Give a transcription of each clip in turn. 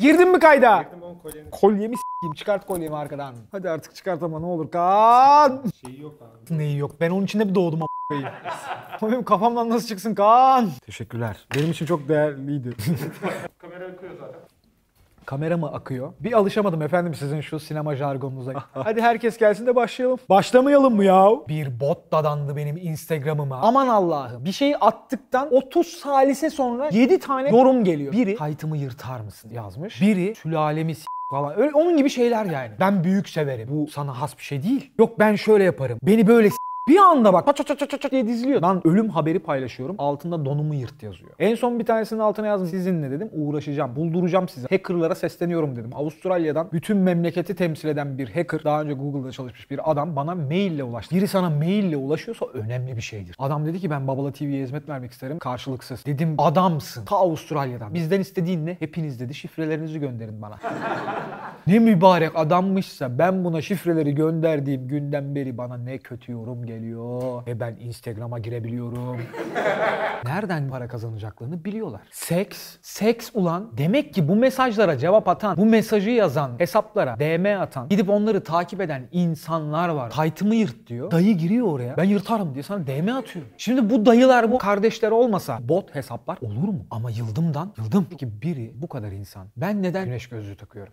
Girdin mi kayda? Kolyemi s**eyim. Çıkart kolyemi arkadan. Hadi artık çıkart ama ne olur. Kaan. Şeyi yok abi. Neyi yok? Ben onun içinde bir doğdum a**ayım. Benim kafamdan nasıl çıksın Kaan? Teşekkürler. Benim için çok değerliydi. Kamera akıyor zaten. Kamera mı akıyor? Bir alışamadım efendim sizin şu sinema jargonunuza. Hadi herkes gelsin de başlayalım. Başlamayalım mı ya? Bir bot dadandı benim Instagram'ıma. Aman Allah'ım. Bir şeyi attıktan 30 salise sonra 7 tane yorum geliyor. Biri taytımı yırtar mısın yazmış. Biri sülalemi s- falan. Öyle onun gibi şeyler yani. Ben büyük severim. Bu sana has bir şey değil. Yok ben şöyle yaparım. Beni böyle s- bir anda bak çat çat çat çat diye diziliyor. Ben ölüm haberi paylaşıyorum. Altında donumu yırt yazıyor. En son bir tanesinin altına yazdım. Sizinle dedim uğraşacağım. Bulduracağım size. Hackerlara sesleniyorum dedim. Avustralya'dan bütün memleketi temsil eden bir hacker. Daha önce Google'da çalışmış bir adam bana maille ulaştı. Biri sana maille ulaşıyorsa önemli bir şeydir. Adam dedi ki ben Babala TV'ye hizmet vermek isterim. Karşılıksız. Dedim adamsın. Ta Avustralya'dan. Bizden istediğin ne? Hepiniz dedi şifrelerinizi gönderin bana. Ne mübarek adammışsa ben buna şifreleri gönderdiğim günden beri bana ne kötü yorum geliyor. Ve ben Instagram'a girebiliyorum. Nereden para kazanacaklarını biliyorlar. Seks, seks ulan demek ki bu mesajlara cevap atan, bu mesajı yazan hesaplara DM atan, gidip onları takip eden insanlar var. Taytımı yırt diyor. Dayı giriyor oraya. Ben yırtarım diye sana DM atıyor. Şimdi bu dayılar, bu kardeşler olmasa bot hesaplar olur mu? Ama yıldımdan, yıldım. Peki biri bu kadar insan. Ben neden güneş gözlüğü takıyorum?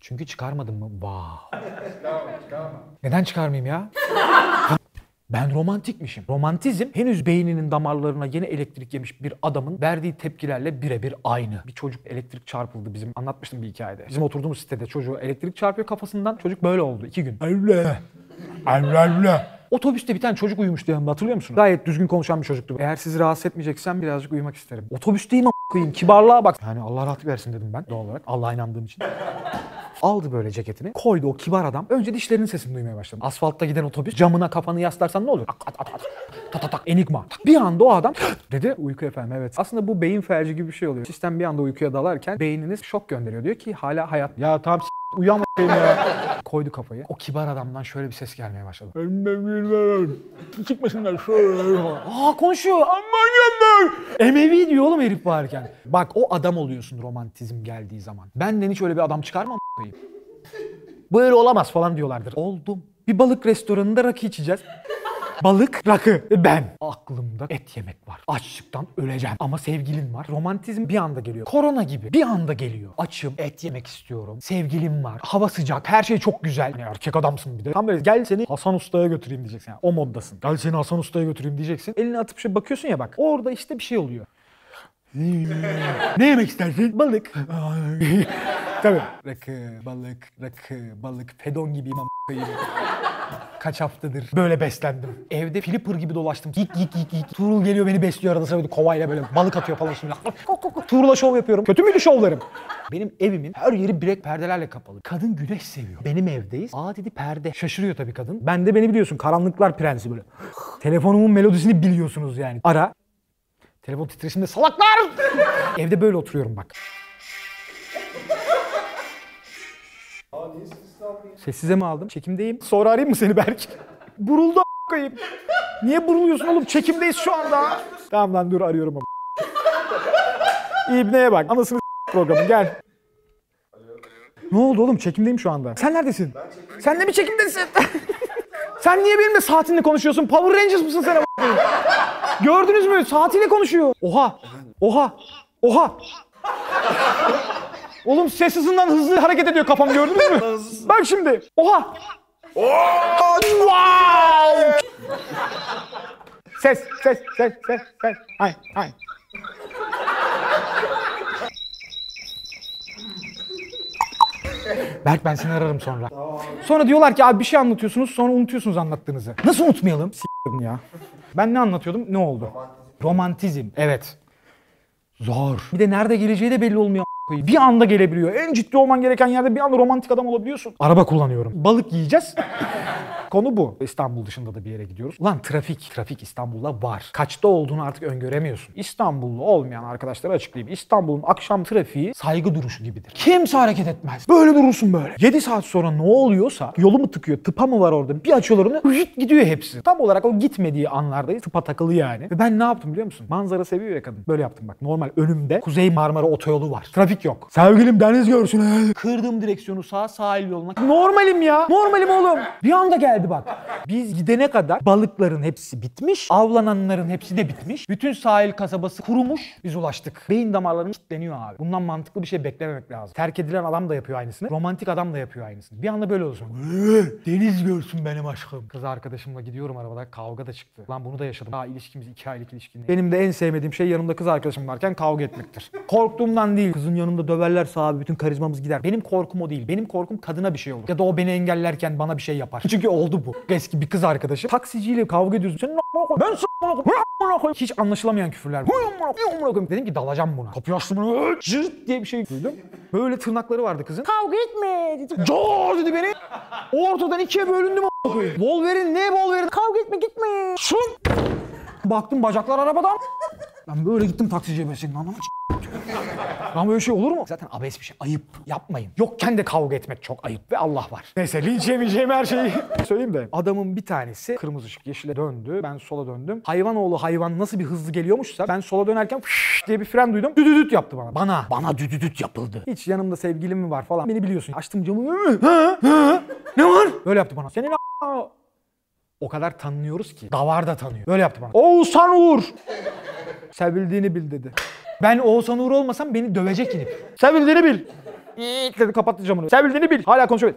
Çünkü çıkarmadım mı? Wow. Neden çıkarmayayım ya? Ben romantikmişim. Romantizm henüz beyninin damarlarına yeni elektrik yemiş bir adamın verdiği tepkilerle birebir aynı. Bir çocuk elektrik çarpıldı bizim. Anlatmıştım bir hikayede. Bizim oturduğumuz sitede çocuğu elektrik çarpıyor kafasından. Çocuk böyle oldu iki gün. Allah. Allah. Otobüste bir tane çocuk uyumuştu yanımda hatırlıyor musunuz? Gayet düzgün konuşan bir çocuktu. Eğer sizi rahatsız etmeyeceksem birazcık uyumak isterim. Otobüsteyim a** koyayım. Kibarlığa bak. Yani Allah rahatlık versin dedim ben doğal olarak. Allah'a inandığım için. Aldı böyle ceketini. Koydu o kibar adam. Önce dişlerinin sesini duymaya başladı. Asfaltta giden otobüs camına kafanı yaslarsan ne olur? At, at, at, at. Tak tak tak enigma. Bir anda o adam dedi uyku efendim evet. Aslında bu beyin felci gibi bir şey oluyor. Sistem bir anda uykuya dalarken beyniniz şok gönderiyor. Diyor ki hala hayat. Ya tamam s- uyan ya. Koydu kafayı. O kibar adamdan şöyle bir ses gelmeye başladı. Çıkmasınlar şöyle. Aa konuşuyor. Aman yanlar. Emevi diyor oğlum herif varken. Bak o adam oluyorsun romantizm geldiği zaman. Benden hiç öyle bir adam çıkar mı? Böyle olamaz falan diyorlardır. Oldum. Bir balık restoranında rakı içeceğiz. Balık, rakı, ben. Aklımda et yemek var. Açlıktan öleceğim. Ama sevgilim var. Romantizm bir anda geliyor. Korona gibi bir anda geliyor. Açım, et yemek istiyorum. Sevgilim var. Hava sıcak, her şey çok güzel. Hani erkek adamsın bir de. Tam böyle gel seni Hasan Usta'ya götüreyim diyeceksin. Yani o moddasın. Gel seni Hasan Usta'ya götüreyim diyeceksin. Elini atıp şey bakıyorsun ya bak. Orada işte bir şey oluyor. Ne yemek istersin? Balık. Tabii. Rakı, balık, rakı, balık. Fedon gibiyim ama. Kaç haftadır böyle beslendim. Evde flipper gibi dolaştım. Gik gik gik gik. Tuğrul geliyor beni besliyor arada sırada kovayla böyle balık atıyor falan şimdi. Tuğrul'a şov yapıyorum. Kötü müydü şovlarım? Benim evimin her yeri bilek perdelerle kapalı. Kadın güneş seviyor. Benim evdeyiz. Aa dedi perde. Şaşırıyor tabii kadın. Ben de beni biliyorsun karanlıklar prensi böyle. Telefonumun melodisini biliyorsunuz yani. Ara. Telefon titreşimde salaklar. Evde böyle oturuyorum bak. Sessize mi aldım? Çekimdeyim. Sonra arayayım mı seni Berk? Buruldu a** koyayım. Niye buruluyorsun oğlum? Çekimdeyiz şu anda. Tamam lan dur arıyorum ama. İbneye bak. Anasını programı gel. Ne oldu oğlum? Çekimdeyim şu anda. Sen neredesin? Sen de mi çekimdesin? Sen niye benimle saatinle konuşuyorsun? Power Rangers mısın sen? Gördünüz mü? Saatiyle konuşuyor. Oha. Oha. Oha. Oğlum ses hızından hızlı hareket ediyor kafam gördünüz mü? Bak şimdi. Oha. wow. Ses, ses, ses, ses, ses. Hay, hay. Berk ben seni ararım sonra. Sonra diyorlar ki abi bir şey anlatıyorsunuz sonra unutuyorsunuz anlattığınızı. Nasıl unutmayalım? S**tim ya. Ben ne anlatıyordum? Ne oldu? Romantizm. Evet. Zor. Bir de nerede geleceği de belli olmuyor. Bir anda gelebiliyor. En ciddi olman gereken yerde bir anda romantik adam olabiliyorsun. Araba kullanıyorum. Balık yiyeceğiz. Konu bu. İstanbul dışında da bir yere gidiyoruz. Ulan trafik, trafik İstanbul'da var. Kaçta olduğunu artık öngöremiyorsun. İstanbullu olmayan arkadaşlara açıklayayım. İstanbul'un akşam trafiği saygı duruşu gibidir. Kimse hareket etmez. Böyle durursun böyle. 7 saat sonra ne oluyorsa yolu mu tıkıyor, tıpa mı var orada? Bir açıyorlar onu, hıt gidiyor hepsi. Tam olarak o gitmediği anlardayız. Tıpa takılı yani. Ve ben ne yaptım biliyor musun? Manzara seviyor ya kadın. Böyle yaptım bak. Normal önümde Kuzey Marmara otoyolu var. Trafik yok. Sevgilim deniz görsün. Kırdım direksiyonu sağ sahil yoluna. Normalim ya. Normalim oğlum. Bir anda geldi bak. Biz gidene kadar balıkların hepsi bitmiş. Avlananların hepsi de bitmiş. Bütün sahil kasabası kurumuş. Biz ulaştık. Beyin damarlarım kilitleniyor abi. Bundan mantıklı bir şey beklememek lazım. Terk edilen adam da yapıyor aynısını. Romantik adam da yapıyor aynısını. Bir anda böyle olursun. "Ee, Deniz görsün benim aşkım. Kız arkadaşımla gidiyorum arabada. Kavga da çıktı. Lan bunu da yaşadım. Daha ilişkimiz iki aylık ilişkin. Benim de en sevmediğim şey yanımda kız arkadaşım varken kavga etmektir. Korktuğumdan değil. Kızın yanında döverlerse abi bütün karizmamız gider. Benim korkum o değil. Benim korkum kadına bir şey olur. Ya da o beni engellerken bana bir şey yapar. Çünkü oldu bu. Eski bir kız arkadaşım. Taksiciyle kavga ediyorsun. Sen ne yapıyorsun? Ben. Hiç anlaşılamayan küfürler. Dedim ki dalacağım buna. Kapıyı açtım böyle cırt diye bir şey duydum. Böyle tırnakları vardı kızın. Kavga etme dedim. Coo dedi beni. Ortadan ikiye bölündüm. Wolverine ne Wolverine? Kavga etme gitme. Şun. Baktım bacaklar arabadan. Ben böyle gittim taksiciye ben senin anamı Lan böyle şey olur mu? Zaten abes bir şey. Ayıp. Yapmayın. Yokken de kavga etmek çok ayıp ve Allah var. Neyse linç yemeyeceğim her şeyi söyleyeyim de. Adamın bir tanesi kırmızı ışık yeşile döndü. Ben sola döndüm. Hayvanoğlu hayvan nasıl bir hızlı geliyormuşsa ben sola dönerken fış diye bir fren duydum. Düdüdüt yaptı bana. Bana. Bana düdüdüt yapıldı. Hiç yanımda sevgilim mi var falan. Beni biliyorsun. Açtım camı. Hı, hı. Ne var? Böyle yaptı bana. Senin a- o kadar tanınıyoruz ki. Davar da tanıyor. Böyle yaptı bana. Oğuzhan Uğur. Sevildiğini bil dedi. Ben Oğuzhan Uğur olmasam beni dövecek inip. Sevildiğini bil. İyi dedi kapattı camını. Sevildiğini bil. Hala konuşuyor.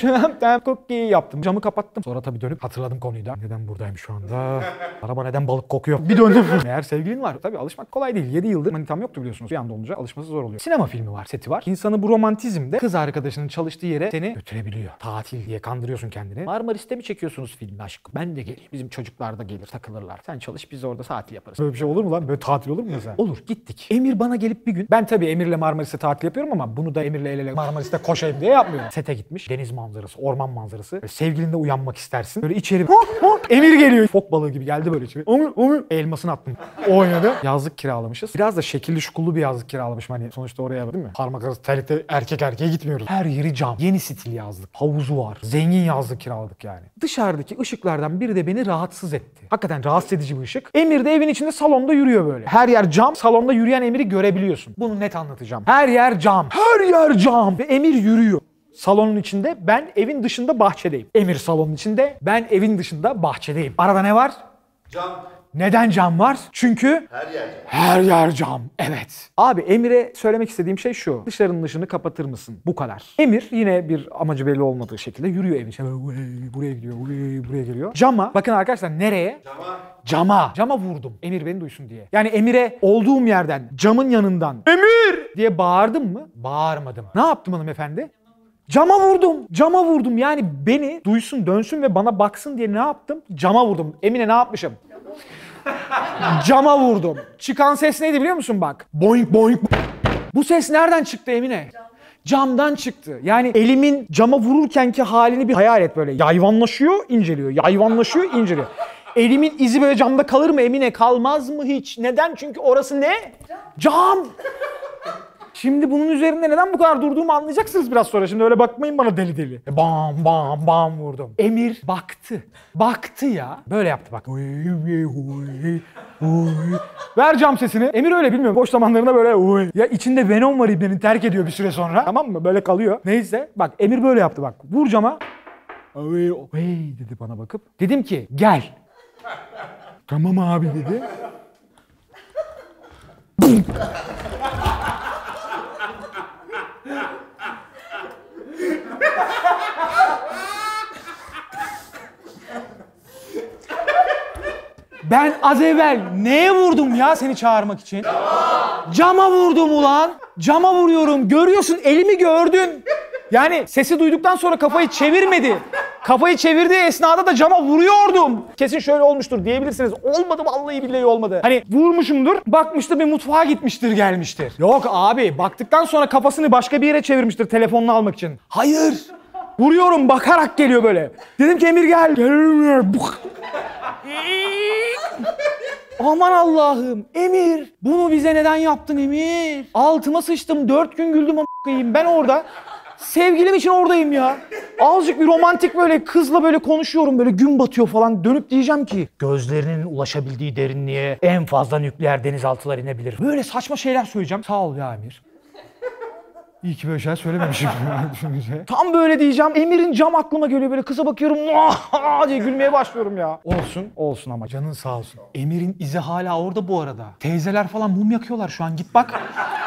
Tamam cookie yaptım. Camı kapattım. Sonra tabii dönüp hatırladım konuyu da. Neden buradayım şu anda? Araba neden balık kokuyor? Bir döndüm. Eğer sevgilin var. Tabii alışmak kolay değil. 7 yıldır manitam yoktu biliyorsunuz. Bir anda olunca alışması zor oluyor. Sinema filmi var, seti var. İnsanı bu romantizmde kız arkadaşının çalıştığı yere seni götürebiliyor. Tatil diye kandırıyorsun kendini. Marmaris'te mi çekiyorsunuz filmi aşkım? Ben de geleyim. Bizim çocuklar da gelir takılırlar. Sen çalış biz orada tatil yaparız. Böyle bir şey olur mu lan? Böyle tatil olur mu mesela? Olur gittik. Emir bana gelip bir gün ben tabii Emir'le Marmaris'te tatil yapıyorum ama bunu da Emir'le el ele Marmaris'te koşayım diye yapmıyorum. Sete gitmiş. Deniz manzarası, orman manzarası. Böyle sevgilinle uyanmak istersin. Böyle içeri. Emir geliyor. Fok balığı gibi geldi böyle içeri. Elmasını attım. Oynadı. Yazlık kiralamışız. Biraz da şekilli şukullu bir yazlık kiralamışım. Hani sonuçta oraya değil mi? Parmak arası terlikte erkek erkeğe gitmiyoruz. Her yeri cam. Yeni stil yazlık. Havuzu var. Zengin yazlık kiraladık yani. Dışarıdaki ışıklardan biri de beni rahatsız etti. Hakikaten rahatsız edici bir ışık. Emir de evin içinde salonda yürüyor böyle. Her yer cam. Salonda yürüyen Emir'i görebiliyorsun. Bunu net anlatacağım. Her yer cam. Her yer cam. Ve Emir yürüyor. Salonun içinde, ben evin dışında bahçedeyim. Emir salonun içinde, ben evin dışında bahçedeyim. Arada ne var? Cam. Neden cam var? Çünkü Her yer cam. her yer cam. Evet. Abi Emir'e söylemek istediğim şey şu. Dışarının ışığını kapatır mısın? Bu kadar. Emir yine bir amacı belli olmadığı şekilde yürüyor evin içine. Buraya gidiyor, buraya, buraya geliyor. Cama. Bakın arkadaşlar nereye? Cama. Cama. Cama vurdum. Emir beni duysun diye. Yani Emir'e olduğum yerden, camın yanından Emir diye bağırdım mı? Bağırmadım. Ne yaptım hanımefendi? Cama vurdum. Cama vurdum. Yani beni duysun, dönsün ve bana baksın diye ne yaptım? Cama vurdum. Emine ne yapmışım? Cama vurdum. Çıkan ses neydi biliyor musun bak? Boink boink. Bu ses nereden çıktı Emine? Camdan çıktı. Yani elimin cama vururkenki halini bir hayal et böyle. Yayvanlaşıyor, inceliyor. Yayvanlaşıyor, inceliyor. Elimin izi böyle camda kalır mı Emine? Kalmaz mı hiç? Neden? Çünkü orası ne? Cam. Şimdi bunun üzerinde neden bu kadar durduğumu anlayacaksınız biraz sonra. Şimdi öyle bakmayın bana deli deli. Bam bam bam vurdum. Emir baktı. Baktı ya. Böyle yaptı bak. Ver cam sesini. Emir öyle bilmiyorum. Boş zamanlarında böyle ya içinde Venom var ibnenin terk ediyor bir süre sonra. Tamam mı? Böyle kalıyor. Neyse. Bak Emir böyle yaptı bak. Vur cama. "Oy, oy" dedi bana bakıp. Dedim ki gel. tamam abi dedi. Ben az evvel neye vurdum ya seni çağırmak için? Cama vurdum ulan. Cama vuruyorum. Görüyorsun elimi gördün. Yani sesi duyduktan sonra kafayı çevirmedi. Kafayı çevirdiği esnada da cama vuruyordum. Kesin şöyle olmuştur diyebilirsiniz. Olmadı vallahi billahi olmadı. Hani vurmuşumdur, bakmıştır bir mutfağa gitmiştir gelmiştir. Yok abi baktıktan sonra kafasını başka bir yere çevirmiştir telefonunu almak için. Hayır. Vuruyorum bakarak geliyor böyle. Dedim ki Emir gel. Aman Allah'ım Emir bunu bize neden yaptın Emir? Altıma sıçtım dört gün güldüm a**ayım ben orada. Sevgilim için oradayım ya. Azıcık bir romantik böyle kızla böyle konuşuyorum böyle gün batıyor falan dönüp diyeceğim ki gözlerinin ulaşabildiği derinliğe en fazla nükleer denizaltılar inebilir. Böyle saçma şeyler söyleyeceğim. Sağ ol ya Emir. İyi ki böyle şeyler söylememişim düşününce. Tam böyle diyeceğim. Emir'in cam aklıma geliyor böyle kıza bakıyorum. Diye gülmeye başlıyorum ya. Olsun olsun ama canın sağ olsun. Emir'in izi hala orada bu arada. Teyzeler falan mum yakıyorlar şu an git bak.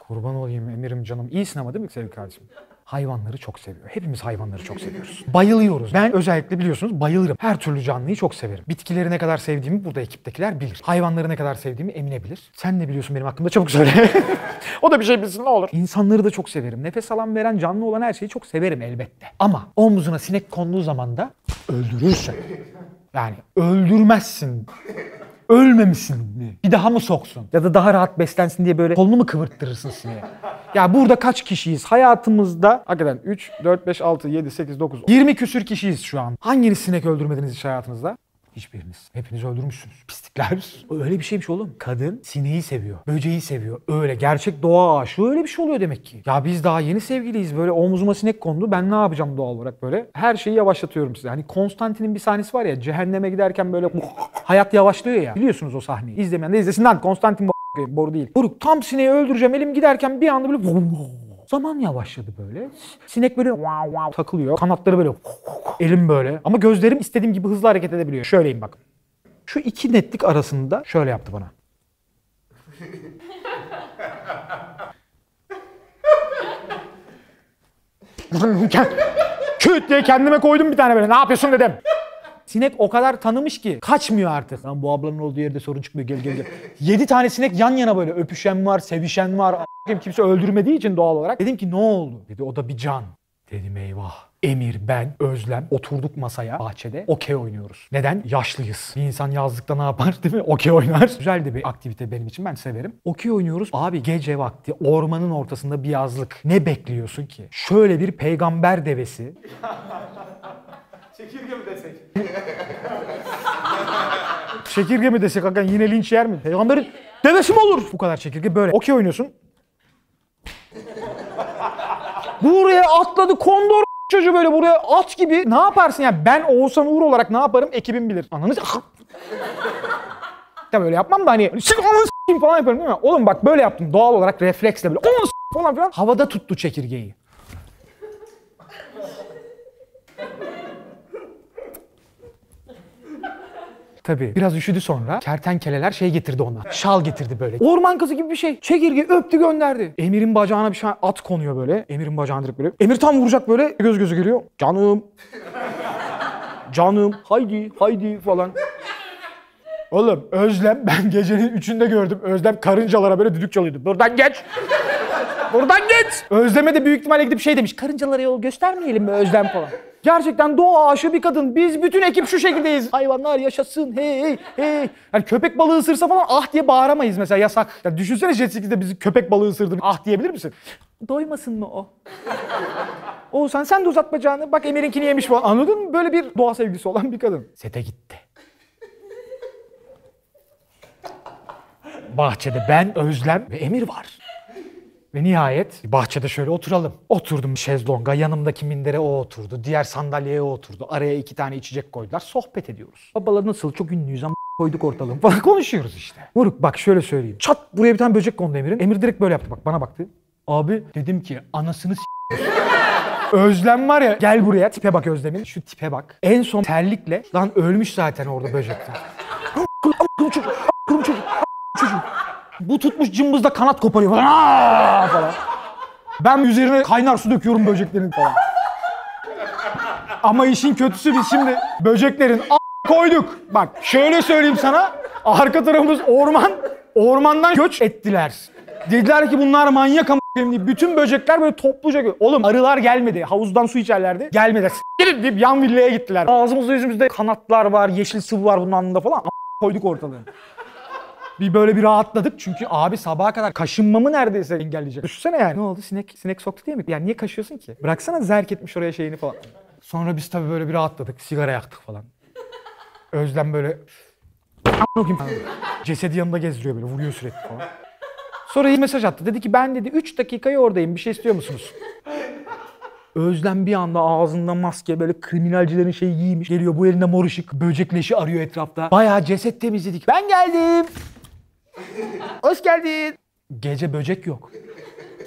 Kurban olayım Emir'im canım. İyisin ama değil mi sevgili kardeşim? Hayvanları çok seviyor. Hepimiz hayvanları çok seviyoruz. Bayılıyoruz. Ben özellikle biliyorsunuz bayılırım. Her türlü canlıyı çok severim. Bitkileri ne kadar sevdiğimi burada ekiptekiler bilir. Hayvanları ne kadar sevdiğimi Emine bilir. Sen ne biliyorsun benim hakkımda çabuk söyle. o da bir şey bilsin ne olur. İnsanları da çok severim. Nefes alan veren canlı olan her şeyi çok severim elbette. Ama omzuna sinek konduğu zaman da öldürürsün. Yani öldürmezsin. Ölmemişsin mi? Bir daha mı soksun? Ya da daha rahat beslensin diye böyle kolunu mu kıvırttırırsın sineğe? Ya burada kaç kişiyiz? Hayatımızda hakikaten 3, 4, 5, 6, 7, 8, 9, 20 küsür kişiyiz şu an. Hanginiz sinek öldürmediniz hiç hayatınızda? Hiçbiriniz. Hepiniz öldürmüşsünüz. Pislikler. Öyle bir şeymiş oğlum. Kadın sineği seviyor. Böceği seviyor. Öyle. Gerçek doğa aşığı öyle bir şey oluyor demek ki. Ya biz daha yeni sevgiliyiz. Böyle omzuma sinek kondu. Ben ne yapacağım doğal olarak böyle? Her şeyi yavaşlatıyorum size. Hani Konstantin'in bir sahnesi var ya. Cehenneme giderken böyle hayat yavaşlıyor ya. Biliyorsunuz o sahneyi. İzlemeyen de izlesin lan. Konstantin boru değil. Buruk tam sineği öldüreceğim. Elim giderken bir anda böyle Zaman yavaşladı böyle. Sinek böyle wow wow takılıyor. Kanatları böyle elim böyle. Ama gözlerim istediğim gibi hızlı hareket edebiliyor. Şöyleyim bak. Şu iki netlik arasında şöyle yaptı bana. Küt diye kendime koydum bir tane böyle. Ne yapıyorsun dedim. Sinek o kadar tanımış ki kaçmıyor artık. Lan bu ablanın olduğu yerde sorun çıkmıyor gel gel gel. Yedi tane sinek yan yana böyle öpüşen var, sevişen var. A**ayım Kimse öldürmediği için doğal olarak. Dedim ki ne oldu? Dedi o da bir can. Dedim eyvah. Emir, ben, Özlem oturduk masaya bahçede okey oynuyoruz. Neden? Yaşlıyız. Bir insan yazlıkta ne yapar değil mi? Okey oynar. Güzel de bir aktivite benim için ben severim. Okey oynuyoruz. Abi gece vakti ormanın ortasında bir yazlık. Ne bekliyorsun ki? Şöyle bir peygamber devesi Çekirge mi desek? Çekirge mi desek hakikaten yine linç yer mi? Peygamberin devesi mi olur? Bu kadar çekirge böyle. Okey oynuyorsun. buraya atladı kondor çocuğu böyle buraya at gibi. Ne yaparsın ya? Ben Oğuzhan Uğur olarak ne yaparım? Ekibim bilir. Ananı Ya böyle yapmam da hani "Sık onu s**eyim" falan yaparım değil mi? Oğlum bak böyle yaptım doğal olarak refleksle böyle onu s- falan filan. Havada tuttu çekirgeyi. Tabii. Biraz üşüdü sonra. Kertenkeleler şey getirdi ona. Şal getirdi böyle. Orman kızı gibi bir şey. Çekirge öptü gönderdi. Emir'in bacağına bir şey at konuyor böyle. Emir'in bacağına direkt böyle. Emir tam vuracak böyle. Göz gözü geliyor. Canım. Canım. Haydi haydi falan. Oğlum Özlem ben gecenin üçünde gördüm. Özlem karıncalara böyle düdük çalıyordu. Buradan geç. Buradan geç. Özlem'e de büyük ihtimalle gidip şey demiş. Karıncalara yol göstermeyelim mi Özlem falan. Gerçekten doğa aşığı bir kadın. Biz bütün ekip şu şekildeyiz. Hayvanlar yaşasın. Hey hey hey. Yani köpek balığı ısırsa falan ah diye bağıramayız mesela yasak. Ya düşünsene jet ski'de bizi köpek balığı ısırdı. Ah diyebilir misin? Doymasın mı o? Oğuzhan sen de uzat bacağını. Bak Emir'inkini yemiş falan. Anladın mı? Böyle bir doğa sevgisi olan bir kadın. Sete gitti. Bahçede ben, Özlem ve Emir var. Ve nihayet bahçede şöyle oturalım. Oturdum şezlonga, yanımdaki mindere o oturdu. Diğer sandalyeye o oturdu. Araya iki tane içecek koydular. Sohbet ediyoruz. Babalar nasıl? Çok ünlüyüz ama koyduk ortalığım falan konuşuyoruz işte. Moruk bak şöyle söyleyeyim. Çat buraya bir tane böcek kondu Emir'in. Emir direkt böyle yaptı bak bana baktı. Abi dedim ki anasını s- Özlem var ya gel buraya tipe bak Özlem'in. Şu tipe bak. En son terlikle lan ölmüş zaten orada böcekten. Çocuk, çocuk, çocuk. Bu tutmuş cımbızda kanat koparıyor falan. Aa! falan. Ben üzerine kaynar su döküyorum böceklerin falan. Ama işin kötüsü biz şimdi böceklerin a- koyduk. Bak şöyle söyleyeyim sana. Arka tarafımız orman. Ormandan göç ettiler. Dediler ki bunlar manyak ama diye. Bütün böcekler böyle topluca Oğlum arılar gelmedi. Havuzdan su içerlerdi. Gelmedi. S**erim deyip yan villaya gittiler. Ağzımızda yüzümüzde kanatlar var, yeşil sıvı var bunun alnında falan. A- koyduk ortalığı. Bir böyle bir rahatladık çünkü abi sabaha kadar kaşınmamı neredeyse engelleyecek. Düşünsene yani. Ne oldu sinek sinek soktu diye mi? Yani niye kaşıyorsun ki? Bıraksana zerk etmiş oraya şeyini falan. Sonra biz tabii böyle bir rahatladık. Sigara yaktık falan. Özlem böyle cesedi yanında gezdiriyor böyle vuruyor sürekli falan. Sonra mesaj attı. Dedi ki ben dedi 3 dakikaya oradayım. Bir şey istiyor musunuz? Özlem bir anda ağzında maske böyle kriminalcilerin şeyi giymiş. Geliyor bu elinde mor ışık. Böcek leşi arıyor etrafta. Bayağı ceset temizledik. Ben geldim. Hoş geldin. Gece böcek yok.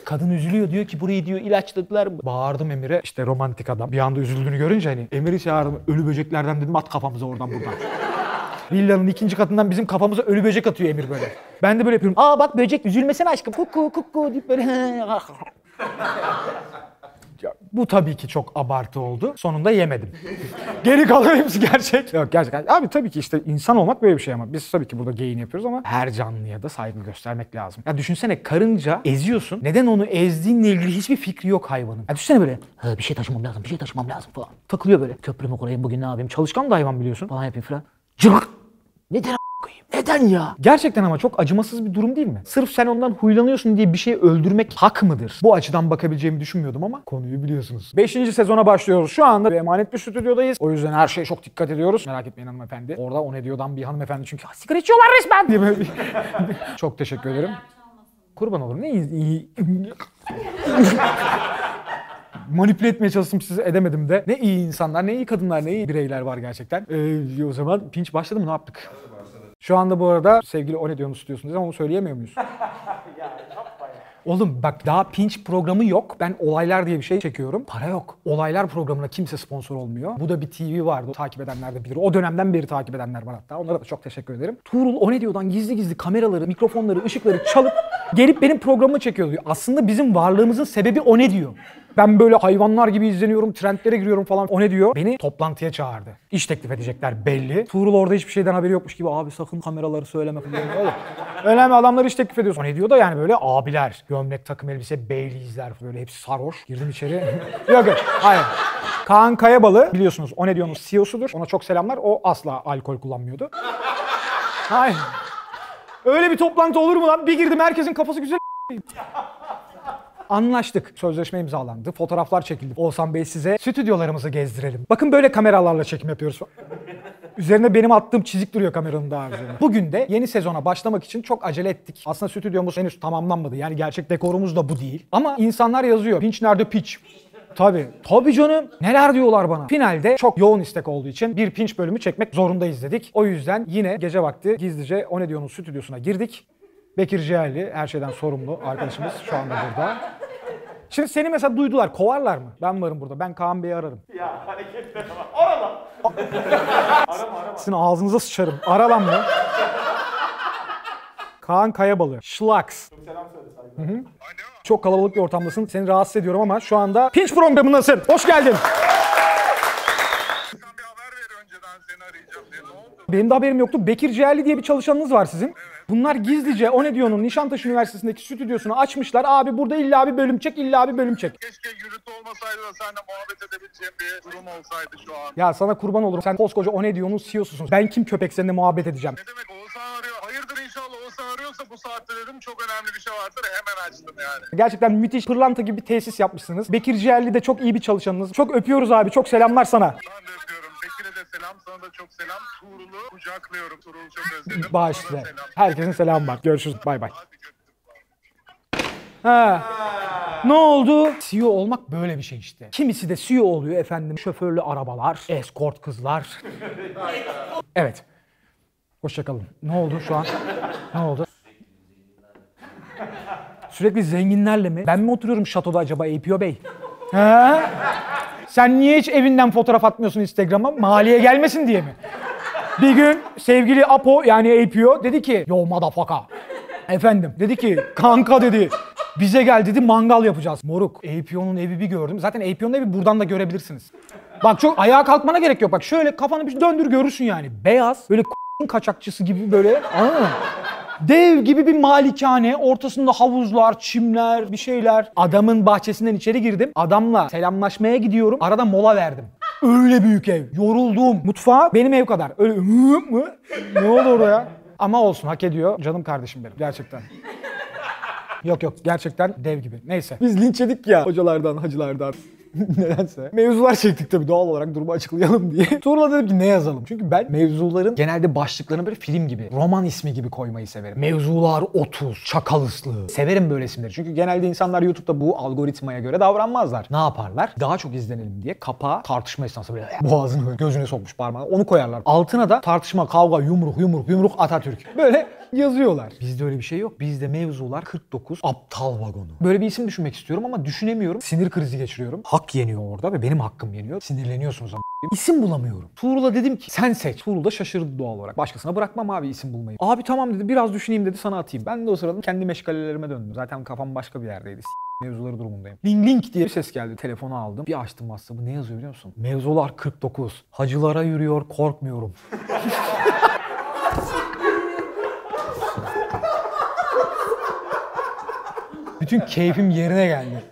Kadın üzülüyor diyor ki burayı diyor ilaçladılar mı? Bağırdım Emir'e işte romantik adam. Bir anda üzüldüğünü görünce hani Emir'i çağırdım. Ölü böceklerden dedim at kafamıza oradan buradan. Villanın ikinci katından bizim kafamıza ölü böcek atıyor Emir böyle. Ben de böyle yapıyorum. Aa bak böcek üzülmesene aşkım. Kuku kuku deyip böyle. Bu tabii ki çok abartı oldu. Sonunda yemedim. Geri kalan hepsi gerçek. Yok gerçekten. Abi tabii ki işte insan olmak böyle bir şey ama biz tabii ki burada geyin yapıyoruz ama her canlıya da saygı göstermek lazım. Ya düşünsene karınca eziyorsun. Neden onu ezdiğinle ilgili hiçbir fikri yok hayvanın. Ya düşünsene böyle "Ha, bir şey taşımam lazım, bir şey taşımam lazım falan. Takılıyor böyle. Köprümü kurayım bugün ne yapayım? Çalışkan da hayvan biliyorsun falan yapayım falan. Cırk! Neden a- koyayım? Neden ya? Gerçekten ama çok acımasız bir durum değil mi? Sırf sen ondan huylanıyorsun diye bir şey öldürmek hak mıdır? Bu açıdan bakabileceğimi düşünmüyordum ama konuyu biliyorsunuz. Beşinci sezona başlıyoruz. Şu anda emanet bir stüdyodayız. O yüzden her şeye çok dikkat ediyoruz. Merak etmeyin hanımefendi. Orada o ne diyordan bir hanımefendi çünkü "Ha, sigara içiyorlar resmen çok teşekkür ederim. Kurban olurum. Ne iyi. manipüle etmeye çalıştım sizi edemedim de. Ne iyi insanlar, ne iyi kadınlar, ne iyi bireyler var gerçekten. Ee, o zaman pinç başladı mı ne yaptık? Şu anda bu arada sevgili o ne diyorsunuz diyorsunuz ama onu söyleyemiyor muyuz? Oğlum bak daha pinç programı yok. Ben olaylar diye bir şey çekiyorum. Para yok. Olaylar programına kimse sponsor olmuyor. Bu da bir TV vardı. Takip edenler de bilir. O dönemden beri takip edenler var hatta. Onlara da çok teşekkür ederim. Tuğrul o ne diyordan gizli gizli kameraları, mikrofonları, ışıkları çalıp gelip benim programımı çekiyor diyor. Aslında bizim varlığımızın sebebi o ne diyor. Ben böyle hayvanlar gibi izleniyorum, trendlere giriyorum falan. O ne diyor? Beni toplantıya çağırdı. İş teklif edecekler belli. Tuğrul orada hiçbir şeyden haberi yokmuş gibi abi sakın kameraları söyleme falan. Önemli adamlar iş teklif ediyorsun. O ne diyor da yani böyle abiler. Gömlek, takım elbise, beylizler böyle hepsi sarhoş. Girdim içeri. yok yok hayır. Kaan Kayabalı biliyorsunuz o ne diyorsunuz CEO'sudur. Ona çok selamlar. O asla alkol kullanmıyordu. Hayır. Öyle bir toplantı olur mu lan? Bir girdim herkesin kafası güzel. Anlaştık. Sözleşme imzalandı. Fotoğraflar çekildi. Oğuzhan Bey size stüdyolarımızı gezdirelim. Bakın böyle kameralarla çekim yapıyoruz. Üzerine benim attığım çizik duruyor kameranın daha üzerine. Bugün de yeni sezona başlamak için çok acele ettik. Aslında stüdyomuz henüz tamamlanmadı. Yani gerçek dekorumuz da bu değil. Ama insanlar yazıyor. Pinç nerede piç? Tabii. Tabii canım. Neler diyorlar bana. Finalde çok yoğun istek olduğu için bir pinç bölümü çekmek zorundayız dedik. O yüzden yine gece vakti gizlice O Ne Diyor'un stüdyosuna girdik. Bekir Ciğerli her şeyden sorumlu arkadaşımız şu anda burada. Şimdi seni mesela duydular. Kovarlar mı? Ben varım burada. Ben Kaan Bey'i ararım. Ya hareketlere bak. Arama. arama arama. Sizin ağzınıza sıçarım. Ara lan mı? Kaan Kayabalı. Schlax. Selam söyle saygı. Çok kalabalık bir ortamdasın. Seni rahatsız ediyorum ama şu anda Pinch programındasın. Hoş geldin. Benim de haberim yoktu. Bekir Ciğerli diye bir çalışanınız var sizin. Bunlar gizlice O Ne Diyor'un Nişantaşı Üniversitesi'ndeki stüdyosunu açmışlar. Abi burada illa bir bölüm çek, illa bir bölüm çek. Keşke gürültü olmasaydı da seninle muhabbet edebileceğim bir durum olsaydı şu an. Ya sana kurban olurum. Sen koskoca O Ne Diyor'un CEO'susun. Ben kim köpek seninle muhabbet edeceğim. Ne demek Oğuzhan arıyor. Hayırdır inşallah Oğuzhan arıyorsa bu saatte dedim çok önemli bir şey vardır. Hemen açtım yani. Gerçekten müthiş pırlanta gibi bir tesis yapmışsınız. Bekir Ciğerli de çok iyi bir çalışanınız. Çok öpüyoruz abi. Çok selamlar sana. Ben de öpüyorum. Selam. Sana da çok selam. Tuğrul'u kucaklıyorum. Tuğrul'u çok özledim. Selam. Herkesin selamı var. Görüşürüz. Bay bay. Ha. Ne oldu? CEO olmak böyle bir şey işte. Kimisi de CEO oluyor efendim. Şoförlü arabalar, escort kızlar. evet. Hoşçakalın. Ne oldu şu an? Ne oldu? Sürekli zenginlerle mi? Ben mi oturuyorum şatoda acaba APO Bey? Ha? Sen niye hiç evinden fotoğraf atmıyorsun Instagram'a? Maliye gelmesin diye mi? Bir gün sevgili Apo yani APO dedi ki yo motherfucker. Efendim dedi ki kanka dedi bize gel dedi mangal yapacağız. Moruk APO'nun evi bir gördüm. Zaten APO'nun evi buradan da görebilirsiniz. Bak çok ayağa kalkmana gerek yok. Bak şöyle kafanı bir döndür görürsün yani. Beyaz böyle kaçakçısı gibi böyle anladın mı? Dev gibi bir malikane, ortasında havuzlar, çimler, bir şeyler. Adamın bahçesinden içeri girdim. Adamla selamlaşmaya gidiyorum. Arada mola verdim. Öyle büyük ev. Yoruldum. Mutfağı benim ev kadar. Öyle mı? Ne oldu orada ya? Ama olsun hak ediyor. Canım kardeşim benim gerçekten. Yok yok gerçekten dev gibi. Neyse. Biz linç yedik ya hocalardan, hacılardan. Nedense. Mevzular çektik tabii doğal olarak durumu açıklayalım diye. Tuğrul'a dedim ki ne yazalım? Çünkü ben mevzuların genelde başlıklarını böyle film gibi, roman ismi gibi koymayı severim. Mevzular 30, çakal ıslığı. Severim böyle isimleri. Çünkü genelde insanlar YouTube'da bu algoritmaya göre davranmazlar. Ne yaparlar? Daha çok izlenelim diye kapağa tartışma esnası böyle boğazını gözüne sokmuş parmağını onu koyarlar. Altına da tartışma, kavga, yumruk, yumruk, yumruk Atatürk. Böyle yazıyorlar. Bizde öyle bir şey yok. Bizde mevzular 49 aptal vagonu. Böyle bir isim düşünmek istiyorum ama düşünemiyorum. Sinir krizi geçiriyorum. Hak yeniyor orada ve benim hakkım yeniyor. Sinirleniyorsunuz ama. İsim bulamıyorum. Tuğrul'a dedim ki sen seç. Tuğrul da şaşırdı doğal olarak. Başkasına bırakmam abi isim bulmayı. Abi tamam dedi biraz düşüneyim dedi sana atayım. Ben de o sırada kendi meşgalelerime döndüm. Zaten kafam başka bir yerdeydi. Mevzuları durumundayım. Link link diye bir ses geldi. Telefonu aldım. Bir açtım WhatsApp'ı. Ne yazıyor biliyor musun? Mevzular 49. Hacılara yürüyor korkmuyorum. Bütün keyfim yerine geldi.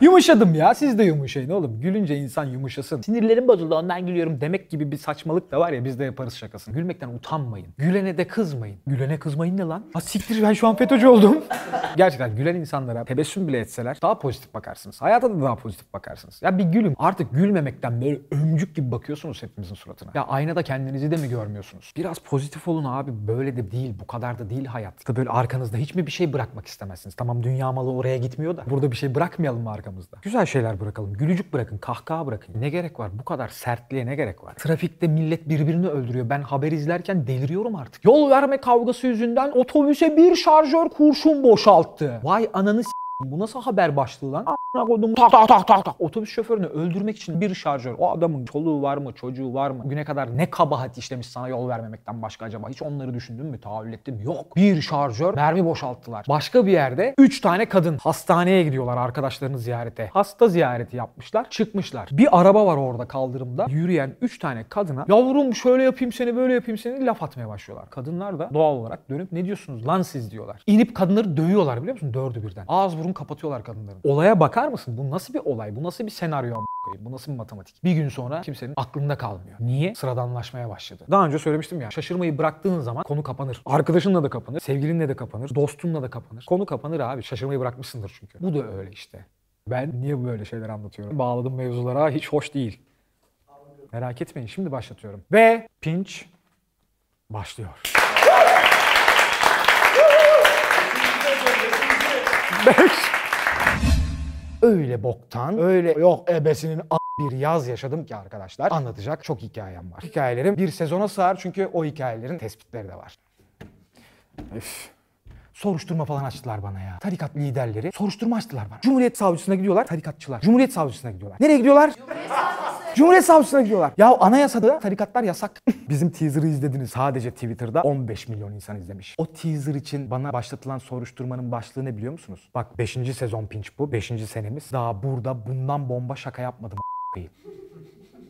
Yumuşadım ya. Siz de yumuşayın oğlum. Gülünce insan yumuşasın. Sinirlerim bozuldu ondan gülüyorum demek gibi bir saçmalık da var ya biz de yaparız şakasını. Gülmekten utanmayın. Gülene de kızmayın. Gülene kızmayın ne lan? Ha siktir ben şu an FETÖ'cü oldum. Gerçekten gülen insanlara tebessüm bile etseler daha pozitif bakarsınız. Hayata da daha pozitif bakarsınız. Ya bir gülün. Artık gülmemekten böyle ömcük gibi bakıyorsunuz hepimizin suratına. Ya aynada kendinizi de mi görmüyorsunuz? Biraz pozitif olun abi. Böyle de değil. Bu kadar da değil hayat. Böyle arkanızda hiç mi bir şey bırakmak istemezsiniz? Tamam dünya malı oraya gitmiyor da. Burada bir şey bırakmayalım mı arkamızda? Güzel şeyler bırakalım. Gülücük bırakın. Kahkaha bırakın. Ne gerek var? Bu kadar sertliğe ne gerek var? Trafikte millet birbirini öldürüyor. Ben haber izlerken deliriyorum artık. Yol verme kavgası yüzünden otobüse bir şarjör kurşun boşalttı. Vay ananı s- bu nasıl haber başlığı lan? A**ına koydum tak tak tak tak tak. Otobüs şoförünü öldürmek için bir şarjör. O adamın çoluğu var mı, çocuğu var mı? Güne kadar ne kabahat işlemiş sana yol vermemekten başka acaba? Hiç onları düşündün mü? Tahayyül ettin mi? Yok. Bir şarjör mermi boşalttılar. Başka bir yerde 3 tane kadın hastaneye gidiyorlar arkadaşlarını ziyarete. Hasta ziyareti yapmışlar. Çıkmışlar. Bir araba var orada kaldırımda. Yürüyen 3 tane kadına yavrum şöyle yapayım seni böyle yapayım seni laf atmaya başlıyorlar. Kadınlar da doğal olarak dönüp ne diyorsunuz lan siz diyorlar. İnip kadınları dövüyorlar biliyor musun? Dördü birden. Ağız burun kapatıyorlar kadınların. Olaya bakar mısın? Bu nasıl bir olay? Bu nasıl bir senaryo? Bu nasıl bir matematik? Bir gün sonra kimsenin aklında kalmıyor. Niye? Sıradanlaşmaya başladı. Daha önce söylemiştim ya. Şaşırmayı bıraktığın zaman konu kapanır. Arkadaşınla da kapanır. Sevgilinle de kapanır. Dostunla da kapanır. Konu kapanır abi. Şaşırmayı bırakmışsındır çünkü. Bu da öyle işte. Ben niye böyle şeyler anlatıyorum? Bağladım mevzulara hiç hoş değil. Merak etmeyin şimdi başlatıyorum. Ve pinch başlıyor. Beş. Öyle boktan, öyle yok ebesinin a- bir yaz yaşadım ki arkadaşlar. Anlatacak çok hikayem var. Hikayelerim bir sezona sığar çünkü o hikayelerin tespitleri de var. Üf. Soruşturma falan açtılar bana ya. Tarikat liderleri soruşturma açtılar bana. Cumhuriyet savcısına gidiyorlar tarikatçılar. Cumhuriyet savcısına gidiyorlar. Nereye gidiyorlar? Cumhuriyet savcısına gidiyorlar. Ya anayasada tarikatlar yasak. Bizim teaser'ı izlediniz. Sadece Twitter'da 15 milyon insan izlemiş. O teaser için bana başlatılan soruşturmanın başlığı ne biliyor musunuz? Bak 5. sezon pinç bu. 5. senemiz. Daha burada bundan bomba şaka yapmadım.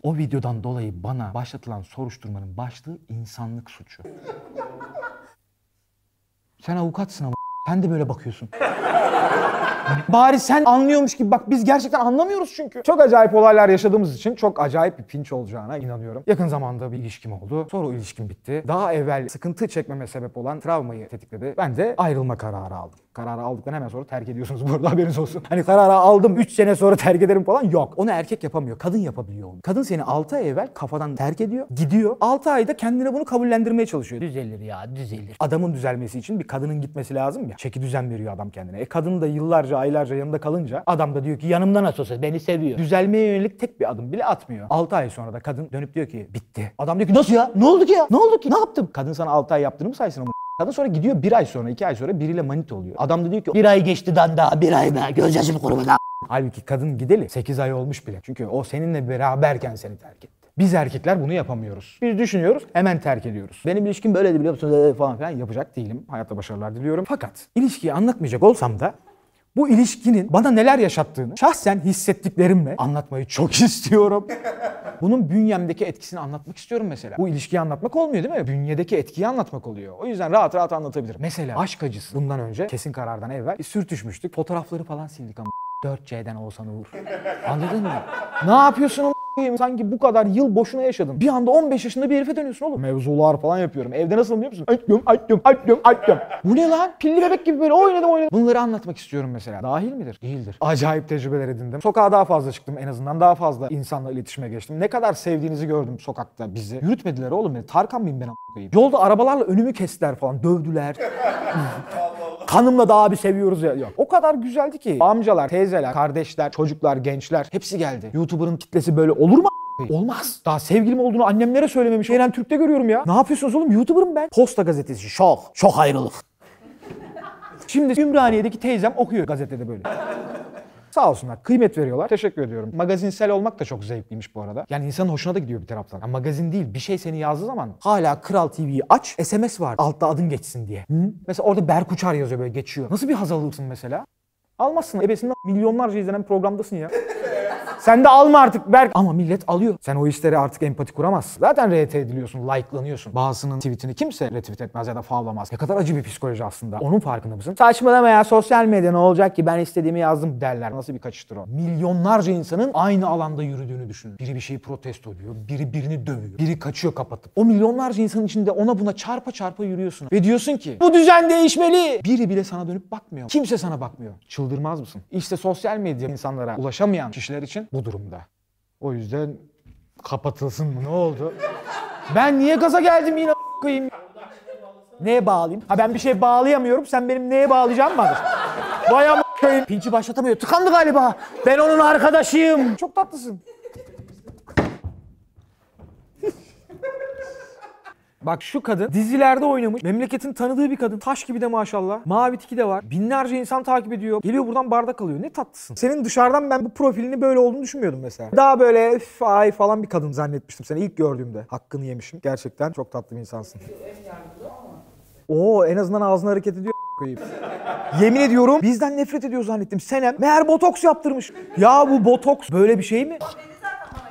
O videodan dolayı bana başlatılan soruşturmanın başlığı insanlık suçu. Sen avukatsın ama sen de böyle bakıyorsun. Bari sen anlıyormuş gibi bak biz gerçekten anlamıyoruz çünkü. Çok acayip olaylar yaşadığımız için çok acayip bir pinç olacağına inanıyorum. Yakın zamanda bir ilişkim oldu. Sonra o ilişkim bitti. Daha evvel sıkıntı çekmeme sebep olan travmayı tetikledi. Ben de ayrılma kararı aldım. Kararı aldıktan hemen sonra terk ediyorsunuz bu arada haberiniz olsun. Hani kararı aldım 3 sene sonra terk ederim falan yok. Onu erkek yapamıyor. Kadın yapabiliyor onu. Kadın seni 6 ay evvel kafadan terk ediyor. Gidiyor. 6 ayda kendine bunu kabullendirmeye çalışıyor. Düzelir ya düzelir. Adamın düzelmesi için bir kadının gitmesi lazım ya. Çeki düzen veriyor adam kendine. E kadın da yıllarca aylarca yanında kalınca adam da diyor ki yanımda nasıl beni seviyor. Düzelmeye yönelik tek bir adım bile atmıyor. 6 ay sonra da kadın dönüp diyor ki bitti. Adam diyor ki nasıl ya? Ne oldu ki ya? Ne oldu ki? Ne yaptım? Kadın sana 6 ay yaptığını mı saysın ama Kadın sonra gidiyor bir ay sonra, iki ay sonra biriyle manita oluyor. Adam da diyor ki Bir ay geçti daha bir ay be. Gözyaşım kurumadı. Halbuki kadın gideli 8 ay olmuş bile. Çünkü o seninle beraberken seni terk etti. Biz erkekler bunu yapamıyoruz. Biz düşünüyoruz, hemen terk ediyoruz. Benim ilişkim böyleydi biliyor musunuz falan filan yapacak değilim. Hayatta başarılar diliyorum. Fakat ilişkiyi anlatmayacak olsam da bu ilişkinin bana neler yaşattığını şahsen hissettiklerimle anlatmayı çok istiyorum. Bunun bünyemdeki etkisini anlatmak istiyorum mesela. Bu ilişkiyi anlatmak olmuyor değil mi? Bünyedeki etkiyi anlatmak oluyor. O yüzden rahat rahat anlatabilirim. Mesela aşk acısı. Bundan önce kesin karardan evvel sürtüşmüştük. Fotoğrafları falan sildik ama 4C'den olsan Uğur. Anladın mı? Ne yapıyorsun o. Sanki bu kadar yıl boşuna yaşadın. Bir anda 15 yaşında bir herife dönüyorsun oğlum. Mevzular falan yapıyorum. Evde nasıl biliyor musun? Açtım, açtım, açtım, açtım. Bu ne lan? Pilli bebek gibi böyle oynadım oynadım. Bunları anlatmak istiyorum mesela. Dahil midir? Değildir. Acayip tecrübeler edindim. Sokağa daha fazla çıktım en azından. Daha fazla insanla iletişime geçtim. Ne kadar sevdiğinizi gördüm sokakta bizi. Yürütmediler oğlum beni. Tarkan mıyım ben a**ayım? Yolda arabalarla önümü kestiler falan. Dövdüler. Kanımla da abi seviyoruz ya. Yok. O kadar güzeldi ki. Amcalar, teyzeler, kardeşler, çocuklar, gençler hepsi geldi. YouTuber'ın kitlesi böyle olur mu? Olmaz. Daha sevgilim olduğunu annemlere söylememiş. Eren Türk'te görüyorum ya. Ne yapıyorsunuz oğlum? YouTuber'ım ben. Posta gazetesi. Şok. Şok ayrılık. Şimdi Ümraniye'deki teyzem okuyor gazetede böyle. Sağ olsunlar. Kıymet veriyorlar. Teşekkür ediyorum. Magazinsel olmak da çok zevkliymiş bu arada. Yani insanın hoşuna da gidiyor bir taraftan. Ya magazin değil. Bir şey seni yazdığı zaman hala Kral TV'yi aç. SMS var. Altta adın geçsin diye. Hı? Mesela orada Berk Uçar yazıyor böyle geçiyor. Nasıl bir haz alırsın mesela? Almazsın. Ebesinden milyonlarca izlenen programdasın ya. Sen de alma artık Berk. Ama millet alıyor. Sen o işlere artık empati kuramazsın. Zaten RT ediliyorsun, like'lanıyorsun. Bazısının tweetini kimse retweet etmez ya da favlamaz. Ne kadar acı bir psikoloji aslında. Onun farkında mısın? Saçmalama ya sosyal medya ne olacak ki ben istediğimi yazdım derler. Nasıl bir kaçıştır o? Milyonlarca insanın aynı alanda yürüdüğünü düşün. Biri bir şeyi protesto ediyor, biri birini dövüyor, biri kaçıyor kapatıp. O milyonlarca insanın içinde ona buna çarpa çarpa yürüyorsun. Ve diyorsun ki bu düzen değişmeli. Biri bile sana dönüp bakmıyor. Kimse sana bakmıyor. Çıldırmaz mısın? İşte sosyal medya insanlara ulaşamayan kişiler için bu durumda. O yüzden kapatılsın mı? Ne oldu? Ben niye gaza geldim yine a- koyayım? Neye bağlayayım? Ha ben bir şey bağlayamıyorum. Sen benim neye bağlayacağım mı? Vay am koyayım. Pinçi başlatamıyor. Tıkandı galiba. Ben onun arkadaşıyım. Çok tatlısın. Bak şu kadın dizilerde oynamış. Memleketin tanıdığı bir kadın. Taş gibi de maşallah. Mavi tiki de var. Binlerce insan takip ediyor. Geliyor buradan bardak alıyor. Ne tatlısın. Senin dışarıdan ben bu profilini böyle olduğunu düşünmüyordum mesela. Daha böyle üf, ay falan bir kadın zannetmiştim seni ilk gördüğümde. Hakkını yemişim. Gerçekten çok tatlı bir insansın. Oo en azından ağzını hareket ediyor koyayım. Yemin ediyorum bizden nefret ediyor zannettim. Senem meğer botoks yaptırmış. Ya bu botoks böyle bir şey mi?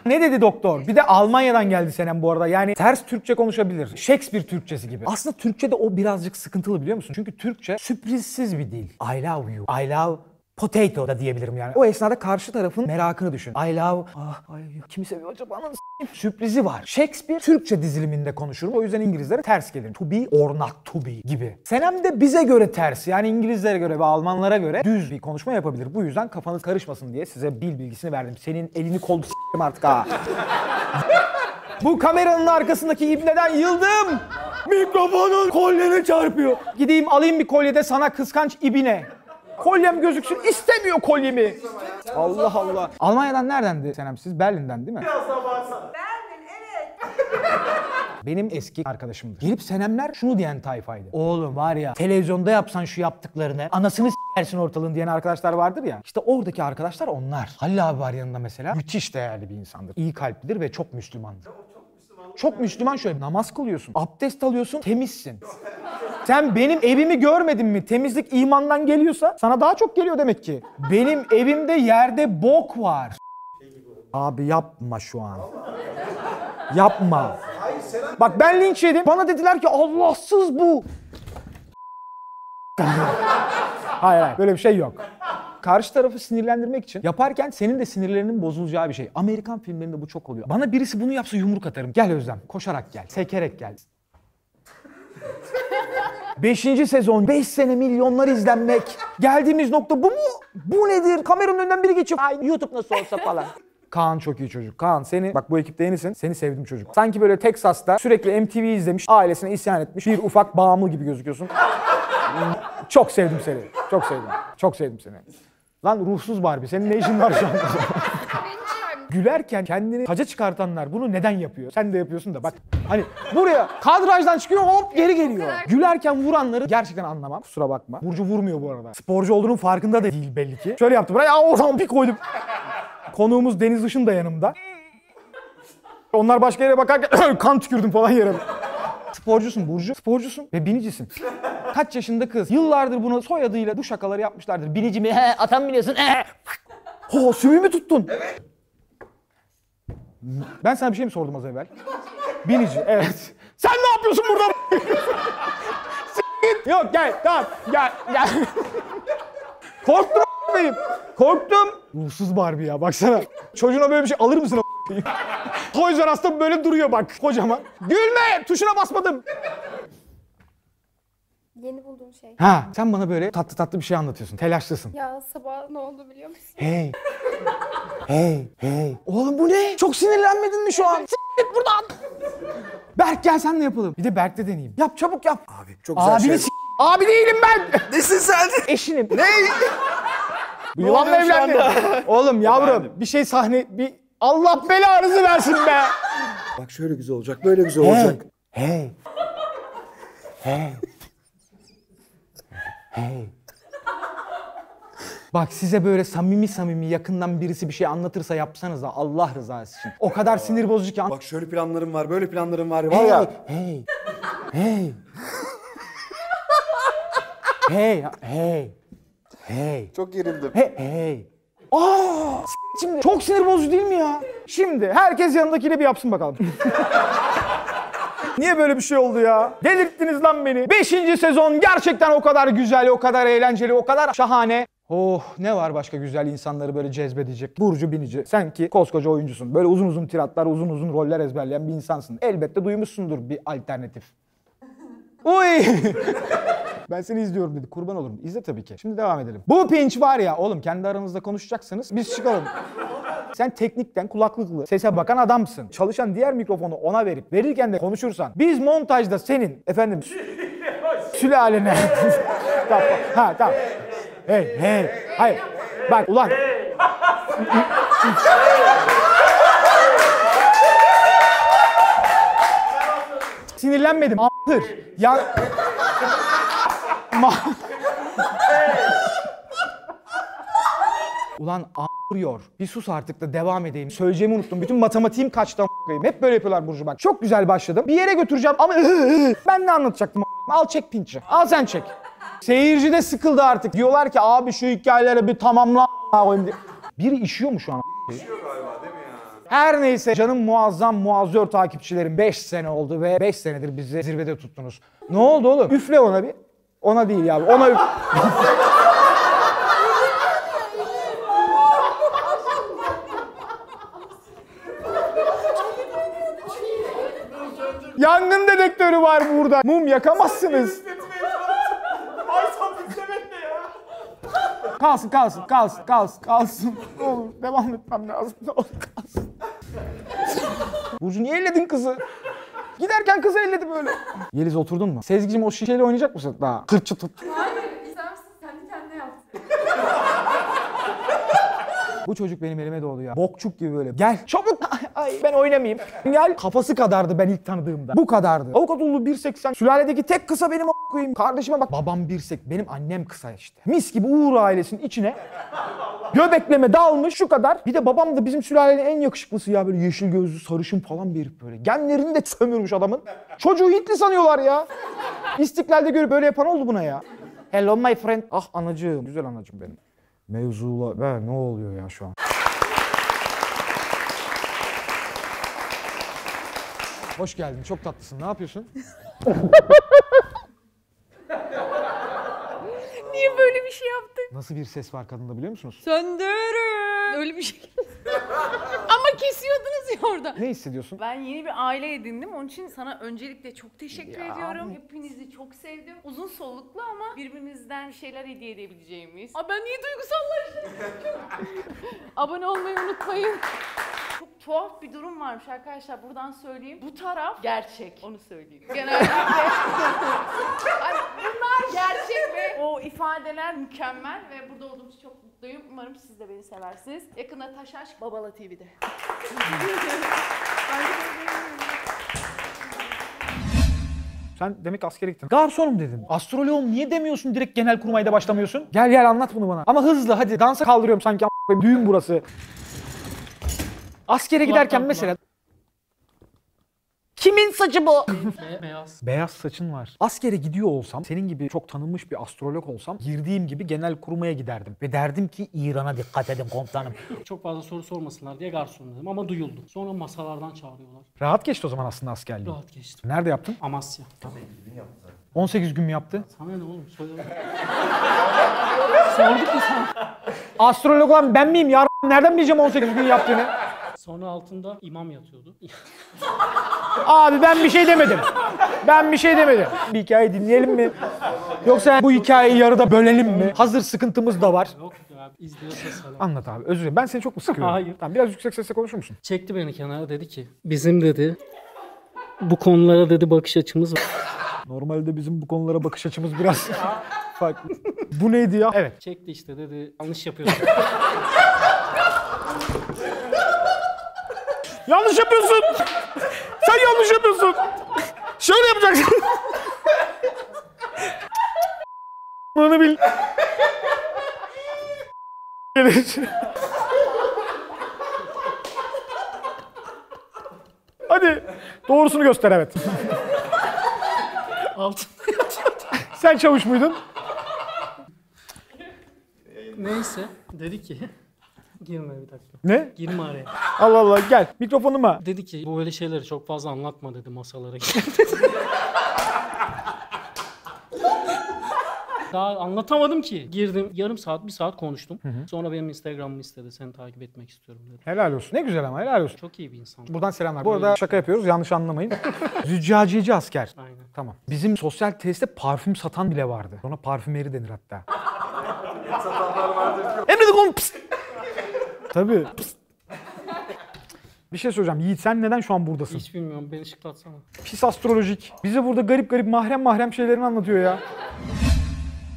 Ne dedi doktor? Bir de Almanya'dan geldi Senem bu arada. Yani ters Türkçe konuşabilir. Shakespeare Türkçesi gibi. Aslında Türkçe'de o birazcık sıkıntılı biliyor musun? Çünkü Türkçe sürprizsiz bir dil. I love you. I love potato da diyebilirim yani. O esnada karşı tarafın merakını düşün. I love... Ah, ay, kimi seviyor acaba? Ananı. Sürprizi var. Shakespeare Türkçe diziliminde konuşur. O yüzden İngilizlere ters gelir. To be or not to be gibi. Senem de bize göre ters. Yani İngilizlere göre ve Almanlara göre düz bir konuşma yapabilir. Bu yüzden kafanız karışmasın diye size bil bilgisini verdim. Senin elini kolunu s**eyim artık ha. Bu kameranın arkasındaki ibneden yıldım. Mikrofonun kolyene çarpıyor. Gideyim alayım bir kolye de sana kıskanç ibine. Kolyem gözüksün istemiyor kolyemi. Allah Allah. Almanya'dan neredendi Senem siz? Berlin'den değil mi? Benim eski arkadaşımdır. Gelip Senemler şunu diyen tayfaydı. Oğlum var ya televizyonda yapsan şu yaptıklarını anasını s**ersin ortalığın diyen arkadaşlar vardır ya. İşte oradaki arkadaşlar onlar. Halil abi var yanında mesela. Müthiş değerli bir insandır. İyi kalplidir ve çok Müslümandır. Çok Müslüman şöyle namaz kılıyorsun, abdest alıyorsun, temizsin. Sen benim evimi görmedin mi? Temizlik imandan geliyorsa sana daha çok geliyor demek ki. Benim evimde yerde bok var. Abi yapma şu an. Yapma. Bak ben linç yedim. Bana dediler ki Allahsız bu. hayır hayır böyle bir şey yok. Karşı tarafı sinirlendirmek için yaparken senin de sinirlerinin bozulacağı bir şey. Amerikan filmlerinde bu çok oluyor. Bana birisi bunu yapsa yumruk atarım. Gel Özlem koşarak gel. Sekerek gel. Beşinci sezon, 5 sene milyonlar izlenmek. Geldiğimiz nokta bu mu? Bu nedir? Kameranın önünden biri geçiyor. Ay YouTube nasıl olsa falan. Kaan çok iyi çocuk. Kaan seni, bak bu ekipte yenisin, seni sevdim çocuk. Sanki böyle Texas'ta sürekli MTV izlemiş, ailesine isyan etmiş, bir ufak bağımlı gibi gözüküyorsun. çok sevdim seni, çok sevdim. Çok sevdim seni. Lan ruhsuz Barbie, senin ne işin var şu an? Gülerken kendini taca çıkartanlar bunu neden yapıyor? Sen de yapıyorsun da bak. Hani buraya kadrajdan çıkıyor hop geri geliyor. Gülerken vuranları gerçekten anlamam. Kusura bakma. Burcu vurmuyor bu arada. Sporcu olduğunun farkında da değil belli ki. Şöyle yaptı buraya o zaman bir koydum. Konuğumuz Deniz Işın da yanımda. Onlar başka yere bakarken kan tükürdüm falan yere. Sporcusun Burcu. Sporcusun ve binicisin. Kaç yaşında kız? Yıllardır bunu soyadıyla bu şakaları yapmışlardır. Binici mi? He, atan biliyorsun? He. Ho, sümüğümü tuttun. Evet. Ben sana bir şey mi sordum az evvel? Binici, evet. Sen ne yapıyorsun burada? Yok gel, tamam. Gel, gel. Korktum a**ayım. Korktum. Ruhsuz Barbie ya baksana. Çocuğuna böyle bir şey alır mısın? Toys R Us'ta böyle duruyor bak kocaman. Gülme! Tuşuna basmadım. Yeni bulduğum şey. Ha sen bana böyle tatlı tatlı bir şey anlatıyorsun. Telaşlısın. Ya sabah ne oldu biliyor musun? Hey. Hey. Hey. Oğlum bu ne? Çok sinirlenmedin mi şu an? S**t buradan. Berk gel senle yapalım. Bir de Berk'le deneyeyim. Yap çabuk yap. Abi çok güzel Abini şey. Abi değilim ben. Nesin sen? Eşinim. Ne? Bu yılanla evlendi. Oğlum yavrum bir şey sahne bir Allah belanızı versin be. Bak şöyle güzel olacak, böyle güzel olacak. Hey. Hey. Hey. Bak size böyle samimi samimi yakından birisi bir şey anlatırsa yapsanız da Allah rızası için. O kadar sinir bozucu ki. Bak şöyle planlarım var, böyle planlarım var. Var ya. Hey. Hey. Hey. Hey. Hey. Çok gerildim. Hey. Hey. Aa! Şimdi çok sinir bozucu değil mi ya? Şimdi herkes yanındakiyle bir yapsın bakalım. Niye böyle bir şey oldu ya? Delirttiniz lan beni. Beşinci sezon gerçekten o kadar güzel, o kadar eğlenceli, o kadar şahane. Oh ne var başka güzel insanları böyle cezbedecek. Burcu Binici. Sen ki koskoca oyuncusun. Böyle uzun uzun tiratlar, uzun uzun roller ezberleyen bir insansın. Elbette duymuşsundur bir alternatif. Uy! Ben seni izliyorum dedi. Kurban olurum. İzle tabii ki. Şimdi devam edelim. Bu pinç var ya oğlum kendi aranızda konuşacaksınız. Biz çıkalım. Sen teknikten kulaklıklı sese bakan adamsın. Çalışan diğer mikrofonu ona verip verirken de konuşursan biz montajda senin efendim sülalene tamam, ha tamam. Hey hey hayır. Bak ulan sinirlenmedim. A**hır. Ya Ma- Ulan a**ıyor. Bir sus artık da devam edeyim. Söyleyeceğimi unuttum. Bütün matematiğim kaçtı a**ayım. Hep böyle yapıyorlar Burcu bak. Çok güzel başladım. Bir yere götüreceğim ama ben ne anlatacaktım a**? Al çek pinçi. Al sen çek. Seyirci de sıkıldı artık. Diyorlar ki abi şu hikayeleri bir tamamla a**ayım diye. Biri işiyor mu şu an a**ayım? Her neyse canım muazzam muazzör takipçilerim 5 sene oldu ve 5 senedir bizi zirvede tuttunuz. Ne oldu oğlum? Üfle ona bir. Ona değil ya. Ona üf... Yangın dedektörü var burada. Mum yakamazsınız. Kalsın kalsın kalsın kalsın kalsın. Ne olur devam etmem lazım. Ne olur. Burcu niye elledin kızı? Giderken kızı elledi böyle. Yeliz oturdun mu? Sezgi'cim o şişeyle oynayacak mısın daha? Kırçı tut. Hayır, ister misin? Kendi kendine yaptın. Bu çocuk benim elime doğdu ya. Bokçuk gibi böyle. Gel çabuk. Ay ben oynamayayım. Gel. Kafası kadardı ben ilk tanıdığımda. Bu kadardı. Avukat oğlu 1.80. Sülaledeki tek kısa benim koyayım. Kardeşime bak. Babam 1.80. Benim annem kısa işte. Mis gibi Uğur ailesinin içine göbekleme dalmış şu kadar. Bir de babam da bizim sülalenin en yakışıklısı ya. Böyle yeşil gözlü sarışın falan bir herif böyle. Genlerini de sömürmüş adamın. Çocuğu Hintli sanıyorlar ya. İstiklal'de görüp böyle yapan oldu buna ya. Hello my friend. Ah anacığım. Güzel anacığım benim. Mevzula be ne oluyor ya şu an? Hoş geldin. Çok tatlısın. Ne yapıyorsun? Niye böyle bir şey yaptın? Nasıl bir ses var kadında biliyor musunuz? Söndürün. Öyle bir şey. Ama kesiyordunuz ya orada. Ne hissediyorsun? Ben yeni bir aile edindim. Onun için sana öncelikle çok teşekkür ediyorum. Hepinizi çok sevdim. Uzun soluklu ama birbirimizden bir şeyler hediye edebileceğimiz. Aa ben niye duygusallaştım? Abone olmayı unutmayın. Çok tuhaf bir durum varmış arkadaşlar. Buradan söyleyeyim. Bu taraf gerçek. Onu söyleyeyim. Genellikle bunlar gerçek ve o ifadeler mükemmel ve burada olduğum için çok mutluyum. Umarım siz de beni seversiniz. Yakında Taş Aşk Babala TV'de. Sen demek askere gittin. Garsonum dedin. Astroloğum niye demiyorsun direkt genel kurmayda başlamıyorsun? Gel gel anlat bunu bana. Ama hızlı hadi dansa kaldırıyorum sanki a**ayım. düğün burası. Askere giderken mesela Kimin saçı bu? Beyaz. Beyaz saçın var. Askere gidiyor olsam, senin gibi çok tanınmış bir astrolog olsam, girdiğim gibi genel kurmaya giderdim. Ve derdim ki İran'a dikkat edin komutanım. Çok fazla soru sormasınlar diye garson dedim ama duyuldu. Sonra masalardan çağırıyorlar. Rahat geçti o zaman aslında askerliği. Rahat geçtim. Nerede yaptın? Amasya. 18 gün mü yaptı? Sana ne oğlum? Söyle. Sorduk ya sana. Astrolog olan ben miyim ya? Nereden bileceğim 18 gün yaptığını? Sonra altında imam yatıyordu. Abi ben bir şey demedim. Ben bir şey demedim. Bir hikaye dinleyelim mi? Yoksa bu hikayeyi yarıda bölelim mi? Hazır sıkıntımız da var. Yok ya izliyorsa selam. Anlat abi özür dilerim. Ben seni çok mu sıkıyorum? Hayır. Tamam biraz yüksek sesle konuşur musun? Çekti beni kenara dedi ki bizim dedi bu konulara dedi bakış açımız var. Normalde bizim bu konulara bakış açımız biraz farklı. Bu neydi ya? Evet. Çekti işte dedi yanlış yapıyorsun. Yanlış yapıyorsun. Sen yanlış yapıyorsun. Şöyle yapacaksın. Bunu bil. Hadi doğrusunu göster evet. Yatıyordu. Sen çavuş muydun? Neyse dedi ki girme bir dakika. Ne? Girme araya. Allah Allah gel mikrofonuma. Dedi ki bu öyle şeyleri çok fazla anlatma dedi masalara. Daha anlatamadım ki. Girdim yarım saat bir saat konuştum. Sonra benim Instagram'ımı istedi. Seni takip etmek istiyorum dedi. Helal olsun. Ne güzel ama helal olsun. Çok iyi bir insan. Buradan selamlar. Bu arada şaka yapıyoruz yanlış anlamayın. Züccaciyeci asker. Aynen. Tamam. Bizim sosyal tesiste parfüm satan bile vardı. Ona parfümeri denir hatta. Emredin oğlum pis. Tabii. Bir şey söyleyeceğim. Yiğit sen neden şu an buradasın? Hiç bilmiyorum. Beni ışıklatsana. Pis astrolojik. Bize burada garip garip mahrem mahrem şeylerini anlatıyor ya.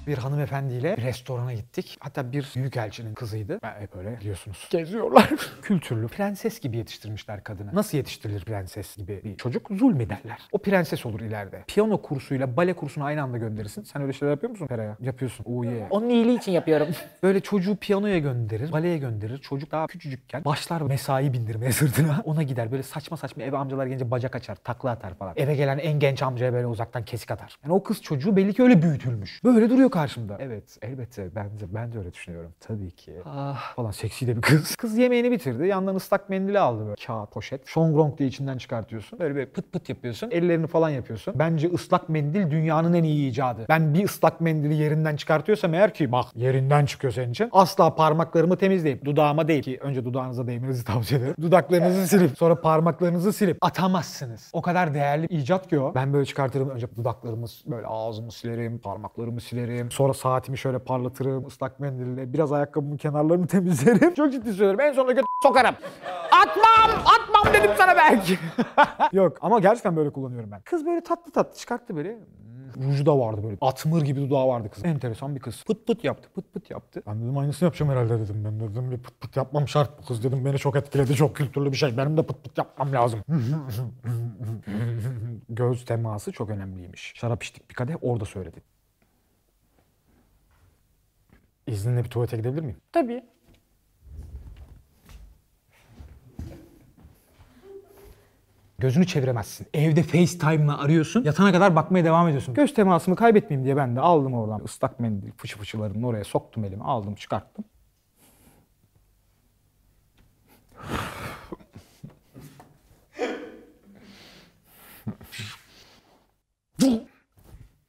Bir hanımefendiyle restorana gittik. Hatta bir büyükelçinin kızıydı. Ben hep öyle biliyorsunuz. Geziyorlar. Kültürlü. Prenses gibi yetiştirmişler kadını. Nasıl yetiştirilir prenses gibi bir çocuk? Zulmederler. O prenses olur ileride. Piyano kursuyla bale kursunu aynı anda gönderirsin. Sen öyle şeyler yapıyor musun Feraya? Yapıyorsun. Oh yeah. Onun iyiliği için yapıyorum. Böyle çocuğu piyanoya gönderir, baleye gönderir. Çocuk daha küçücükken başlar mesai bindirmeye sırtına. Ona gider böyle saçma saçma eve amcalar gelince bacak açar, takla atar falan. Eve gelen en genç amcaya böyle uzaktan kesik atar. Yani o kız çocuğu belli ki öyle büyütülmüş. Böyle duruyor karşımda. Evet, elbette ben de, ben de öyle düşünüyorum. Tabii ki. Ah falan seksi de bir kız. Kız yemeğini bitirdi. Yandan ıslak mendili aldı böyle. Kağıt, poşet. Şongrong diye içinden çıkartıyorsun. Böyle bir pıt pıt yapıyorsun. Ellerini falan yapıyorsun. Bence ıslak mendil dünyanın en iyi icadı. Ben bir ıslak mendili yerinden çıkartıyorsam eğer ki bak yerinden çıkıyor senin için. Asla parmaklarımı temizleyip dudağıma değil ki önce dudağınıza değmenizi tavsiye ederim. Dudaklarınızı silip sonra parmaklarınızı silip atamazsınız. O kadar değerli icat ki o. Ben böyle çıkartırım önce dudaklarımı böyle ağzımı silerim, parmaklarımı silerim. Sonra saatimi şöyle parlatırım ıslak mendille. Biraz ayakkabımın kenarlarını temizlerim. Çok ciddi söylüyorum. En sonunda göt sokarım. Atmam! Atmam dedim sana belki. Yok ama gerçekten böyle kullanıyorum ben. Kız böyle tatlı tatlı çıkarttı böyle. Ruju da vardı böyle. Atmır gibi dudağı vardı kız. Enteresan bir kız. Pıt pıt yaptı. Pıt pıt yaptı. Ben dedim aynısını yapacağım herhalde dedim. Ben dedim bir pıt pıt yapmam şart bu kız dedim. Beni çok etkiledi. Çok kültürlü bir şey. Benim de pıt pıt yapmam lazım. Göz teması çok önemliymiş. Şarap içtik bir kadeh orada söyledi. İzninle bir tuvalete gidebilir miyim? Tabii. Gözünü çeviremezsin. Evde FaceTime'la arıyorsun. Yatana kadar bakmaya devam ediyorsun. Göz temasımı kaybetmeyeyim diye ben de aldım oradan ıslak mendil fıçı fıçılarını oraya soktum elimi. Aldım çıkarttım.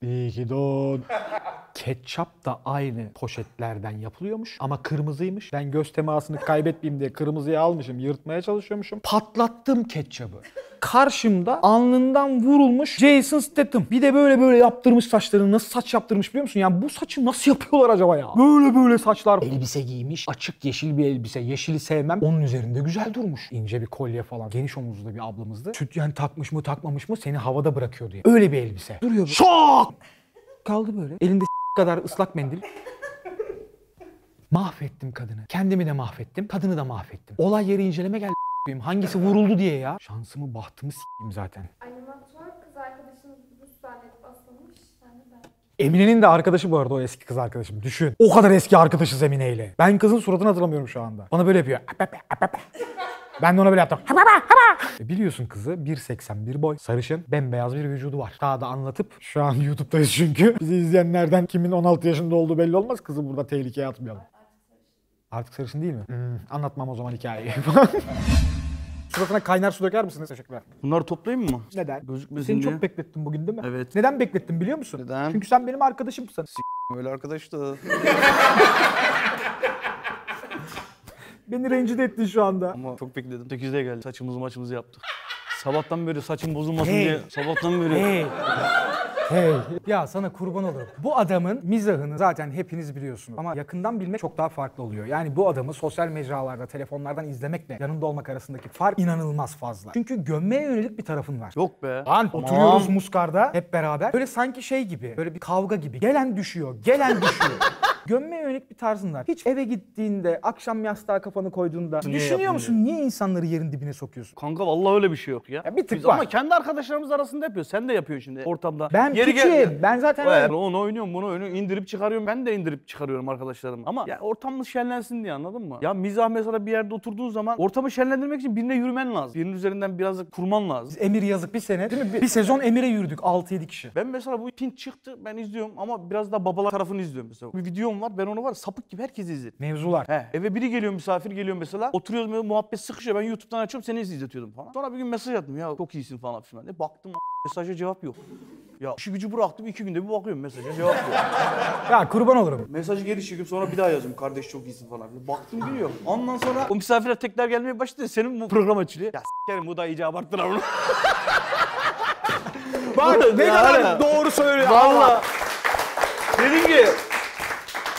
İyi ki doğdun. Ketçap da aynı poşetlerden yapılıyormuş ama kırmızıymış. Ben göz temasını kaybetmeyeyim diye kırmızıyı almışım, yırtmaya çalışıyormuşum. Patlattım ketçabı. Karşımda alnından vurulmuş Jason Statham. Bir de böyle böyle yaptırmış saçlarını. Nasıl saç yaptırmış biliyor musun? Yani bu saçı nasıl yapıyorlar acaba ya? Böyle böyle saçlar. Elbise giymiş. Açık yeşil bir elbise. Yeşili sevmem. Onun üzerinde güzel durmuş. İnce bir kolye falan. Geniş omuzlu bir ablamızdı. Süt yani takmış mı takmamış mı seni havada bırakıyor diye. Öyle bir elbise. Duruyor. Şok! Kaldı böyle. Elinde kadar ıslak mendil. Mahvettim kadını. Kendimi de mahvettim. Kadını da mahvettim. Olay yeri inceleme geldi. Hangisi vuruldu diye ya. Şansımı bahtımı s**eyim zaten. Animatör kız arkadaşınız bu zannedip asılmış. Sen de ben. Emine'nin de arkadaşı bu arada o eski kız arkadaşım. Düşün. O kadar eski arkadaşız Emine ile. Ben kızın suratını hatırlamıyorum şu anda. Bana böyle yapıyor. Ben de ona böyle yaptım. E biliyorsun kızı 1.81 boy, sarışın, bembeyaz bir vücudu var. Daha da anlatıp şu an YouTube'dayız çünkü. Bizi izleyenlerden kimin 16 yaşında olduğu belli olmaz. Kızı burada tehlikeye atmayalım. Artık sarışın değil mi? Hmm, anlatmam o zaman hikayeyi. Suratına kaynar su döker misiniz? Teşekkürler. Bunları toplayayım mı? Neden? Gözükmesin Seni diye. çok beklettim bugün değil mi? Evet. Neden beklettim biliyor musun? Neden? Çünkü sen benim arkadaşımsın. Öyle arkadaş da. Beni rencide ettin şu anda. Ama çok bekledim. 8'de geldi. Saçımızı maçımızı yaptık. Sabahtan beri saçım bozulmasın Hey. diye. Sabahtan beri. Hey. Hey. Ya sana kurban olurum. Bu adamın mizahını zaten hepiniz biliyorsunuz. Ama yakından bilmek çok daha farklı oluyor. Yani bu adamı sosyal mecralarda, telefonlardan izlemekle yanında olmak arasındaki fark inanılmaz fazla. Çünkü gömmeye yönelik bir tarafın var. Yok be. Lan oturuyoruz muskarda hep beraber. Böyle sanki şey gibi, böyle bir kavga gibi. Gelen düşüyor, gelen düşüyor. Gömmeye yönelik bir tarzın var. Hiç eve gittiğinde, akşam yastığa kafanı koyduğunda Niye düşünüyor yaptın musun niye insanları yerin dibine sokuyorsun? Kanka vallahi öyle bir şey yok ya. Ya bir tık Biz var. Ama kendi arkadaşlarımız arasında yapıyoruz. Sen de yapıyorsun şimdi ortamda. Ben Küçüğüm. gel- Ben zaten öyle. onu oynuyorum, bunu oynuyorum. indirip çıkarıyorum. Ben de indirip çıkarıyorum arkadaşlarım. Ama ya ortamımız şenlensin diye anladın mı? Ya mizah mesela bir yerde oturduğun zaman ortamı şenlendirmek için birine yürümen lazım. Birinin üzerinden biraz da kurman lazım. Emir yazık bir sene değil mi? Bir, bir sezon Emir'e yürüdük 6-7 kişi. Ben mesela bu pint çıktı ben izliyorum ama biraz da babalar tarafını izliyorum mesela. Bir videom var ben onu var sapık gibi herkes izledim. Mevzular. He, eve biri geliyor misafir geliyor mesela. Oturuyoruz böyle muhabbet sıkışıyor. Ben YouTube'dan açıyorum seni izletiyordum falan. Sonra bir gün mesaj attım ya çok iyisin falan filan. diye. Baktım mesaja cevap yok. Ya işi gücü bıraktım iki günde bir bakıyorum mesaja cevap yok. Ya kurban olurum. Mesajı geri çekiyorum sonra bir daha yazıyorum kardeş çok iyisin falan. filan. Baktım gülüyor. Ondan sonra o misafirler tekrar gelmeye başladı. Senin bu program açılıyor. Ya s**kerim bu da iyice abarttılar onu. Bak ne kadar doğru söylüyor. Valla. Dedim ki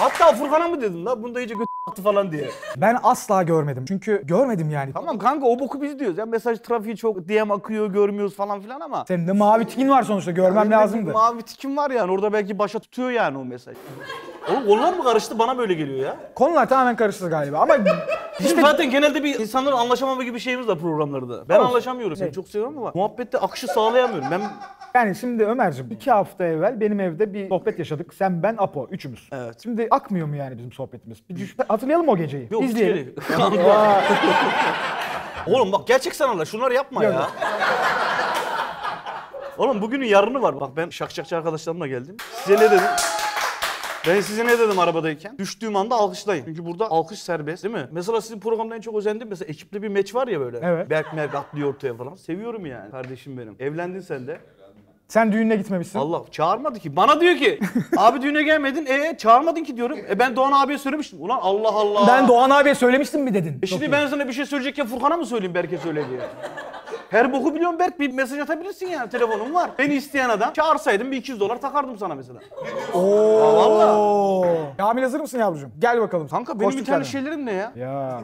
Hatta Furkan'a mı dedim la bunda iyice göt attı falan diye. Ben asla görmedim. Çünkü görmedim yani. Tamam kanka o boku biz diyoruz. Ya mesaj trafiği çok DM akıyor görmüyoruz falan filan ama. Senin de mavi tikin var sonuçta görmem Elimde bir lazımdı. Mavi tikim var yani orada belki başa tutuyor yani o mesaj. Oğlum onlar mı karıştı bana böyle geliyor ya. Konular tamamen karıştı galiba ama Bizim zaten genelde bir insanların anlaşamama gibi bir şeyimiz var programlarda. Ben Olsun. anlaşamıyorum. Seni çok seviyorum ama muhabbette akışı sağlayamıyorum. Ben yani şimdi Ömer'cim iki hafta evvel benim evde bir sohbet yaşadık. Sen, ben, Apo üçümüz. Evet. Şimdi akmıyor mu yani bizim sohbetimiz? Bir düş- Hatırlayalım o geceyi. Yok, hiç İzleyelim. gerek- Oğlum bak gerçek sanarlar şunları yapma Yok. ya. Oğlum bugünün yarını var. Bak ben şakşakçı arkadaşlarımla geldim. Size ne dedim? Ben size ne dedim arabadayken? Düştüğüm anda alkışlayın. Çünkü burada alkış serbest değil mi? Mesela sizin programda en çok özendim. Mesela ekiple bir meç var ya böyle. Evet. Berk Merk atlıyor ortaya falan. Seviyorum yani kardeşim benim. Evlendin sen de. Sen düğününe gitmemişsin. Allah çağırmadı ki. Bana diyor ki abi düğüne gelmedin. E çağırmadın ki diyorum. E ben Doğan abiye söylemiştim. Ulan Allah Allah. Ben Doğan abiye söylemiştim mi dedin? E şimdi ben sana bir şey söyleyecekken Furkan'a mı söyleyeyim Berk'e söyle diye. Her boku biliyorum Berk bir mesaj atabilirsin yani telefonum var. Beni isteyen adam çağırsaydım bir 200 dolar takardım sana mesela. Oo. valla. Kamil hazır mısın yavrucuğum? Gel bakalım. Kanka benim internet kendine. şeylerim ne ya? Ya.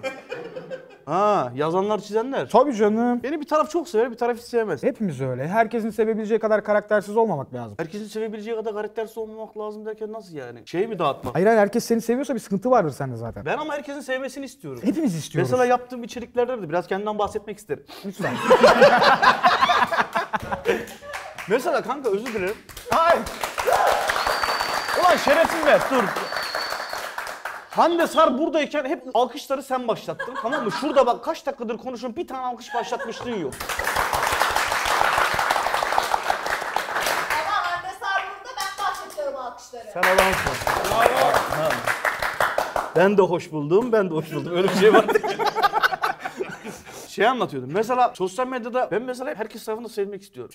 Ha yazanlar çizenler. Tabii canım. Beni bir taraf çok sever bir taraf hiç sevmez. Hepimiz öyle. Herkesin sevebileceği kadar karaktersiz olmamak lazım. Herkesin sevebileceği kadar karaktersiz olmamak lazım derken nasıl yani? Şey mi dağıtmak? Hayır hayır herkes seni seviyorsa bir sıkıntı vardır sende zaten. Ben ama herkesin sevmesini istiyorum. Hepimiz istiyoruz. Mesela yaptığım içeriklerde de biraz kendimden bahsetmek isterim. Lütfen. Mesela kanka özür dilerim. Hayır. Ulan şerefsiz be dur. Hande Sar buradayken hep alkışları sen başlattın tamam mı? Şurada bak kaç dakikadır konuşuyorum bir tane alkış başlatmışlığın yok. Ama anne sarmında ben başlatıyorum alkışları. Sen adamsın. Ha. Ben de hoş buldum, ben de hoş buldum. Öyle bir şey var. Şey anlatıyordum. Mesela sosyal medyada ben mesela herkes tarafından sevilmek istiyorum.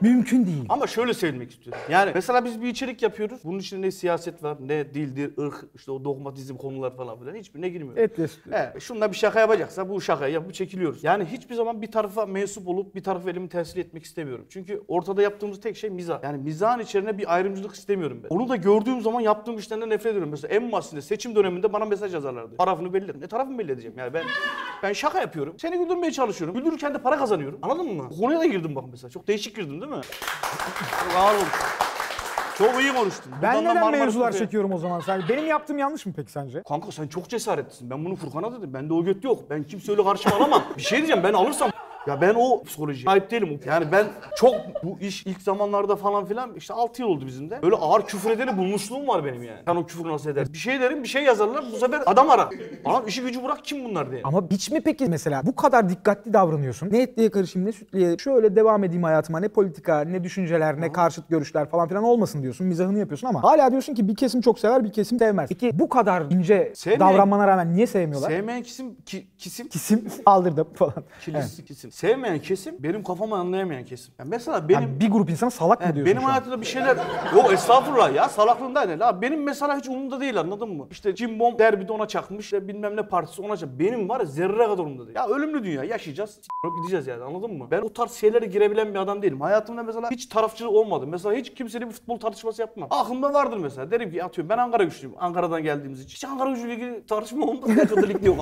Mümkün değil. Ama şöyle sevilmek istiyorum. Yani mesela biz bir içerik yapıyoruz. Bunun içinde ne siyaset var, ne dildir, ırk, işte o dogmatizm konular falan filan hiçbirine girmiyor. Et. He, şunda bir şaka yapacaksa bu şakayı yapıp çekiliyoruz. Yani hiçbir zaman bir tarafa mensup olup bir tarafa elimi teslim etmek istemiyorum. Çünkü ortada yaptığımız tek şey mizah. Yani mizahın içerine bir ayrımcılık istemiyorum ben. Onu da gördüğüm zaman yaptığım işlerden nefret ediyorum. Mesela en basitinde seçim döneminde bana mesaj yazarlardı. Tarafını belli et. Ne tarafımı belli edeceğim? Yani ben ben şaka yapıyorum. Seni güldürmeye çalışıyorum. Güldürürken de para kazanıyorum. Anladın mı? Bu konuya da girdim bak mesela. Çok değişik girdim değil mi? Çok ağır olmuş. Çok iyi konuştun. Ben Buradan da neden Marmara mevzular Kafe'ye- çekiyorum o zaman? Sen benim yaptığım yanlış mı peki sence? Kanka sen çok cesaretlisin. Ben bunu Furkan'a dedim. Bende o göt yok. Ben kimse öyle karşıma alamam. Bir şey diyeceğim ben alırsam ya ben o psikoloji sahip değilim. Yani ben çok bu iş ilk zamanlarda falan filan işte 6 yıl oldu bizim de. Böyle ağır küfür edeni bulmuşluğum var benim yani. Sen o küfür nasıl edersin? Bir şey derim bir şey yazarlar bu sefer adam ara. Adam işi gücü bırak kim bunlar diye. Ama hiç mi peki mesela bu kadar dikkatli davranıyorsun? Ne etliye karışayım ne sütlüye şöyle devam edeyim hayatıma ne politika ne düşünceler ne karşıt görüşler falan filan olmasın diyorsun. Mizahını yapıyorsun ama hala diyorsun ki bir kesim çok sever bir kesim sevmez. Peki bu kadar ince Sevmeyen- davranmana rağmen niye sevmiyorlar? Sevmeyen kisim ki, kisim Kesim aldırdım falan. kilisi kisim. Sevmeyen kesim benim kafamı anlayamayan kesim. Yani mesela benim Yani bir grup insan salak mı diyorsun benim şu an? hayatımda bir şeyler... Yok estağfurullah ya salaklığından değil. Abi benim mesela hiç umurumda değil anladın mı? İşte Jim Bomb derbide ona çakmış. işte bilmem ne partisi ona çakmış. Benim var ya zerre kadar umurumda değil. Ya ölümlü dünya yaşayacağız. s**ip gideceğiz yani anladın mı? Ben o tarz şeylere girebilen bir adam değilim. Hayatımda mesela hiç tarafçı olmadım. Mesela hiç kimseyle bir futbol tartışması yapmam. Aklımda vardır mesela. Derim ki atıyorum ben Ankara güçlüyüm. Ankara'dan geldiğimiz için. Hiç Ankara gücüyle ilgili tartışma olmadı. Yakında ligde yok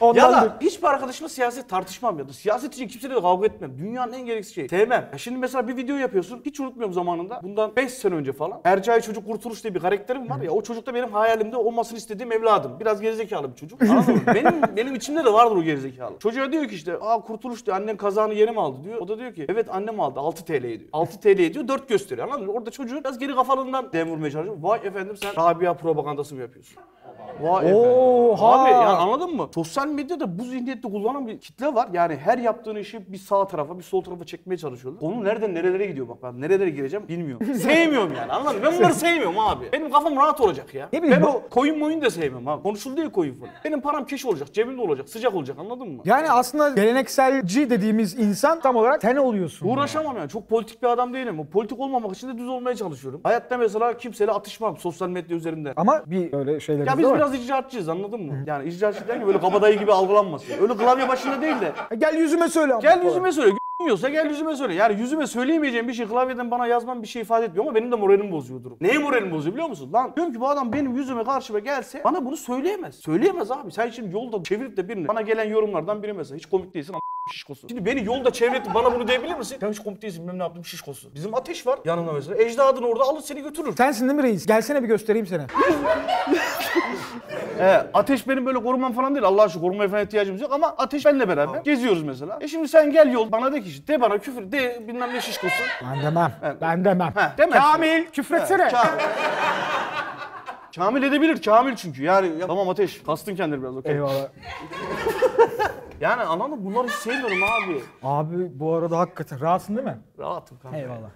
Ondan ya da- hiçbir arkadaşımla siyaset tartışmam ya da siyaset için kimseyle de kavga etmem. Dünyanın en gereksiz şeyi. Sevmem. Ya şimdi mesela bir video yapıyorsun. Hiç unutmuyorum zamanında. Bundan 5 sene önce falan. Ercai Çocuk Kurtuluş diye bir karakterim var ya. O çocuk da benim hayalimde olmasını istediğim evladım. Biraz gerizekalı bir çocuk. Anladın mı? Benim, benim içimde de vardır o gerizekalı. Çocuğa diyor ki işte aa Kurtuluş diyor annen kazağını yeni mi aldı diyor. O da diyor ki evet annem aldı 6 TL'ye diyor. 6 TL'ye diyor 4 gösteriyor anladın mı? Orada çocuğun biraz geri kafalığından dem vurmaya çalışıyor. Vay efendim sen Rabia propagandası mı yapıyorsun? Vay. Oha! Abi yani anladın mı? Sosyal medyada bu zihniyette kullanan bir kitle var. Yani her yaptığın işi bir sağ tarafa bir sol tarafa çekmeye çalışıyorlar. Konu nereden nerelere gidiyor bak ben nerelere gireceğim bilmiyorum. sevmiyorum yani anladın mı? Ben bunları sevmiyorum abi. Benim kafam rahat olacak ya. Ne bileyim, ben o koyun moyun da sevmem abi. Konuşuldu ya koyun falan. Benim param keş olacak, cebimde olacak, sıcak olacak anladın mı? Yani aslında gelenekselci dediğimiz insan tam olarak sen oluyorsun. Uğraşamam yani. Çok politik bir adam değilim. O politik olmamak için de düz olmaya çalışıyorum. Hayatta mesela kimseyle atışmam sosyal medya üzerinden. Ama bir öyle şeylerimiz Ya de biz var. Biraz icraatçıyız anladın mı? Yani icraatçı derken böyle kabadayı gibi algılanmasın. Öyle klavye başında değil de. E, Gel yüzüme söyle. ama Gel yüzüme söyle. G***miyorsa gel yüzüme söyle. Yani yüzüme söyleyemeyeceğim bir şey klavyeden bana yazman bir şey ifade etmiyor ama benim de moralimi bozuyor durum. Neye moralimi bozuyor biliyor musun? Lan diyorum ki bu adam benim yüzüme karşıma gelse bana bunu söyleyemez. Söyleyemez abi. Sen şimdi yolda çevirip de birini bana gelen yorumlardan biri mesela hiç komik değilsin ama şişkosu. Şimdi beni yolda çevirip bana bunu diyebilir misin? Sen hiç değilsin bilmem ne yaptım şişkosu. Bizim ateş var yanında mesela. Ecdadın orada alır seni götürür. Sensin değil mi reis? Gelsene bir göstereyim seni. He, ateş benim böyle korumam falan değil. Allah aşkına korumaya falan ihtiyacımız yok ama ateş benimle beraber geziyoruz mesela. E şimdi sen gel yol bana de ki işte, de bana küfür de bilmem ne şişkosu. Ben demem. Evet. Ben demem. Heh, demezsin. Kamil küfretsene. Ka- Kamil edebilir. Kamil çünkü. Yani ya- tamam ateş. Kastın kendini biraz okey. Eyvallah. Yani anladın? Bunları hiç sevmiyorum abi. Abi bu arada hakikaten rahatsın değil mi? Rahatım kanka. Eyvallah.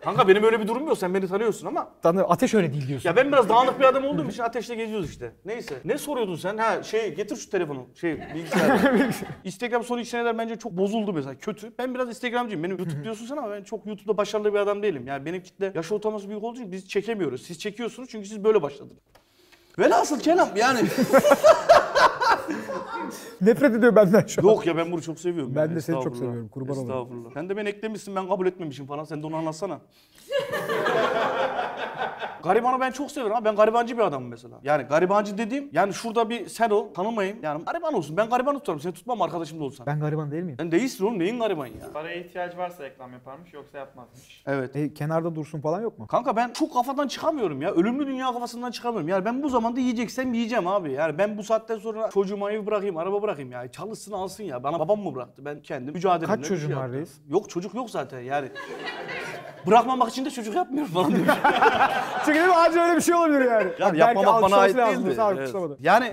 Kanka benim öyle bir durum yok. Sen beni tanıyorsun ama. Tanı ateş öyle değil diyorsun. Ya ben biraz dağınık bir adam olduğum için ateşle geziyoruz işte. Neyse. Ne soruyordun sen? Ha şey getir şu telefonu. Şey bilgisayar. Instagram son iki seneler bence çok bozuldu mesela. Kötü. Ben biraz Instagramcıyım. Benim YouTube diyorsun sen ama ben çok YouTube'da başarılı bir adam değilim. Yani benim kitle yaş ortalaması büyük olduğu için biz çekemiyoruz. Siz çekiyorsunuz çünkü siz böyle başladınız. Velhasıl kelam yani. Nefret ediyor benden şu an. Yok ya ben bunu çok seviyorum. Ben de seni çok Estağfurullah. seviyorum, kurban olayım. Estağfurullah. Sen de beni eklemişsin ben kabul etmemişim falan. Sen de onu anlatsana. Garibanı ben çok severim ama ben garibancı bir adamım mesela. Yani garibancı dediğim yani şurada bir sen ol tanımayayım. Yani gariban olsun ben garibanı tutarım seni tutmam arkadaşım da olsan. Ben gariban değil miyim? Sen değilsin oğlum neyin gariban ya? Paraya ihtiyacı varsa reklam yaparmış yoksa yapmazmış. Evet. E, kenarda dursun falan yok mu? Kanka ben çok kafadan çıkamıyorum ya. Ölümlü dünya kafasından çıkamıyorum. Yani ben bu zamanda yiyeceksem yiyeceğim abi. Yani ben bu saatten sonra çocuğuma ev bırakayım, araba bırakayım ya. Çalışsın alsın ya. Bana babam mı bıraktı? Ben kendim mücadele Kaç çocuğun var reis? Yok çocuk yok zaten yani. Bırakmamak için de çocuk yapmıyorum falan diyor. Çünkü değil mi? Acil öyle bir şey olabilir yani. Yani yapmamak bana ait mesela Evet. Yani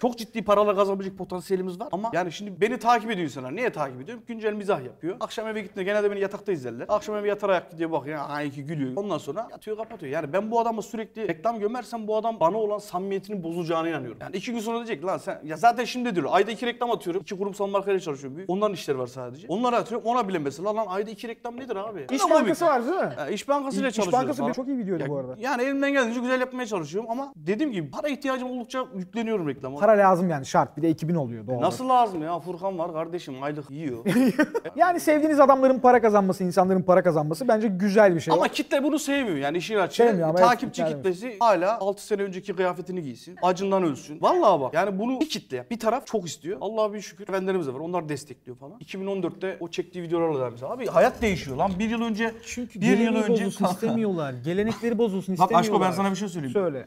çok ciddi paralar kazanabilecek potansiyelimiz var ama yani şimdi beni takip ediyor insanlar. Niye takip ediyor? Güncel mizah yapıyor. Akşam eve gittiğinde genelde beni yatakta izlerler. Akşam eve yatarak gidiyor bakıyor. Ha iki gülüyor. Ondan sonra yatıyor kapatıyor. Yani ben bu adama sürekli reklam gömersem bu adam bana olan samimiyetinin bozulacağına inanıyorum. Yani iki gün sonra diyecek lan sen ya zaten şimdi diyor ayda iki reklam atıyorum. İki kurumsal markayla çalışıyorum büyük. Onların işleri var sadece. Onları atıyorum. Ona bile mesela lan ayda iki reklam nedir abi? İş. Bankası var değil mi? Ha, İş Bankası'yla İş çalışıyorum Bankası bir- çok iyi videoydu Ya- bu arada. Yani elimden geldiğince güzel yapmaya çalışıyorum ama dediğim gibi para ihtiyacım oldukça yükleniyorum reklama. Para lazım yani şart. Bir de 2000 oluyor doğal. Nasıl lazım ya? Furkan var kardeşim aylık yiyor. Yani sevdiğiniz adamların para kazanması, insanların para kazanması bence güzel bir şey. ama kitle bunu sevmiyor yani işin açığı. Sevmiyor ama Takipçi evet, kitlesi hala 6 sene önceki kıyafetini giysin. Acından ölsün. Vallahi bak yani bunu bir kitle bir taraf çok istiyor. Allah'a bir şükür efendilerimiz de var. Onlar destekliyor falan. 2014'te o çektiği videolarla da mesela. Abi hayat değişiyor lan. Bir yıl önce Çünkü bir yıl önce istemiyorlar. Gelenekleri bozulsun Bak istemiyorlar. Aşko ben sana bir şey söyleyeyim. Söyle.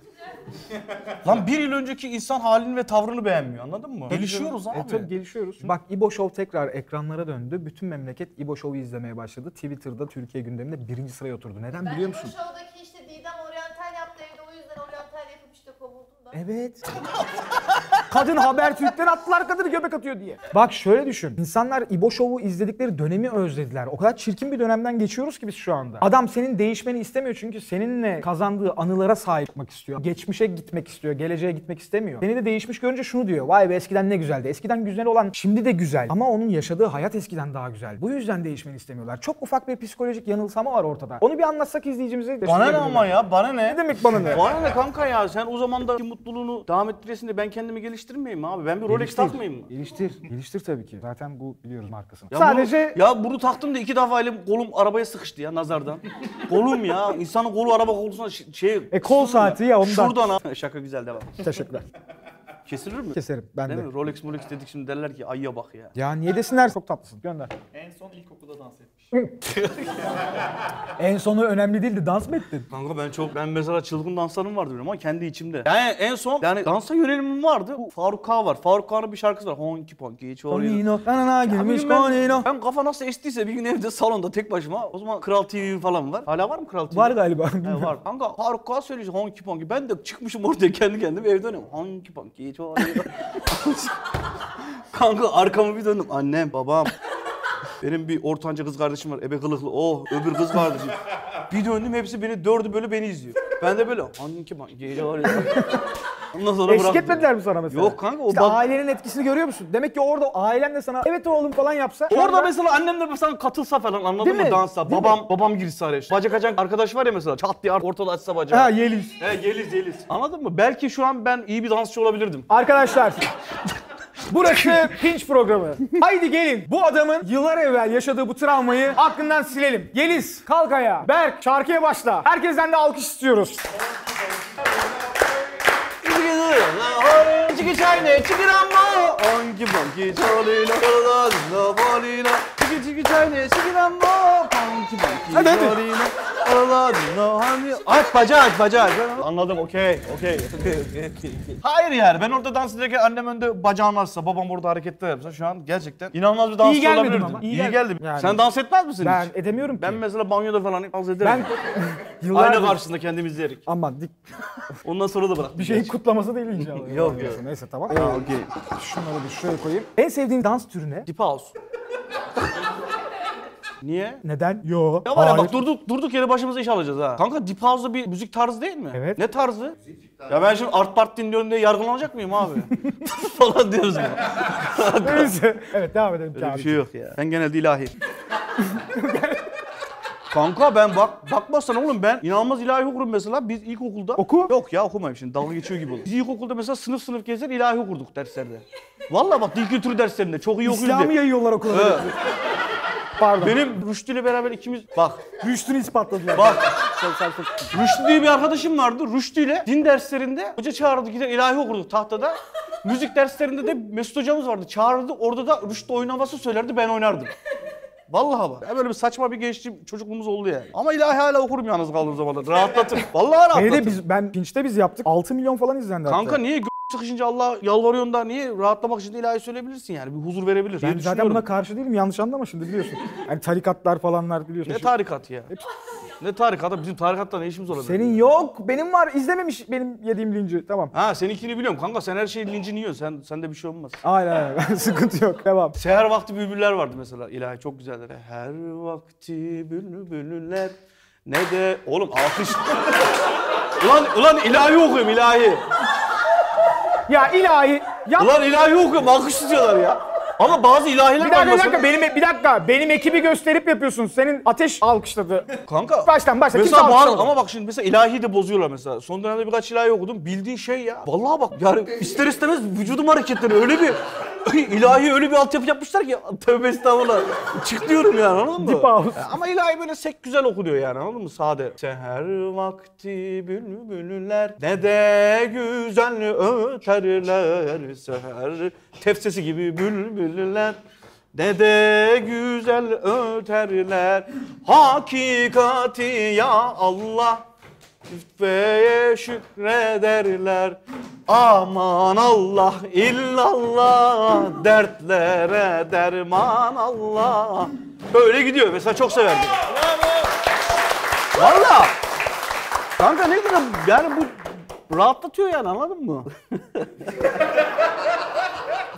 Lan bir yıl önceki insan halini ve tavrını beğenmiyor anladın mı? Gelişiyoruz abi. E tabii gelişiyoruz. Bak İbo Show tekrar ekranlara döndü. Bütün memleket İbo Show'u izlemeye başladı. Twitter'da Türkiye gündeminde birinci sıraya oturdu. Neden Ben biliyor musun? şovdaki işte Didem oryantal yaptı evde o yüzden oryantal yapıp işte kovuldum da. Evet. Kadın Habertürk'ten attılar kadını göbek atıyor diye. Bak şöyle düşün. İnsanlar İbo Show'u izledikleri dönemi özlediler. O kadar çirkin bir dönemden geçiyoruz ki biz şu anda. Adam senin değişmeni istemiyor çünkü seninle kazandığı anılara sahip olmak istiyor. Geçmişe gitmek istiyor, geleceğe gitmek istemiyor. Seni de değişmiş görünce şunu diyor. Vay be eskiden ne güzeldi. Eskiden güzel olan şimdi de güzel. Ama onun yaşadığı hayat eskiden daha güzel. Bu yüzden değişmeni istemiyorlar. Çok ufak bir psikolojik yanılsama var ortada. Onu bir anlatsak izleyicimize. Bana ne ama ya bana ne? Ne demek bana ne? Bana ne kanka ya sen o zaman da mutluluğunu devam ettiresin de ben kendimi geliştirmeyeyim mi abi? Ben bir Rolex takmayayım mı? Geliştir. Geliştir tabii ki. Zaten bu biliyoruz markasını. Ya Sadece bunu, ya bunu taktım da iki defa elim kolum arabaya sıkıştı ya nazardan. kolum ya insanın kolu araba kolusuna ş- şey. E, kol saati ya ondan. Şuradan ha. Şaka güzel devam. teşekkürler. Kesilir mi? Keserim ben Değil de. mi? Rolex Rolex dedik şimdi derler ki ayya bak ya. Ya niye desinler? Çok tatlısın. Gönder. En son ilkokulda dans etmiş. En sonu önemli değildi. Dans mı ettin? Kanka ben çok ben mesela çılgın danslarım vardı benim ama kendi içimde. Yani en son yani dansa yönelimim vardı. Bu Faruk K var. Faruk K'nın bir şarkısı var. Honky Ponky Çorino. Nanana girmiş Abi ben, kafa nasıl estiyse bir gün evde salonda tek başıma. O zaman Kral TV falan var. Hala var mı Kral TV? Var galiba. He, var. Kanka Faruk K söylüyor Honky Ponky. Ben de çıkmışım orada kendi kendime evde dönüyorum. Honky Ponky Çorino. Kanka arkamı bir döndüm. Annem, babam. Benim bir ortanca kız kardeşim var. Ebe kılıklı. Oh öbür kız kardeşim. Bir döndüm hepsi beni dördü böyle beni izliyor. Ben de böyle Honky Ponky Çorino. Ondan sonra Eşlik bıraktım. etmediler mi sana mesela? Yok kanka, o İşte bak- ailenin etkisini görüyor musun? Demek ki orada ailen de sana evet oğlum falan yapsa. Orada mesela annem de mesela katılsa falan anladın Değil mı mi? dansa? Değil babam babam girse araya. Bacak açan arkadaş var ya mesela çat diye ortada açsa bacağı. Ha Yeliz. He Yeliz Yeliz. Anladın mı? Belki şu an ben iyi bir dansçı olabilirdim. Arkadaşlar Burası Pinch programı. Haydi gelin bu adamın yıllar evvel yaşadığı bu travmayı aklından silelim. Yeliz, kalk ayağa. Berk, şarkıya başla. Herkesten de alkış istiyoruz. Çıkı çayne çıkı rambo. Onki bonki çalıyla çalıyla çalıyla. Çıkı çıkı çayne çıkı rambo. Onki bonki Hadi, hadi. çalıyla çalıyla. Hani aç bacağı aç bacağı. aç. Anladım okey okey. Hayır yani ben orada dans ederken annem önde bacağını açsa babam orada hareketler yapsa şu an gerçekten inanılmaz bir dansçı gelmedim olabilirdim. ama, iyi İyi, gel- geldim. Yani- Sen dans etmez misin Ben hiç? edemiyorum ki. Ben mesela banyoda falan dans ederim. Ben yıllardır... Ayna karşısında kendimi izleyerek. Aman dik. Ondan sonra da bıraktım. Bir şeyin kutlaması değil inşallah. Yok, yok. Neyse tamam. Ha, okey. Şunları bir şuraya koyayım. En sevdiğin dans türü ne? Deep House. Niye? Neden? Yo. Ya var ya bak durduk durduk yere başımıza iş alacağız ha. Kanka Deep House'da bir müzik tarzı değil mi? Evet. Ne tarzı? Ya ben şimdi art part dinliyorum diye yargılanacak mıyım abi? Falan diyoruz ya. Neyse. Evet devam edelim. Öyle bir şey yok ya. Ben genelde ilahi. Kanka ben bak bakmazsan oğlum ben inanılmaz ilahi okurum mesela. Biz ilkokulda Oku. Yok ya okumayayım şimdi dalga geçiyor gibi olur. Biz ilkokulda mesela sınıf sınıf gezer ilahi okurduk derslerde. Vallahi bak dil kültürü derslerinde çok iyi okuyoruz İslam'ı diye. yayıyorlar okula. Evet. Pardon. Benim Rüştü ile beraber ikimiz bak Rüştünü ispatladılar. Bak. Rüştü diye bir arkadaşım vardı. Rüştü ile din derslerinde hoca çağırdı gider ilahi okurduk tahtada. Müzik derslerinde de Mesut hocamız vardı. Çağırdı orada da Rüştü oyun havası söylerdi ben oynardım. Vallahi bak. Ya böyle bir saçma bir gençliğim çocukluğumuz oldu yani. Ama ilahi hala okurum yalnız kaldığım zamanlar. Rahatlatır. Vallahi rahatlatır. Neydi biz ben Pinch'te biz yaptık. 6 milyon falan izlendi Kanka hatta. niye gö- sıkışınca Allah yalvarıyorsun da niye rahatlamak için ilahi söyleyebilirsin yani. Bir huzur verebilir. Ben zaten buna karşı değilim. Yanlış anlama şimdi biliyorsun. Yani tarikatlar falanlar biliyorsun. Ne tarikat ya? Ne tarikatı? Bizim tarikatta ne işimiz olabilir? Senin yok. Benim var. İzlememiş benim yediğim linci. Tamam. Ha seninkini biliyorum kanka sen her şeyin lincini yiyorsun. Sen sende bir şey olmaz. Aynen aynen. Sıkıntı yok. Devam. Seher vakti bülbüller vardı mesela ilahi çok güzeldir. Her vakti bülbüller ne de oğlum alkış. ulan ulan ilahi okuyorum ilahi. Ya ilahi. Ya Ulan ilahi okuyorum alkış tutuyorlar ya. Ama bazı ilahiler bir var dakika, bir mesela. dakika, benim bir dakika. Benim ekibi gösterip yapıyorsun. Senin ateş alkışladı. Kanka. Baştan başla. Kimse Mesela bazı, alkışlamadı. ama bak şimdi mesela ilahi de bozuyorlar mesela. Son dönemde birkaç ilahi okudum. Bildiğin şey ya. Vallahi bak yani ister istemez vücudum hareketleri öyle bir ilahi öyle bir altyapı yapmışlar ki tövbe estağfurullah. Çık diyorum yani anladın mı? Deep house. Ya Ama ilahi böyle sek güzel okunuyor yani anladın mı? Sade. Seher vakti bülbüller ne de güzel öterler seher. Tefsesi gibi bülbüller ne de güzel öterler hakikati ya Allah ve şükrederler aman Allah illallah dertlere derman Allah böyle gidiyor mesela çok severdim. Valla kanka ne kadar yani bu rahatlatıyor yani anladın mı?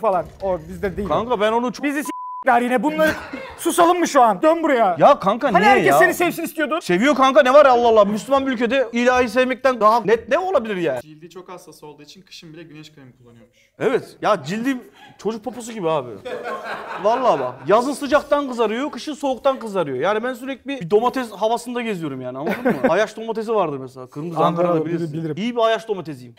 falan. O bizde değil. Kanka ben onu çok... Bizi s**ler yine bunları susalım mı şu an? Dön buraya. Ya kanka hani niye herkes ya? seni sevsin istiyordu. Seviyor kanka ne var ya Allah Allah. Müslüman bir ülkede ilahi sevmekten daha net ne olabilir yani? Cildi çok hassas olduğu için kışın bile güneş kremi kullanıyormuş. Evet. Ya cildim çocuk poposu gibi abi. Vallahi bak. Yazın sıcaktan kızarıyor, kışın soğuktan kızarıyor. Yani ben sürekli bir domates havasında geziyorum yani anladın mı? Ayaş domatesi vardır mesela. Kırmızı Ankara'da bilirsin. bilirim. İyi bir ayaş domatesiyim.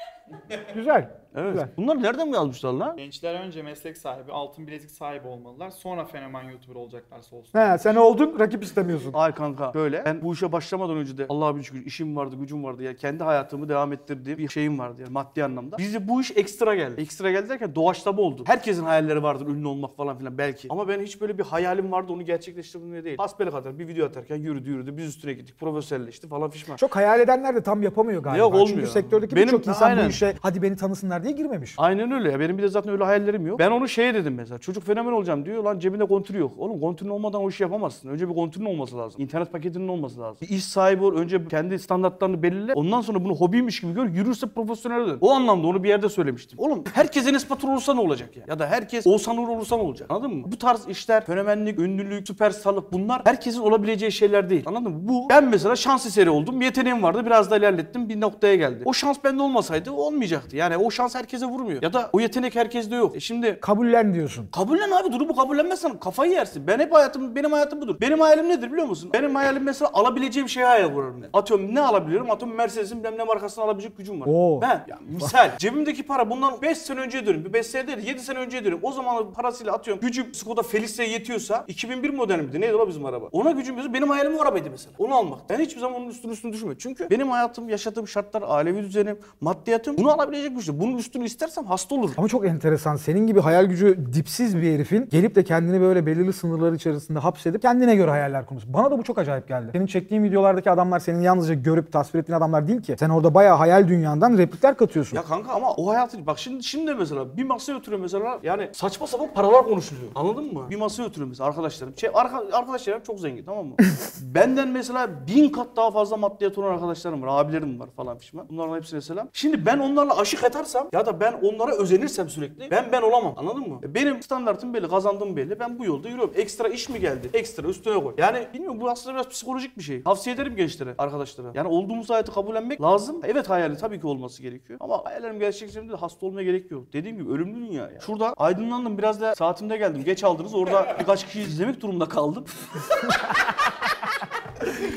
Güzel. Evet. Güzel. Bunları nereden mi yazmışlar lan? Gençler önce meslek sahibi, altın bilezik sahibi olmalılar. Sonra fenomen YouTuber olacaklarsa olsun. He sen oldun rakip istemiyorsun. Ay kanka böyle. Ben bu işe başlamadan önce de Allah'a bir şükür işim vardı, gücüm vardı. Yani kendi hayatımı devam ettirdiğim bir şeyim vardı yani maddi anlamda. Bize bu iş ekstra geldi. Ekstra geldi derken doğaçlama oldu. Herkesin hayalleri vardır ünlü olmak falan filan belki. Ama ben hiç böyle bir hayalim vardı onu gerçekleştirdim diye değil. Hasbeli kadar bir video atarken yürüdü yürüdü biz üstüne gittik profesyonelleşti falan fişman. Çok hayal edenler de tam yapamıyor galiba. Yok, olmuyor. Çünkü sektördeki Benim- birçok insan aynen. bu işe hadi beni tanısınlar diye girmemiş. Aynen öyle ya. Benim bir de zaten öyle hayallerim yok. Ben onu şeye dedim mesela. Çocuk fenomen olacağım diyor. Lan cebinde kontürü yok. Oğlum kontürün olmadan o işi yapamazsın. Önce bir kontürün olması lazım. İnternet paketinin olması lazım. Bir iş sahibi ol. Önce kendi standartlarını belirle. Ondan sonra bunu hobiymiş gibi gör. Yürürse profesyonel dön. O anlamda onu bir yerde söylemiştim. Oğlum herkes Enes olursa ne olacak ya? Ya da herkes Oğuzhan Uğur olursa ne olacak? Anladın mı? Bu tarz işler, fenomenlik, ünlülük, süperstarlık bunlar herkesin olabileceği şeyler değil. Anladın mı? Bu ben mesela şans eseri oldum. Yeteneğim vardı. Biraz da ilerlettim. Bir noktaya geldi. O şans bende olmasaydı olmayacaktı. Yani o şans herkese vurmuyor. Ya da o yetenek herkeste yok. E şimdi Kabullen diyorsun. Kabullen abi durumu kabullenmezsen kafayı yersin. Ben hep hayatım, benim hayatım budur. Benim hayalim nedir biliyor musun? Benim hayalim mesela alabileceğim şeyi hayal kurarım. ben. Atıyorum ne alabiliyorum? Atıyorum Mercedes'in bilmem ne markasını alabilecek gücüm var. Oo. Ben ya misal cebimdeki para bundan 5 sene önce diyorum. Bir 5 sene değil 7 sene önce diyorum. O zaman parasıyla atıyorum gücüm Skoda Felicia'ya yetiyorsa 2001 model miydi? Neydi o bizim araba? Ona gücüm yetiyorsa benim hayalim o arabaydı mesela. Onu almak. Ben hiçbir zaman onun üstünü üstünü düşünmüyorum. Çünkü benim hayatım, yaşadığım şartlar, ailevi düzenim, maddiyatım bunu alabilecek güçte. Bunun üstünü istersem hasta olurum. Ama çok enteresan. Senin gibi hayal gücü dipsiz bir herifin gelip de kendini böyle belirli sınırlar içerisinde hapsedip kendine göre hayaller kurması. Bana da bu çok acayip geldi. Senin çektiğin videolardaki adamlar senin yalnızca görüp tasvir ettiğin adamlar değil ki. Sen orada bayağı hayal dünyandan replikler katıyorsun. Ya kanka ama o hayatı bak şimdi şimdi mesela bir masaya oturuyor mesela yani saçma sapan paralar konuşuluyor. Anladın mı? Bir masaya oturuyor mesela arkadaşlarım. Şey, arka, arkadaşlarım çok zengin tamam mı? Benden mesela bin kat daha fazla maddiyat olan arkadaşlarım var. Abilerim var falan pişman. Bunların hepsine selam. Şimdi ben onlarla aşık etarsam ya da ben onlara özenirsem sürekli ben ben olamam. Anladın mı? E Benim standartım belli, kazandığım belli. Ben bu yolda yürüyorum. Ekstra iş mi geldi? Ekstra üstüne koy. Yani bilmiyorum bu aslında biraz psikolojik bir şey. Tavsiye ederim gençlere, arkadaşlara. Yani olduğumuz hayatı kabullenmek lazım. Evet hayali tabii ki olması gerekiyor. Ama hayallerim gerçekleştiğinde de hasta olmaya gerek yok. Dediğim gibi ölümlü dünya ya. Şurada aydınlandım biraz da saatimde geldim. Geç aldınız. Orada birkaç kişi izlemek durumunda kaldım.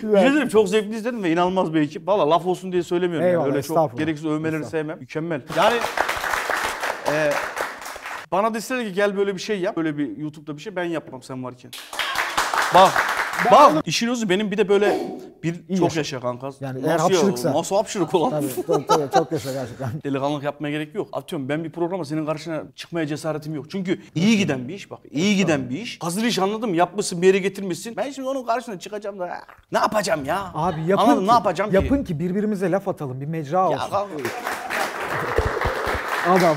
Bir şey çok zevkli izledim ve inanılmaz bir ekip. Valla laf olsun diye söylemiyorum. Eyvallah, yani. Öyle çok gereksiz övmeleri sevmem. Mükemmel. Yani e, bana deseler ki gel böyle bir şey yap. Böyle bir YouTube'da bir şey ben yapmam sen varken. Bak. Bak işin özü benim bir de böyle bir çok yaşa. yaşa kanka. Yani eğer Nasıl ya? hapşırıksa. Nasıl hapşırık olan? Tabii, tabii, tabii, çok yaşa gerçekten. Delikanlılık yapmaya gerek yok. Atıyorum ben bir programa senin karşına çıkmaya cesaretim yok. Çünkü iyi giden bir iş bak. iyi giden bir iş. Hazır iş anladın mı? Yapmışsın bir yere getirmişsin. Ben şimdi onun karşısına çıkacağım da "Ah, ne yapacağım ya? Abi yapın Anladın, ki, ne yapacağım ki? yapın ki birbirimize laf atalım. Bir mecra Ya olsun. kanka, Adam.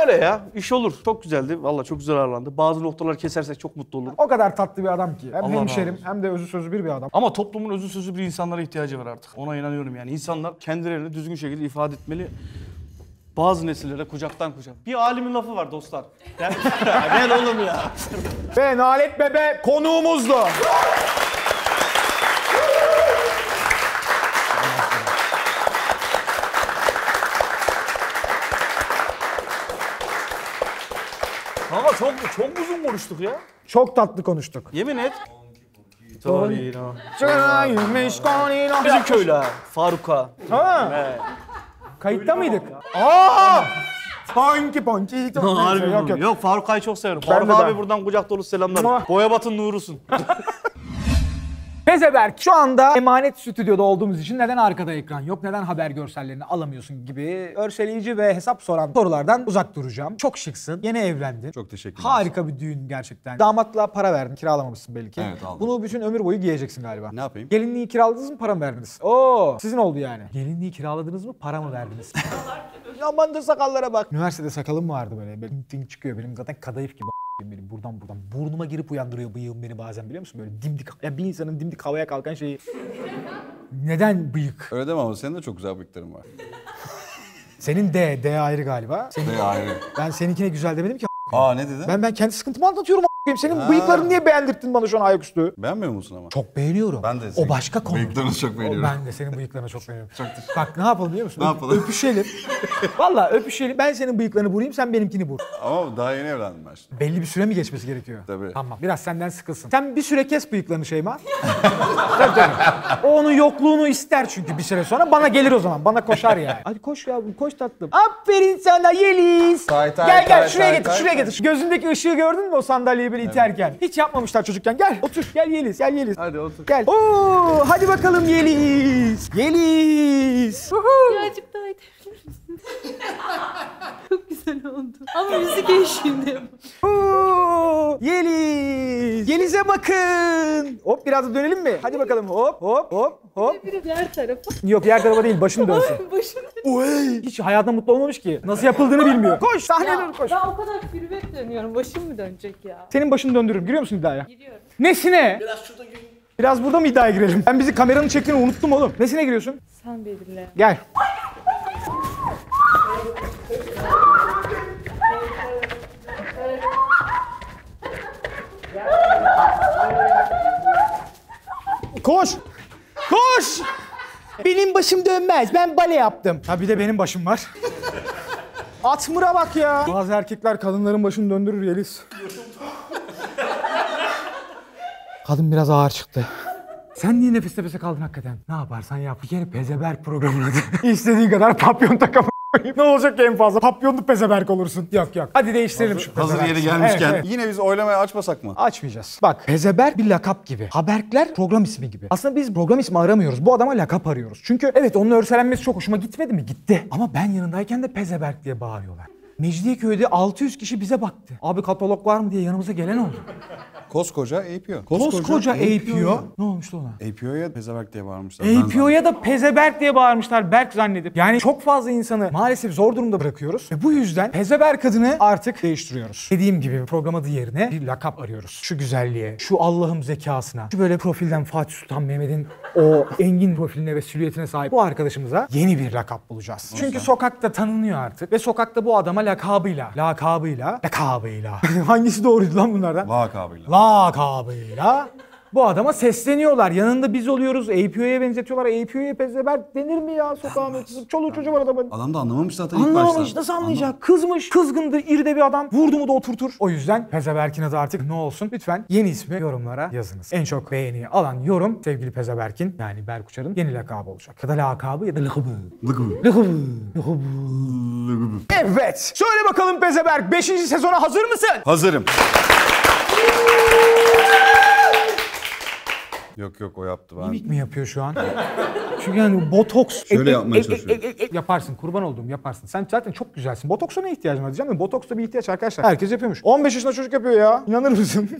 Öyle ya. iş olur. Çok güzeldi. Valla çok güzel ağırlandı. Bazı noktaları kesersek çok mutlu olurum. O kadar tatlı bir adam ki. Hem Allah hemşerim razı hem de özü sözü bir bir adam. Ama toplumun özü sözü bir insanlara ihtiyacı var artık. Ona inanıyorum yani. İnsanlar kendilerini düzgün şekilde ifade etmeli. Bazı nesillere kucaktan kucak. Bir alimin lafı var dostlar. Gel oğlum ya. Ve Nalet Bebe konuğumuzdu. Çok çok uzun konuştuk ya. Çok tatlı konuştuk. Yemin et. Bizim Bizim köylü ha. Faruk'a. Ha, Evet. kayıtta mıydık? Aa! Ponki ponki. Harbi yok yok, yok. Faruk çok severim. Faruk abi buradan kucak dolu selamlar. Boyabat'ın nurusun. Pezeberk şu anda emanet stüdyoda olduğumuz için neden arkada ekran yok, neden haber görsellerini alamıyorsun gibi örseleyici ve hesap soran sorulardan uzak duracağım. Çok şıksın, yeni evlendin. Çok teşekkürler. Harika bir düğün gerçekten. Damatla para verdin, kiralamamışsın belki. Evet, aldım. Bunu bütün ömür boyu giyeceksin galiba. Ne yapayım? Gelinliği kiraladınız mı, para mı verdiniz? Oo, sizin oldu yani. Gelinliği kiraladınız mı, para mı verdiniz? Aman da sakallara bak. Üniversitede sakalım vardı böyle. Böyle ting ting çıkıyor benim zaten kadayıf gibi benim buradan buradan. Burnuma girip uyandırıyor bıyığım beni bazen biliyor musun? Böyle dimdik. Ya bir insanın dimdik havaya kalkan şeyi. Neden bıyık? Öyle deme ama senin de çok güzel bıyıkların var. Senin D, D ayrı galiba. Senin, Ne ayrı. ben seninkine güzel demedim ki. Aa ne dedin? Ben ben kendi sıkıntımı anlatıyorum. Senin Ha. bıyıklarını niye beğendirttin bana şu an ayaküstü? Beğenmiyor musun ama? Çok beğeniyorum. Ben de O senin başka konu. bıyıklarını çok beğeniyorum. O ben de senin bıyıklarını çok beğeniyorum. Bak ne yapalım biliyor musun? Ne yapalım? Öpüşelim. Valla öpüşelim. Ben senin bıyıklarını vurayım, sen benimkini vur. Ama daha yeni evlendim ben şimdi. Belli bir süre mi geçmesi gerekiyor? Tabii. Tamam biraz senden sıkılsın. Sen bir süre kes bıyıklarını Şeyma. tabii tabii. O onun yokluğunu ister çünkü bir süre sonra. Bana gelir o zaman. Bana koşar yani. Hadi koş yavrum koş tatlım. Aferin sana Yeliz. Tay tay gel gel tay şuraya tay getir tay şuraya tay. getir. Gözündeki ışığı gördün mü o sandalyeyi böyle iterken? Hiç yapmamışlar çocukken. Gel otur gel Yeliz gel Yeliz. Hadi otur. Gel. Oo, hadi bakalım Yeliz. Yeliz. Birazcık daha misin? Çok güzel oldu. Ama müzik eşliğinde. Oo, Yeliz. Yeliz'e bakın. Hop biraz da dönelim mi? Hadi bakalım hop hop hop hop. Biri diğer tarafa. Yok diğer tarafa değil başın dönsün. Başını. Oy. Hiç hayatında mutlu olmamış ki. Nasıl yapıldığını bilmiyor. Koş sahneye doğru koş. Ben o kadar firvet dönüyorum. Başım mı dönecek ya? Senin başını döndürürüm. Giriyor musun iddiaya? Giriyorum. Nesine? Biraz şurada Biraz burada mı iddiaya girelim? Ben bizi kameranın çektiğini unuttum oğlum. Nesine giriyorsun? Sen belirle. Gel. Koş! Koş! Benim başım dönmez. Ben bale yaptım. Ha bir de benim başım var. Atmura bak ya. Bazı erkekler kadınların başını döndürür Yeliz. Kadın biraz ağır çıktı. Sen niye nefes nefese kaldın hakikaten? Ne yaparsan yap. Bir kere pezeberk programı dedi. İstediğin kadar papyon takama. ne olacak ki en fazla? Papyonlu pezeberk olursun. Yok yok. Hadi değiştirelim şu Hazır pezeberk yeri işini. gelmişken Evet, evet. yine biz oylamayı açmasak mı? Açmayacağız. Bak Pezeberk bir lakap gibi. Haberkler program ismi gibi. Aslında biz program ismi aramıyoruz. Bu adama lakap arıyoruz. Çünkü evet onun örselenmesi çok hoşuma gitmedi mi? Gitti. Ama ben yanındayken de Pezeberk diye bağırıyorlar. Mecidiyeköy'de 600 kişi bize baktı. Abi katalog var mı diye yanımıza gelen oldu. Koskoca APO. Koskoca APO. Ne olmuştu ona? APO'ya pezeverk diye bağırmışlar. Ben APO'ya da Pezeberk diye bağırmışlar Berk zannedip. Yani çok fazla insanı maalesef zor durumda bırakıyoruz. Ve bu yüzden Pezeberk adını artık değiştiriyoruz. Dediğim gibi program adı yerine bir lakap arıyoruz. Şu güzelliğe, şu Allah'ım zekasına, şu böyle profilden Fatih Sultan Mehmet'in o engin profiline ve silüetine sahip bu arkadaşımıza yeni bir lakap bulacağız. Çünkü sokakta tanınıyor artık ve sokakta bu adama lakabıyla, lakabıyla, lakabıyla. Hangisi doğruydu lan bunlardan? Lakabıyla. lakabıyla bu adama sesleniyorlar. Yanında biz oluyoruz. APO'ya benzetiyorlar. APO'ya pezeberk denir mi ya sokağın ortasında? Çoluğu çocuğu var adamın. Adam da anlamamış zaten ilk Anlamamış. başta. Nasıl anlayacak? Kızmış. Kızgındı. iride bir adam. Vurdu mu da oturtur. O yüzden Pezeberk'in adı artık ne olsun? Lütfen yeni ismi yorumlara yazınız. En çok beğeni alan yorum sevgili Pezeberk'in yani Berk Uçar'ın yeni lakabı olacak. Ya da lakabı ya da lakabı. Lıkı. Lakabı. Lakabı. Evet. Söyle bakalım Pezeberk 5. sezona hazır mısın? Hazırım. Yok yok o yaptı ben. Mimik mi yapıyor şu an? Çünkü yani botoks... Şöyle yapmaya çalışıyorum. yaparsın kurban olduğum yaparsın. Sen zaten çok güzelsin. Botoksa ne ihtiyacın var diyeceğim de botoks da bir ihtiyaç arkadaşlar. Herkes yapıyormuş. 15 yaşında çocuk yapıyor ya. İnanır mısın?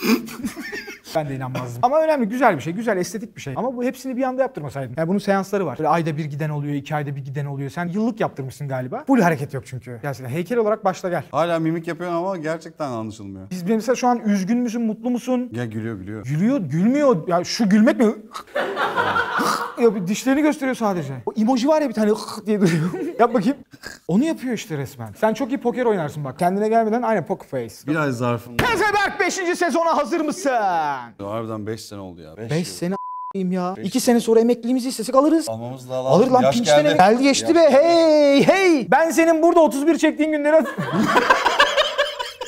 ben de inanmazdım. Ama önemli güzel bir şey. Güzel estetik bir şey. Ama bu hepsini bir anda yaptırmasaydın. Yani bunun seansları var. Böyle ayda bir giden oluyor, iki ayda bir giden oluyor. Sen yıllık yaptırmışsın galiba. Full hareket yok çünkü. Gerçekten heykel olarak başla gel. Hala mimik yapıyorsun ama gerçekten anlaşılmıyor. Biz mesela şu an üzgün müsün, mutlu musun? Gel gülüyor gülüyor. Gülüyor, gülmüyor. Ya şu gülmek mi? ya bir dişlerini gösteriyor sadece. O emoji var ya bir tane diye duruyor. Yap bakayım. Onu yapıyor işte resmen. Sen çok iyi poker oynarsın bak. Kendine gelmeden aynen poker face. Bir ay zarfında. Pezeberk 5. sezona hazır mısın? Harbiden 5 sene oldu ya. 5 sene a**ayım ya. 2 sene sonra emekliliğimizi istesek alırız. Almamız da lazım. Alır lan Yaş pinçten geldi. emek. Geldi geçti be hey hey. Ben senin burada 31 çektiğin günleri hat-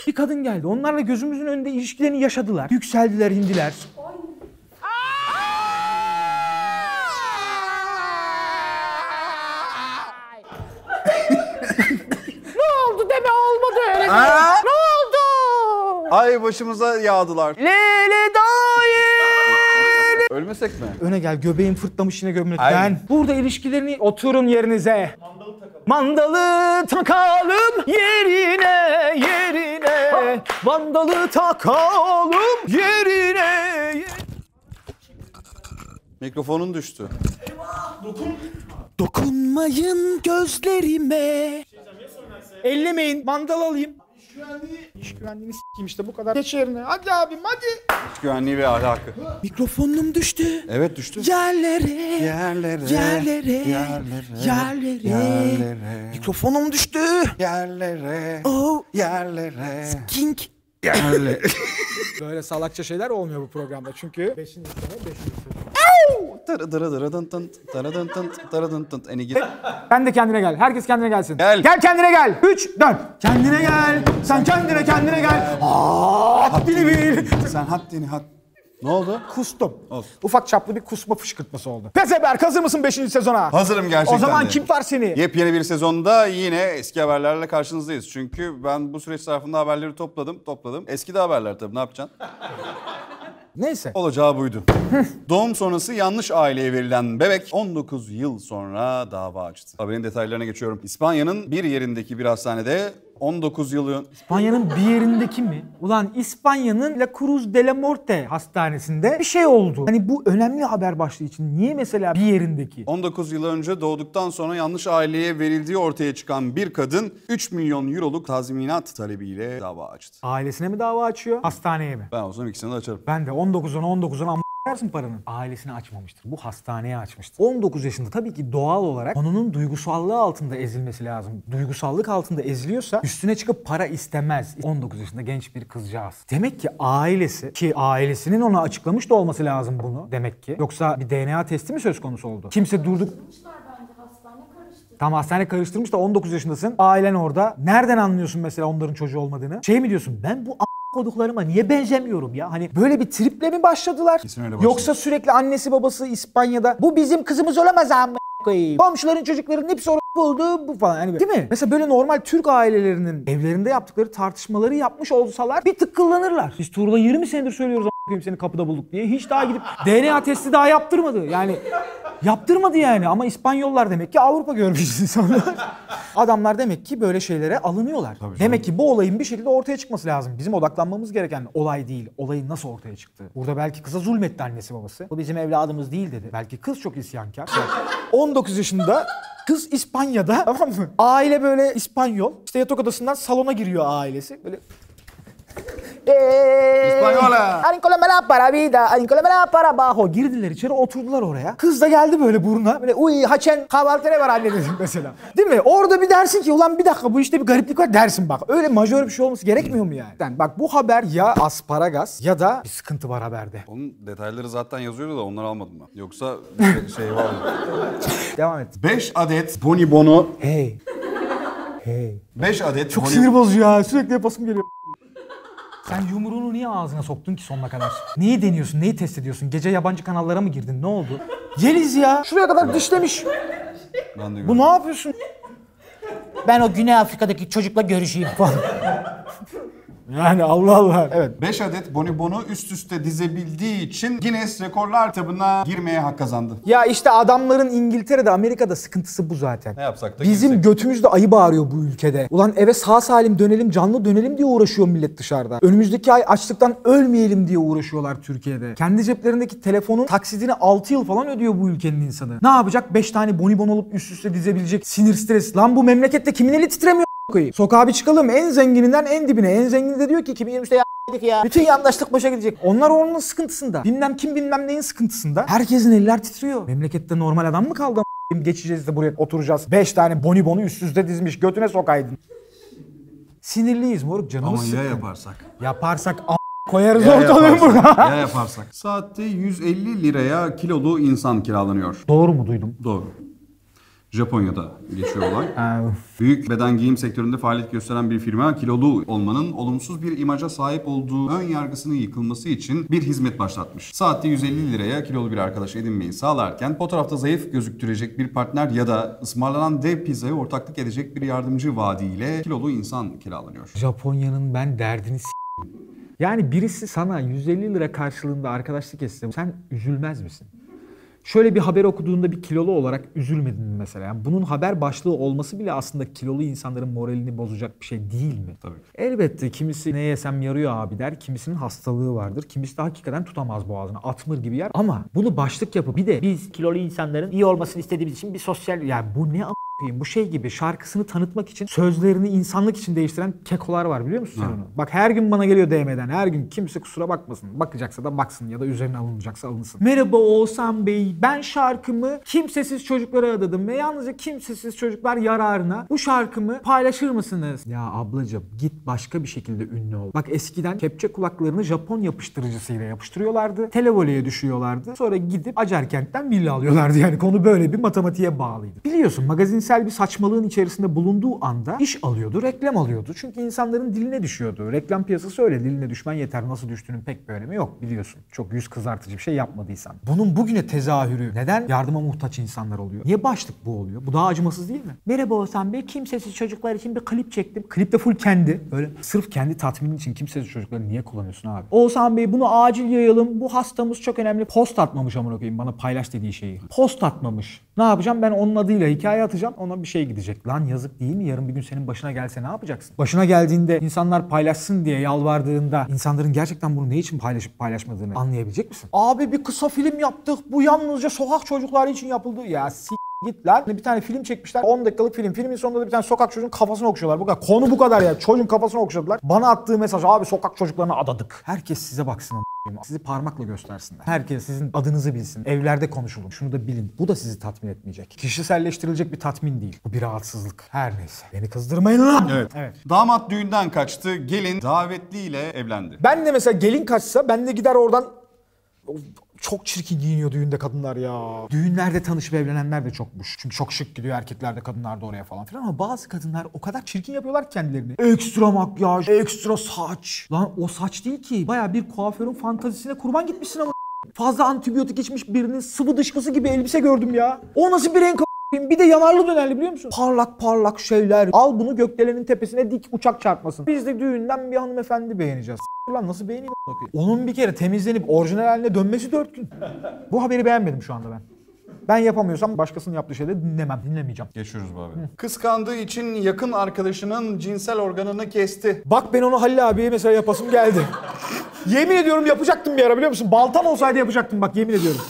Bir kadın geldi. Onlarla gözümüzün önünde ilişkilerini yaşadılar. Yükseldiler, indiler. ne oldu deme olmadı öyle. Ha? Ne oldu? Ay başımıza yağdılar. Lele dayı. Ölmesek mi? Öne gel göbeğin fırtlamış yine gömlekten. Aynen. Burada ilişkilerini oturun yerinize. Mandalı takalım yerine yerine. Mandalı takalım yerine. Mikrofonun düştü. Dokunmayın gözlerime. Ellemeyin mandal alayım. İş güvenliğini s**eyim işte bu kadar. Geç yerine. Hadi abim hadi. İç güvenliği ve ahlakı. Mikrofonum düştü. Evet düştü. Yerlere. Yerlere. Yerlere. Yerlere. Yerlere. Yerlere. Mikrofonum düştü. Yerlere. Oh. Yerlere. King. Yerlere. Böyle salakça şeyler olmuyor bu programda çünkü 5. sene 5. Tırı Eni git. Sen de kendine gel. Herkes kendine gelsin. Gel. Gel kendine gel. 3 4. Kendine gel. Sen kendine kendine gel. Aa, haddini bil. Sen haddini had... Ne oldu? Kustum. Olsun. Ufak çaplı bir kusma fışkırtması oldu. Pes Eberk hazır mısın 5. sezona? Hazırım gerçekten O zaman de. kim var seni? Yepyeni bir sezonda yine eski haberlerle karşınızdayız. Çünkü ben bu süreç zarfında haberleri topladım, topladım. Eski de haberler tabii ne yapacaksın? Neyse. Olacağı buydu. Doğum sonrası yanlış aileye verilen bebek 19 yıl sonra dava açtı. Haberin detaylarına geçiyorum. İspanya'nın bir yerindeki bir hastanede 19 yılın... İspanya'nın bir yerindeki mi? Ulan İspanya'nın La Cruz de la Morte hastanesinde bir şey oldu. Hani bu önemli haber başlığı için niye mesela bir yerindeki? 19 yıl önce doğduktan sonra yanlış aileye verildiği ortaya çıkan bir kadın 3 milyon euroluk tazminat talebiyle dava açtı. Ailesine mi dava açıyor? Hastaneye mi? Ben o zaman ikisini de açarım. Ben de 19'una 19'una am versin paranın. Ailesini açmamıştır. Bu hastaneye açmıştır. 19 yaşında tabii ki doğal olarak konunun duygusallığı altında ezilmesi lazım. Duygusallık altında eziliyorsa üstüne çıkıp para istemez. 19 yaşında genç bir kızcağız. Demek ki ailesi ki ailesinin ona açıklamış da olması lazım bunu demek ki. Yoksa bir DNA testi mi söz konusu oldu? Kimse durduk. Tam hastane karıştırmış da 19 yaşındasın. Ailen orada. Nereden anlıyorsun mesela onların çocuğu olmadığını? Şey mi diyorsun? Ben bu a- koduklarıma niye benzemiyorum ya? Hani böyle bir triple mi başladılar? Kesin öyle başladı. Yoksa sürekli annesi babası İspanya'da bu bizim kızımız olamaz amma koyayım. Komşuların çocukların hepsi orada buldu bu falan. Yani değil mi? Mesela böyle normal Türk ailelerinin evlerinde yaptıkları tartışmaları yapmış olsalar bir tık kullanırlar. Biz Tuğrul'a 20 senedir söylüyoruz koyayım seni kapıda bulduk diye. Hiç daha gidip DNA testi daha yaptırmadı. Yani yaptırmadı yani ama İspanyollar demek ki Avrupa görmüş insanlar. Adamlar demek ki böyle şeylere alınıyorlar. Demek ki bu olayın bir şekilde ortaya çıkması lazım. Bizim odaklanmamız gereken olay değil. Olayın nasıl ortaya çıktığı. Burada belki kıza zulmetti annesi babası. Bu bizim evladımız değil dedi. Belki kız çok isyankar. 19 yaşında kız İspanya'da tamam mı? Aile böyle İspanyol. İşte yatak odasından salona giriyor ailesi. Böyle İspanyola. Arincolamela para vida, arincolamela para abajo. Girdiler içeri oturdular oraya. Kız da geldi böyle buruna. Böyle uy haçen kahvaltı ne var anne dedim mesela. Değil mi? Orada bir dersin ki ulan bir dakika bu işte bir gariplik var dersin bak. Öyle majör bir şey olması gerekmiyor mu yani? Yani bak bu haber ya asparagas ya da bir sıkıntı var haberde. Onun detayları zaten yazıyordu da onları almadım ben. Yoksa bir şey var. Devam et. 5 adet bonibonu, Hey. Hey. 5 adet Çok boni- sinir bozucu ya. Sürekli yapasım geliyor. Sen yumruğunu niye ağzına soktun ki sonuna kadar? Neyi deniyorsun? Neyi test ediyorsun? Gece yabancı kanallara mı girdin? Ne oldu? Yeliz ya. Şuraya kadar dişlemiş. Ben de Bu ne yapıyorsun? Ben o Güney Afrika'daki çocukla görüşeyim falan. Yani Allah Allah. Evet. 5 adet bonibonu üst üste dizebildiği için Guinness Rekorlar kitabına girmeye hak kazandı. Ya işte adamların İngiltere'de, Amerika'da sıkıntısı bu zaten. Ne yapsak da Bizim girsek. götümüzde ayı bağırıyor bu ülkede. Ulan eve sağ salim dönelim, canlı dönelim diye uğraşıyor millet dışarıda. Önümüzdeki ay açlıktan ölmeyelim diye uğraşıyorlar Türkiye'de. Kendi ceplerindeki telefonun taksidini 6 yıl falan ödüyor bu ülkenin insanı. Ne yapacak? 5 tane bonibon olup üst üste dizebilecek sinir stres. Lan bu memlekette kimin eli titremiyor koyayım. Sokağa bir çıkalım en zengininden en dibine. En zengini de diyor ki 2023'te ya ya. Bütün yandaşlık boşa gidecek. Onlar onun sıkıntısında. Bilmem kim bilmem neyin sıkıntısında. Herkesin eller titriyor. Memlekette normal adam mı kaldı? Geçeceğiz de buraya oturacağız. 5 tane bonibonu üst üste dizmiş. Götüne sokaydın. Sinirliyiz moruk canımız Ama ya sıkkın. yaparsak? Yaparsak a- koyarız Ya ortalığı burada. ya yaparsak? Saatte 150 liraya kilolu insan kiralanıyor. Doğru mu duydum? Doğru. Japonya'da geçiyor olay. Ha, Büyük beden giyim sektöründe faaliyet gösteren bir firma kilolu olmanın olumsuz bir imaja sahip olduğu ön yargısının yıkılması için bir hizmet başlatmış. Saatte 150 liraya kilolu bir arkadaş edinmeyi sağlarken fotoğrafta zayıf gözüktürecek bir partner ya da ısmarlanan dev pizzaya ortaklık edecek bir yardımcı vaadiyle kilolu insan kiralanıyor. Japonya'nın ben derdini s- Yani birisi sana 150 lira karşılığında arkadaşlık etse sen üzülmez misin? Şöyle bir haber okuduğunda bir kilolu olarak üzülmedin mi mesela? Yani bunun haber başlığı olması bile aslında kilolu insanların moralini bozacak bir şey değil mi? Tabii. Elbette kimisi ne yesem yarıyor abi der. Kimisinin hastalığı vardır. Kimisi de hakikaten tutamaz boğazını. Atmır gibi yer. Ama bunu başlık yapıp bir de biz kilolu insanların iyi olmasını istediğimiz için bir sosyal... Yani bu ne a- Bu şey gibi şarkısını tanıtmak için sözlerini insanlık için değiştiren kekolar var biliyor musun sen onu? Bak her gün bana geliyor DM'den. Her gün kimse kusura bakmasın. Bakacaksa da baksın ya da üzerine alınacaksa alınsın. Merhaba Oğuzhan Bey. Ben şarkımı kimsesiz çocuklara adadım ve yalnızca kimsesiz çocuklar yararına bu şarkımı paylaşır mısınız? Ya ablacım git başka bir şekilde ünlü ol. Bak eskiden kepçe kulaklarını Japon yapıştırıcısıyla yapıştırıyorlardı. Televoleye düşüyorlardı. Sonra gidip Acarkent'ten villa alıyorlardı. Yani konu böyle bir matematiğe bağlıydı. Biliyorsun magazinsel bir saçmalığın içerisinde bulunduğu anda iş alıyordu, reklam alıyordu. Çünkü insanların diline düşüyordu. Reklam piyasası öyle. Diline düşmen yeter. Nasıl düştüğünün pek bir önemi yok biliyorsun. Çok yüz kızartıcı bir şey yapmadıysan. Bunun bugüne tezahürü neden yardıma muhtaç insanlar oluyor? Niye başlık bu oluyor? Bu daha acımasız değil mi? Merhaba Oğuzhan Bey. Kimsesiz çocuklar için bir klip çektim. Klip de full kendi. Böyle sırf kendi tatminin için kimsesiz çocukları niye kullanıyorsun abi? Oğuzhan Bey bunu acil yayalım. Bu hastamız çok önemli. Post atmamış amına koyayım bana paylaş dediği şeyi. Post atmamış. Ne yapacağım? Ben onun adıyla hikaye atacağım. Ona bir şey gidecek. Lan yazık değil mi? Yarın bir gün senin başına gelse ne yapacaksın? Başına geldiğinde insanlar paylaşsın diye yalvardığında insanların gerçekten bunu ne için paylaşıp paylaşmadığını anlayabilecek misin? Abi bir kısa film yaptık. Bu yalnızca sokak çocukları için yapıldı. Ya s- Git lan. Bir tane film çekmişler. 10 dakikalık film. Filmin sonunda da bir tane sokak çocuğun kafasını okşuyorlar. Bu kadar. Konu bu kadar ya. Çocuğun kafasını okşadılar. Bana attığı mesaj abi sokak çocuklarına adadık. Herkes size baksın. Sizi parmakla göstersinler. Herkes sizin adınızı bilsin. Evlerde konuşulun. Şunu da bilin. Bu da sizi tatmin etmeyecek. Kişiselleştirilecek bir tatmin değil. Bu bir rahatsızlık. Her neyse. Beni kızdırmayın lan. Evet. Evet. Damat düğünden kaçtı. Gelin davetliyle evlendi. Ben de mesela gelin kaçsa ben de gider oradan çok çirkin giyiniyor düğünde kadınlar ya. Düğünlerde tanışıp evlenenler de çokmuş. Çünkü çok şık gidiyor erkekler de kadınlar da oraya falan filan ama bazı kadınlar o kadar çirkin yapıyorlar kendilerini. Ekstra makyaj, ekstra saç. Lan o saç değil ki. Baya bir kuaförün fantazisine kurban gitmişsin ama. Fazla antibiyotik içmiş birinin sıvı dışkısı gibi elbise gördüm ya. O nasıl bir renk? Bir de yanarlı dönerli biliyor musun? Parlak parlak şeyler. Al bunu gökdelenin tepesine dik uçak çarpmasın. Biz de düğünden bir hanımefendi beğeneceğiz. Lan nasıl beğeneyim? Onun bir kere temizlenip orijinal haline dönmesi dört gün. Bu haberi beğenmedim şu anda ben. Ben yapamıyorsam başkasının yaptığı şeyleri dinlemem, dinlemeyeceğim. Geçiyoruz bu abi. Kıskandığı için yakın arkadaşının cinsel organını kesti. Bak ben onu Halil abiye mesela yapasım geldi. yemin ediyorum yapacaktım bir ara biliyor musun? Baltam olsaydı yapacaktım bak yemin ediyorum.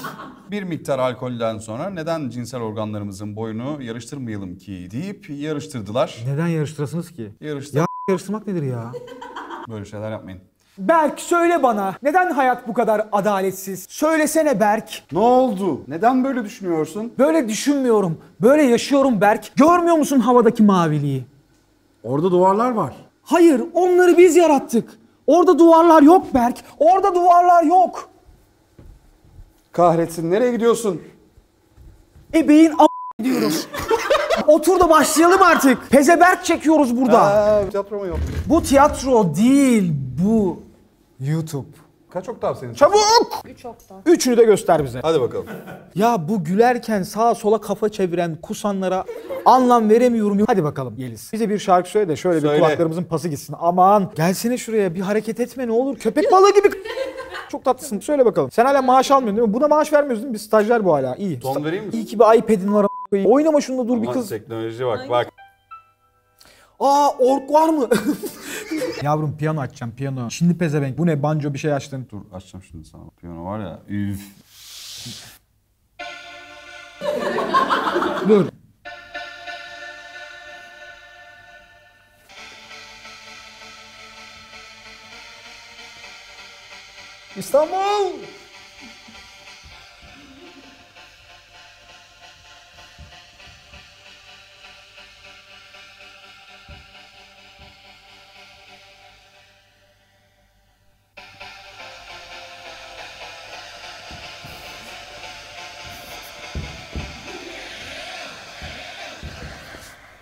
Bir miktar alkolden sonra neden cinsel organlarımızın boyunu yarıştırmayalım ki deyip yarıştırdılar. Neden yarıştırasınız ki? Yarıştır. Ya yarıştırmak nedir ya? Böyle şeyler yapmayın. Berk söyle bana neden hayat bu kadar adaletsiz? Söylesene Berk. Ne oldu? Neden böyle düşünüyorsun? Böyle düşünmüyorum. Böyle yaşıyorum Berk. Görmüyor musun havadaki maviliği? Orada duvarlar var. Hayır, onları biz yarattık. Orada duvarlar yok Berk. Orada duvarlar yok. Kahretsin nereye gidiyorsun? Ebeğin a- diyorum. Otur da başlayalım artık. Pezeberk çekiyoruz burada. Aa, tiyatro mu yok? Bu tiyatro değil, bu YouTube. Kaç oktav senin? Çabuk! 3 oktav. Üçünü de göster bize. Hadi bakalım. Ya bu gülerken sağa sola kafa çeviren kusanlara anlam veremiyorum. Hadi bakalım Yeliz. Bize bir şarkı söyle de şöyle Söyle. bir kulaklarımızın pası gitsin. Aman gelsene şuraya bir hareket etme ne olur. Köpek balığı gibi. Çok tatlısın. Söyle bakalım. Sen hala maaş almıyorsun değil mi? Buna maaş vermiyorsun değil mi? Biz stajyer bu hala. İyi. Ton vereyim mi? İyi ki bir iPad'in var. a**ayım. Oynama şununla dur bir kız. Teknoloji bak bak. Aa ork var mı? Yavrum piyano açacağım piyano. Şimdi pezevenk. Bu ne banjo bir şey açtın. Dur açacağım şimdi sana. Piyano var ya. Üf. Dur. İstanbul!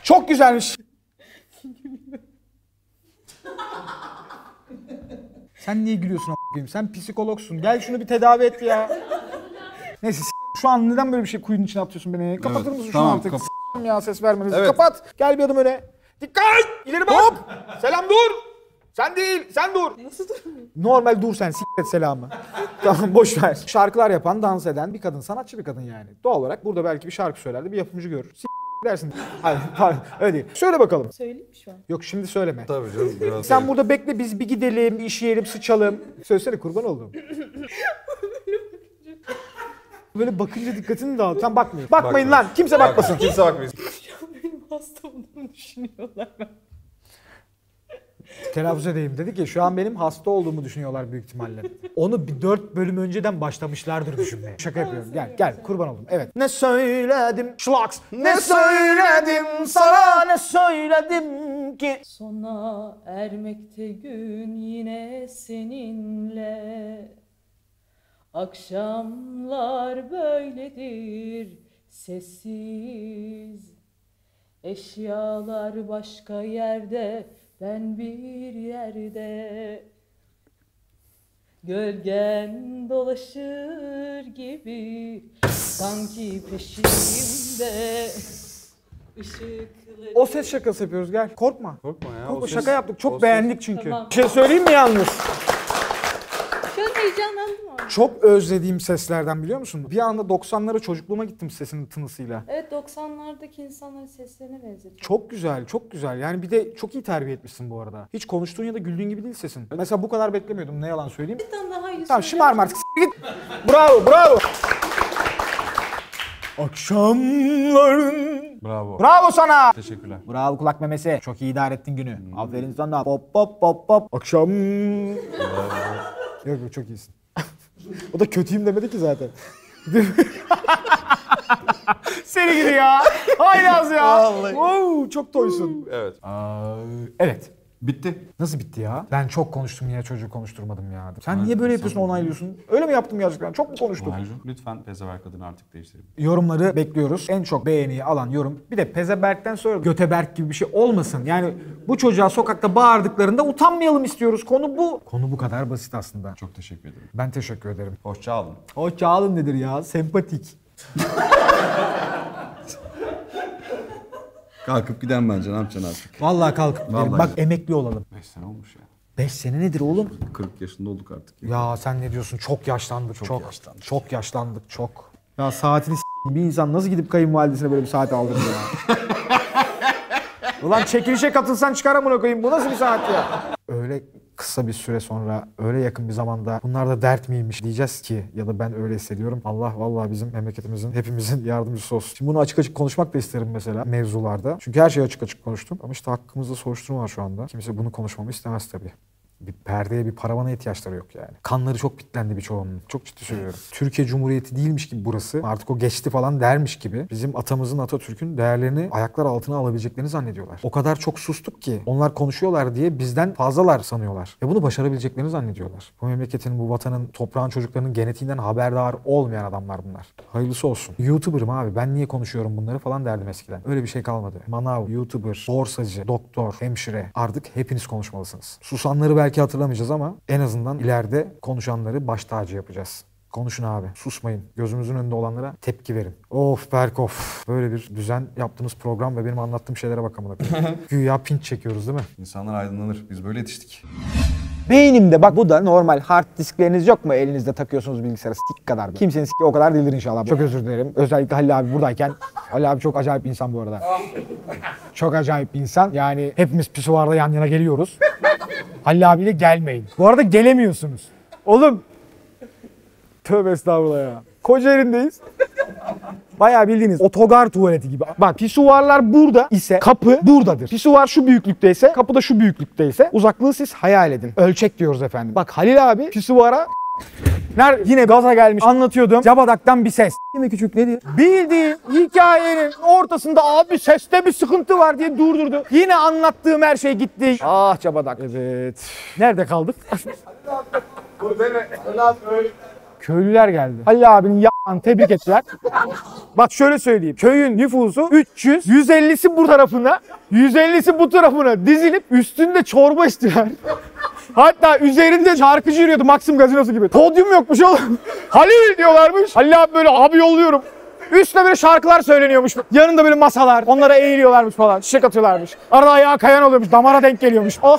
Çok güzelmiş. Sen niye gülüyorsun a**ayım? Sen psikologsun. Gel şunu bir tedavi et ya. Neyse s- şu an neden böyle bir şey kuyunun içine atıyorsun beni? Kapatır Evet, mısın şunu tamam, artık? kap- S- ya ses vermenizi. Evet. Kapat. Gel bir adım öne. Dikkat! İleri bak. Hop! Selam dur. Sen değil, sen dur. Nasıl dur? Normal dur sen, s**t et selamı. tamam boş ver. Şarkılar yapan, dans eden bir kadın, sanatçı bir kadın yani. Doğal olarak burada belki bir şarkı söylerdi, bir yapımcı görür. S**t dersin. Hayır, pardon, öyle değil. Söyle bakalım. Söyleyeyim mi şu an? Yok şimdi söyleme. Tabii canım biraz. Sen burada bekle biz bir gidelim, bir işeyelim, sıçalım. Söylesene kurban oldum. Böyle bakınca dikkatini dağıl. Tam bakmıyor. Bakmayın lan. Kimse bakmasın. Kimse bakmıyor. hasta olduğumu düşünüyorlar. Telaffuz edeyim dedi ki şu an benim hasta olduğumu düşünüyorlar büyük ihtimalle. Onu bir dört bölüm önceden başlamışlardır düşünmeye. Şaka yapıyorum. Gel gel kurban oldum. Evet. Ne söyledim? Schlags. Ne söyledim sana? Ne söyledim ki? Sona ermekte gün yine seninle Akşamlar böyledir sessiz Eşyalar başka yerde ben bir yerde Gölgen dolaşır gibi sanki peşimde ışıkları O ses şakası yapıyoruz gel. Korkma. Korkma ya. Korkma o ses- şaka yaptık. Çok o ses- beğendik çünkü. Tamam. Bir şey söyleyeyim mi yalnız? Şu an heyecanlandım ama. Çok özlediğim seslerden biliyor musun? Bir anda 90'lara çocukluğuma gittim sesinin tınısıyla. Evet 90'lardaki insanların seslerine benzetiyor. Çok güzel, çok güzel. Yani bir de çok iyi terbiye etmişsin bu arada. Hiç konuştuğun ya da güldüğün gibi değil sesin. Mesela bu kadar beklemiyordum. Ne yalan söyleyeyim. Bir tane daha iyi Tamam şımarma artık. S- Git. Bravo, bravo. Akşamların. Bravo. Bravo sana. Teşekkürler. Bravo kulak memesi. Çok iyi idare ettin günü. Aferin sana. Pop pop pop pop. Akşam. yok yok çok iyisin. O da kötüyüm demedi ki zaten. Seni gibi ya. Haylaz ya. Vallahi. Oo, çok toysun. Evet. Evet. Bitti. Nasıl bitti ya? Ben çok konuştum yine çocuğu konuşturmadım ya. Sen niye böyle yapıyorsun onaylıyorsun? Öyle mi yaptım gerçekten? Çok mu konuştum? Onaycı, lütfen pezevenk adını artık değiştirelim. Yorumları bekliyoruz. En çok beğeniyi alan yorum. Bir de Pezeberk'ten sonra Göteberk gibi bir şey olmasın. Yani bu çocuğa sokakta bağırdıklarında utanmayalım istiyoruz. Konu bu. Konu bu kadar basit aslında. Çok teşekkür ederim. Ben teşekkür ederim. Hoşça alın. O çağalın nedir ya? Sempatik. Kalkıp giden bence ne yapacaksın artık? Vallahi kalkıp gidelim. Vallahi Bak emekli olalım. 5 sene olmuş ya. 5 sene nedir oğlum? 40 yaşında olduk artık. Ya sen ne diyorsun? Çok yaşlandık. Çok, çok yaşlandık. Çok yaşlandık. Çok. Ya saatini s- bir insan nasıl gidip kayınvalidesine böyle bir saat aldırır ya? Ulan çekilişe katılsan çıkar amına koyayım. Bu nasıl bir saat ya? Öyle kısa bir süre sonra, öyle yakın bir zamanda bunlar da dert miymiş diyeceğiz ki ya da ben öyle hissediyorum. Allah vallahi bizim memleketimizin, hepimizin yardımcısı olsun. Şimdi bunu açık açık konuşmak da isterim mesela mevzularda. Çünkü her şeyi açık açık konuştum. Ama işte hakkımızda soruşturma var şu anda. Kimse bunu konuşmamı istemez tabii. Bir perdeye, bir paravana ihtiyaçları yok yani. Kanları çok bitlendi birçoğunun. Çok ciddi söylüyorum. Türkiye Cumhuriyeti değilmiş gibi burası. Artık o geçti falan dermiş gibi. Bizim atamızın Atatürk'ün değerlerini ayaklar altına alabileceklerini zannediyorlar. O kadar çok sustuk ki onlar konuşuyorlar diye bizden fazlalar sanıyorlar. Ve bunu başarabileceklerini zannediyorlar. Bu memleketin, bu vatanın, toprağın çocuklarının genetiğinden haberdar olmayan adamlar bunlar. Hayırlısı olsun. YouTuber'ım abi ben niye konuşuyorum bunları falan derdim eskiden. Öyle bir şey kalmadı. Manav, YouTuber, borsacı, doktor, hemşire artık hepiniz konuşmalısınız. Susanları belki hatırlamayacağız ama en azından ileride konuşanları baş tacı yapacağız. Konuşun abi. Susmayın. Gözümüzün önünde olanlara tepki verin. Of Berk of. Böyle bir düzen yaptığımız program ve benim anlattığım şeylere bak amına koyayım. Güya pinç çekiyoruz değil mi? İnsanlar aydınlanır. Biz böyle yetiştik. Beynimde bak bu da normal hard diskleriniz yok mu elinizde takıyorsunuz bilgisayara stik kadar. böyle. Kimsenin siki o kadar değildir inşallah. Çok özür dilerim. Özellikle Halil abi buradayken. Halil abi çok acayip insan bu arada. çok acayip insan. Yani hepimiz pisuvarda yan yana geliyoruz. Halil abiyle gelmeyin. Bu arada gelemiyorsunuz. Oğlum. Tövbe estağfurullah ya. Kocaeli'ndeyiz. Bayağı bildiğiniz otogar tuvaleti gibi. Bak pisuvarlar burada ise kapı buradadır. Pisuvar şu büyüklükteyse kapı da şu büyüklükteyse uzaklığı siz hayal edin. Ölçek diyoruz efendim. Bak Halil abi pisuvara Nerede? Yine gaza gelmiş anlatıyordum. Cabadak'tan bir ses. Değil küçük nedir? Bildiğin hikayenin ortasında abi seste bir sıkıntı var diye durdurdu. Yine anlattığım her şey gitti. Ah Cabadak. Evet. Nerede kaldık? Köylüler geldi. Halil abinin ya***ını tebrik ettiler. Bak şöyle söyleyeyim. Köyün nüfusu 300, 150'si bu tarafına, 150'si bu tarafına dizilip üstünde çorba istiyorlar. Hatta üzerinde şarkıcı yürüyordu Maxim gazinosu gibi. Podyum yokmuş oğlum. Halil diyorlarmış. Halil abi böyle abi yolluyorum. Üstüne böyle şarkılar söyleniyormuş. Yanında böyle masalar. Onlara eğiliyorlarmış falan. Çiçek atıyorlarmış. Arada ayağa kayan oluyormuş. Damara denk geliyormuş. Oh.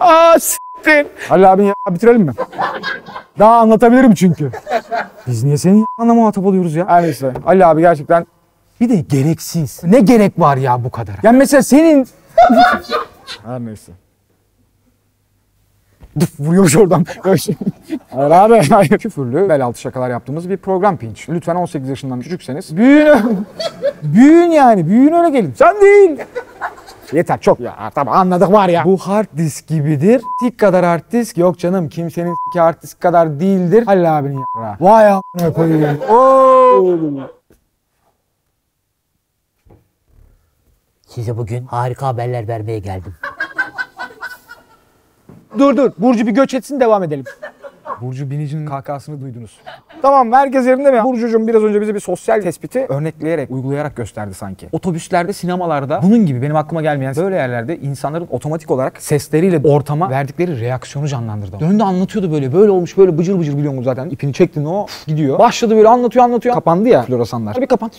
Aa s**tin. Halil abin ya bitirelim mi? Daha anlatabilirim çünkü. Biz niye senin yanına muhatap oluyoruz ya? Her neyse. Ali abi gerçekten bir de gereksiz. Ne gerek var ya bu kadar? Yani mesela senin... Her neyse. Puf, vuruyormuş oradan. Şey. Hayır abi. Hayır. Küfürlü bel altı şakalar yaptığımız bir program pinç. Lütfen 18 yaşından küçükseniz büyüyün. büyüyün yani. Büyüyün öyle gelin. Sen değil. Yeter çok ya tamam anladık var ya. Bu hard disk gibidir. Tik kadar hard disk yok canım kimsenin ki hard disk kadar değildir. Halil abinin ya. Vay amına koyayım. Oo. Size bugün harika haberler vermeye geldim. Dur dur Burcu bir göç etsin devam edelim. Burcu Binici'nin kahkahasını duydunuz. Tamam herkes yerinde mi? Burcucuğum biraz önce bize bir sosyal tespiti örnekleyerek, uygulayarak gösterdi sanki. Otobüslerde, sinemalarda bunun gibi benim aklıma gelmeyen böyle yerlerde insanların otomatik olarak sesleriyle ortama verdikleri reaksiyonu canlandırdı. Döndü anlatıyordu böyle. Böyle olmuş böyle bıcır bıcır biliyor musun zaten. İpini çektin o gidiyor. Başladı böyle anlatıyor anlatıyor. Kapandı ya floresanlar. Bir kapandı.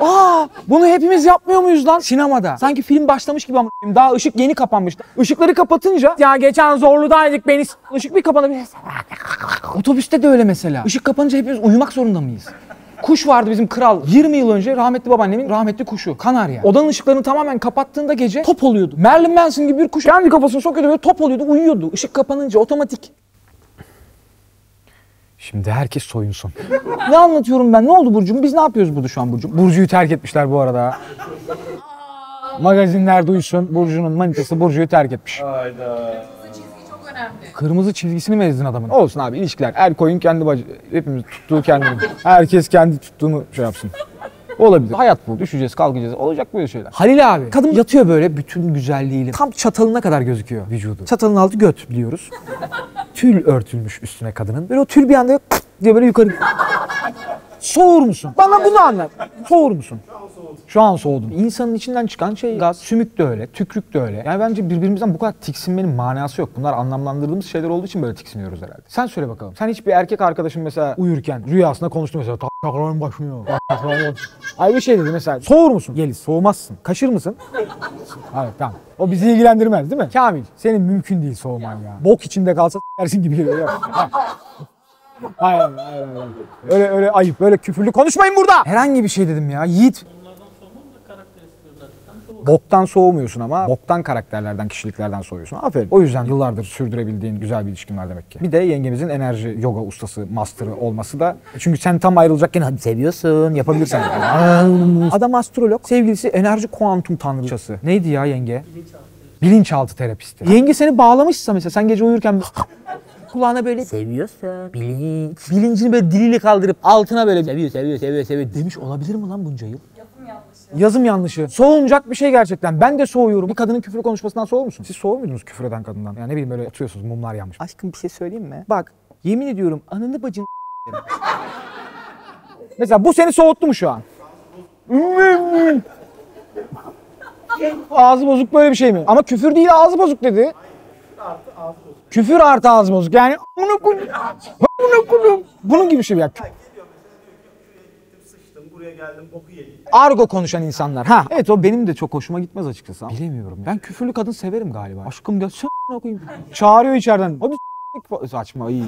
Aa, bunu hepimiz yapmıyor muyuz lan sinemada? Sanki film başlamış gibi ama daha ışık yeni kapanmış. Işıkları kapatınca ya geçen zorludaydık beni s- ışık bir kapandı. bir- Otobüste de öyle mesela. Işık kapanınca hepimiz uyumak zorunda mıyız? Kuş vardı bizim kral. 20 yıl önce rahmetli babaannemin rahmetli kuşu. Kanarya. Odanın ışıklarını tamamen kapattığında gece top oluyordu. Merlin Manson gibi bir kuş kendi kafasını sokuyordu böyle top oluyordu uyuyordu. Işık kapanınca otomatik. Şimdi herkes soyunsun. ne anlatıyorum ben? Ne oldu Burcu'm? Biz ne yapıyoruz burada şu an Burcu? Burcu'yu terk etmişler bu arada. Magazinler duysun. Burcu'nun manitası Burcu'yu terk etmiş. Kırmızı çizgisini mi ezdin adamın? Olsun abi ilişkiler. Er koyun kendi bacı. Hepimiz tuttuğu kendini. Herkes kendi tuttuğunu şey yapsın. Olabilir. Hayat bu. Düşeceğiz, kalkacağız. Olacak böyle şeyler. Halil abi. Kadın yatıyor böyle bütün güzelliğiyle. Tam çatalına kadar gözüküyor vücudu. Çatalın altı göt biliyoruz. tül örtülmüş üstüne kadının. Böyle o tül bir anda diye böyle yukarı. Soğur musun? Bana bunu anlat. Soğur musun? Şu an soğudum. İnsanın içinden çıkan şey gaz, sümük de öyle, tükrük de öyle. Yani bence birbirimizden bu kadar tiksinmenin manası yok. Bunlar anlamlandırdığımız şeyler olduğu için böyle tiksiniyoruz herhalde. Sen söyle bakalım. Sen hiç bir erkek arkadaşın mesela uyurken rüyasında konuştu mesela. Taklarım başlıyor. Ay bir şey dedi mesela. Soğur musun? Yeliz. Soğumazsın. Kaşır mısın? Hayır tamam. O bizi ilgilendirmez değil mi? Kamil senin mümkün değil soğuman ya. Bok içinde kalsa dersin gibi geliyor. Hayır, hayır, hayır, hayır. Öyle öyle ayıp, böyle küfürlü konuşmayın burada. Herhangi bir şey dedim ya. Yiğit. Boktan soğumuyorsun ama boktan karakterlerden, kişiliklerden soğuyorsun. Aferin. O yüzden yıllardır sürdürebildiğin güzel bir ilişkin var demek ki. Bir de yengemizin enerji yoga ustası, master'ı olması da. Çünkü sen tam ayrılacakken hadi seviyorsun, yapabilirsen. Adam astrolog, sevgilisi enerji kuantum tanrıçası. Neydi ya yenge? Bilinçaltı terapisti. Yenge seni bağlamışsa mesela sen gece uyurken kulağına böyle seviyorsun bilinç. Bilincini böyle diliyle kaldırıp altına böyle seviyor seviyor seviyor seviyor demiş olabilir mi lan bunca yıl? Yazım yanlışı. Soğunacak bir şey gerçekten. Ben de soğuyorum. Bir kadının küfür konuşmasından soğur musun? Siz soğur muydunuz küfür eden kadından? Yani ne bileyim böyle oturuyorsunuz mumlar yanmış. Aşkım bir şey söyleyeyim mi? Bak yemin ediyorum ananı bacını Mesela bu seni soğuttu mu şu an? ağzı bozuk böyle bir şey mi? Ama küfür değil ağzı bozuk dedi. Küfür artı ağzı bozuk. Yani amına koyayım. Amına koyayım. Bunun gibi bir şey ya. Argo konuşan insanlar. Ha. Evet o benim de çok hoşuma gitmez açıkçası. Bilemiyorum. Ben küfürlü kadın severim galiba. Aşkım gel sen koyayım. Çağırıyor içeriden. Hadi. Saçma iyi.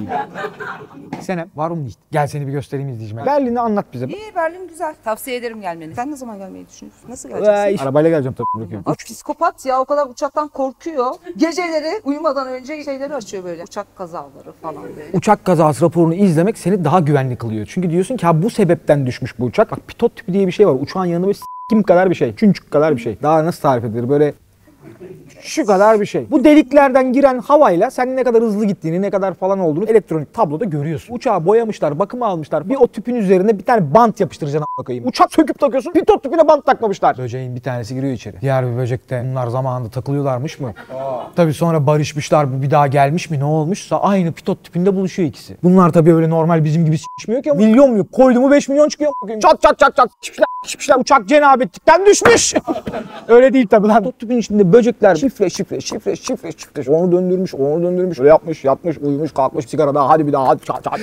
Senem warum nicht? Gel seni bir göstereyim izleyicime. Berlin'i anlat bize. İyi Berlin güzel. Tavsiye ederim gelmeni. Sen ne zaman gelmeyi düşünüyorsun? Nasıl geleceksin? Arabayla geleceğim tabii. bırakıyorum. Aa, Psikopat ya o kadar uçaktan korkuyor. Geceleri uyumadan önce şeyleri açıyor böyle. Uçak kazaları falan böyle. uçak kazası raporunu izlemek seni daha güvenli kılıyor. Çünkü diyorsun ki ha bu sebepten düşmüş bu uçak. Bak pitot tipi diye bir şey var. Uçağın yanında böyle kim kadar bir şey. Çüncük kadar bir şey. Daha nasıl tarif edilir? Böyle şu kadar bir şey. Bu deliklerden giren havayla sen ne kadar hızlı gittiğini, ne kadar falan olduğunu elektronik tabloda görüyorsun. Uçağı boyamışlar, bakıma almışlar. Bir o tüpün üzerine bir tane bant yapıştıracaksın a**ına koyayım. Uçak söküp takıyorsun, pitot tüpüne bant takmamışlar. Böceğin bir tanesi giriyor içeri. Diğer bir böcekte bunlar zamanında takılıyorlarmış mı? Tabii sonra barışmışlar, bu bir daha gelmiş mi ne olmuşsa aynı pitot tüpünde buluşuyor ikisi. Bunlar tabii öyle normal bizim gibi s**işmiyor ki. Milyon mu? Koydu mu 5 milyon çıkıyor. Çat çat çat çat. Şişmişler, şişmişler. Uçak cenabetlikten düşmüş. öyle değil tabii lan. Pitot tüpün içinde böcekler şifre şifre şifre şifre şifre. Onu döndürmüş, onu döndürmüş. Öyle yapmış, yatmış, uyumuş, kalkmış sigara daha hadi bir daha hadi çat çat.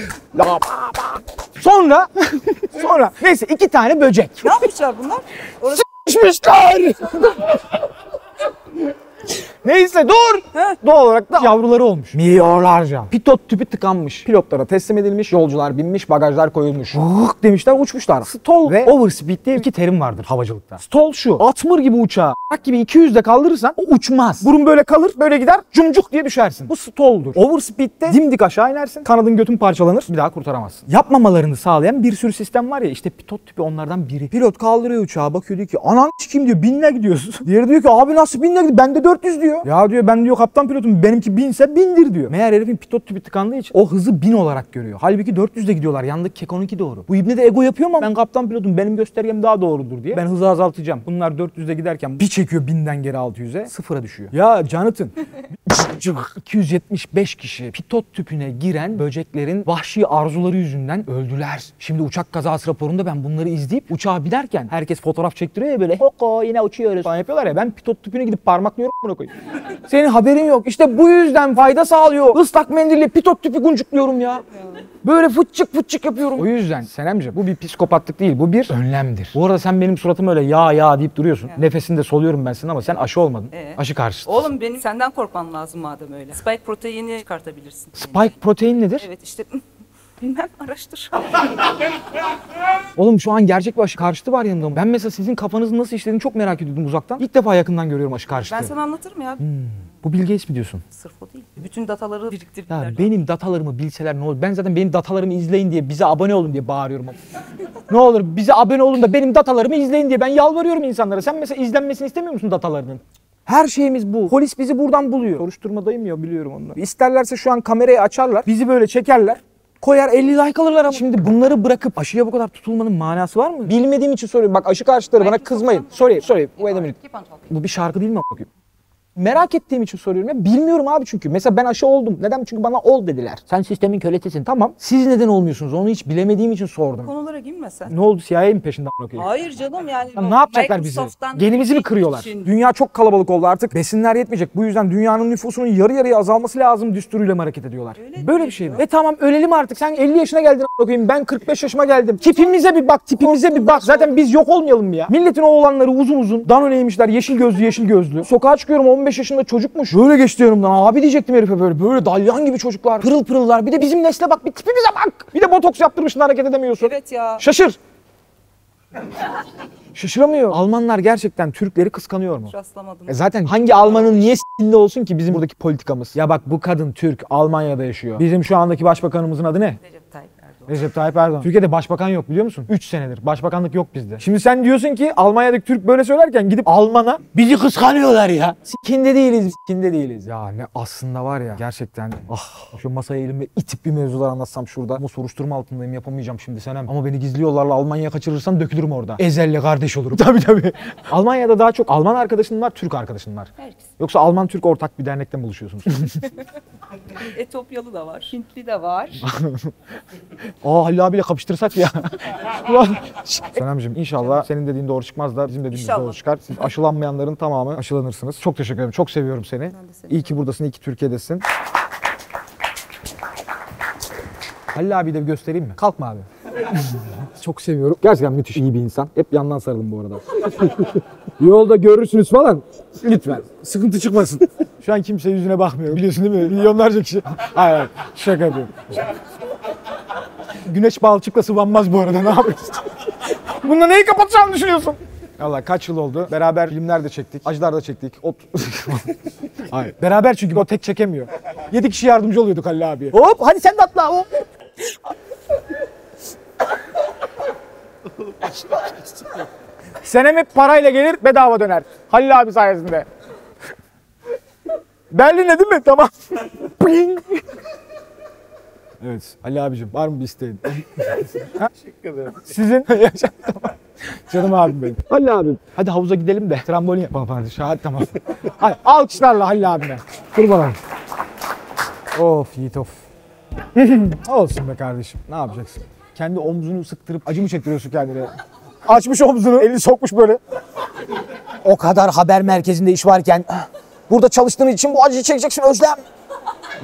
Sonra sonra neyse iki tane böcek. Ne yapmışlar bunlar? Orası Şişmişler. Neyse dur. Doğal olarak da yavruları olmuş. Milyonlarca. Pitot tüpü tıkanmış. Pilotlara teslim edilmiş. Yolcular binmiş. Bagajlar koyulmuş. Hık demişler uçmuşlar. Stall ve overspeed diye iki terim vardır havacılıkta. Stall şu. Atmır gibi uçağı Bak gibi 200'de kaldırırsan o uçmaz. Burun böyle kalır, böyle gider, cumcuk diye düşersin. Bu stall'dur. Overspeed'de dimdik aşağı inersin. Kanadın götün parçalanır. Bir daha kurtaramazsın. Yapmamalarını sağlayan bir sürü sistem var ya işte pilot tipi onlardan biri. Pilot kaldırıyor uçağı bakıyor diyor ki anan kim diyor binle gidiyorsun. Diğeri diyor ki abi nasıl binle gidiyor bende 400 diyor. Ya diyor ben diyor kaptan pilotum benimki binse bindir diyor. Meğer herifin pilot tipi tıkandığı için o hızı 1000 olarak görüyor. Halbuki 400'de gidiyorlar yanındaki kek 12 doğru. Bu ibne de ego yapıyor mu ben kaptan pilotum benim göstergem daha doğrudur diye. Ben hızı azaltacağım. Bunlar 400'de giderken bir çekiyor 1000'den geri 600'e sıfıra düşüyor. Ya Jonathan 275 kişi pitot tüpüne giren böceklerin vahşi arzuları yüzünden öldüler. Şimdi uçak kazası raporunda ben bunları izleyip uçağa binerken herkes fotoğraf çektiriyor ya böyle hoko yine uçuyoruz falan yapıyorlar ya ben pitot tüpüne gidip parmaklıyorum buna koyayım. Senin haberin yok. İşte bu yüzden fayda sağlıyor. Islak mendille pitot tüpü guncukluyorum ya. Böyle fıçık fıçık yapıyorum. O yüzden Senemciğim bu bir psikopatlık değil bu bir önlemdir. Bu arada sen benim suratıma öyle ya ya deyip duruyorsun. Nefesini de soluyorum ben senin ama sen aşı olmadın. Ee? Aşı karşıtı. Oğlum benim senden korkmam lazım madem öyle. Spike proteini çıkartabilirsin. Spike protein nedir? Evet işte bilmem araştır. Oğlum şu an gerçek bir aşı karşıtı var yanımda. Ben mesela sizin kafanızın nasıl işlediğini çok merak ediyordum uzaktan. İlk defa yakından görüyorum aşı karşıtı. Ben sana anlatırım ya. Bu Bill Gates mi diyorsun? Sırf o değil. Bütün dataları biriktirdiler. Ya benim datalarımı bilseler ne olur? Ben zaten benim datalarımı izleyin diye bize abone olun diye bağırıyorum. ne olur bize abone olun da benim datalarımı izleyin diye ben yalvarıyorum insanlara. Sen mesela izlenmesini istemiyor musun datalarının? Her şeyimiz bu. Polis bizi buradan buluyor. Soruşturmadayım ya biliyorum onu. İsterlerse şu an kamerayı açarlar. Bizi böyle çekerler. Koyar 50 like alırlar ama. Şimdi bunları bırakıp aşıya bu kadar tutulmanın manası var mı? Bilmediğim için soruyorum. Bak aşı karşıtları bana kızmayın. Sorry, sorry. Wait a minute. Bu bir şarkı değil mi? Merak ettiğim için soruyorum ya. Bilmiyorum abi çünkü. Mesela ben aşı oldum. Neden? Çünkü bana ol dediler. Sen sistemin kölesisin. Tamam. Siz neden olmuyorsunuz? Onu hiç bilemediğim için sordum. Konulara girme sen. Ne oldu? CIA mi peşinden bakıyor? Hayır canım yani. Ya ne yapacaklar bizi? Genimizi mi kırıyorlar? için- Dünya çok kalabalık oldu artık. Besinler yetmeyecek. Bu yüzden dünyanın nüfusunun yarı yarıya azalması lazım düsturuyla mı hareket ediyorlar? Böyle bir şey mi? E tamam ölelim artık. Sen 50 yaşına geldin koyayım. Ben 45 yaşıma geldim. Tipimize bir bak, tipimize bir bak. Zaten biz yok olmayalım mı ya? Milletin o oğlanları uzun uzun. Danoneymişler. Yeşil gözlü, yeşil gözlü. Sokağa çıkıyorum 15 yaşında çocukmuş. Böyle geçti yanımdan. Abi diyecektim herife böyle. Böyle dalyan gibi çocuklar. Pırıl pırıllar. Bir de bizim nesle bak. Bir tipimize bak. Bir de botoks yaptırmışsın hareket edemiyorsun. Evet ya. Şaşır. Şaşıramıyor. Almanlar gerçekten Türkleri kıskanıyor mu? Rastlamadım. E zaten hangi Almanın niye s**inde olsun ki bizim buradaki politikamız? Ya bak bu kadın Türk, Almanya'da yaşıyor. Bizim şu andaki başbakanımızın adı ne? Recep. Recep Tayyip Erdoğan. Türkiye'de başbakan yok biliyor musun? 3 senedir. Başbakanlık yok bizde. Şimdi sen diyorsun ki Almanya'daki Türk böyle söylerken gidip Alman'a bizi kıskanıyorlar ya. Sikinde değiliz, sikinde değiliz. Ya ne aslında var ya gerçekten ah şu masaya elimle itip bir mevzular anlatsam şurada. Ama soruşturma altındayım yapamayacağım şimdi Senem. Ama beni gizli yollarla Almanya'ya kaçırırsan dökülürüm orada. Ezel'le kardeş olurum. tabii tabii. Almanya'da daha çok Alman arkadaşın var, Türk arkadaşın var. Herkes. Yoksa Alman-Türk ortak bir dernekte mi buluşuyorsunuz? Etopyalı da var. Hintli de var. Aa Halil abiyle kapıştırsak ya. Senemciğim inşallah senin dediğin doğru çıkmaz da bizim dediğimiz İnşallah. doğru çıkar. Siz aşılanmayanların tamamı aşılanırsınız. Çok teşekkür ederim. Çok seviyorum seni. İyi ki buradasın, iyi ki Türkiye'desin. Halil abi de bir göstereyim mi? Kalkma abi. Çok seviyorum. Gerçekten müthiş iyi bir insan. Hep yandan sarılın bu arada. Yolda görürsünüz falan. Lütfen. Sıkıntı çıkmasın. Şu an kimse yüzüne bakmıyor. Biliyorsun değil mi? Milyonlarca kişi. Hayır hayır. Şaka yapıyorum. Güneş balçıkla sıvanmaz bu arada. Ne yapıyorsun? Bununla neyi kapatacağını düşünüyorsun? Allah kaç yıl oldu. Beraber filmler de çektik. Acılar da çektik. Ot... Hayır. Beraber çünkü o tek çekemiyor. Yedi kişi yardımcı oluyorduk Halil abiye. Hop hadi sen de atla. Hop. Senem hep parayla gelir bedava döner. Halil abi sayesinde. Berlin'e değil mi? Tamam. Ping. Evet. Ali abicim var mı bir isteğin? Teşekkür ederim. Sizin? Canım abim benim. Halil abim. Hadi havuza gidelim de trambolin yapalım. Hadi şahit tamam. Hadi alkışlarla Halil abime. Kurban olayım. Of Yiğit of. Olsun be kardeşim. Ne yapacaksın? Kendi omzunu sıktırıp acı mı çektiriyorsun kendine? Açmış omzunu, elini sokmuş böyle. O kadar haber merkezinde iş varken burada çalıştığın için bu acıyı çekeceksin Özlem.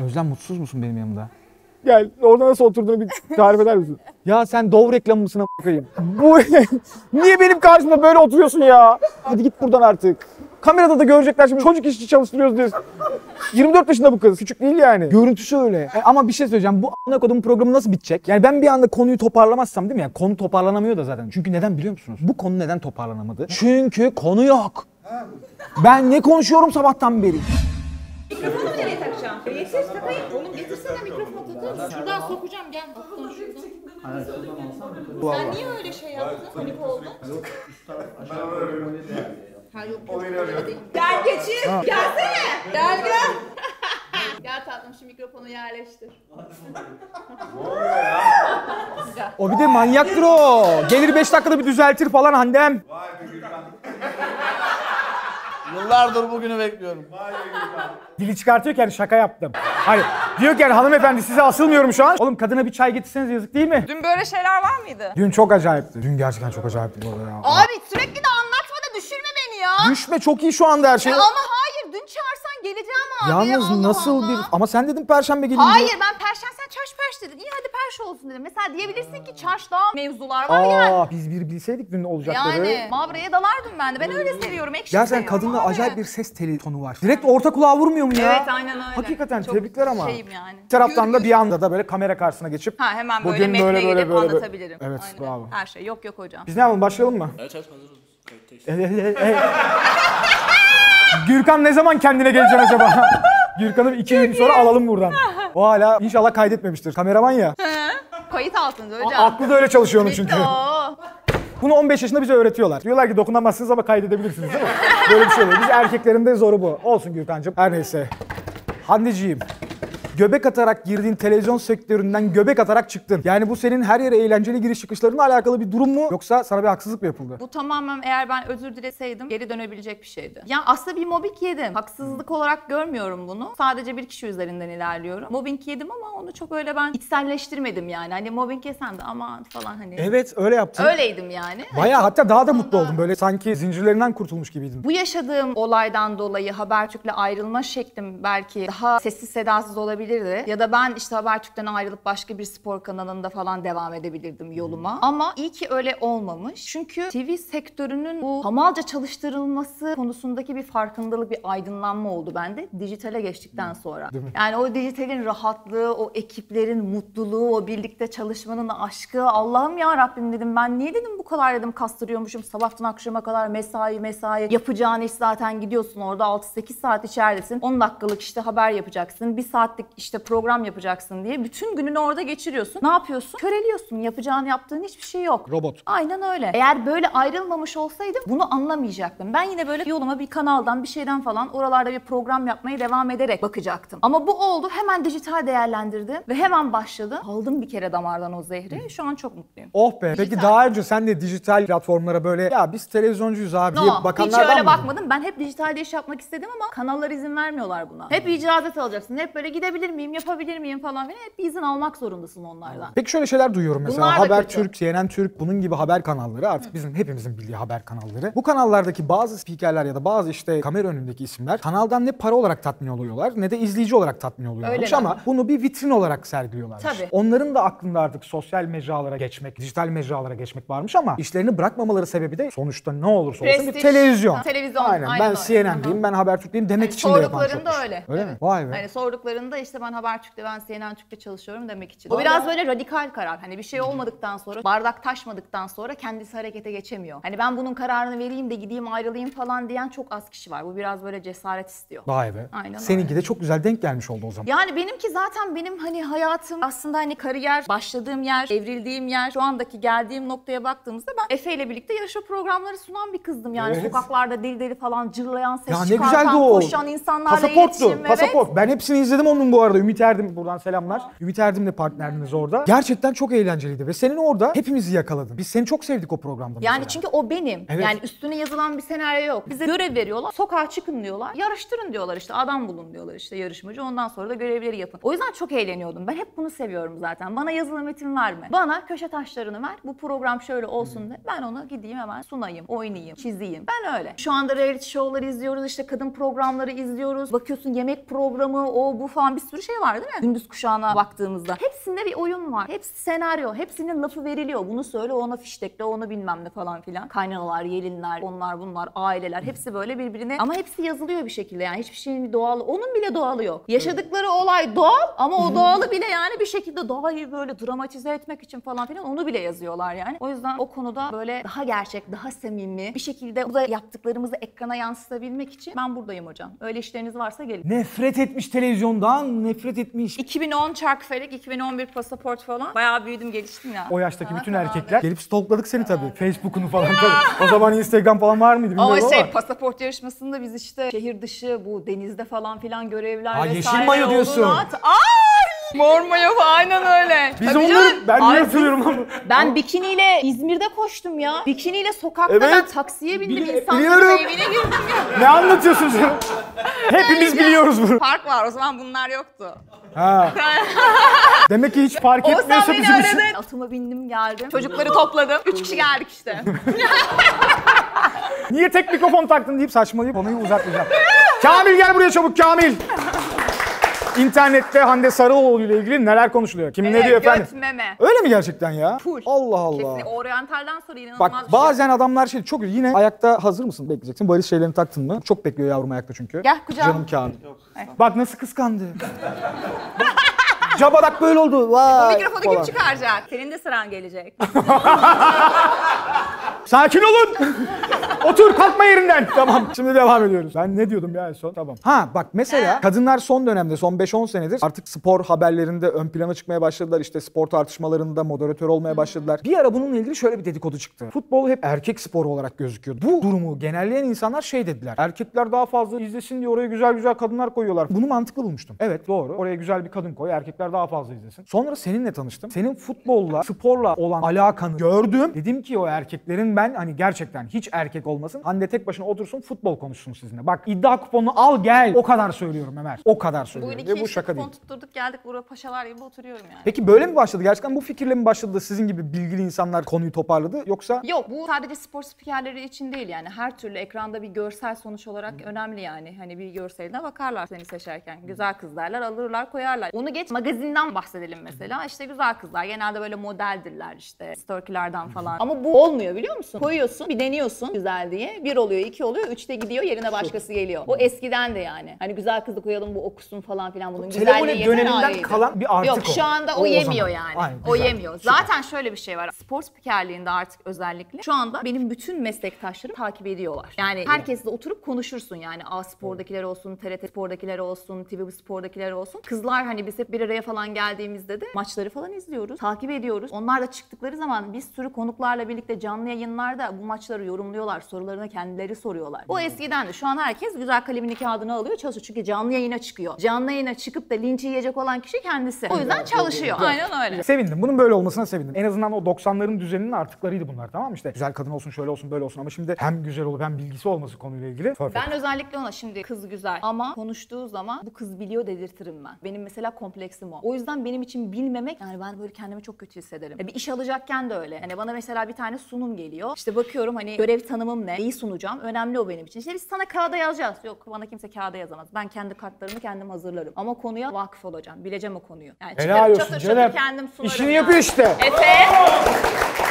Özlem mutsuz musun benim yanımda? Gel orada nasıl oturduğunu bir tarif eder misin? Ya sen Dove reklamı mısın a**ayım? Bu niye benim karşımda böyle oturuyorsun ya? Hadi git buradan artık. Kamerada da görecekler şimdi çocuk işçi çalıştırıyoruz diyoruz. 24 yaşında bu kız. Küçük değil yani. Görüntüsü öyle. E, ama bir şey söyleyeceğim. Bu a**ına kodum programı nasıl bitecek? Yani ben bir anda konuyu toparlamazsam değil mi? Yani konu toparlanamıyor da zaten. Çünkü neden biliyor musunuz? Bu konu neden toparlanamadı? Çünkü konu yok. Ben ne konuşuyorum sabahtan beri? Mikrofonu nereye takacağım? Yeter takayım. Oğlum getirsene mikrofonu takar Şuradan sokacağım gel. Bakın şuradan. Sen niye öyle şey yaptın? Panik oldun. Ha yok yok. Gel geçin. Ha. Gelsene. Gel gel. gel tatlım şu mikrofonu yerleştir. Güzel. O bir de manyaktır o. Gelir 5 dakikada bir düzeltir falan Handem. Yıllardır bugünü bekliyorum. Dili çıkartıyor ki yani şaka yaptım. Hayır. Diyor ki yani hanımefendi size asılmıyorum şu an. Oğlum kadına bir çay getirseniz yazık değil mi? Dün böyle şeyler var mıydı? Dün çok acayipti. Dün gerçekten çok acayipti bu arada ya. Abi sürekli de anlatma da düşürme beni ya. Düşme çok iyi şu anda her şey. Ya ama hayır dün çağırsan geleceğim abi. Yalnız Allah nasıl Allah. bir... Ama sen dedin perşembe gelin diye. Hayır ben perşembe sen çarş perş dedin. İyi hadi perş olsun dedim. Mesela diyebilirsin ki çarş daha mevzular var yani. Aa, biz bir bilseydik dün olacakları. Yani mavraya dalardım ben de. Ben öyle seviyorum. Ekşi Gerçekten kadında abi. acayip bir ses teli tonu var. Direkt orta kulağa vurmuyor mu ya? Evet aynen öyle. Hakikaten Çok tebrikler ama. Şeyim yani. Bir taraftan da bir anda da böyle kamera karşısına geçip Ha hemen böyle metne böyle böyle gidip böyle. böyle. anlatabilirim. Evet Aynen. bravo. Her şey yok yok hocam. Biz ne yapalım başlayalım mı? Evet evet hazırız. Gürkan ne zaman kendine gelecek acaba? Gürkan'ı iki gün sonra alalım buradan. O hala inşallah kaydetmemiştir. Kameraman ya. Kayıt altında hocam. aklı da öyle çalışıyor onun çünkü. Bunu 15 yaşında bize öğretiyorlar. Diyorlar ki dokunamazsınız ama kaydedebilirsiniz değil mi? Böyle bir şey oluyor. Biz erkeklerin de zoru bu. Olsun Gürkan'cığım. Her neyse. Handeciğim. Göbek atarak girdiğin televizyon sektöründen göbek atarak çıktın. Yani bu senin her yere eğlenceli giriş çıkışlarınla alakalı bir durum mu? Yoksa sana bir haksızlık mı yapıldı? Bu tamamen eğer ben özür dileseydim geri dönebilecek bir şeydi. Ya aslında bir mobbing yedim. Haksızlık olarak görmüyorum bunu. Sadece bir kişi üzerinden ilerliyorum. Mobbing yedim ama onu çok öyle ben içselleştirmedim yani. Hani mobbing yesen de aman falan hani. Evet öyle yaptın. Öyleydim yani. Baya hatta daha da mutlu oldum. Böyle sanki zincirlerinden kurtulmuş gibiydin. Bu yaşadığım olaydan dolayı Habertürk'le ayrılma şeklim belki daha sessiz sedasız olabilirdi. Ya da ben işte Habertürk'ten ayrılıp başka bir spor kanalında falan devam edebilirdim yoluma. Ama iyi ki öyle olmamış. Çünkü TV sektörünün bu hamalca çalıştırılması konusundaki bir farkındalık, bir aydınlanma oldu bende dijitale geçtikten sonra. Değil mi? Yani o dijitalin rahatlığı, o ekiplerin mutluluğu, o birlikte çalışmanın aşkı. Allah'ım ya Rabbim dedim ben niye dedim bu kadar dedim kastırıyormuşum sabahtan akşama kadar mesai mesai. Yapacağın iş zaten gidiyorsun orada 6-8 saat içeridesin. 10 dakikalık işte haber yapacaksın. 1 saatlik işte program yapacaksın diye. Bütün gününü orada geçiriyorsun. Ne yapıyorsun? Köreliyorsun. Yapacağın yaptığın hiçbir şey yok. Robot. Aynen öyle. Eğer böyle ayrılmamış olsaydım bunu anlamayacaktım. Ben yine böyle yoluma bir kanaldan bir şeyden falan oralarda bir program yapmaya devam ederek bakacaktım. Ama bu oldu. Hemen dijital değerlendirdim ve hemen başladı. Aldım bir kere damardan o zehri. Şu an çok mutluyum. Oh be. Peki daha önce sen de dijital platformlara böyle ya biz televizyoncuyuz abi diye No, hiç bakanlardan öyle mıydın? bakmadım. Ben hep dijitalde iş yapmak istedim ama kanallar izin vermiyorlar buna. Hep icazet alacaksın. Hep böyle gidebilir miyim, yapabilir miyim falan filan. Hep bir izin almak zorundasın onlardan. Peki şöyle şeyler duyuyorum mesela Bunlar Haber kötü. Türk, CNN Türk bunun gibi haber kanalları artık bizim hepimizin bildiği haber kanalları. Bu kanallardaki bazı spikerler ya da bazı işte kamera önündeki isimler kanaldan ne para olarak tatmin oluyorlar ne de izleyici olarak tatmin oluyorlarmış ama bunu bir vitrin olarak sergiliyorlarmış. Tabii. Onların da aklında artık sosyal mecralara geçmek, dijital mecralara geçmek varmış ama işlerini bırakmamaları sebebi de sonuçta ne olursa olsun bir Prestij. televizyon. Televizyon, Aynen. aynen Ben öyle. CNN'deyim, ben Habertürk'teyim demek için de yapan öyle. Öyle mi? Evet. Vay be. Hani sorduklarında işte ben Habertürk'te ben CNN Türk'te çalışıyorum demek için. O biraz böyle radikal karar. Hani bir şey olmadıktan sonra, bardak taşmadıktan sonra kendisi harekete geçemiyor. Hani ben bunun kararını vereyim de gideyim ayrılayım falan diyen çok az kişi var. Bu biraz böyle cesaret istiyor. Vay be. Aynen Seninki de çok güzel denk gelmiş oldu o zaman. Yani benimki zaten benim hani hayatım aslında hani kariyer, başladığım yer, evrildiğim yer, şu andaki geldiğim noktaya baktığımızda ben Efe ile birlikte yarışma programları sunan bir kızdım. Yani Evet. sokaklarda deli deli falan cırlayan, ses Ya ne çıkartan, güzeldi o. koşan insanlarla Pasaporttu. iletişim. Evet. Pasaport. Ben hepsini izledim onun bu arada. Ümit Erdim buradan selamlar. Ümit Erdim'le partnerdiniz orada. Gerçekten çok eğlenceliydi ve senin orada hepimizi yakaladın. Biz seni çok sevdik o programda mesela. Yani çünkü o benim. Evet. Yani üstüne yazılan bir senaryo yok. Bize görev veriyorlar. Sokağa çıkın diyorlar. Yarıştırın diyorlar işte. Adam bulun diyorlar işte yarışmacı. Ondan sonra da görevleri yapın. O yüzden çok eğleniyordum. Ben hep bunu seviyorum zaten. Bana yazılı metin verme. Bana köşe taşlarını ver. Bu program şöyle olsun de. Ben onu gideyim hemen sunayım, oynayayım, çizeyim. Ben öyle. Şu anda reality show'ları izliyoruz. işte kadın programları izliyoruz. Bakıyorsun yemek programı, o bu falan bir sürü şey var değil mi? Gündüz kuşağına baktığımızda. Hepsinde bir oyun var. Hepsi senaryo. Hepsinin lafı veriliyor. Bunu söyle ona fiştekle onu bilmem ne falan filan. Kaynanalar, gelinler, onlar bunlar, aileler hepsi böyle birbirine ama hepsi yazılıyor bir şekilde yani hiçbir şeyin bir doğalı. Onun bile doğalı yok. Yaşadıkları olay doğal ama o doğalı bile yani bir şekilde doğayı böyle dramatize etmek için falan filan onu bile yazıyorlar yani. O yüzden o konuda böyle daha gerçek, daha samimi bir şekilde bu da yaptıklarımızı ekrana yansıtabilmek için ben buradayım hocam. Öyle işleriniz varsa gelin. Nefret etmiş televizyondan, nefret etmiş. 2010 çarkfelek, 2011 pasaport falan. Bayağı büyüdüm, geliştim ya. O yaştaki bütün erkekler gelip stalkladık seni tabii. Facebook'unu falan tabii. O zaman Instagram falan var mıydı Ama bilmiyorum ama. şey pasaport yarışmasında biz işte şehir dışı bu denizde falan filan görevler Ha, vesaire yeşil mayo diyorsun. olduğunu at- Ay! Mor mayo aynen öyle. Biz Tabii onları, canım. ben Ay, niye biz- söylüyorum ama. Ben bikiniyle İzmir'de koştum ya. Bikiniyle sokakta Evet. ben taksiye bindim. Bili- insanların biliyorum. evine girdim ya. Ne anlatıyorsun sen? Hepimiz biliyoruz bunu. Fark var o zaman bunlar yoktu. Ha. Demek ki hiç fark Oğuzhan etmiyorsa beni bizim için. aradı. Atıma bindim geldim. Çocukları topladım. Üç kişi geldik işte. Niye tek mikrofon taktın deyip saçmalayıp konuyu uzatmayacağım. Kamil gel buraya çabuk Kamil. İnternette Hande Sarıoğlu ile ilgili neler konuşuluyor? Kim ne diyor efendim? Göt meme. Öyle mi gerçekten ya? Full. Allah Allah. Kesinlikle. Oryantalden sonra inanılmaz Bak bir şey. bazen adamlar şey çok yine ayakta hazır mısın bekleyeceksin. Valiz şeylerini taktın mı? Çok bekliyor yavrum ayakta çünkü. Gel kucağıma. Canım Kamil. Bak nasıl kıskandı. Cabadak böyle oldu. O Vay mikrofonu kim çıkaracak? Senin de sıran gelecek. Sakin olun. Otur kalkma yerinden. Tamam şimdi devam ediyoruz. Ben ne diyordum ya en son? Tamam. Ha bak mesela kadınlar son dönemde son 5-10 senedir artık spor haberlerinde ön plana çıkmaya başladılar. İşte spor tartışmalarında moderatör olmaya başladılar. Bir ara bununla ilgili şöyle bir dedikodu çıktı. Futbol hep erkek sporu olarak gözüküyordu. Bu durumu genelleyen insanlar şey dediler. Erkekler daha fazla izlesin diye oraya güzel güzel kadınlar koyuyorlar. Bunu mantıklı bulmuştum. Evet doğru. Oraya güzel bir kadın koy. Erkekler daha fazla izlesin. Sonra seninle tanıştım. Senin futbolla, sporla olan alakanı gördüm. Dedim ki o erkeklerin ben hani gerçekten hiç erkek olmasın. Hande tek başına otursun futbol konuşsun sizinle. Bak iddia kuponunu al gel. O kadar söylüyorum Ömer. O kadar söylüyorum. Bugün Ve iki bu işte şaka kupon değil. tutturduk geldik burada paşalar gibi oturuyorum yani. Peki böyle mi başladı? Gerçekten bu fikirle mi başladı sizin gibi bilgili insanlar konuyu toparladı? Yoksa Yok bu sadece spor spikerleri için değil yani her türlü ekranda bir görsel sonuç olarak önemli yani. Hani bir görseline bakarlar seni seçerken. Güzel kız derler alırlar koyarlar. Onu geç magazinden bahsedelim mesela. İşte güzel kızlar genelde böyle modeldirler işte stalkerlardan falan. Ama bu olmuyor biliyor musun? Koyuyorsun bir deniyorsun güzel diye. Bir oluyor iki oluyor üçte gidiyor yerine başkası geliyor. O eskiden de yani. Hani güzel kızı koyalım bu okusun falan filan bunun güzelliği yeter döneminden kalan bir artık Yok o. şu anda o, O o yemiyor zaman. yani. Aynen, o güzel. yemiyor. Süper. Zaten şöyle bir şey var. Spor spikerliğinde artık özellikle şu anda benim bütün meslektaşlarım takip ediyorlar. Yani herkesle oturup konuşursun yani. A Spor'dakiler olsun, TRT Spor'dakiler olsun, TV Spor'dakiler olsun. Kızlar hani biz hep bir araya falan geldiğimizde de maçları falan izliyoruz. Takip ediyoruz. Onlar da çıktıkları zaman bir sürü konuklarla birlikte canlı yayınlarda bu maçları yorumluyorlar. Sorularını kendileri soruyorlar. O eskiden de şu an herkes güzel kalemini kağıdını alıyor çalışıyor. Çünkü canlı yayına çıkıyor. Canlı yayına çıkıp da linç yiyecek olan kişi kendisi. O yüzden çalışıyor. Aynen öyle. Sevindim. Bunun böyle olmasına sevindim. En azından o 90'ların düzeninin artıklarıydı bunlar tamam mı? İşte güzel kadın olsun, şöyle olsun, böyle olsun ama şimdi hem güzel olup hem bilgisi olması konuyla ilgili. Perfect. Ben özellikle ona şimdi kız güzel ama konuştuğu zaman bu kız biliyor dedirtirim ben. Benim mesela kompleksim o. O yüzden benim için bilmemek yani ben böyle kendimi çok kötü hissederim. Ya bir iş alacakken de öyle. Hani bana mesela bir tane sunum geliyor. İşte bakıyorum hani görev tanımım ne? Neyi sunacağım? Önemli o benim için. İşte biz sana kağıda yazacağız. Yok bana kimse kağıda yazamaz. Ben kendi kartlarımı kendim hazırlarım. Ama konuya vakıf olacağım. Bileceğim o konuyu. Yani Helal çıkarıp olsun çatır çatır kendim sunarım. İşini yani. yapıyor işte. Efe.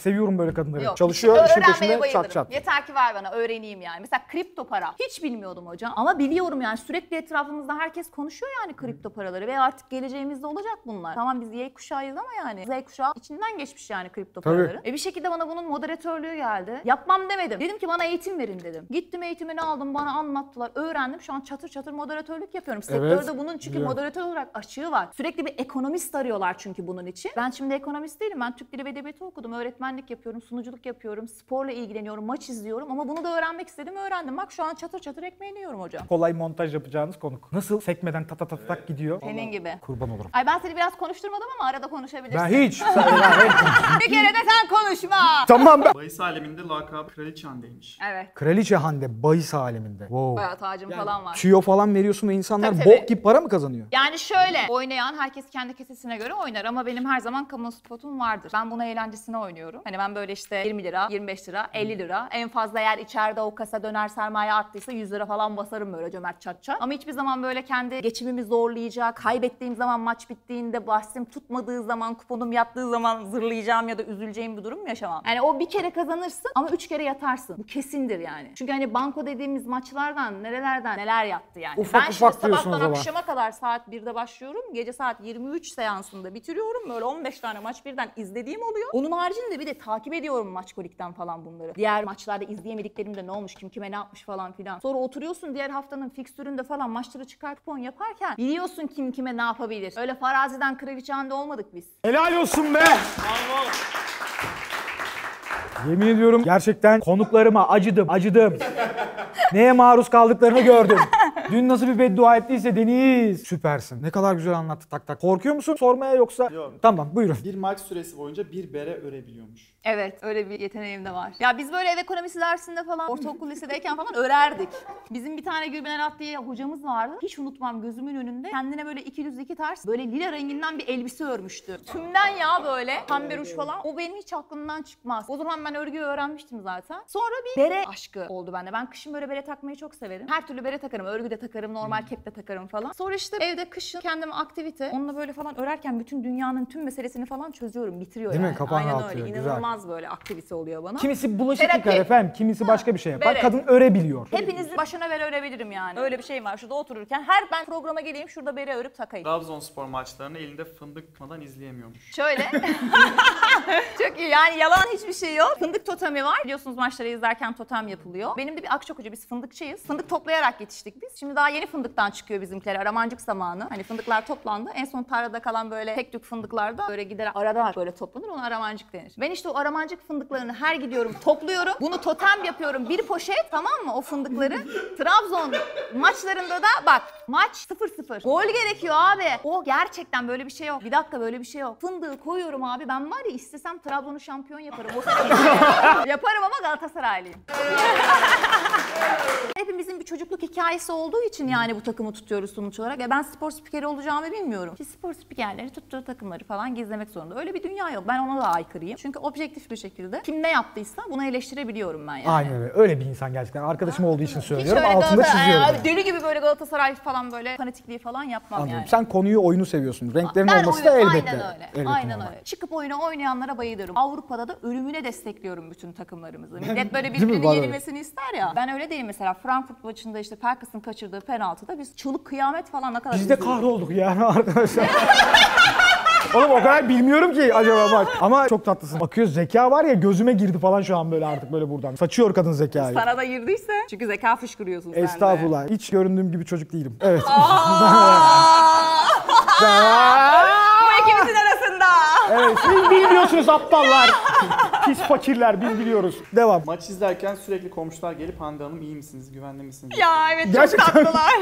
Seviyorum böyle kadınları. Yok, Çalışıyor, işin peşinde bayılırım. çat çat. Yeter ki ver bana öğreneyim yani. Mesela kripto para. Hiç bilmiyordum hocam. Ama biliyorum yani sürekli etrafımızda herkes konuşuyor yani kripto paraları. Ve artık geleceğimizde olacak bunlar. Tamam biz Y kuşağıyız ama yani Z kuşağı içinden geçmiş yani kripto Tabii. paraları. E bir şekilde bana bunun moderatörlüğü geldi. Yapmam demedim. Dedim ki bana eğitim verin dedim. Gittim eğitimini aldım bana anlattılar. Öğrendim. Şu an çatır çatır moderatörlük yapıyorum. Sektörde bunun çünkü biliyorum. moderatör olarak açığı var. Sürekli bir ekonomist arıyorlar çünkü bunun için. Ben şimdi ekonomist değilim. Ben Türk Dili ve Edebiyatı okudum. Öğretmenlik yapıyorum, sunuculuk yapıyorum, sporla ilgileniyorum, maç izliyorum ama bunu da öğrenmek istedim, öğrendim. Bak şu an çatır çatır ekmeğini yiyorum hocam. Kolay montaj yapacağınız konuk. Nasıl sekmeden ta ta ta tak gidiyor? Senin gibi. Kurban olurum. Ay ben seni biraz konuşturmadım ama arada konuşabilirsin. Ben hiç. Sen- ben- bir kere de sen konuşma. tamam ben. Bahis aleminde lakabı Kraliçe Hande'ymiş. Evet. Kraliçe Hande bahis aleminde. Wow. Bayağı tacım falan var. Tüyo falan veriyorsun ve insanlar Tabii, tabii. bok gibi para mı kazanıyor? Yani şöyle oynayan herkes kendi kesesine göre oynar ama benim her zaman kamu spotum vardır. Ben bunu eğlencesine oynuyorum. Yapıyorum. Hani ben böyle işte 20 lira, 25 lira, 50 lira. En fazla eğer içeride o kasa döner sermaye arttıysa 100 lira falan basarım böyle cömert çat çat. Ama hiçbir zaman böyle kendi geçimimi zorlayacak, kaybettiğim zaman maç bittiğinde bahsim tutmadığı zaman, kuponum yattığı zaman zırlayacağım ya da üzüleceğim bir durum yaşamam. Yani o bir kere kazanırsın ama üç kere yatarsın. Bu kesindir yani. Çünkü hani banko dediğimiz maçlardan nerelerden neler yattı yani. Ufak ben ufak şimdi sabahtan akşama kadar saat 1'de başlıyorum. Gece saat 23 seansında bitiriyorum. Böyle 15 tane maç birden izlediğim oluyor. Onun haricinde bir de takip ediyorum maç kolikten falan bunları. Diğer maçlarda izleyemediklerimde ne olmuş, kim kime ne yapmış falan filan. Sonra oturuyorsun diğer haftanın fikstüründe falan maçları çıkar kupon yaparken biliyorsun kim kime ne yapabilir. Öyle faraziden kraliçe olmadık biz. Helal olsun be. Yemin ediyorum gerçekten konuklarıma acıdım, acıdım. Neye maruz kaldıklarını gördüm. Dün nasıl bir beddua ettiyse Deniz. Süpersin. Ne kadar güzel anlattı tak tak. Korkuyor musun sormaya yoksa? Yok. Tamam buyurun. Bir maç süresi boyunca bir bere örebiliyormuş. Evet öyle bir yeteneğim de var. Ya biz böyle ev ekonomisi dersinde falan ortaokul lisedeyken falan örerdik. Bizim bir tane Gülben Erat diye hocamız vardı. Hiç unutmam gözümün önünde. Kendine böyle iki düz iki ters böyle lila renginden bir elbise örmüştü. Tümden ya böyle pembe ruj falan. O benim hiç aklımdan çıkmaz. O zaman ben örgüyü öğrenmiştim zaten. Sonra bir bere aşkı oldu bende. Ben kışın böyle bere takmayı çok severim. Her türlü bere takarım. Örgü de takarım, normal kep de takarım falan. Sonra işte evde kışın kendime aktivite. Onunla böyle falan örerken bütün dünyanın tüm meselesini falan çözüyorum. Bitiriyor Değil mi? yani. Kafan Aynen rahatlıyor, öyle. güzel. İnanılmaz böyle aktivite oluyor bana. Kimisi bulaşık Terapi. yıkar efendim, kimisi başka bir şey yapar. bere. Kadın örebiliyor. Hepinizin başına bere örebilirim yani. Öyle bir şey var. Şurada otururken her ben programa geleyim şurada bere örüp takayım. Trabzonspor maçlarını elinde fındık tutmadan izleyemiyormuş. Şöyle. Çok iyi yani yalan hiçbir şey yok. Fındık totemi var. Biliyorsunuz maçları izlerken totem yapılıyor. Benim de bir akçokucu biz fındıkçıyız. Fındık toplayarak yetiştik biz. Şimdi daha yeni fındıktan çıkıyor bizimkiler. Aramancık zamanı. Hani fındıklar toplandı. En son tarlada kalan böyle tek tük fındıklarda böyle gider arada böyle toplanır. Ona aramancık denir. Ben işte o aramancık fındıklarını her gidiyorum topluyorum. Bunu totem yapıyorum. Bir poşet tamam mı o fındıkları. Trabzon maçlarında da bak maç 0-0. Gol gerekiyor abi. O gerçekten böyle bir şey yok. Bir dakika böyle bir şey yok. Fındığı koyuyorum abi. Ben var ya istesem Trabzon'u şampiyon yaparım. Yaparım ama Galatasaraylıyım. Hepimizin bir çocukluk hikayesi olduğu için yani bu takımı tutuyoruz sonuç olarak. Ya ben spor spikeri olacağımı bilmiyorum. Ki spor spikerleri tuttuğu takımları falan gizlemek zorunda. Öyle bir dünya yok. Ben ona da aykırıyım. Çünkü objektif bir şekilde kim ne yaptıysa bunu eleştirebiliyorum ben yani. Aynen öyle. Öyle bir insan gerçekten. Arkadaşım olduğu için Hiç söylüyorum. öyle Altında çiziyorum. Yani. deli gibi böyle Galatasaray falan böyle fanatikliği falan yapmam Anladım. yani. Sen konuyu, oyunu seviyorsun. Renklerin Ben olması da oyunu- elbette. Aynen öyle. elbette aynen normal. öyle. Çıkıp oyunu oynayanlara bayılırım. Avrupa'da da ölümüne destekliyorum bütün takımlarımızı. Millet böyle Değil mi? birbirini Var öyle. yenilmesini ister ya. Ben öyle değilim mesela Frankfurt maçında işte Perkas'ın kaçırdığı penaltıda biz çığlık kıyamet falan ne kadar Biz de üzüldük. kahrolduk yani arkadaşlar. Oğlum o kadar bilmiyorum ki acaba bak. Ama çok tatlısın. Bakıyoruz zeka var ya gözüme girdi falan şu an böyle artık böyle buradan. Saçıyor kadın zekayı. Sana da girdiyse çünkü zeka fışkırıyorsun sen de. Estağfurullah. Hiç göründüğüm gibi çocuk değilim. Evet. Bu ikimizin arasında. evet siz bilmiyorsunuz aptallar. Pis fakirler biz biliyoruz. Devam. Maç izlerken sürekli komşular gelip Hande Hanım iyi misiniz, güvende misiniz? Ya evet Gerçekten. çok tatlılar.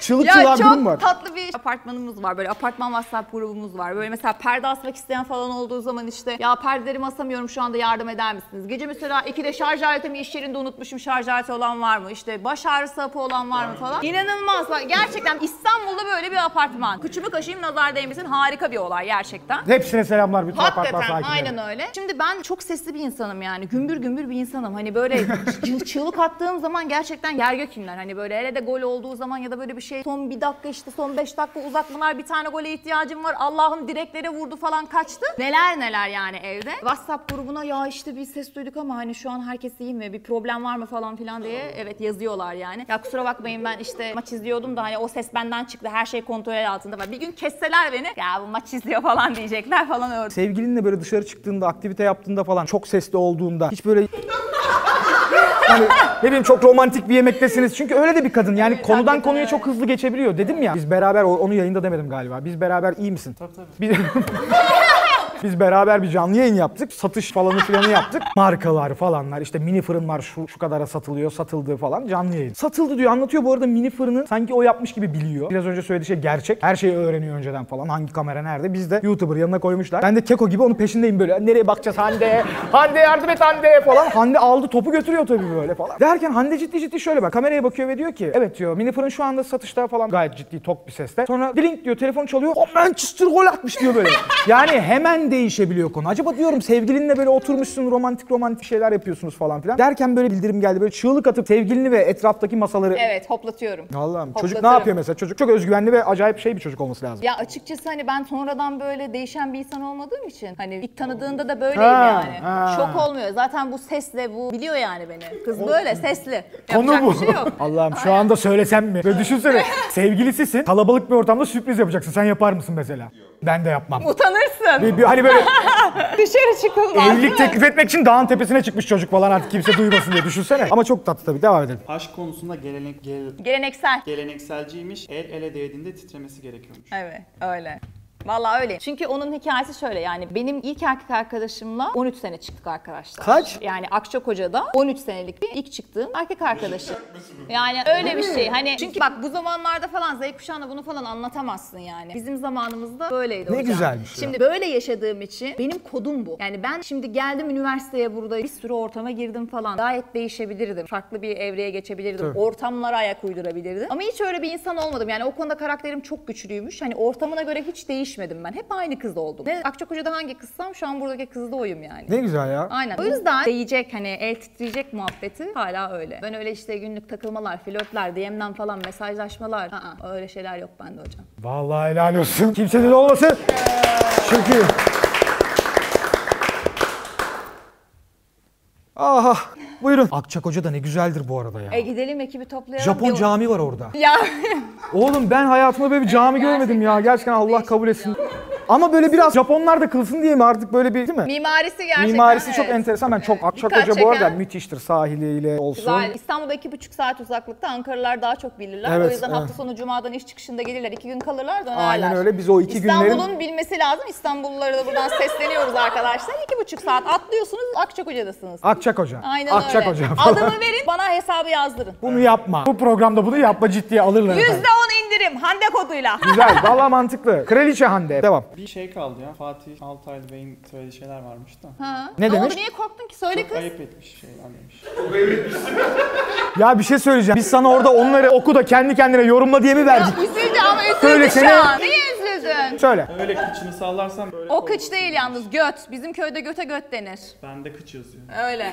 Çığlık ya çığlığa çok durum var. tatlı bir apartmanımız var. Böyle apartman WhatsApp grubumuz var. Böyle mesela perde asmak isteyen falan olduğu zaman işte ya perdelerimi asamıyorum şu anda yardım eder misiniz? Gece mesela 2'de şarj aletimi iş yerinde unutmuşum şarj aleti olan var mı? İşte baş ağrısı hapı olan var mı falan. İnanılmaz. Bak, Gerçekten İstanbul'da böyle bir apartman. Kıçımı kaşıyım nazar değmesin harika bir olay gerçekten. Hepsine selamlar bütün apartman Hakikaten aynen öyle. Şimdi ben çok sesli bir insanım yani. Gümbür gümbür bir insanım. Hani böyle çı- çığlık attığım zaman gerçekten yer gök inler. Hani böyle hele de gol olduğu zaman ya da böyle bir şey son bir dakika işte son beş dakika uzatmalar bir tane gole ihtiyacım var. Allah'ım direklere vurdu falan kaçtı. Neler neler yani evde. WhatsApp grubuna ya işte bir ses duyduk ama hani şu an herkes iyi mi? Bir problem var mı falan filan diye evet yazıyorlar yani. Ya kusura bakmayın ben işte maç izliyordum da hani o ses benden çıktı. Her şey kontrol altında. var. Bir gün kesseler beni ya bu maç izliyor falan diyecekler falan öyle. Sevgilinle böyle dışarı çıktığında, aktivite yaptığında falan çok sesli olduğunda hiç böyle hani ne bileyim çok romantik bir yemektesiniz. Çünkü öyle de bir kadın. Yani konudan hakikaten konuya öyle. çok hızlı geçebiliyor. Dedim ya. Biz beraber o- onu yayında demedim galiba. Biz beraber iyi misin? Tabii tabii. Biz, beraber bir canlı yayın yaptık. Satış falanı filanı yaptık. Markalar falanlar işte mini fırın var şu, şu kadara satılıyor satıldığı falan canlı yayın. Satıldı diyor anlatıyor bu arada mini fırını sanki o yapmış gibi biliyor. Biraz önce söylediği şey gerçek. Her şeyi öğreniyor önceden falan. Hangi kamera nerede? Biz de YouTuber yanına koymuşlar. Ben de Keko gibi onun peşindeyim böyle. Nereye bakacağız Hande? Hande yardım et Hande falan. Hande aldı topu götürüyor tabii böyle falan. Derken Hande ciddi ciddi şöyle bak kameraya bakıyor ve diyor ki evet diyor mini fırın şu anda satışta falan gayet ciddi tok bir sesle. Sonra drink diyor telefon çalıyor. O Manchester gol atmış diyor böyle. Yani hemen değişebiliyor konu. Acaba diyorum sevgilinle böyle oturmuşsun romantik romantik şeyler yapıyorsunuz falan filan. Derken böyle bildirim geldi böyle çığlık atıp sevgilini ve etraftaki masaları... Evet hoplatıyorum. Allah'ım çocuk ne yapıyor mesela? Çocuk çok özgüvenli ve acayip şey bir çocuk olması lazım. Ya açıkçası hani ben sonradan böyle değişen bir insan olmadığım için hani ilk tanıdığında da böyleyim Ha, yani. ha. Şok olmuyor. Zaten bu sesle bu biliyor yani beni. Kız böyle sesli. Konu Yapacak bu. şey. Allah'ım şu anda söylesem mi? Böyle düşünsene sevgilisisin kalabalık bir ortamda sürpriz yapacaksın. Sen yapar mısın mesela? Ben de yapmam. Utanırsın. Bir- bir- hani böyle- Dışarı çıkılmaz. Evlilik teklif etmek için dağın tepesine çıkmış çocuk falan artık kimse duymasın diye düşünsene. Ama çok tatlı tabii devam edelim. Aşk konusunda gelenek, gel, Geleneksel. gelenekselciymiş. El ele değdiğinde titremesi gerekiyormuş. Evet öyle. Vallahi öyle. Çünkü onun hikayesi şöyle yani benim ilk erkek arkadaşımla 13 sene çıktık arkadaşlar. Kaç? Yani Akçakoca'da 13 senelik bir ilk çıktığım erkek arkadaşım. Yani öyle bir şey. Hani çünkü bak bu zamanlarda falan Z kuşağında bunu falan anlatamazsın yani. Bizim zamanımızda böyleydi Ne hocam. güzelmiş ya. Şimdi böyle yaşadığım için benim kodum bu. Yani ben şimdi geldim üniversiteye burada bir sürü ortama girdim falan. Gayet değişebilirdim. Farklı bir evreye geçebilirdim. Tabii. Ortamlara ayak uydurabilirdim. Ama hiç öyle bir insan olmadım. Yani o konuda karakterim çok güçlüymüş. Hani ortamına göre hiç değişmedim ben. Hep aynı kız oldum. Ne Akçakoca'da hangi kızsam şu an buradaki kız da oyum yani. Ne güzel ya. Aynen. O yüzden değecek hani el titreyecek muhabbeti hala öyle. Ben öyle işte günlük takılmalar, flörtler, DM'den falan mesajlaşmalar. Aa, öyle şeyler yok bende hocam. Vallahi helal olsun. Kimsede de olmasın. Çünkü... Aha buyurun. Akçakoca da ne güzeldir bu arada ya. E gidelim ekibi toplayalım. Japon Bir- cami var orada. Ya Oğlum ben hayatımda böyle bir cami görmedim ya. Gerçekten Allah kabul etsin. Ama böyle biraz Japonlar da kılsın diye mi artık böyle bir değil mi? mimarisi gerçekten Mimarisi çok evet. enteresan. Ben çok Akçakoca Dikkat bu arada çeken- müthiştir sahiliyle olsun. Güzel. İstanbul'da iki buçuk saat uzaklıkta. Ankaralılar daha çok bilirler. Evet, o yüzden evet. hafta sonu cumadan iş çıkışında gelirler. iki gün kalırlar dönerler. Aynen öyle. Biz o iki günlerin- İstanbul'un bilmesi lazım. İstanbullulara da buradan sesleniyoruz arkadaşlar. İki buçuk saat atlıyorsunuz Akçakoca'dasınız. Akçakoca. Aynen Akçakoca öyle. falan. Adımı verin bana hesabı yazdırın. Bunu yapma. Bu programda bunu yapma ciddiye alırlar. efendim. İndirim Hande koduyla. Güzel. Valla mantıklı. Kraliçe Hande. Devam. Bir şey kaldı ya. Fatih Altaylı Bey'in söylediği şeyler varmış da. Ha. Ne demiş? oldu niye korktun ki? Söyle Çok kız. ayıp etmiş şeyler demiş. Ya bir şey söyleyeceğim. Biz sana orada onları oku da kendi kendine yorumla diye mi verdik? Üzüldü ama üzüldü Söylesene. şu an. Niye üzüldün? Söyle. Öyle kıçını sallarsan böyle O kıç değil yalnız göt. Bizim köyde göte göt denir. Bende kıç yazıyor. Öyle.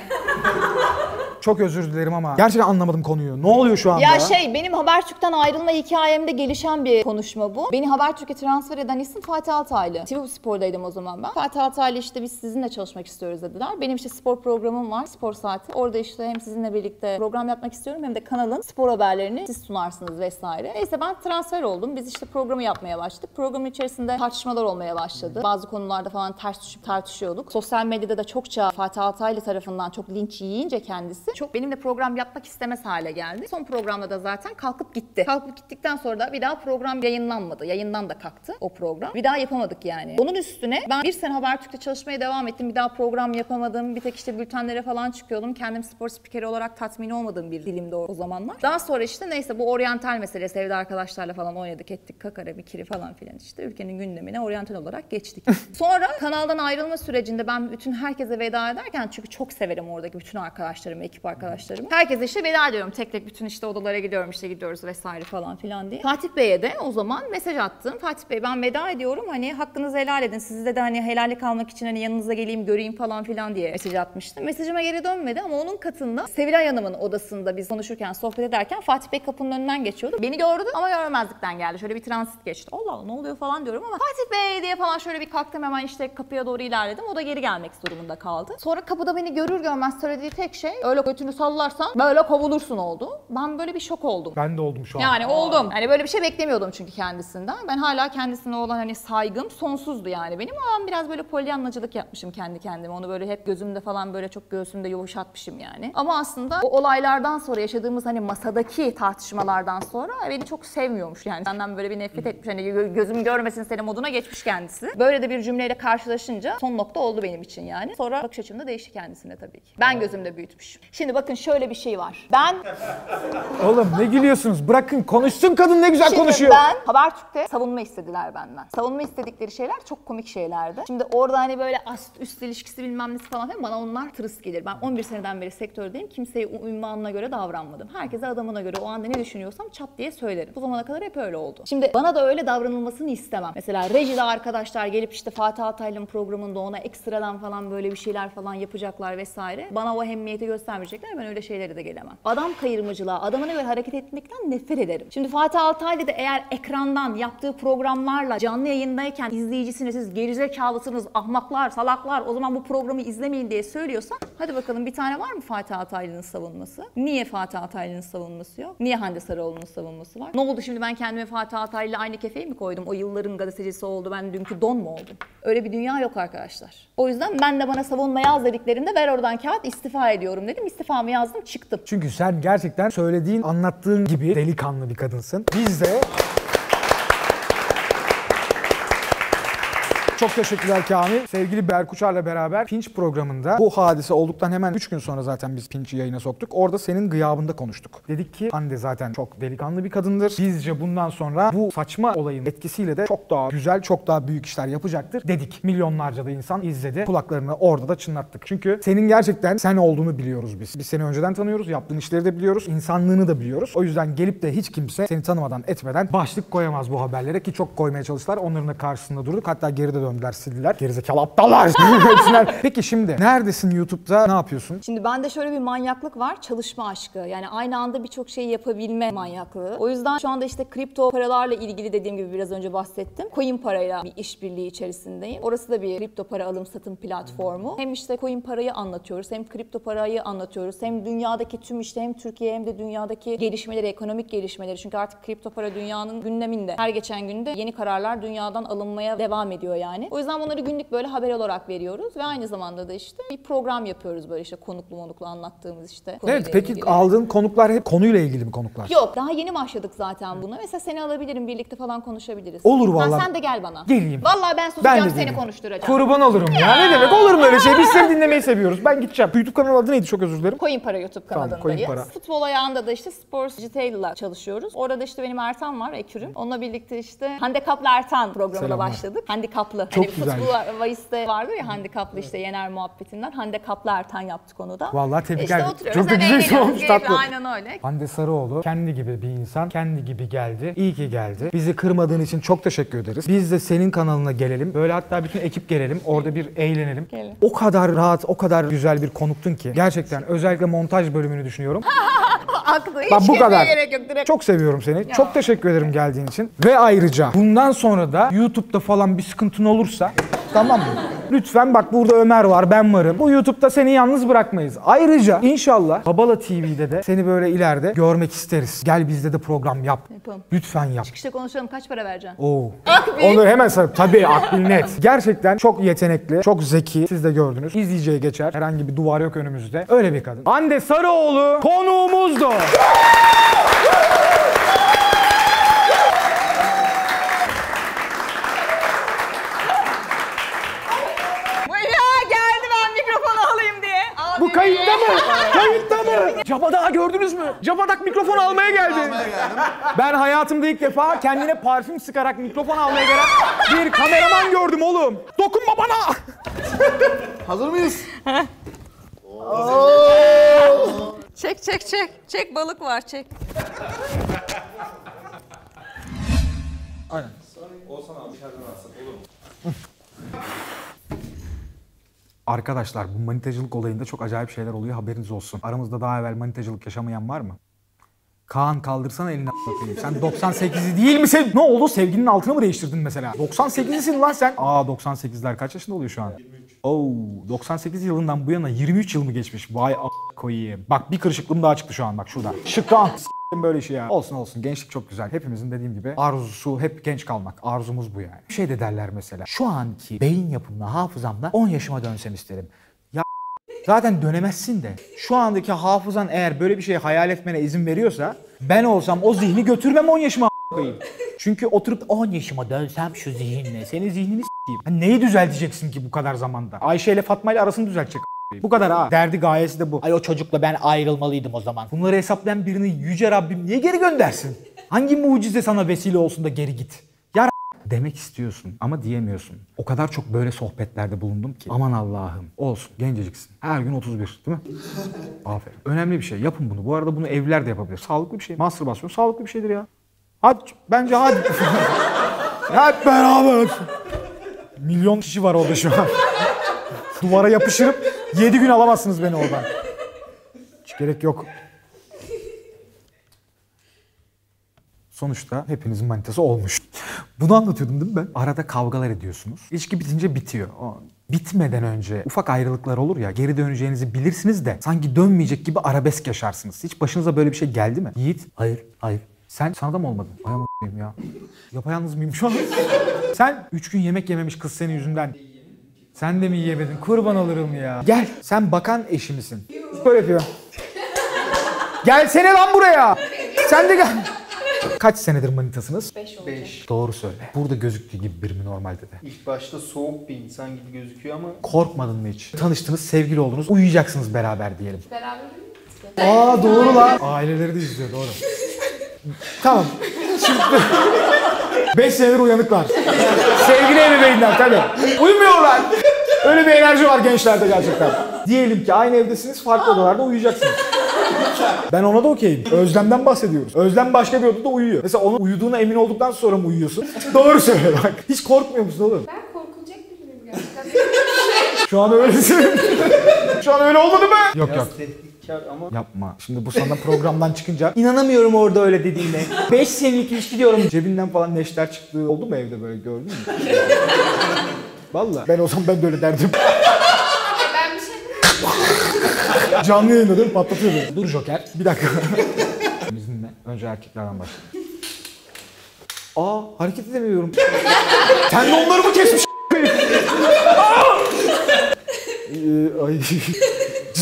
Çok özür dilerim ama gerçekten anlamadım konuyu. Ne oluyor şu anda? Ya şey benim Habertürk'ten ayrılma hikayemde gelişen bir konuşma bu. Beni Habertürk'e transfer eden isim Fatih Altaylı. TV Spor'daydım o zaman ben. Fatih Altaylı işte biz sizinle çalışmak istiyoruz dediler. Benim işte spor programım var, spor saati. Orada işte hem sizinle birlikte program yapmak istiyorum hem de kanalın spor haberlerini siz sunarsınız vesaire. Neyse ben transfer oldum. Biz işte programı yapmaya başladık. Programın içerisinde tartışmalar olmaya başladı. Bazı konularda falan ters düşüp tartışıyorduk. Sosyal medyada da çokça Fatih Altaylı tarafından çok linç yiyince kendisi çok benimle program yapmak istemez hale geldi. Son programda da zaten kalkıp gitti. Kalkıp gittikten sonra da bir daha program yayınlanmadı. Yayından da kalktı o program. Bir daha yapamadık yani. Onun üstüne ben bir sene Habertürk'te çalışmaya devam ettim. Bir daha program yapamadım. Bir tek işte bültenlere falan çıkıyordum. Kendim spor spikeri olarak tatmin olmadığım bir dilimde o, o zamanlar. Daha sonra işte neyse bu oryantal meselesi evde arkadaşlarla falan oynadık ettik. Kakara, bikiri falan filan işte ülkenin gündemine oryantal olarak geçtik. sonra kanaldan ayrılma sürecinde ben bütün herkese veda ederken çünkü çok severim oradaki bütün arkadaşlarımı, ekip arkadaşlarımı. Herkese işte veda ediyorum. Tek tek bütün işte odalara gidiyorum işte gidiyoruz vesaire falan filan diye. Fatih Bey'e de o zaman mesaj attım. Fatih Bey ben veda ediyorum. Hani hakkınızı helal edin. Sizde de hani helallik almak için hani yanınıza geleyim göreyim falan filan diye mesaj atmıştım. Mesajıma geri dönmedi ama onun katında Sevilay Hanım'ın odasında biz konuşurken sohbet ederken Fatih Bey kapının önünden geçiyordu. Beni gördü ama görmezlikten geldi. Şöyle bir transit geçti. Allah Allah ne oluyor falan diyorum ama Fatih Bey diye falan şöyle bir kalktım hemen işte kapıya doğru ilerledim. O da geri gelmek durumunda kaldı. Sonra kapıda beni görür görmez söylediği tek şey öyle götünü sallarsan böyle kovulursun oldu. Ben böyle bir şok oldum. Ben de oldum şu an. Yani oldum. Hani böyle bir şey beklemiyordum çünkü kendisinden. Ben hala kendisine olan hani saygım sonsuzdu yani benim. Ama ben biraz böyle polyanlacılık yapmışım kendi kendime. Onu böyle hep gözümde falan böyle çok göğsümde yumuşatmışım yani. Ama aslında o olaylardan sonra yaşadığımız hani masadaki tartışmalardan sonra beni çok sevmiyormuş yani. Senden böyle bir nefret etmiş. Hani gö- gözüm görmesin seni moduna geçmiş kendisi. Böyle de bir cümleyle karşılaşınca son nokta oldu benim için yani. Sonra bakış açım da değişti kendisine tabii ki. Ben gözümde büyütmüşüm. Şimdi bakın şöyle bir şey var. Ben Oğlum ne gülüyorsunuz? Bırakın konuşsun kadın ne güzel Şimdi konuşuyor. ben Habertürk'te savunma istediler benden. Savunma istedikleri şeyler çok komik şeylerdi. Şimdi orada hani böyle ast üst ilişkisi bilmem nesi falan filan bana onlar tırıs gelir. Ben 11 seneden beri sektördeyim. Kimseye u- ünvanına göre davranmadım. Herkese adamına göre o anda ne düşünüyorsam çat diye söylerim. Bu zamana kadar hep öyle oldu. Şimdi bana da öyle davranılmasını istemem. Mesela rejide arkadaşlar gelip işte Fatih Altaylı'nın programında ona ekstradan falan böyle bir şeyler falan yapacaklar vesaire. Bana o ehemmiyeti göstermeyecekler. Ben öyle şeylere de gelemem. Adam kayırmacılığa, adamına göre hareket etmekten nefret ederim. Şimdi Fatih Altaylı da eğer ekrandan yaptığı programlarla canlı yayındayken izleyicisine siz gerizekalısınız, ahmaklar, salaklar o zaman bu programı izlemeyin diye söylüyorsa hadi bakalım bir tane var mı Fatih Altaylı'nın savunması? Niye Fatih Altaylı'nın savunması yok? Niye Hande Sarıoğlu'nun savunması var? Ne oldu şimdi ben kendime Fatih Altaylı'yla aynı kefeyi mi koydum? O yılların gazetecisi oldu ben dünkü don mu oldum? Öyle bir dünya yok arkadaşlar. O yüzden ben de bana savunma yaz dediklerinde ver oradan kağıt istifa ediyorum dedim. İstifamı yazdım çıktım. Çünkü sen gerçekten söylediğin, anlattığın gibi delikanlı bir kadınsın. Biz de Çok teşekkürler Kamil. Sevgili Berkuçar'la beraber Pinch programında bu hadise olduktan hemen 3 gün sonra zaten biz Pinch'i yayına soktuk. Orada senin gıyabında konuştuk. Dedik ki Hande zaten çok delikanlı bir kadındır. Bizce bundan sonra bu saçma olayın etkisiyle de çok daha güzel, çok daha büyük işler yapacaktır dedik. Milyonlarca da insan izledi. Kulaklarını orada da çınlattık. Çünkü senin gerçekten sen olduğunu biliyoruz biz. Biz seni önceden tanıyoruz. Yaptığın işleri de biliyoruz. insanlığını da biliyoruz. O yüzden gelip de hiç kimse seni tanımadan etmeden başlık koyamaz bu haberlere ki çok koymaya çalıştılar. Onların da karşısında durduk. Hatta geri de döndüler, sildiler. Gerizekalı aptallar. Peki şimdi neredesin YouTube'da? Ne yapıyorsun? Şimdi bende şöyle bir manyaklık var. Çalışma aşkı. Yani aynı anda birçok şeyi yapabilme manyaklığı. O yüzden şu anda işte kripto paralarla ilgili dediğim gibi biraz önce bahsettim. Coin parayla bir işbirliği içerisindeyim. Orası da bir kripto para alım satım platformu. Hem işte coin parayı anlatıyoruz, hem kripto parayı anlatıyoruz. Hem dünyadaki tüm işte hem Türkiye hem de dünyadaki gelişmeleri, ekonomik gelişmeleri. Çünkü artık kripto para dünyanın gündeminde. Her geçen günde yeni kararlar dünyadan alınmaya devam ediyor yani. O yüzden bunları günlük böyle haber olarak veriyoruz ve aynı zamanda da işte bir program yapıyoruz böyle işte konuklu monuklu anlattığımız işte. Evet peki ilgili. aldığın konuklar hep konuyla ilgili mi konuklar? Yok daha yeni başladık zaten buna. Mesela seni alabilirim birlikte falan konuşabiliriz. Olur Ha, vallahi. sen de gel bana. Geleyim. Vallahi ben Ben susacağım de seni konuşturacağım. Kurban olurum ya. Ne demek olur mu öyle şey? Biz seni dinlemeyi seviyoruz. Ben gideceğim. YouTube kanalı adı neydi? Çok özür dilerim. Coin Para YouTube Tamam, kanalındayız. Coin Para. Futbol ayağında da işte Sports Retailer'la çalışıyoruz. Orada da işte benim Ertan var, Ekürüm. Onunla birlikte işte Handikaplı Ertan programına başladık. Handikaplı. Çok hani güzel. futbol Vaiz'de vardır ya handikaplı işte Yener muhabbetinden. Handikaplı Ertan yaptık onu da. Vallahi tebrikler. İşte oturuyoruz. Çok da hem güzel eğleniyoruz, olmuş, tatlı. Aynen öyle. Hande Sarıoğlu kendi gibi bir insan, kendi gibi geldi. İyi ki geldi. Bizi kırmadığın için çok teşekkür ederiz. Biz de senin kanalına gelelim. Böyle hatta bütün ekip gelelim. Orada bir eğlenelim. Gelin. O kadar rahat, o kadar güzel bir konuktun ki. Gerçekten özellikle montaj bölümünü düşünüyorum. Aklı hiç Bak bu kadar. gerek yok. Direkt Çok seviyorum seni. Çok teşekkür ederim geldiğin için. Ve ayrıca bundan sonra da YouTube'da falan bir sıkıntın olursa tamam mı? Lütfen bak burada Ömer var, ben varım. Bu YouTube'da seni yalnız bırakmayız. Ayrıca inşallah Babala TV'de de seni böyle ileride görmek isteriz. Gel bizde de program yap. Yapalım. Lütfen yap. İşte konuşalım kaç para vereceksin? Oo. Akbil. Onu hemen sor. Tabii Akbil net. Gerçekten çok yetenekli, çok zeki. Siz de gördünüz. İzleyiciye geçer. Herhangi bir duvar yok önümüzde. Öyle bir kadın. Hande Sarıoğlu konuğumuzdu. Bu ya geldi ben mikrofonu alayım diye. Al Bu dedi. kayıtta mı? Kayıtta mı? Cabada gördünüz mü? Cabadak mikrofon almaya geldi. Ben hayatımda ilk defa kendine parfüm sıkarak mikrofon almaya gelen bir kameraman gördüm oğlum. Dokunma bana. Hazır mıyız? Çek çek çek. Çek balık var çek. Aynen. Arkadaşlar bu manitacılık olayında çok acayip şeyler oluyor haberiniz olsun. Aramızda daha evvel manitacılık yaşamayan var mı? Kaan kaldırsana elini a**ayım. Sen 98'i değil misin? Ne oldu? Sevginin altını mı değiştirdin mesela? 98'lisin lan sen. Aa 98'ler kaç yaşında oluyor şu an? 23. Oo 98 yılından bu yana 23 yıl mı geçmiş? Vay a** koyayım. Bak bir kırışıklığım daha çıktı şu an bak şurada. Şıkkan. Böyle işi ya. Olsun olsun gençlik çok güzel. Hepimizin dediğim gibi arzusu hep genç kalmak. Arzumuz bu yani. Şey de derler mesela. Şu anki beyin yapımla hafızamla 10 yaşıma dönsem isterim. Zaten dönemezsin de. Şu andaki hafızan eğer böyle bir şey hayal etmene izin veriyorsa ben olsam o zihni götürmem 10 yaşıma koyayım. Çünkü oturup 10 yaşıma dönsem şu zihinle senin zihnini s**eyim. Ha, neyi düzelteceksin ki bu kadar zamanda? Ayşe ile Fatma ile arasını düzeltecek Bu kadar ha. Derdi gayesi de bu. Ay o çocukla ben ayrılmalıydım o zaman. Bunları hesaplayan birini yüce Rabbim niye geri göndersin? Hangi mucize sana vesile olsun da geri git? Demek istiyorsun ama diyemiyorsun. O kadar çok böyle sohbetlerde bulundum ki. Aman Allah'ım. Olsun genceciksin. Her gün 31 değil mi? Aferin. Önemli bir şey. Yapın bunu. Bu arada bunu evliler de yapabilir. Sağlıklı bir şey. Mastürbasyon sağlıklı bir şeydir ya. Hadi bence hadi. Hep beraber. Milyon kişi var orada şu an. Duvara yapışırıp 7 gün alamazsınız beni oradan. Hiç gerek yok. Sonuçta hepinizin manitası olmuş. Bunu anlatıyordum değil mi ben? Arada kavgalar ediyorsunuz. İlişki bitince bitiyor. O bitmeden önce ufak ayrılıklar olur ya geri döneceğinizi bilirsiniz de sanki dönmeyecek gibi arabesk yaşarsınız. Hiç başınıza böyle bir şey geldi mi? Yiğit? Hayır, hayır. Sen sana da mı olmadı? Ay a**ayım ya. Yapayalnız mıyım şu an? Sen üç gün yemek yememiş kız senin yüzünden. Sen de mi yiyemedin? Kurban olurum ya. Gel. Sen bakan eşi misin? Böyle yapıyor. Gelsene lan buraya. Sen de gel. Kaç senedir manitasınız? 5 olacak. Beş. Doğru söyle. Burada gözüktüğü gibi biri mi normalde de? İlk başta soğuk bir insan gibi gözüküyor ama Korkmadın mı hiç? Tanıştınız, sevgili oldunuz, uyuyacaksınız beraber diyelim. Beraber mi? Aa doğru lan. Aileleri de izliyor doğru. tamam. Şimdi 5 senedir uyanıklar. Sevgili ebeveynler tabii. Uyumuyorlar. Öyle bir enerji var gençlerde gerçekten. Diyelim ki aynı evdesiniz, farklı odalarda uyuyacaksınız. Ben ona da okeyim. Özlemden bahsediyoruz. Özlem başka bir odada uyuyor. Mesela onun uyuduğuna emin olduktan sonra mı uyuyorsun? Doğru söyle bak. Hiç korkmuyor musun oğlum? Ben korkulacak bir biriyim gerçekten. Şu an öylesin. Şu an öyle olmadı mı? Yok yok. tehditkar ama Yapma. Şimdi bu sana programdan çıkınca inanamıyorum orada öyle dediğine. 5 senelik ilişki diyorum. Cebinden falan neşter çıktığı oldu mu evde böyle gördün mü? Vallahi. Ben olsam ben de öyle derdim. Canlı yayında değil mi? Patlatıyor beni. Dur Joker. Bir dakika. Bizim ne? Önce erkeklerden başlayalım. Aa hareket edemiyorum. Tendonlarımı mı kesmiş? Aa! Ee, ay.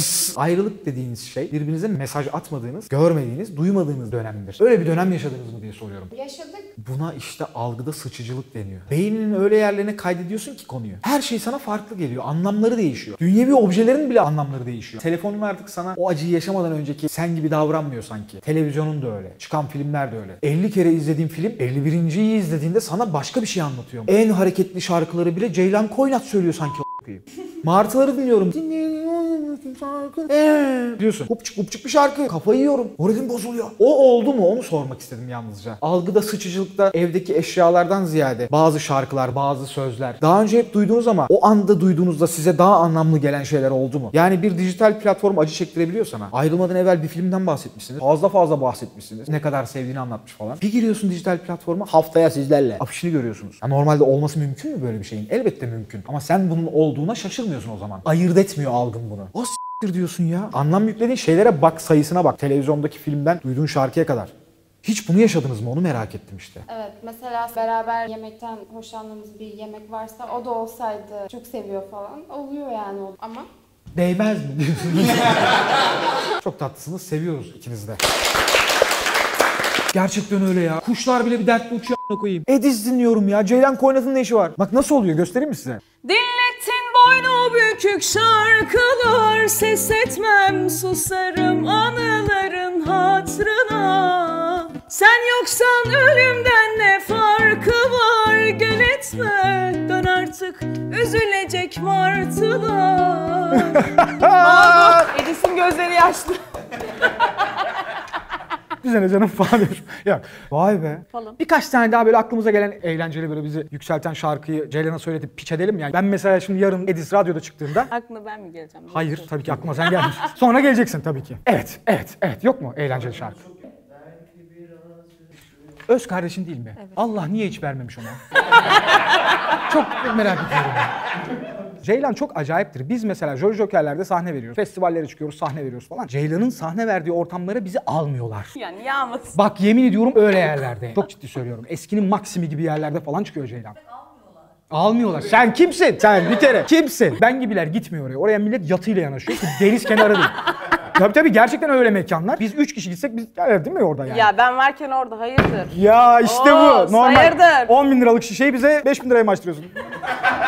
Ayrılık dediğiniz şey birbirinize mesaj atmadığınız, görmediğiniz, duymadığınız dönemdir. Öyle bir dönem yaşadınız mı diye soruyorum. yaşadık. Buna işte algıda sıçıcılık deniyor. Beyninin öyle yerlerine kaydediyorsun ki konuyu. Her şey sana farklı geliyor. Anlamları değişiyor. Dünyevi objelerin bile anlamları değişiyor. Telefonun artık sana o acıyı yaşamadan önceki sen gibi davranmıyor sanki. Televizyonun da öyle. Çıkan filmler de öyle. 50 kere izlediğin film 51.yi izlediğinde sana başka bir şey anlatıyor. En hareketli şarkıları bile Ceylan Koynat söylüyor sanki a**ayım. Martıları dinliyorum. Eee diyorsun. Hupçuk hupçuk bir şarkı. Kafayı yiyorum. Moralim bozuluyor. O oldu mu onu sormak istedim yalnızca. Algıda sıçıcılıkta evdeki eşyalardan ziyade bazı şarkılar, bazı sözler. Daha önce hep duydunuz ama o anda duyduğunuzda size daha anlamlı gelen şeyler oldu mu? Yani bir dijital platform acı çektirebiliyor sana. Ayrılmadan evvel bir filmden bahsetmişsiniz. Fazla fazla bahsetmişsiniz. Ne kadar sevdiğini anlatmış falan. Bir giriyorsun dijital platforma haftaya sizlerle. Afişini görüyorsunuz. Ya normalde olması mümkün mü böyle bir şeyin? Elbette mümkün. Ama sen bunun olduğuna şaşırmıyorsun o zaman. Ayırt etmiyor algın bunu. O s**tir diyorsun ya. Anlam yüklediğin şeylere bak, sayısına bak. Televizyondaki filmden duyduğun şarkıya kadar. Hiç bunu yaşadınız mı? Onu merak ettim işte. Evet mesela beraber yemekten hoşlandığımız bir yemek varsa o da olsaydı çok seviyor falan. Oluyor yani o. Ama Değmez mi diyorsunuz? Çok tatlısınız. Seviyoruz ikiniz de. Gerçekten öyle ya. Kuşlar bile bir dertli uçuyor a**ına koyayım. Ediz dinliyorum ya. Ceylan Koynat'ın ne işi var? Bak nasıl oluyor göstereyim mi size? Dinlettin boynu bükük şarkılar. Ses etmem susarım anıların hatrına. Sen yoksan ölümden ne farkı var? Gel etme dön artık. Üzülecek martılar. Edis'in gözleri yaşlı. Bize ne canım falan diyor. Ya vay be. Falan. Birkaç tane daha böyle aklımıza gelen eğlenceli böyle bizi yükselten şarkıyı Ceylan'a söyletip piç edelim yani. Ben mesela şimdi yarın Edis radyoda çıktığında Aklına ben mi geleceğim? Hayır tabii ki aklıma sen gelmiş. Sonra geleceksin tabii ki. Evet, evet, evet. Yok mu eğlenceli şarkı? Öz kardeşin değil mi? Allah niye hiç vermemiş ona? çok merak ediyorum. Ceylan çok acayiptir. Biz mesela Jolly Joker'lerde sahne veriyoruz. Festivallere çıkıyoruz, sahne veriyoruz falan. Ceylan'ın sahne verdiği ortamlara bizi almıyorlar. Yani yağmasın. Bak yemin ediyorum öyle yerlerde. Çok ciddi söylüyorum. Eskinin Maksimi gibi yerlerde falan çıkıyor Ceylan. Almıyorlar. Sen kimsin? Sen bir kere kimsin? Ben gibiler gitmiyor oraya. Oraya millet yatıyla yanaşıyor. Deniz kenarı değil. Tabii tabii gerçekten öyle mekanlar. Biz üç kişi gitsek biz gelir değil mi orada yani? Ya ben varken orada hayırdır? Ya işte Oo, bu. Normal hayırdır? 10 bin liralık şişeyi bize 5 bin liraya mı açtırıyorsun?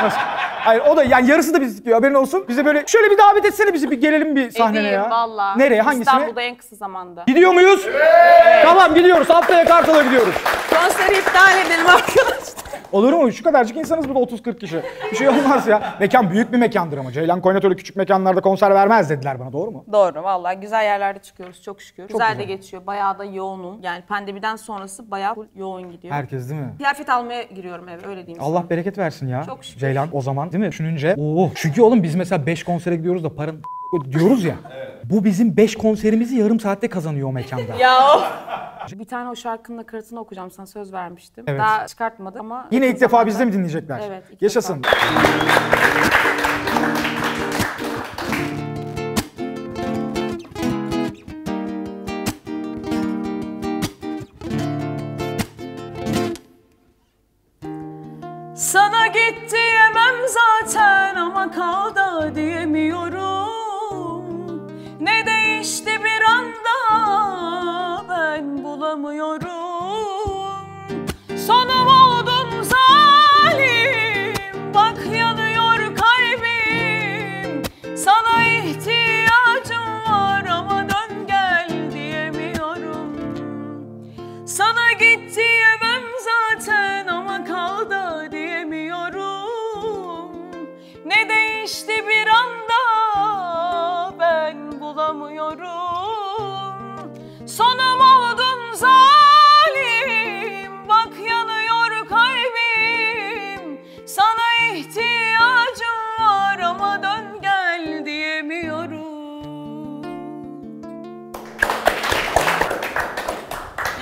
Nasıl? Hayır o da yani yarısı da bizi istiyor haberin olsun. Bize böyle şöyle bir davet etsene bizi bir gelelim bir sahnene Edeyim ya. valla. Nereye hangisine? İstanbul'da en kısa zamanda. Gidiyor muyuz? Tamam gidiyoruz. Haftaya Kartal'a gidiyoruz. Konseri iptal edelim arkadaşlar. Olur mu? Şu kadarcık insanız burada 30-40 kişi. Bir şey olmaz ya. Mekan büyük bir mekandır ama. Ceylan Koynat öyle küçük mekanlarda konser vermez dediler bana doğru mu? Doğru vallahi güzel yerlerde çıkıyoruz çok şükür. Çok güzel, güzel. de geçiyor. Bayağı da yoğunum. Yani pandemiden sonrası bayağı yoğun gidiyor. Herkes değil mi? Kıyafet almaya giriyorum eve öyle diyeyim. Allah bereket versin ya. Çok şükür. Ceylan o zaman değil mi? Düşününce. Oo. Çünkü oğlum biz mesela 5 konsere gidiyoruz da paran diyoruz ya. Bu bizim 5 konserimizi yarım saatte kazanıyor o mekanda. Ya of. Bir tane o şarkının nakaratını okuyacağım sana söz vermiştim. Evet. Daha çıkartmadım ama... Yine ilk defa bizde mi dinleyecekler? Evet. ilk Yaşasın. Sana git diyemem zaten ama kal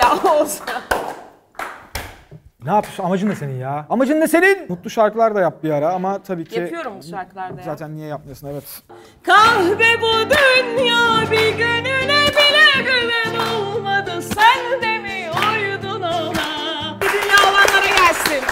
Ya olsun. Ne yapıyorsun? Amacın ne senin ya? Amacın ne senin? Mutlu şarkılar da yap bir ara ama tabii ki... Yapıyorum bu şarkılarda ya. Zaten niye yapmıyorsun evet. Kahve bu dünya bir gününe bile güven olmadı Sen de mi uydun ona? Bir dünya olanlara gelsin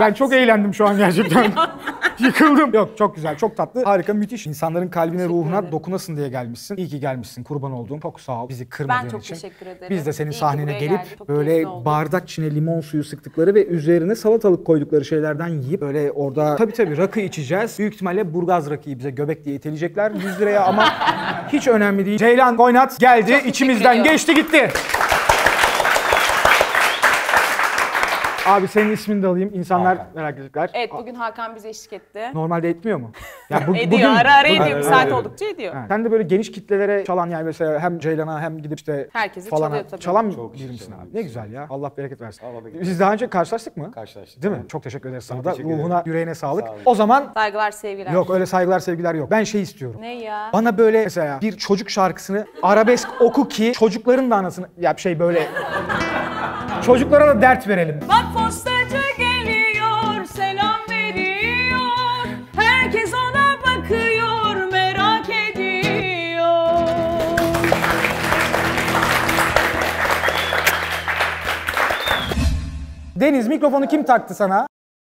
Ben çok eğlendim şu an gerçekten. Yıkıldım. Yok çok güzel, çok tatlı. Harika, müthiş. İnsanların kalbine, ruhuna dokunasın diye gelmişsin. İyi ki gelmişsin. Kurban olduğum. Çok sağ ol bizi kırmadığın Ben çok için. teşekkür ederim. Biz de senin İyi sahnene gelip. Çok böyle bardak içine limon suyu sıktıkları ve üzerine salatalık koydukları şeylerden yiyip böyle orada tabii tabii rakı içeceğiz. Büyük ihtimalle Burgaz rakıyı bize göbek diye iteleyecekler 100 liraya ama hiç önemli değil. Ceylan Koynat geldi, içimizden ediyorum. geçti gitti. Abi senin ismini de alayım. İnsanlar merak edecekler. Evet bugün Hakan bize eşlik etti. Normalde etmiyor mu? Ya bu- ediyor ara ara bugün- ediyor. Bir saat oldukça ediyor. Ha. Sen de böyle geniş kitlelere çalan yani mesela hem Ceylan'a hem gidip işte Herkesi falana çalıyor tabii. çalan Çok biri misin abi? Ne güzel ya. Allah bereket versin. Allah bereket Biz daha önce karşılaştık mı? Karşılaştık. Değil mi? Çok teşekkür ederiz sana da. Ruhuna, yüreğine sağlık. Sağ. O zaman Saygılar sevgiler. yok öyle saygılar sevgiler yok. Ben şey istiyorum. Ne ya? Bana böyle mesela bir çocuk şarkısını arabesk oku ki çocukların da anasını ya şey böyle çocuklara da dert verelim. Bak postacı geliyor, selam veriyor. Herkes ona bakıyor, merak ediyor. Deniz mikrofonu kim taktı sana?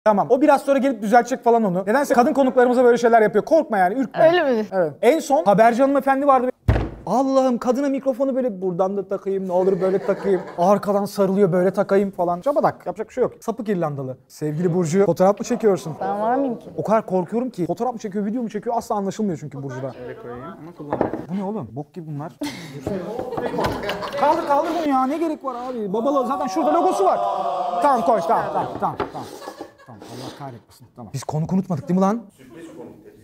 Tamam. O biraz sonra gelip düzeltecek falan onu. Nedense kadın konuklarımıza böyle şeyler yapıyor. Korkma yani, ürkme. Öyle mi? Evet. En son haberci hanımefendi vardı. Allah'ım kadına mikrofonu böyle buradan da takayım ne olur böyle takayım. Arkadan sarılıyor böyle takayım falan. Cabadak yapacak bir şey yok. Sapık İrlandalı. Sevgili Burcu fotoğraf mı çekiyorsun? Ben var mıyım ki? O kadar korkuyorum ki. Fotoğraf mı çekiyor, video mu çekiyor asla anlaşılmıyor çünkü Burcu'da. Şöyle koyayım ama kullanmıyorum. Bu ne oğlum? Bok gibi bunlar. kaldır kaldır bunu ya. Ne gerek var abi? Babalı zaten şurada logosu var. Tamam koy tamam tamam tamam tamam. Tamam Allah kahretmesin. Tamam. Biz konuk unutmadık değil mi lan?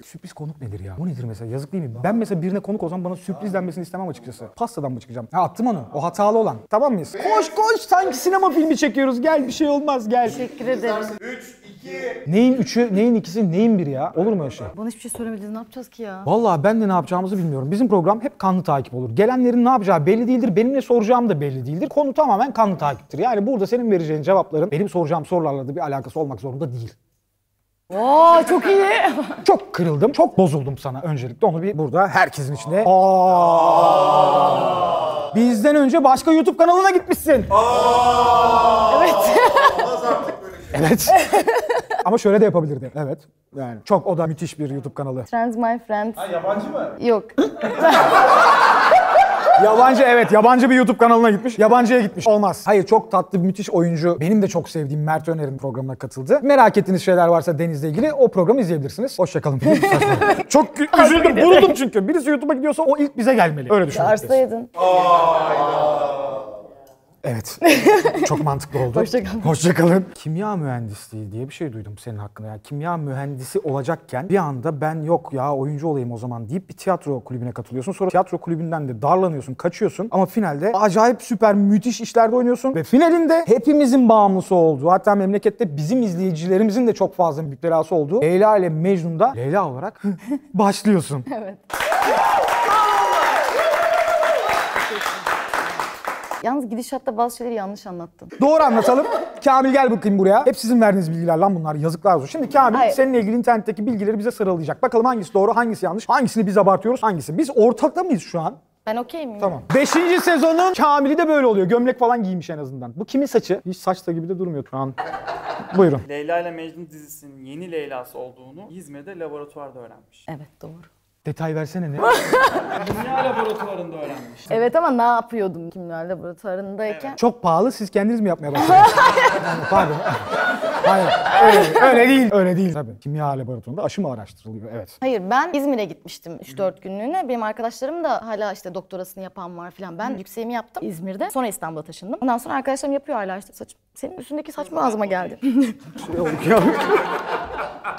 Sürpriz konuk nedir ya? Bu nedir mesela? Yazık değil mi? Ben mesela birine konuk olsam bana sürpriz denmesini istemem açıkçası. Pastadan mı çıkacağım? Ha attım onu. O hatalı olan. Tamam mıyız? Koş koş sanki sinema filmi çekiyoruz. Gel bir şey olmaz gel. Teşekkür ederim. Neyin üçü, neyin ikisi, neyin biri ya? Olur mu öyle şey? Bana hiçbir şey söylemediniz. Ne yapacağız ki ya? Vallahi ben de ne yapacağımızı bilmiyorum. Bizim program hep kanlı takip olur. Gelenlerin ne yapacağı belli değildir. Benim ne soracağım da belli değildir. Konu tamamen kanlı takiptir. Yani burada senin vereceğin cevapların benim soracağım sorularla da bir alakası olmak zorunda değil. Oo çok iyi. Çok kırıldım, çok bozuldum sana öncelikle. Onu bir burada herkesin içinde. Aa! Bizden önce başka YouTube kanalına gitmişsin. Evet. Evet. Ama şöyle de yapabilirdi. Evet. Yani çok o da müthiş bir YouTube kanalı. Trans my friend. Yabancı mı? Yok. Yabancı evet yabancı bir YouTube kanalına gitmiş. Yabancıya gitmiş. Olmaz. Hayır çok tatlı bir müthiş oyuncu. Benim de çok sevdiğim Mert Öner'in programına katıldı. Merak ettiğiniz şeyler varsa Deniz'le ilgili o programı izleyebilirsiniz. Hoşçakalın. çok üzüldüm. Vuruldum çünkü. Birisi YouTube'a gidiyorsa o ilk bize gelmeli. Öyle düşünüyorum. Arsaydın. Evet. Çok mantıklı oldu. Hoşçakalın. Hoşçakalın. Kimya mühendisliği diye bir şey duydum senin hakkında. Yani kimya mühendisi olacakken bir anda ben yok ya oyuncu olayım o zaman deyip bir tiyatro kulübüne katılıyorsun. Sonra tiyatro kulübünden de darlanıyorsun, kaçıyorsun. Ama finalde acayip süper müthiş işlerde oynuyorsun. Ve finalinde hepimizin bağımlısı olduğu hatta memlekette bizim izleyicilerimizin de çok fazla müptelası olduğu Leyla ile Mecnun'da Leyla olarak başlıyorsun. Evet. Yalnız gidişatta bazı şeyleri yanlış anlattın. Doğru anlatalım. Kamil gel bakayım buraya. Hep sizin verdiğiniz bilgiler lan bunlar. Yazıklar olsun. Şimdi Kamil Hayır. seninle ilgili internetteki bilgileri bize sıralayacak. Bakalım hangisi doğru, hangisi yanlış, hangisini biz abartıyoruz, hangisi. Biz ortakta mıyız şu an? Ben okey miyim? Tamam. Beşinci sezonun Kamil'i de böyle oluyor. Gömlek falan giymiş en azından. Bu kimin saçı? Hiç saçta gibi de durmuyor şu an. Buyurun. Leyla ile Mecnun dizisinin yeni Leyla'sı olduğunu İzmir'de laboratuvarda öğrenmiş. Evet doğru. Detay versene ne? Kimya laboratuvarında öğrenmiş. Evet ama ne yapıyordum kimya laboratuvarındayken? Çok pahalı. Siz kendiniz mi yapmaya başladınız? Pardon. Hayır. Öyle, öyle değil. Öyle değil. Tabii. Kimya laboratuvarında aşı mı araştırılıyor? Evet. Hayır ben İzmir'e gitmiştim 3-4 günlüğüne. Benim arkadaşlarım da hala işte doktorasını yapan var falan. Ben yükseğimi yaptım İzmir'de. Sonra İstanbul'a taşındım. Ondan sonra arkadaşlarım yapıyor hala işte saç. Senin üstündeki saç mı ağzıma geldi?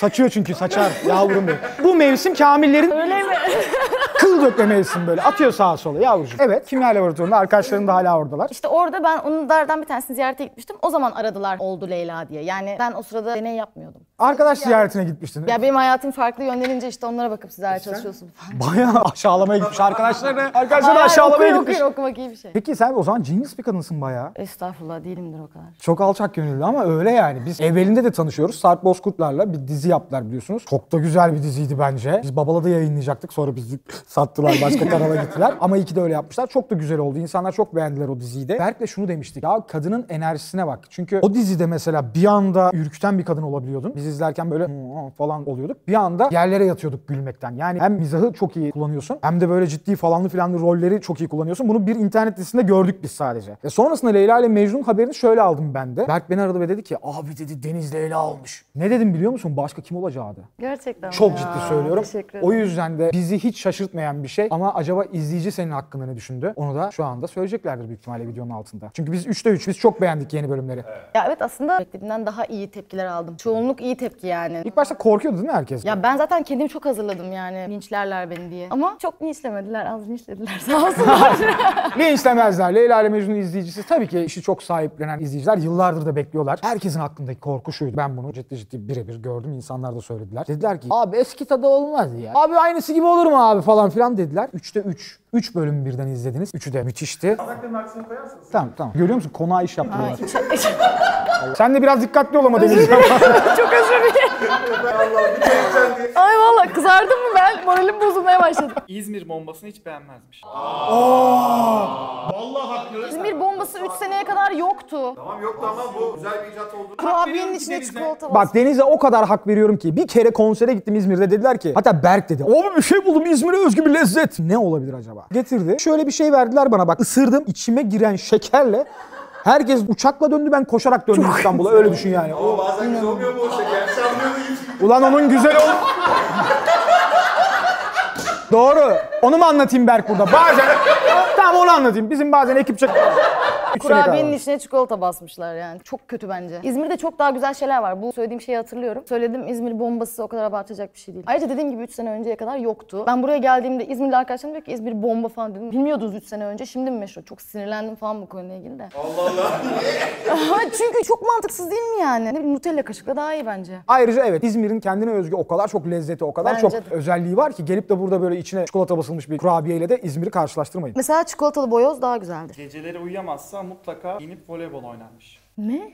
Saçıyor çünkü saçar yavrum benim. Bu mevsim Kamillerin Öyle mi? kıl dökme mevsim böyle. Atıyor sağa sola yavrucuğum. Evet kimya laboratuvarında arkadaşlarım da hala oradalar. İşte orada ben onlardan bir tanesini ziyarete gitmiştim. O zaman aradılar oldu Leyla diye. Yani ben o sırada deney yapmıyordum. Arkadaş ziyaretine gitmiştin. Ya benim hayatım farklı yönlenince işte onlara bakıp siz hala çalışıyorsun falan. Bayağı aşağılamaya gitmiş arkadaşlarını. Arkadaşlarını Hayır, aşağılamaya okuyun, gitmiş. okuyun, okumak iyi bir şey. Peki sen o zaman genius bir kadınsın bayağı. Estağfurullah değilimdir o kadar. Çok alçak gönüllü ama öyle yani. Biz evvelinde de tanışıyoruz. Sarp Bozkurtlar'la bir dizi yaptılar biliyorsunuz. Çok da güzel bir diziydi bence. Biz Babala'da yayınlayacaktık. Sonra bizi sattılar başka kanala gittiler. Ama iyi ki de öyle yapmışlar. Çok da güzel oldu. İnsanlar çok beğendiler o diziyi de. Berk'le şunu demiştik. Ya kadının enerjisine bak. Çünkü o dizide mesela bir anda ürküten bir kadın olabiliyordun. İzlerken böyle "Hı, falan oluyorduk. Bir anda yerlere yatıyorduk gülmekten. Yani hem mizahı çok iyi kullanıyorsun hem de böyle ciddi falanlı filanlı rolleri çok iyi kullanıyorsun. Bunu bir internet dizisinde gördük biz sadece. Ve sonrasında Leyla ile Mecnun haberini şöyle aldım ben de. Berk beni aradı ve dedi ki abi dedi Deniz Leyla olmuş. Ne dedim biliyor musun? Başka kim olacağı Gerçekten Çok ya? ciddi söylüyorum. Teşekkür O ederim. yüzden de bizi hiç şaşırtmayan bir şey. Ama acaba izleyici senin hakkında ne düşündü? Onu da şu anda söyleyeceklerdir büyük ihtimalle videonun altında. Çünkü biz 3'te 3 biz çok beğendik yeni bölümleri. Ya evet aslında beklediğimden daha iyi tepkiler aldım. Çoğunluk iyi tepki yani. İlk başta korkuyordu değil mi herkes? Ya ben zaten kendimi çok hazırladım yani linçlerler beni diye. Ama çok linçlemediler, az linçlediler sağ olsunlar. ne istemezler? Leyla ile Mecnun izleyicisi tabii ki işi çok sahiplenen izleyiciler yıllardır da bekliyorlar. Herkesin aklındaki korku şuydu. Ben bunu ciddi ciddi birebir gördüm. İnsanlar da söylediler. Dediler ki abi eski tadı olmaz ya. Abi aynısı gibi olur mu abi falan filan dediler. 3'te 3. 3 bölüm birden izlediniz. Üçü de müthişti. Tamam tamam. Görüyor musun? Konağa iş yaptılar. Sen de biraz dikkatli ol ama Deniz. çok özür dilerim. Ay valla kızardım mı ben? Moralim bozulmaya başladı. İzmir bombasını hiç beğenmezmiş. Vallahi haklı. İzmir bombası 3 seneye kadar yoktu. Tamam yoktu ama bu güzel bir icat oldu. Kurabiyenin içine çikolata Bak Deniz'e o kadar hak veriyorum ki bir kere konsere gittim İzmir'de dediler ki hatta Berk dedi. Abi bir şey buldum İzmir'e özgü bir lezzet. Ne olabilir acaba? Getirdi. Şöyle bir şey verdiler bana bak ısırdım içime giren şekerle Herkes uçakla döndü ben koşarak döndüm İstanbul'a öyle düşün yani. Ama bazen güzel olmuyor mu o şeker? Sen Ulan onun güzel ol... Doğru. Onu mu anlatayım Berk burada? Bazen... tamam onu anlatayım. Bizim bazen ekipçe... Kurabiyenin içine çikolata basmışlar yani. Çok kötü bence. İzmir'de çok daha güzel şeyler var. Bu söylediğim şeyi hatırlıyorum. Söyledim İzmir bombası o kadar abartacak bir şey değil. Ayrıca dediğim gibi 3 sene önceye kadar yoktu. Ben buraya geldiğimde İzmirli arkadaşlarım diyor ki İzmir bomba falan dedim. Bilmiyordunuz 3 sene önce. Şimdi mi meşhur? Çok sinirlendim falan bu konuyla ilgili de. Allah Allah. Çünkü çok mantıksız değil mi yani? Ne bileyim Nutella kaşıkla daha iyi bence. Ayrıca evet İzmir'in kendine özgü o kadar çok lezzeti, o kadar Bence çok de. özelliği var ki gelip de burada böyle içine çikolata basılmış bir kurabiyeyle de İzmir'i karşılaştırmayın. Mesela çikolatalı boyoz daha güzeldir. Geceleri uyuyamazsa mutlaka inip voleybol oynarmış. Ne?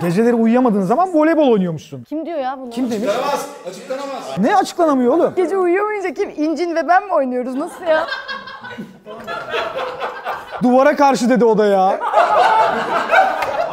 Geceleri uyuyamadığın zaman voleybol oynuyormuşsun. Kim diyor ya bunu? Kim demiş? Açıklanamaz. Açıklanamaz. Ne açıklanamıyor oğlum? Gece uyuyamayınca kim? İncin ve ben mi oynuyoruz? Nasıl ya? Duvara karşı dedi o da ya.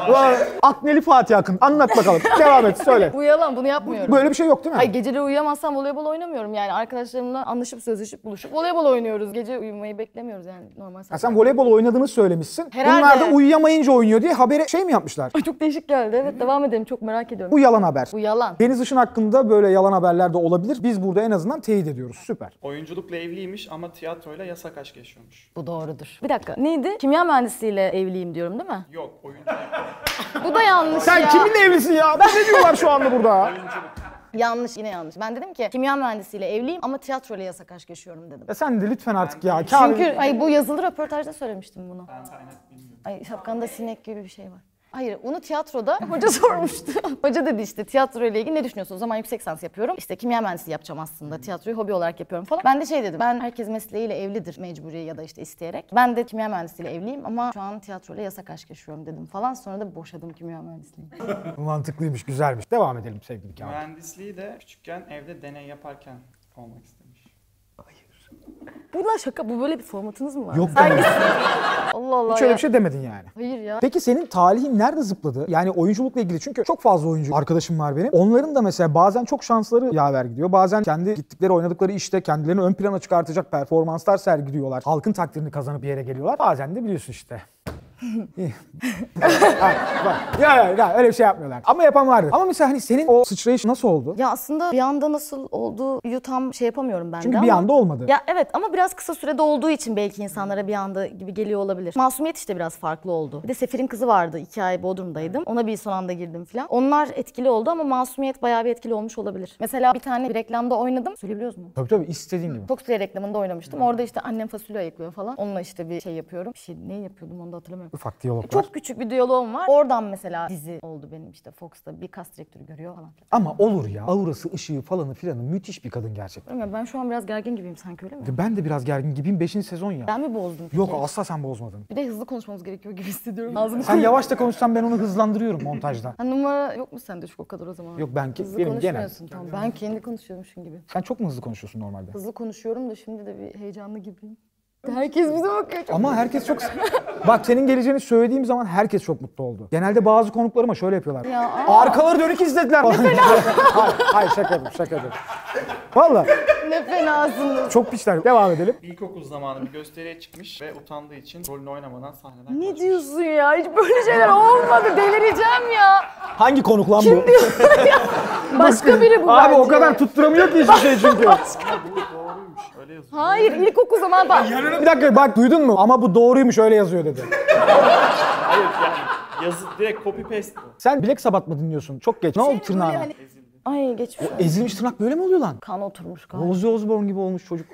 Ulan, Akneli Fatih Akın. Anlat bakalım. Devam et söyle. Bu yalan bunu yapmıyorum. Böyle bir şey yok değil mi? Hayır geceleri uyuyamazsam voleybol oynamıyorum yani arkadaşlarımla anlaşıp sözleşip buluşup voleybol oynuyoruz. Gece uyumayı beklemiyoruz yani normal Ha, saatte. sen voleybol oynadığını söylemişsin. Herhalde. Bunlar da uyuyamayınca oynuyor diye habere şey mi yapmışlar? Ay çok değişik geldi. Evet devam edelim çok merak ediyorum. Bu yalan haber. Bu yalan. Deniz Işın hakkında böyle yalan haberler de olabilir. Biz burada en azından teyit ediyoruz. Süper. Oyunculukla evliymiş ama tiyatroyla yasak aşk yaşıyormuş. Bu doğrudur. Bir dakika neydi? Kimya mühendisiyle evliyim diyorum değil mi? Yok oyuncu. Bu da yanlış Sen ya. kiminle evlisin ya? Ne diyorlar şu anda burada? Yanlış yine yanlış. Ben dedim ki kimya mühendisiyle evliyim ama tiyatroyla yasak aşk yaşıyorum dedim. Ya sen de lütfen artık ya. Çünkü ay bu yazılı röportajda söylemiştim bunu. Ay şapkanda sinek gibi bir şey var. Hayır onu tiyatroda hoca sormuştu. hoca dedi işte tiyatro ile ilgili ne düşünüyorsun? O zaman yüksek lisans yapıyorum. İşte kimya mühendisliği yapacağım aslında. Tiyatroyu hobi olarak yapıyorum falan. Ben de şey dedim. Ben herkes mesleğiyle evlidir mecburi ya da işte isteyerek. Ben de kimya mühendisliğiyle evliyim ama şu an tiyatroyla yasak aşk yaşıyorum dedim falan. Sonra da boşadım kimya mühendisliğini. Mantıklıymış, güzelmiş. Devam edelim sevgili Kamil. Mühendisliği de küçükken evde deney yaparken olmak istemiş. Bu lan şaka. Bu böyle bir formatınız mı var? Yok Hangisi? demedim. Allah Allah Hiç öyle ya. bir şey demedin yani. Hayır ya. Peki senin talihin nerede zıpladı? Yani oyunculukla ilgili çünkü çok fazla oyuncu arkadaşım var benim. Onların da mesela bazen çok şansları yaver gidiyor. Bazen kendi gittikleri oynadıkları işte kendilerini ön plana çıkartacak performanslar sergiliyorlar. Halkın takdirini kazanıp bir yere geliyorlar. Bazen de biliyorsun işte. Ya, ya, ya öyle bir şey yapmıyorlar. Ama yapan vardır. Ama mesela hani senin o sıçrayış nasıl oldu? Ya aslında bir anda nasıl olduğu tam şey yapamıyorum ben de Çünkü bir ama- anda olmadı. Ya evet ama biraz kısa sürede olduğu için belki insanlara bir anda gibi geliyor olabilir. Masumiyet işte biraz farklı oldu. Bir de Sefir'in kızı vardı. iki ay Bodrum'daydım. Ona bir son anda girdim falan. Onlar etkili oldu ama Masumiyet bayağı bir etkili olmuş olabilir. Mesela bir tane bir reklamda oynadım. Söyleyebiliyoruz mu? Tabii tabii istediğin gibi. Fox reklamında oynamıştım. Orada işte annem fasulye ayıklıyor falan. Onunla işte bir şey yapıyorum. Bir şey ne yapıyordum onu da hatırlamıyorum. Ufak diyaloglar. Çok küçük bir diyaloğum var. Oradan mesela dizi oldu benim işte Fox'ta bir kas direktörü görüyor falan. Ama olur ya. Aurası, ışığı falanı filanı müthiş bir kadın gerçekten. Bilmiyorum, ben şu an biraz gergin gibiyim sanki öyle mi? Ben de biraz gergin gibiyim 5. sezon ya. Ben mi bozdum? peki? Yok asla sen bozmadın. Bir de hızlı konuşmamız gerekiyor gibi hissediyorum. Ağzımı Sen yavaş da konuşsan ben onu hızlandırıyorum montajda. Ha, numara yok mu sende çok o kadar o zaman? Yok, ben Hızlı benim genel. konuşmuyorsun tamam. Ben kendi konuşuyormuşum gibi. Sen çok mu hızlı konuşuyorsun normalde? Hızlı konuşuyorum da şimdi de bir heyecanlı gibiyim. Herkes bize bakıyor. Çok Ama herkes çok... Bak senin geleceğini söylediğim zaman herkes çok mutlu oldu. Genelde bazı konuklarıma şöyle yapıyorlar. Ya, aa. Arkaları dönük izlediler. hayır, hayır şaka yapıyorum şaka yapıyorum. Valla ne fenasınız. çok pişler. Devam edelim. İlkokul zamanı bir gösteriye çıkmış ve utandığı için rolünü oynamadan sahneden Ne diyorsun ya? Hiç böyle şeyler olmadı. Delireceğim ya. Hangi konuk lan Kim bu? diyor? Başka biri bu Abi o bence. kadar tutturamıyor ki hiçbir şey çünkü. doğruymuş. Öyle yazıyor. Hayır ilkokul zaman bak. Bir dakika bak duydun mu? Ama bu doğruymuş öyle yazıyor dedi. Hayır yani yazı direkt copy paste bu. Sen Black Sabbath mı dinliyorsun? Çok geç. Ne oldu tırnağına? hani- Ay geçmiş. olsun. Ezilmiş tırnak böyle mi oluyor lan? Kan oturmuş galiba. Ozzy Osbourne gibi olmuş çocuk.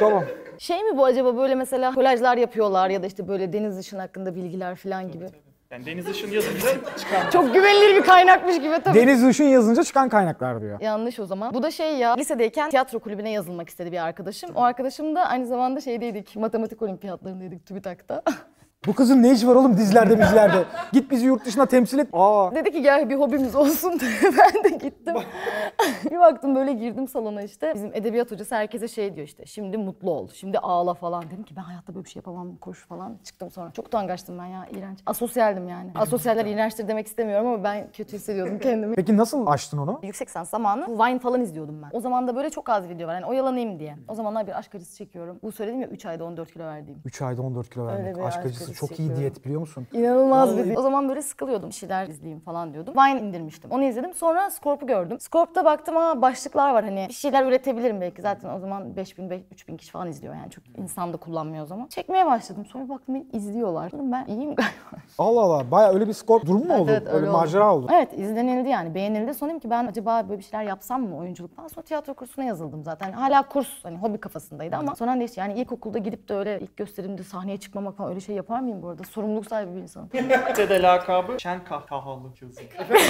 tamam. Şey mi bu acaba böyle mesela kolajlar yapıyorlar ya da işte böyle deniz ışın hakkında bilgiler falan gibi. Yani Deniz Işın yazınca çıkan. Çok güvenilir bir kaynakmış gibi tabii. Deniz Işın yazınca çıkan kaynaklar diyor. Yanlış o zaman. Bu da şey ya, lisedeyken tiyatro kulübüne yazılmak istedi bir arkadaşım. O arkadaşım da aynı zamanda şeydeydik, matematik olimpiyatlarındaydık TÜBİTAK'ta. Bu kızın ne işi var oğlum dizilerde dizilerde? Git bizi yurt dışına temsil et. Aa. Dedi ki gel bir hobimiz olsun dedi. Ben de gittim. bir baktım böyle girdim salona işte. Bizim edebiyat hocası herkese şey diyor işte. Şimdi mutlu ol, şimdi ağla falan. Dedim ki ben hayatta böyle bir şey yapamam, koş falan. Çıktım sonra. Çok utangaçtım ben ya, iğrenç. Asosyaldim yani. Asosyaller iğrençtir demek istemiyorum ama ben kötü hissediyordum kendimi. Peki nasıl açtın onu? Yüksek lisans zamanı Vine falan izliyordum ben. O zaman da böyle çok az video var. Yani oyalanayım diye. O zamanlar bir aşk acısı çekiyorum. Bu söyledim ya 3 ayda 14 kilo verdiğim. 3 ayda 14 kilo Öyle vermek. bir Aşk aşk acısı çok iyi diyet biliyor musun? İnanılmaz bir diyet. O zaman böyle sıkılıyordum. Bir şeyler izleyeyim falan diyordum. Vine indirmiştim. Onu izledim. Sonra Scorp'u gördüm. Scorp'ta baktım ha başlıklar var hani bir şeyler üretebilirim belki. Zaten o zaman 5000 be- 3000 kişi falan izliyor yani. Çok insan da kullanmıyor o zaman. Çekmeye başladım. Sonra baktım beni izliyorlar. Dedim ben iyiyim galiba. Allah Allah. Baya öyle bir skor durumu mu oldu? Evet, öyle öyle macera oldu. Evet izlenildi yani beğenildi. Sonra dedim ki ben acaba böyle bir şeyler yapsam mı oyunculuktan? Sonra tiyatro kursuna yazıldım zaten. Hala kurs hani hobi kafasındaydı ama sonra değişti. Yani ilkokulda gidip de öyle ilk gösterimde sahneye çıkmamak falan öyle şey yapar mıyım bu arada? Sorumluluk sahibi bir insanım. Lisede lakabı Şen Kahkahalı kızı.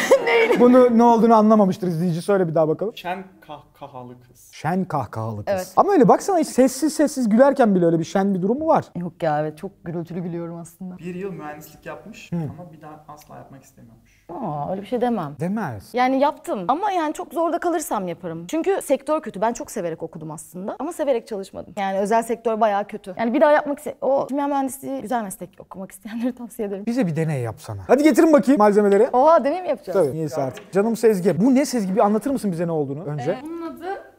Bunu ne olduğunu anlamamıştır izleyici. Söyle bir daha bakalım. Şen Kahkahalı kız. Şen kahkahalı kız. Evet. Ama öyle baksana hiç sessiz sessiz gülerken bile öyle bir şen bir durumu var. Yok ya evet çok gürültülü gülüyorum aslında. Bir yıl mühendislik yapmış ama bir daha asla yapmak istemiyormuş. Aa öyle bir şey demem. Demez. Yani yaptım ama yani çok zorda kalırsam yaparım. Çünkü sektör kötü. Ben çok severek okudum aslında ama severek çalışmadım. Yani özel sektör bayağı kötü. Yani bir daha yapmak iste o kimya mühendisliği güzel meslek okumak isteyenlere tavsiye ederim. Bize bir deney yapsana. Hadi getirin bakayım malzemeleri. Oha deney mi yapacağız? Tabii. Neyse artık. Canım Sezgi. Bu ne Sezgi? Bir anlatır mısın bize ne olduğunu önce? Ee, bunun adı...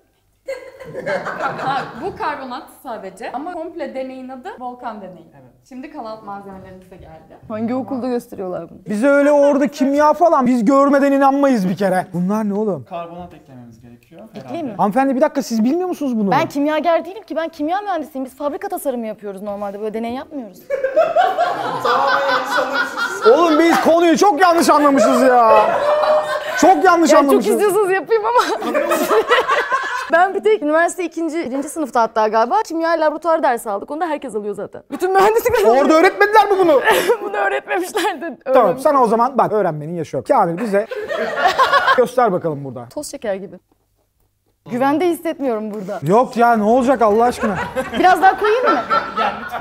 ha, bu karbonat sadece ama komple deneyin adı volkan deneyi. Şimdi kalan malzemelerimiz de geldi. Hangi okulda gösteriyorlar bunu? Bize öyle orada kimya falan biz görmeden inanmayız bir kere. Bunlar ne oğlum? Karbonat eklememiz gerekiyor. Ekleyeyim mi? Hanımefendi bir dakika siz bilmiyor musunuz bunu? Ben kimyager değilim ki. Ben kimya mühendisiyim. Biz fabrika tasarımı yapıyoruz normalde. Böyle deney yapmıyoruz. Oğlum biz konuyu çok yanlış anlamışız ya. Çok yanlış çok anlamışız. istiyorsanız yapayım ama. ben bir tek üniversite ikinci, birinci sınıfta hatta galiba kimya laboratuvar dersi aldık. Onu da herkes alıyor zaten. Bütün mühendislikler Orada öğretmediler mi bunu? bunu öğretmemişlerdi. Tamam sana o zaman bak öğrenmenin yaşı yok. Kamil bize göster bakalım burada. Toz şeker gibi. Güvende hissetmiyorum burada. Yok ya ne olacak Allah aşkına? Biraz daha koyayım mı?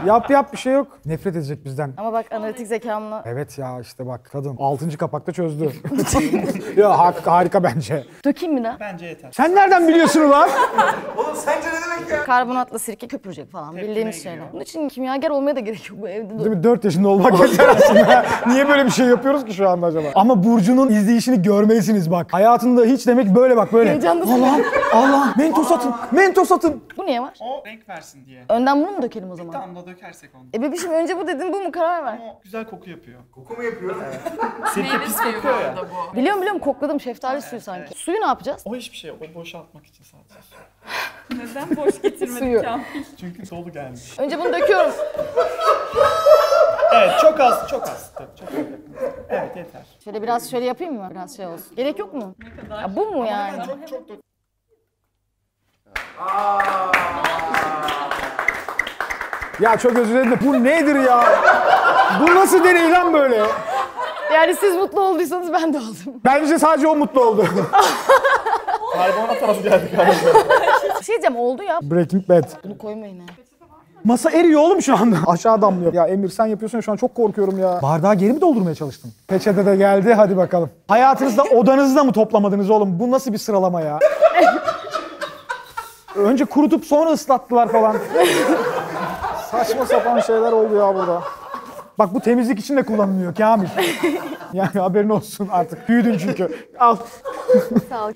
Yap yap bir şey yok. Nefret edecek bizden. Ama bak analitik zekamla. Evet ya işte bak kadın 6. kapakta çözdü. ya hak- harika bence. Dökeyim mi ne? Bence yeter. Sen nereden biliyorsun ulan? Oğlum sence ne demek ya? Karbonatla sirke köpürecek falan Tepkimeye bildiğimiz şeyler. Bunun için kimyager olmaya da gerek yok bu evde. Değil mi? 4 yaşında olmak yeter aslında. Niye böyle bir şey yapıyoruz ki şu anda acaba? Ama Burcu'nun izleyişini görmelisiniz bak. Hayatında hiç demek böyle bak böyle. Heyecanlısın. Allah Allah mentos atın mentos atın. Bu niye var? O renk versin diye. Önden bunu mu dökelim o zaman? Damla dökersek onu. E bebişim önce bu dedin bu mu karar ver. O güzel koku yapıyor. Koku mu yapıyor? Sirke pis kokuyor ya. bu. Biliyorum biliyorum kokladım şeftali suyu sanki. Suyu ne yapacağız? O hiçbir şey. O boşaltmak için sadece. Neden boş getirmedik. Kamil? Çünkü dolu gelmiş. Önce bunu döküyorum. Evet çok az çok az. Tabii, çok az. Evet yeter. Şöyle biraz şöyle yapayım mı? Biraz şey olsun. Gerek yok mu? Ya bu mu yani? Çok çok Ya çok özür dilerim de bu nedir ya? Bu nasıl deney lan böyle? Yani siz mutlu olduysanız ben de oldum. Bence sadece o mutlu oldu. Karbonat az geldi galiba. Bir şey diyeceğim oldu ya. Breaking Bad. Bunu koymayın ha. Masa eriyor oğlum şu anda. Aşağı damlıyor. Ya Emir sen yapıyorsun ya şu an çok korkuyorum ya. Bardağı geri mi doldurmaya çalıştın? Peçete de geldi hadi bakalım. Hayatınızda odanızda mı toplamadınız oğlum? Bu nasıl bir sıralama ya? Önce kurutup sonra ıslattılar falan. Saçma sapan şeyler oldu ya burada. Bak bu temizlik için de kullanılıyor Kamil. Yani haberin olsun artık. Büyüdün çünkü. Al. Sağ ol.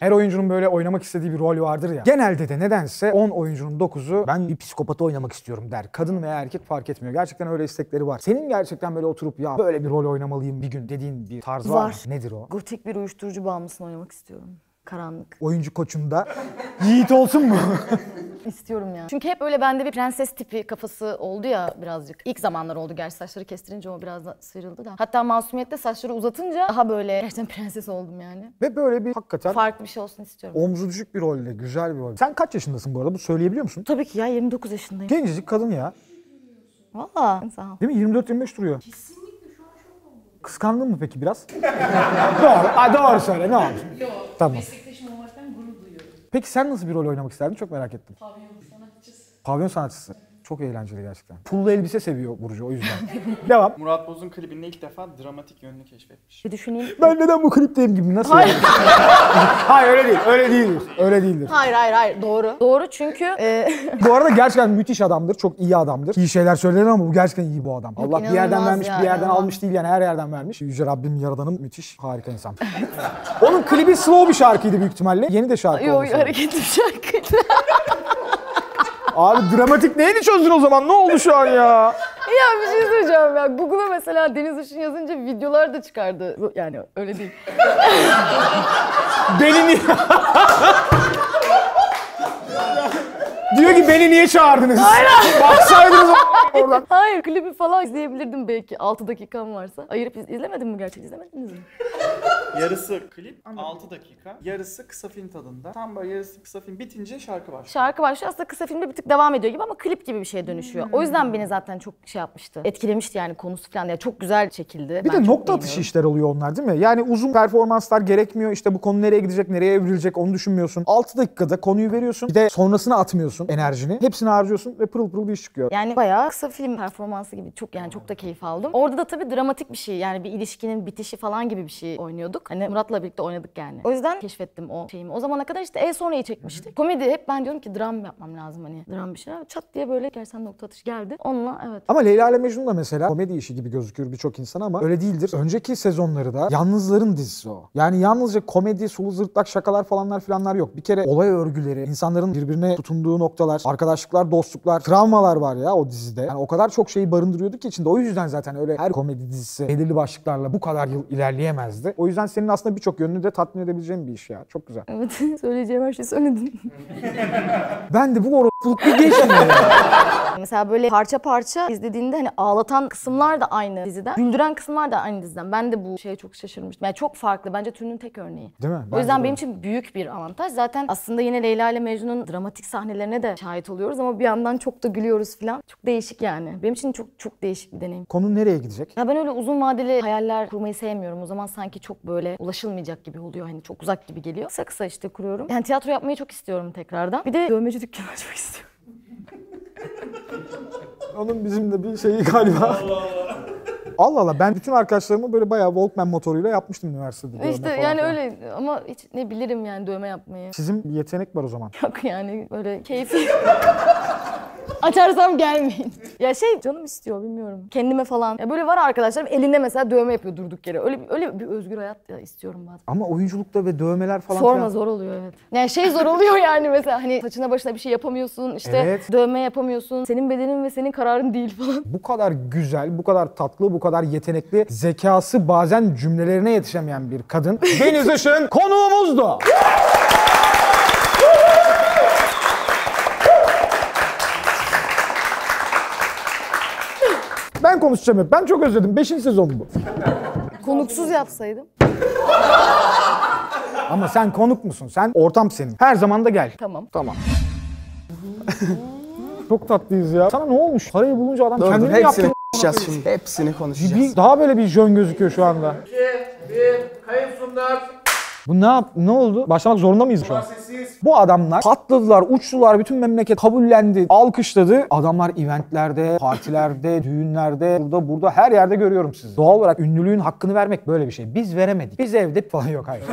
Her oyuncunun böyle oynamak istediği bir rol vardır ya. Genelde de nedense 10 oyuncunun 9'u ben bir psikopatı oynamak istiyorum der. Kadın veya erkek fark etmiyor. Gerçekten öyle istekleri var. Senin gerçekten böyle oturup ya böyle bir rol oynamalıyım bir gün dediğin bir tarz var, Var. Nedir o? Gotik bir uyuşturucu bağımlısını oynamak istiyorum. Karanlık. Oyuncu koçunda Yiğit olsun mu? İstiyorum ya. Çünkü hep öyle bende bir prenses tipi kafası oldu ya birazcık. İlk zamanlar oldu gerçi saçları kestirince o biraz da sıyrıldı da. Hatta masumiyette saçları uzatınca daha böyle gerçekten prenses oldum yani. Ve böyle bir hakikaten Farklı bir şey olsun istiyorum. omzu düşük bir rolle, güzel bir rol. Sen kaç yaşındasın bu arada? Bu söyleyebiliyor musun? Tabii ki ya 29 yaşındayım. Gencecik kadın ya. Valla sağ ol. Değil mi? 24-25 duruyor. Kıskandın mı peki biraz? doğru. Ay doğru söyle ne oldu? Yok. Tamam. Meslektaşım olmaktan gurur duyuyorum. Peki sen nasıl bir rol oynamak isterdin? Çok merak ettim. Pavyon sanatçısı. Pavyon sanatçısı. Çok eğlenceli gerçekten. Pullu elbise seviyor Burcu o yüzden. Devam. Murat Boz'un klibinde ilk defa dramatik yönünü keşfetmiş. Bir düşüneyim. Ben neden bu klipteyim gibi nasıl? Hayır. Hayır öyle değil. Öyle değildir. Öyle değildir. Hayır hayır hayır doğru. Doğru çünkü e, Bu arada gerçekten müthiş adamdır. Çok iyi adamdır. İyi şeyler söylenir ama bu gerçekten iyi bu adam. Allah bir yerden vermiş, ya, bir yerden inanılmaz. almış değil yani her yerden vermiş. Yüce Rabbim yaradanım müthiş, harika insan. Onun klibi slow bir şarkıydı büyük ihtimalle. Yeni de şarkı yo, oldu sanırım. hareketli bir şarkıydı. Abi dramatik neyini çözdün o zaman? Ne oldu şu an ya? ya bir şey söyleyeceğim ya. Google'a mesela Deniz Işın yazınca videolar da çıkardı. Yani öyle değil. Beni niye... Diyor ki beni niye çağırdınız? Hayır. Baksaydınız oradan. Hayır klibi falan izleyebilirdim belki 6 dakikam varsa. Ayırıp iz- izlemedin mi gerçekten izlemediniz mi? Yarısı klip 6 dakika. Yarısı kısa film tadında. Tam böyle yarısı kısa film bitince şarkı başlıyor. Şarkı başlıyor aslında kısa filmde bir tık devam ediyor gibi ama klip gibi bir şeye dönüşüyor. O yüzden beni zaten çok şey yapmıştı. Etkilemişti yani konusu falan. Yani çok güzel çekildi. Bir Ben de çok nokta atışı beğeniyorum. işler oluyor onlar değil mi? Yani uzun performanslar gerekmiyor. İşte bu konu nereye gidecek, nereye evrilecek onu düşünmüyorsun. 6 dakikada konuyu veriyorsun. Bir de sonrasını atmıyorsun enerjini. Hepsini harcıyorsun ve pırıl pırıl bir iş çıkıyor. Yani bayağı kısa film performansı gibi çok yani çok da keyif aldım. Orada da tabii dramatik bir şey yani bir ilişkinin bitişi falan gibi bir şey oynuyorduk. Hani Murat'la birlikte oynadık yani. O yüzden keşfettim o şeyimi. O zamana kadar işte el sonrayı çekmiştik. Komedi hep ben diyorum ki dram yapmam lazım hani. Dram bir şeyler. Çat diye böyle gerçekten nokta atışı geldi. Onunla evet. Ama Leyla ile Mecnun da mesela komedi işi gibi gözükür birçok insan ama öyle değildir. Önceki sezonları da yalnızların dizisi o. Yani yalnızca komedi, sulu zırtlak şakalar falanlar filanlar yok. Bir kere olay örgüleri, insanların birbirine tutunduğu noktalar, arkadaşlıklar, dostluklar, travmalar var ya o dizide. Yani o kadar çok şeyi barındırıyordu ki içinde. O yüzden zaten öyle her komedi dizisi belirli başlıklarla bu kadar yıl ilerleyemezdi. O yüzden senin aslında birçok yönünü de tatmin edebileceğin bir iş ya. Çok güzel. Evet söyleyeceğim her şeyi söyledin. Ben de bu orospuluk bir geçmiyor. Mesela böyle parça parça izlediğinde hani ağlatan kısımlar da aynı diziden. Güldüren kısımlar da aynı diziden. Ben de bu şeye çok şaşırmıştım. Yani çok farklı. Bence türünün tek örneği. Değil mi? O yüzden de benim için büyük bir avantaj. Zaten aslında yine Leyla ile Mecnun'un dramatik sahnelerine de şahit oluyoruz ama bir yandan çok da gülüyoruz falan. Çok değişik yani. Benim için çok çok değişik bir deneyim. Konu nereye gidecek? Ya ben öyle uzun vadeli hayaller kurmayı sevmiyorum. O zaman sanki çok böyle ulaşılmayacak gibi oluyor. Hani çok uzak gibi geliyor. Kısa kısa işte kuruyorum. Yani tiyatro yapmayı çok istiyorum tekrardan. Bir de dövmeci dükkanı açmak istiyorum. Onun bizim de bir şeyi galiba. Allah Allah ben bütün arkadaşlarımı böyle bayağı Walkman motoruyla yapmıştım üniversitede. işte falan yani filan. öyle ama hiç ne bilirim yani dövme yapmayı. Sizin bir yetenek var o zaman. Yok yani böyle keyfi. Açarsam gelmeyin. Ya şey canım istiyor bilmiyorum. Kendime falan. Ya böyle var arkadaşlarım elinde mesela dövme yapıyor durduk yere. Öyle bir, öyle bir özgür hayat ya istiyorum bazen. Ama oyunculukta ve dövmeler falan Sorma filan. zor oluyor evet. Yani şey zor oluyor yani mesela hani saçına başına bir şey yapamıyorsun işte Evet. dövme yapamıyorsun. Senin bedenin ve senin kararın değil falan. Bu kadar güzel, bu kadar tatlı, bu kadar yetenekli, zekası bazen cümlelerine yetişemeyen bir kadın. Deniz Işın konuğumuzdu. Ben konuşacağım hep. Ben çok özledim. Beşinci sezon bu. Konuksuz yapsaydım. Ama sen konuk musun? Sen ortam senin. Her zaman da gel. Tamam. Tamam. çok tatlıyız ya. Sana ne olmuş? Parayı bulunca adam dur kendini mi hepsini yaptı? konuşacağız şimdi. Hepsini konuşacağız. Bir, daha böyle bir jön gözüküyor şu anda. 2, 1, kayıp sunlar. Bu ne yap ne oldu? Başlamak zorunda mıyız şu an? Bu adamlar patladılar, uçtular, bütün memleket kabullendi, alkışladı. Adamlar eventlerde, partilerde, düğünlerde, burada burada her yerde görüyorum sizi. Doğal olarak ünlülüğün hakkını vermek böyle bir şey. Biz veremedik. Biz evde falan yok hayır.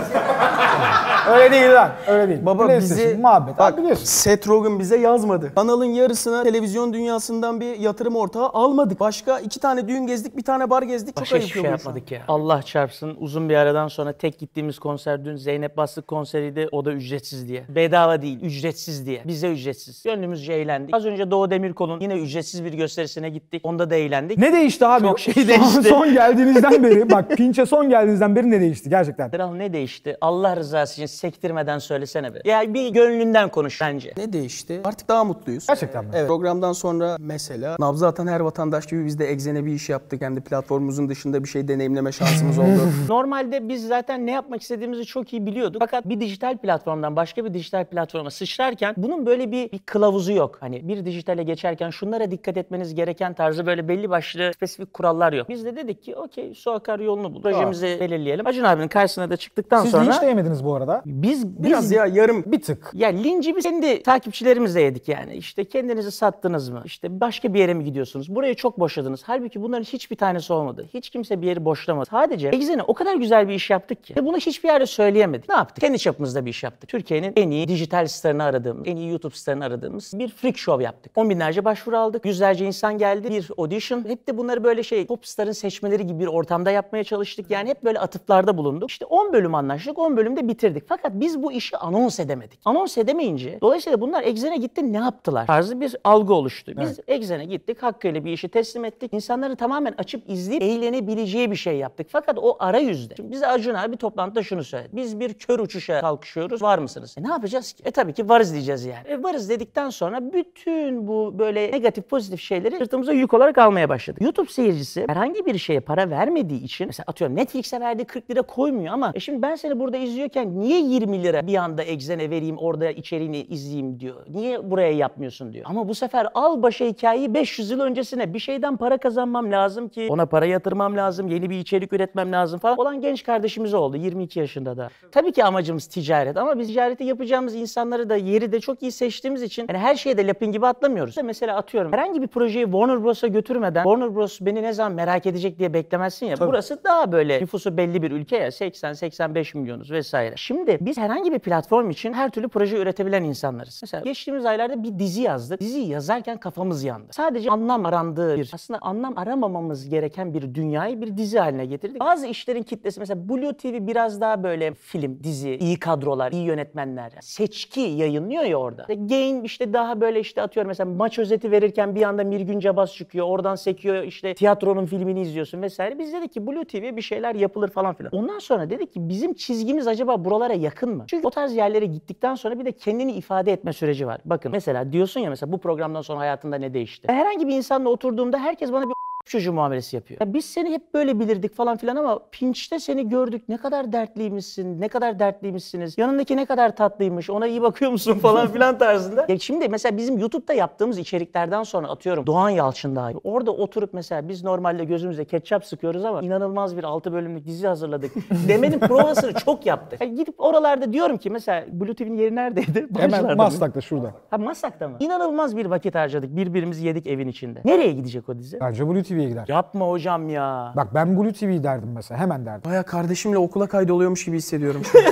Öyle değil lan, öyle değil. Baba PlayStation, bizi muhabbet. bak Abi biliyorsun. Seth Rogen bize yazmadı. Kanalın yarısına televizyon dünyasından bir yatırım ortağı almadık. Başka iki tane düğün gezdik, bir tane bar gezdik. Çok Başka ayıp hiçbir şey yapmadık ya. Allah çarpsın uzun bir aradan sonra tek gittiğimiz konser dün Zeynep Bastık konseriydi. O da ücretsiz diye. Bedava değil, ücretsiz diye. Bize ücretsiz. Gönlümüzce eğlendik. Az önce Doğu Demirkol'un yine ücretsiz bir gösterisine gittik. Onda da eğlendik. Ne değişti abi? Çok şey Son- değişti. Son geldiğinizden beri, bak pinçe son geldiğinizden beri ne değişti gerçekten? Kral ne değişti? Allah rızası için sektirmeden söylesene be. Ya bir gönlünden konuş bence. Ne değişti? Artık daha mutluyuz. Gerçekten mi? Evet. Programdan sonra mesela nabzı atan her vatandaş gibi biz de Egzen'e bir iş yaptık. Kendi platformumuzun dışında bir şey deneyimleme şansımız oldu. Normalde biz zaten ne yapmak istediğimizi çok iyi biliyorduk. Fakat bir dijital platformdan başka bir dijital platforma sıçrarken bunun böyle bir, bir kılavuzu yok. Hani bir dijitale geçerken şunlara dikkat etmeniz gereken tarzı böyle belli başlı spesifik kurallar yok. Biz de dedik ki okey su akar yolunu bul. Projemizi belirleyelim. Acun abinin karşısına da çıktıktan Siz sonra... linç de yemediniz bu arada. Biz Biraz ya yarım. Bir tık. ya linci biz kendi takipçilerimizle yedik yani. İşte kendinizi sattınız mı? İşte başka bir yere mi gidiyorsunuz? Burayı çok boşladınız. Halbuki bunların hiçbir tanesi olmadı. Hiç kimse bir yeri boşlamadı. Sadece Exen'e o kadar güzel bir iş yaptık ki. Ve bunu hiçbir yerde söyleyemedik. Ne yaptık? Kendi çapımızda bir iş yaptık. Türkiye'nin en iyi dijital starını aradığımız, en iyi YouTube starını aradığımız bir freak show yaptık. On binlerce başvuru aldık. Yüzlerce insan geldi. Bir audition. Hep de bunları böyle şey popstarın seçmeleri gibi bir ortamda yapmaya çalıştık. Yani hep böyle atıflarda bulunduk. İşte 10 bölüm anlaştık. 10 bölümde bitirdik. Fakat biz bu işi anons edemedik. Anons edemeyince dolayısıyla bunlar Exen'e gitti ne yaptılar? Tarzı bir algı oluştu. Biz Exen'e gittik. Hakkıyla bir işi teslim ettik. İnsanları tamamen açıp izleyip eğlenebileceği bir şey yaptık. Fakat o arayüzde. Şimdi bize Acun abi toplantıda şunu söyledi. Biz bir kör uçuşa kalkışıyoruz. Var mısınız? E ne yapacağız ki? E tabii ki varız diyeceğiz yani. E varız dedikten sonra bütün bu böyle negatif pozitif şeyleri sırtımıza yük olarak almaya başladık. YouTube seyircisi herhangi bir şeye para vermediği için mesela atıyorum Netflix'e verdiği 40 lira koymuyor ama e şimdi ben seni burada izliyorken niye 20 lira bir anda Exen'e vereyim orada içeriğini izleyeyim diyor. Niye buraya yapmıyorsun diyor. Ama bu sefer al başa hikayeyi 500 yıl öncesine bir şeyden para kazanmam lazım ki ona para yatırmam lazım, yeni bir içerik üretmem lazım falan. Olan genç kardeşimiz oldu 22 yaşında da. Tabii ki amacımız ticaret ama biz ticareti yapacağımız insanları da yeri de çok iyi seçtiğimiz için yani her şeye de lapin gibi atlamıyoruz. Mesela atıyorum herhangi bir projeyi Warner Bros'a götürmeden Warner Bros beni ne zaman merak edecek diye beklemezsin ya. Burası daha böyle nüfusu belli bir ülke ya 80-85 milyonuz vesaire. Şimdi biz herhangi bir platform için her türlü proje üretebilen insanlarız. Mesela geçtiğimiz aylarda bir dizi yazdık. Diziyi yazarken kafamız yandı. Sadece anlam arandığı bir aslında anlam aramamamız gereken bir dünyayı bir dizi haline getirdik. Bazı işlerin kitlesi mesela Blue TV biraz daha böyle film, dizi, iyi kadrolar, iyi yönetmenler, seçki yayınlıyor ya orada. Gain işte daha böyle işte atıyorum mesela maç özeti verirken bir anda Mirgün Cabas çıkıyor. Oradan sekiyor işte tiyatronun filmini izliyorsun vesaire. Biz dedik ki Blue TV'ye bir şeyler yapılır falan filan. Ondan sonra dedik ki bizim çizgimiz acaba buralara yakın mı? Çünkü o tarz yerlere gittikten sonra bir de kendini ifade etme süreci var. Bakın mesela diyorsun ya mesela bu programdan sonra hayatında ne değişti? Herhangi bir insanla oturduğumda herkes bana bir çocuğu muamelesi yapıyor. Ya biz seni hep böyle bilirdik falan filan ama pinçte seni gördük. Ne kadar dertliymişsin, ne kadar dertliymişsiniz. Yanındaki ne kadar tatlıymış, ona iyi bakıyor musun falan filan tarzında. Ya şimdi mesela bizim YouTube'da yaptığımız içeriklerden sonra atıyorum Doğan Yalçın dahi. Orada oturup mesela biz normalde gözümüze ketçap sıkıyoruz ama inanılmaz bir 6 bölümlük dizi hazırladık. Demenin provasını çok yaptık. Ya gidip oralarda diyorum ki mesela Blue TV'nin yeri neredeydi? Hemen? Maslak'ta şurada. Ha Maslak'ta mı? İnanılmaz bir vakit harcadık. Birbirimizi yedik evin içinde. Nereye gidecek o dizi? Bence Blue TV'ye gider. Yapma hocam ya. Bak ben Blue TV derdim mesela hemen derdim. Baya kardeşimle okula kaydoluyormuş gibi hissediyorum şu an.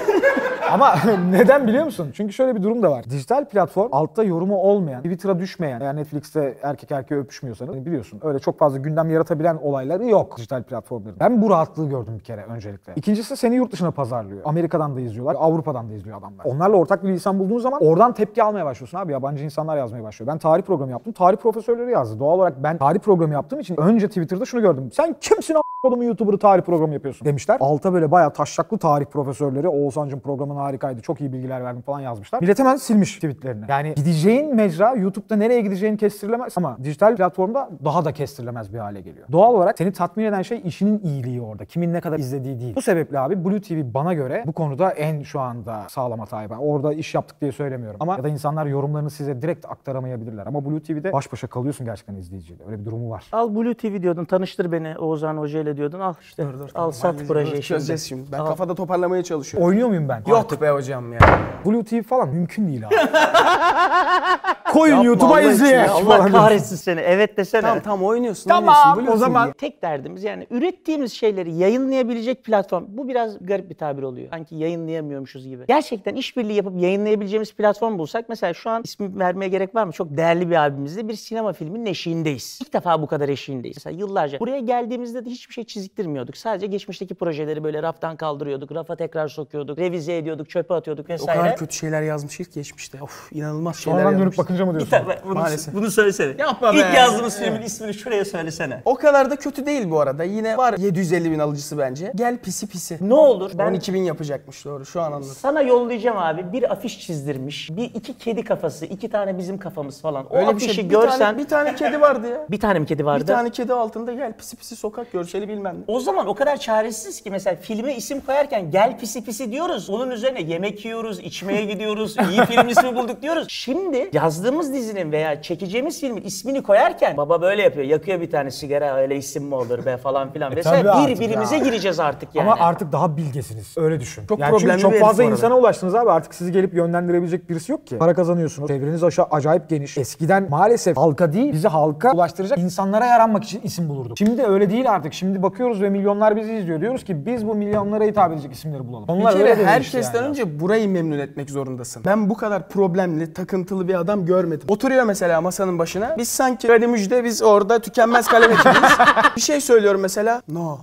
Ama neden biliyor musun? Çünkü şöyle bir durum da var. Dijital platform altta yorumu olmayan, Twitter'a düşmeyen, yani Netflix'te erkek erkeğe öpüşmüyorsanız biliyorsun öyle çok fazla gündem yaratabilen olayları yok dijital platformların. Ben bu rahatlığı gördüm bir kere öncelikle. İkincisi seni yurt dışına pazarlıyor. Amerika'dan da izliyorlar, Avrupa'dan da izliyor adamlar. Onlarla ortak bir lisan bulduğun zaman oradan tepki almaya başlıyorsun abi. Yabancı insanlar yazmaya başlıyor. Ben tarih programı yaptım. Tarih profesörleri yazdı. Doğal olarak ben tarih programı yaptığım için önce Twitter'da şunu gördüm. Sen kimsin Oğlumun YouTuber'ı tarih programı yapıyorsun demişler. Alta böyle bayağı taşşaklı tarih profesörleri Oğuzhan'cım programın harikaydı çok iyi bilgiler verdin falan yazmışlar. Millet hemen silmiş tweetlerini. Yani gideceğin mecra YouTube'da nereye gideceğin kestirilemez ama dijital platformda daha da kestirilemez bir hale geliyor. Doğal olarak seni tatmin eden şey işinin iyiliği orada. Kimin ne kadar izlediği değil. Bu sebeple abi Blue TV bana göre bu konuda en şu anda sağlama sahip. Yani Orada iş yaptık diye söylemiyorum. Ama ya da insanlar yorumlarını size direkt aktaramayabilirler. Ama Blue TV'de baş başa kalıyorsun gerçekten izleyiciyle. Öyle bir durumu var. Al Blue TV diyordun, tanıştır beni Oğuzhan Hoca ile diyordun. Al işte. al sat halledeceğiz. projeyi Dur, çözeceğiz şimdi. Ben kafada toparlamaya çalışıyorum. Oynuyor muyum ben? Yok be hocam ya. Blue TV falan mümkün değil abi. Koyun Yapma YouTube'a Allah için izleye. ya, Allah kahretsin seni. Evet desene. Tamam tamam oynuyorsun. Tamam, oynuyorsun. O zaman tek derdimiz yani ürettiğimiz şeyleri yayınlayabilecek platform. Bu biraz garip bir tabir oluyor. Sanki yayınlayamıyormuşuz gibi. Gerçekten işbirliği yapıp yayınlayabileceğimiz platform bulsak mesela şu an ismi vermeye gerek var mı? Çok değerli bir abimizle bir sinema filminin eşiğindeyiz. İlk defa bu kadar eşiğindeyiz. Mesela yıllarca. Buraya geldiğimizde de hiçbir şey çiziktirmiyorduk. Sadece geçmişteki projeleri böyle raftan kaldırıyorduk. Rafa tekrar sokuyorduk. Revize ediyorduk. Çöpe atıyorduk O vesaire. kadar kötü şeyler yazmışız ki geçmişte. Of inanılmaz şeyler Sonradan dönüp yazmışız. bakınca mı Bir diyorsun? tane- bunu, Maalesef. bunu söylesene. Yapma be. İlk yazdığımız filmin ismini şuraya söylesene. O kadar da kötü değil bu arada. Yine var 750 bin alıcısı bence. Gel pisi pisi. Ne olur ben 12 bin yapacakmış doğru şu an anladım. Sana yollayacağım abi. Bir afiş çizdirmiş. Bir iki kedi kafası, iki tane bizim kafamız falan. O Öyle bir afişi şey. Bir görsen tane, bir tane kedi vardı ya. bir tane mi kedi vardı? Bir tane kedi altında gel pisi pisi sokak görseli bilmem ne. O zaman o kadar çaresiz ki mesela filme isim koyarken gel pisi pisi diyoruz. Onun üzerine yemek yiyoruz, içmeye gidiyoruz, iyi film ismi bulduk diyoruz. Şimdi yazdığımız dizinin veya çekeceğimiz filmin ismini koyarken baba böyle yapıyor. Yakıyor bir tane sigara öyle isim mi olur be falan filan vesaire. E, tabii artık Birbirimize ya. gireceğiz artık yani. Ama artık daha bilgesiniz. Öyle düşün. Çok yani çünkü problemli çok bir herif fazla bu arada. insana ulaştınız abi. Artık sizi gelip yönlendirebilecek birisi yok ki. Para kazanıyorsunuz. Çevreniz aşağı acayip geniş. Eskiden maalesef halka değil, bizi halka ulaştıracak insanlara yaranmak için isim bulurduk. Şimdi öyle değil artık. Şimdi bakıyoruz ve milyonlar bizi izliyor. Diyoruz ki biz bu milyonlara hitap edecek isimleri bulalım. Bir Onlar öyle kere de herkesten değişti yani. önce burayı memnun etmek zorundasın. Ben bu kadar problemli, takıntılı bir adam görmedim. Oturuyor mesela masanın başına. Biz sanki Freddie Müjde biz orada tükenmez kalem ekibiyiz. bir şey söylüyorum mesela. No.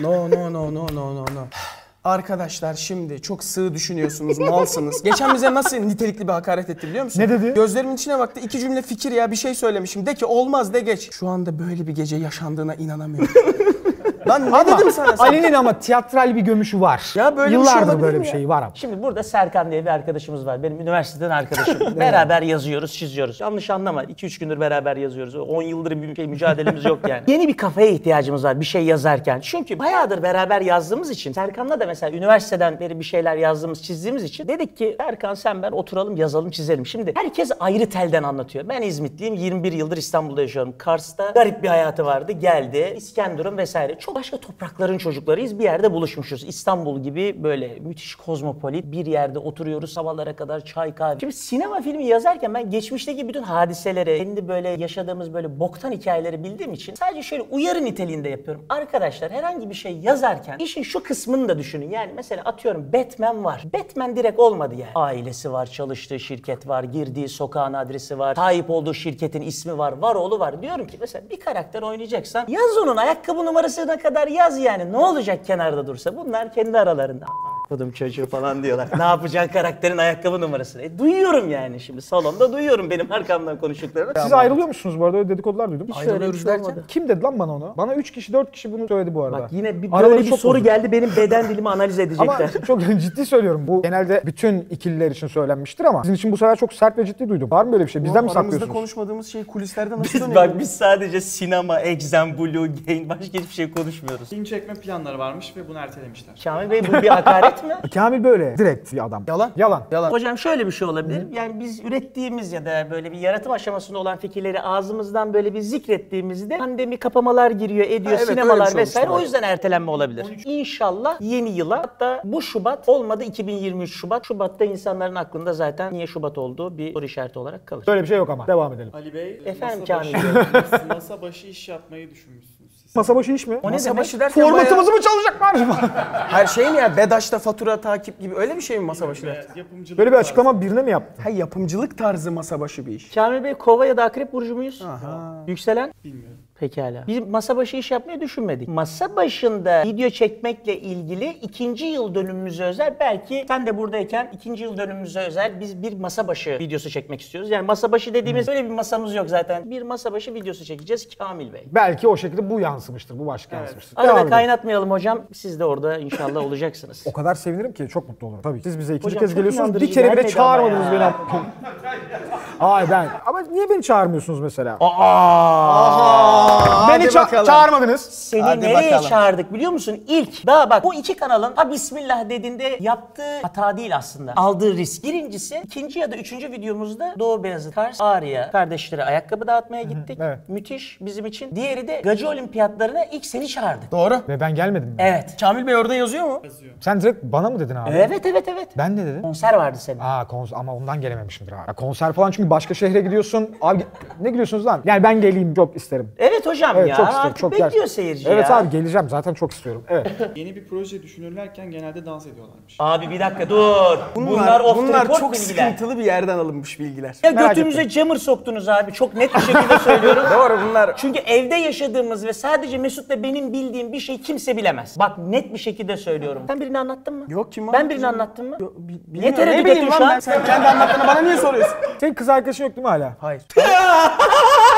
No no no no no no no. Arkadaşlar şimdi çok sığ düşünüyorsunuz, malsınız. Geçen bize nasıl nitelikli bir hakaret etti biliyor musun? Ne dedi? Gözlerimin içine baktı. iki cümle fikir ya bir şey söylemişim. De ki olmaz de geç. Şu anda böyle bir gece yaşandığına inanamıyorum. Lan ne dedim sana sen? Ali'nin ama tiyatral bir gömüşü var. Ya böyle bir şey Yıllardır olabilir böyle mi bir ya? şey var ama. Şimdi burada Serkan diye bir arkadaşımız var. Benim üniversiteden arkadaşım. beraber yazıyoruz, çiziyoruz. Yanlış anlama. 2-3 gündür beraber yazıyoruz. 10 yıldır bir şey mücadelemiz yok yani. Yeni bir kafaya ihtiyacımız var bir şey yazarken. Çünkü bayağıdır beraber yazdığımız için Serkan'la da mesela üniversiteden beri bir şeyler yazdığımız, çizdiğimiz için dedik ki Serkan sen ben oturalım, yazalım, çizelim. Şimdi herkes ayrı telden anlatıyor. Ben İzmitliyim. 21 yıldır İstanbul'da yaşıyorum. Kars'ta garip bir hayatı vardı. Geldi. İskenderun vesaire. Çok başka toprakların çocuklarıyız. Bir yerde buluşmuşuz. İstanbul gibi böyle müthiş kozmopolit bir yerde oturuyoruz sabahlara kadar çay kahve. Şimdi sinema filmi yazarken ben geçmişteki bütün hadiseleri, kendi böyle yaşadığımız böyle boktan hikayeleri bildiğim için sadece şöyle uyarı niteliğinde yapıyorum. Arkadaşlar herhangi bir şey yazarken işin şu kısmını da düşünün. Yani mesela atıyorum Batman var. Batman direkt olmadı yani. Ailesi var, çalıştığı şirket var, girdiği sokağın adresi var, sahip olduğu şirketin ismi var, var oğlu var. Diyorum ki mesela bir karakter oynayacaksan yaz onun ayakkabı numarasına kadar yaz yani. Ne olacak kenarda dursa? Bunlar kendi aralarında. Kodum çocuğu falan diyorlar. ne yapacaksın karakterin ayakkabı numarasını? E, duyuyorum yani şimdi salonda duyuyorum benim arkamdan konuştuklarını. Siz ayrılıyor musunuz bu arada? Öyle dedikodular duydum. Hiç Ayrılıyoruz şey derken? Kim dedi lan bana onu? Bana 3 kişi 4 kişi bunu söyledi bu arada. Bak yine bir Araları böyle bir soru bozuk. geldi benim beden dilimi analiz Ama edecekler. çok ciddi söylüyorum. Bu genelde bütün ikililer için söylenmiştir ama sizin için bu sefer çok sert ve ciddi duydum. Var mı böyle bir şey? Bizden mi Aramızda saklıyorsunuz? konuşmadığımız şey kulislerde nasıl Biz, dönüyor? bak biz sadece sinema, Exam, Blue, Gain başka hiçbir şey konuşmuyoruz. Film çekme planları varmış ve bunu ertelemişler. Kamil Bey bu bir hakaret mi? Kamil böyle. Direkt bir adam. Yalan. Yalan. Yalan. Hocam şöyle bir şey olabilir. Yani biz ürettiğimiz ya da böyle bir yaratım aşamasında olan fikirleri ağzımızdan böyle bir zikrettiğimizde pandemi kapamalar giriyor, ediyor, Ha, evet, sinemalar şey vesaire. O yüzden ertelenme olabilir. İnşallah yeni yıla hatta bu Şubat olmadı 2023 Şubat. Şubat'ta insanların aklında zaten niye Şubat olduğu bir soru işareti olarak kalır. Böyle bir şey yok ama. Devam edelim. Ali Bey, Efendim masa Kamil başı, masa başı iş yapmayı düşünmüşsünüz. Masa başı iş mi? O ne Masa demek? başı derken Formatımızı bayağı- mı çalacaklar? Her şey mi ya? Bedaş'ta fatura takip gibi öyle bir şey mi masa başı derken? Yapımcılık Böyle bir açıklama birine mi yaptın? Ha yapımcılık tarzı masa başı bir iş. Kamil Bey kova ya da akrep burcu muyuz? Aha. Yükselen? Bilmiyorum. Pekala. Biz masa başı iş yapmayı düşünmedik. Masa başında video çekmekle ilgili ikinci yıl dönümümüze özel belki sen de buradayken ikinci yıl dönümümüze özel biz bir masa başı videosu çekmek istiyoruz. Yani masa başı dediğimiz böyle bir masamız yok zaten. Bir masa başı videosu çekeceğiz Kamil Bey. Belki o şekilde bu yansımıştır. Bu başka yansımıştır. Arada Devam edelim. kaynatmayalım hocam. Siz de orada inşallah olacaksınız. O kadar sevinirim ki çok mutlu olurum. Tabii. Siz bize ikinci Hocam kez çok geliyorsunuz. Bir inandırıcı kere bile ama çağırmadınız ya. beni. Ay ben. Ama niye beni çağırmıyorsunuz mesela? Aa! Beni ça- bakalım. çağırmadınız. Seni Hadi nereye bakalım. çağırdık biliyor musun? İlk daha bak bu iki kanalın ha bismillah dediğinde yaptığı hata değil aslında. Aldığı risk. Birincisi ikinci ya da üçüncü videomuzda Doğu Beyazıt Kars Ağrı'ya kardeşlere ayakkabı dağıtmaya gittik. evet. Müthiş bizim için. Diğeri de Gacı Olimpiyatlarına ilk seni çağırdık. Doğru. Ve ben gelmedim mi? Evet. Kamil Bey orada yazıyor mu? Sen direkt bana mı dedin abi? Evet evet evet. Ben ne dedim? Konser vardı senin. Aa konser ama ondan gelememişimdir abi. Ya konser falan çünkü başka şehre gidiyorsun. Abi ne gülüyorsunuz lan? Yani ben geleyim çok isterim. Evet hocam Evet ya. çok isterim. Artık çok bekliyor gerçekten. seyirci Evet ya. abi geleceğim zaten çok istiyorum. Evet. Yeni bir proje düşünürlerken genelde dans ediyorlarmış. Abi bir dakika dur. Bunlar, Bunlar, off the bunlar çok bilgiler. sıkıntılı bir yerden alınmış bilgiler. Ya Merak götümüze camır soktunuz abi. Çok net bir şekilde söylüyorum. Doğru bunlar. Çünkü evde yaşadığımız ve sadece Mesut'la benim bildiğim bir şey kimse bilemez. Bak net bir şekilde söylüyorum. Sen birini anlattın mı? Yok kim Ben birini anlattım mı? Bilmiyorum. tereddüt ne bileyim ettin lan şu an? ben? Sen kendi anlattığını bana niye soruyorsun? Senin kız arkadaşın yok değil mi hala? Hayır.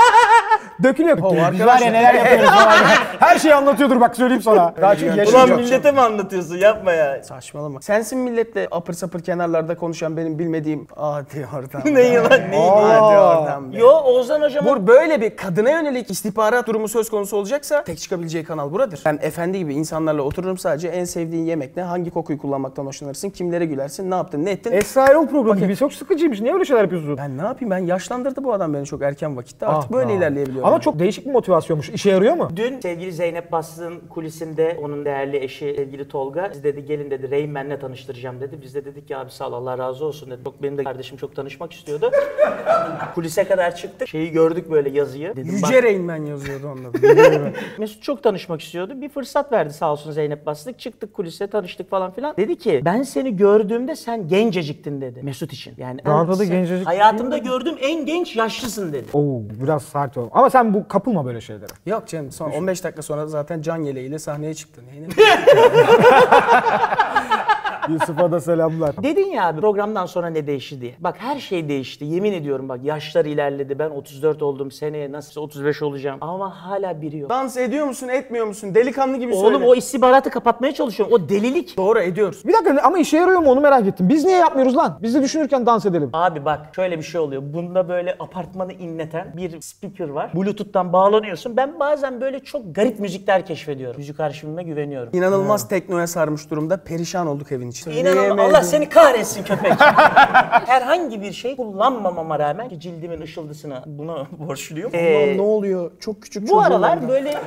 Dökülüyor. Biz var ya neler yapıyoruz falan. Her şeyi anlatıyordur bak söyleyeyim sana. Daha çünkü Ulan yaşayacak. millete mi anlatıyorsun? Yapma ya. Saçmalama. Sensin milletle apır sapır kenarlarda konuşan benim bilmediğim. Hadi oradan. Ne yılan ne? Hadi oradan be. Yo Oğuzhan hocamın Bu böyle bir kadına yönelik istihbarat durumu söz konusu olacaksa tek çıkabileceği kanal buradır. Ben efendi gibi insanlarla otururum sadece en sevdiğin yemek ne, hangi kokuyu kullanmaktan hoşlanırsın, kimlere gülersin, ne yaptın, ne ettin. Esra Erol programı gibi çok sıkıcıymış. Niye öyle şeyler yapıyorsun? ben ne yapayım ben yaşlandırdı bu adam beni çok erken vakitte artık Ah, böyle ah. İlerleyebiliyorum. Ama çok değişik bir motivasyonmuş. İşe yarıyor mu? Dün sevgili Zeynep Bastık'ın kulisinde onun değerli eşi sevgili Tolga biz dedi gelin dedi Rain Man'le tanıştıracağım dedi. Biz de dedik ki abi sağ ol Allah razı olsun dedi. Çok, benim de kardeşim çok tanışmak istiyordu. Kulise kadar çıktık. Şeyi gördük böyle yazıyı. Dedim, bak- Yüce Rain Man yazıyordu onda. Mesut çok tanışmak istiyordu. Bir fırsat verdi sağ olsun Zeynep Bastık. Çıktık kulise tanıştık falan filan. Dedi ki ben seni gördüğümde sen genceciktin dedi Mesut için. Yani Rahatladı, sen- gencecik Hayatımda gördüğüm en genç yaşlısın dedi. Oo biraz sert oldu. Ama sen bu kapılma böyle şeylere. Yok canım son 15 dakika sonra zaten can yeleğiyle sahneye çıktı. Yusuf'a da selamlar. Dedin ya abi programdan sonra ne değişti diye. Bak her şey değişti. Yemin ediyorum bak yaşlar ilerledi. Ben 34 oldum. Seneye nasıl 35 olacağım. Ama hala biri yok. Dans ediyor musun, etmiyor musun? Delikanlı gibi söyle. Oğlum o istihbaratı kapatmaya çalışıyorum. O delilik. Doğru ediyoruz. Bir dakika ama işe yarıyor mu onu merak ettim. Biz niye yapmıyoruz lan? Biz de düşünürken dans edelim. Abi bak şöyle bir şey oluyor. Bunda böyle apartmanı inleten bir speaker var. Bluetooth'tan bağlanıyorsun. Ben bazen böyle çok garip müzikler keşfediyorum. Müzik arşivime güveniyorum. İnanılmaz teknoya sarmış durumda. Perişan olduk evin içinde. İnanılmaz. Allah seni kahretsin köpek. Herhangi bir şey kullanmamama rağmen ki cildimin ışıldısına buna borçluyum. Allah'ım ne oluyor? Çok küçük Bu aralar böyle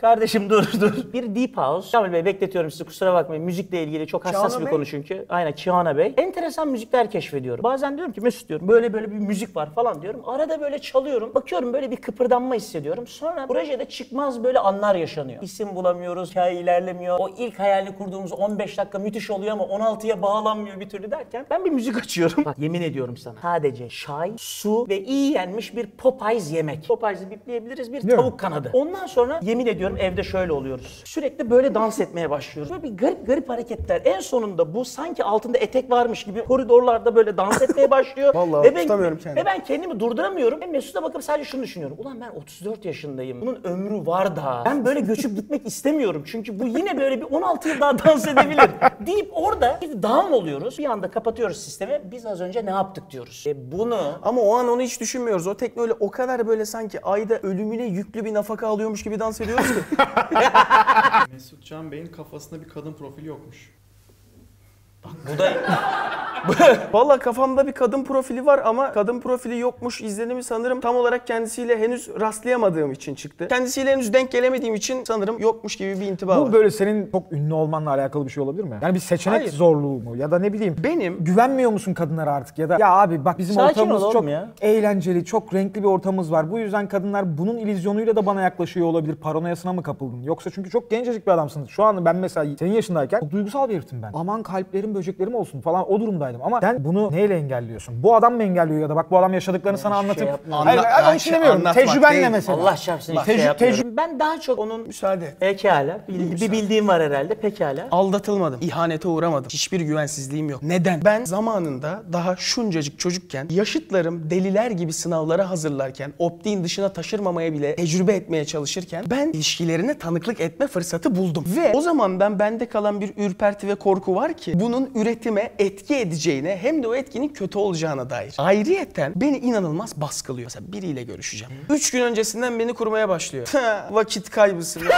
Kardeşim dur dur. Bir Deep House. Kamil Bey bekletiyorum sizi kusura bakmayın. Müzikle ilgili çok hassas Keanu bir Bey? konu çünkü. Aynen Kiana Bey. Enteresan müzikler keşfediyorum. Bazen diyorum ki Mesut diyorum böyle böyle bir müzik var falan diyorum. Arada böyle çalıyorum. Bakıyorum böyle bir kıpırdanma hissediyorum. Sonra projede çıkmaz böyle anlar yaşanıyor. İsim bulamıyoruz, hikaye ilerlemiyor. O ilk hayalini kurduğumuz 15 dakika müthiş oluyor ama 16'ya bağlanmıyor bir türlü derken ben bir müzik açıyorum. Bak yemin ediyorum sana. Sadece çay, su ve iyi yenmiş bir Popeyes yemek. Popeyes'i bipleyebiliriz bir Değil mi? tavuk kanadı. Ondan sonra yemin ediyorum evde şöyle oluyoruz. Sürekli böyle dans etmeye başlıyoruz. Böyle bir garip garip hareketler. En sonunda bu sanki altında etek varmış gibi koridorlarda böyle dans etmeye başlıyor. Vallahi ve ben, tutamıyorum kendimi. Ve ben kendimi durduramıyorum. Ve Mesut'a bakıp sadece şunu düşünüyorum. Ulan ben 34 yaşındayım. Bunun ömrü var daha. Ben böyle göçüp gitmek istemiyorum. Çünkü bu yine böyle bir 16 yıl daha dans edebilir. deyip orada bir down oluyoruz. Bir anda kapatıyoruz sistemi. Biz az önce ne yaptık diyoruz. E bunu Ama o an onu hiç düşünmüyoruz. O tekno öyle o kadar böyle sanki ayda ölümüne yüklü bir nafaka alıyormuş gibi dans ediyoruz ki. Mesut Can Bey'in kafasında bir kadın profili yokmuş. Bu da Valla kafamda bir kadın profili var ama kadın profili yokmuş izlenimi sanırım tam olarak kendisiyle henüz rastlayamadığım için çıktı. Kendisiyle henüz denk gelemediğim için sanırım yokmuş gibi bir intiba Bu var. böyle senin çok ünlü olmanla alakalı bir şey olabilir mi? Yani bir seçenek Hayır. zorluğu mu? Ya da ne bileyim Benim güvenmiyor musun kadınlara artık? Ya da ya abi bak bizim Sakin ortamımız ol çok ya. eğlenceli, çok renkli bir ortamımız var. Bu yüzden kadınlar bunun illüzyonuyla da bana yaklaşıyor olabilir. Paranoyasına mı kapıldın? Yoksa çünkü çok gencecik bir adamsın. Şu an ben mesela senin yaşındayken çok duygusal bir heriftim ben. Aman kalplerim, böceklerim olsun falan o durumdaydım. Ama sen bunu neyle engelliyorsun? Bu adam mı engelliyor ya da bak bu adam yaşadıklarını sana şey anlatıp... yapmıyorum. hayır, Anla- hayır, için şey demiyorum. anlatmak Tecrübenle değil. mesela. Allah çarpsın hiç Tecrü- şey yapmıyorum. tecrü- Ben daha çok onun Müsaade pekala bil- bir bildiğim var herhalde pekala. Aldatılmadım, ihanete uğramadım. Hiçbir güvensizliğim yok. Neden? Ben zamanında daha şuncacık çocukken yaşıtlarım deliler gibi sınavlara hazırlarken, optiğin dışına taşırmamaya bile tecrübe etmeye çalışırken ben ilişkilerine tanıklık etme fırsatı buldum. Ve o zamandan bende kalan bir ürperti ve korku var ki bunun üretime etki edeceğine hem de o etkinin kötü olacağına dair. Ayrıyeten beni inanılmaz baskılıyor. Mesela biriyle görüşeceğim. Üç gün öncesinden beni kurmaya başlıyor. Vakit kaybısın.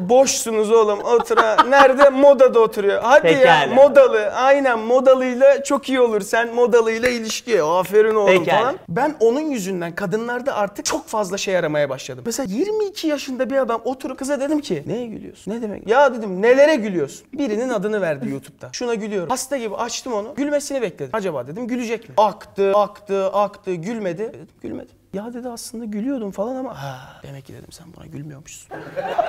Boşsunuz oğlum otura. Nerede? Modada oturuyor. Hadi ya Pekala. modalı. Aynen modalıyla çok iyi olur. Sen modalıyla ilişki. Aferin oğlum Pekala. falan. Ben onun yüzünden kadınlarda artık çok fazla şey aramaya başladım. Mesela 22 yaşında bir adam oturup kıza dedim ki neye gülüyorsun? Ne demek? Ya dedim nelere gülüyorsun? Birinin adını verdi YouTube'da. Şuna gülüyorum. Hasta gibi açtım onu. Gülmesini bekledim. Acaba dedim gülecek mi? Aktı, aktı, aktı. Gülmedi. Dedim gülmedi. Ya dedi aslında gülüyordum falan ama ha demek ki dedim sen buna gülmüyormuşsun.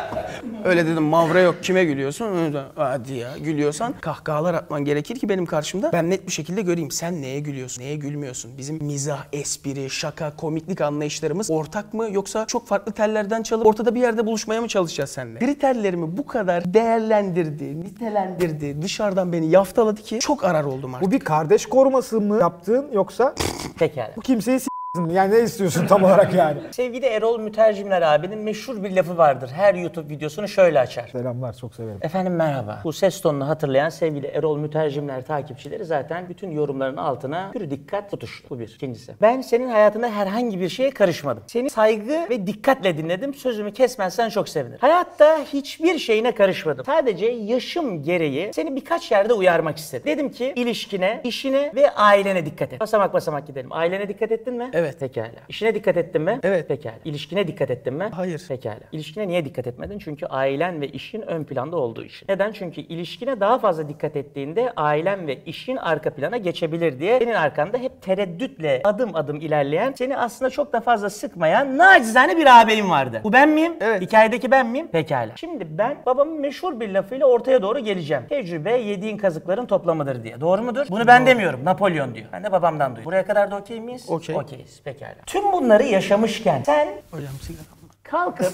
Öyle dedim mavra yok kime gülüyorsun? Hadi ya gülüyorsan kahkahalar atman gerekir ki benim karşımda ben net bir şekilde göreyim. Sen neye gülüyorsun? Neye gülmüyorsun? Bizim mizah, espri, şaka, komiklik anlayışlarımız ortak mı yoksa çok farklı tellerden çalıp ortada bir yerde buluşmaya mı çalışacağız seninle? Kriterlerimi bu kadar değerlendirdi, nitelendirdi, dışarıdan beni yaftaladı ki çok arar oldum artık. Bu bir kardeş koruması mı yaptığın yoksa Pekala. bu kimseyi s***sin? Yani ne istiyorsun tam olarak yani? Sevgili Erol Mütercimler abinin meşhur bir lafı vardır. Her YouTube videosunu şöyle açar. Selamlar çok severim. Efendim merhaba. Bu ses tonunu hatırlayan sevgili Erol Mütercimler takipçileri zaten bütün yorumların altına pür dikkat tutuştu. Bu bir. İkincisi. Ben senin hayatında herhangi bir şeye karışmadım. Seni saygı ve dikkatle dinledim. Sözümü kesmezsen çok sevinirim. Hayatta hiçbir şeyine karışmadım. Sadece yaşım gereği seni birkaç yerde uyarmak istedim. Dedim ki ilişkine, işine ve ailene dikkat et. Basamak basamak gidelim. Ailene dikkat ettin mi? Evet. Pekala. İşine dikkat ettin mi? Evet. Pekala. İlişkine dikkat ettin mi? Hayır. Pekala. İlişkine niye dikkat etmedin? Çünkü ailen ve işin ön planda olduğu için. Neden? Çünkü ilişkine daha fazla dikkat ettiğinde ailen ve işin arka plana geçebilir diye senin arkanda hep tereddütle adım adım ilerleyen, seni aslında çok da fazla sıkmayan nacizane bir ağabeyim vardı. Bu ben miyim? Evet. Hikayedeki ben miyim? Pekala. Şimdi ben babamın meşhur bir lafıyla ortaya doğru geleceğim. Tecrübe yediğin kazıkların toplamıdır diye. Doğru mudur? Bunu ben demiyorum. Napolyon diyor. Ben de babamdan duydum. Buraya kadar da okey miyiz? Okey. Okeyiz. Pekala. Tüm bunları yaşamışken sen Hocam sigara. kalkıp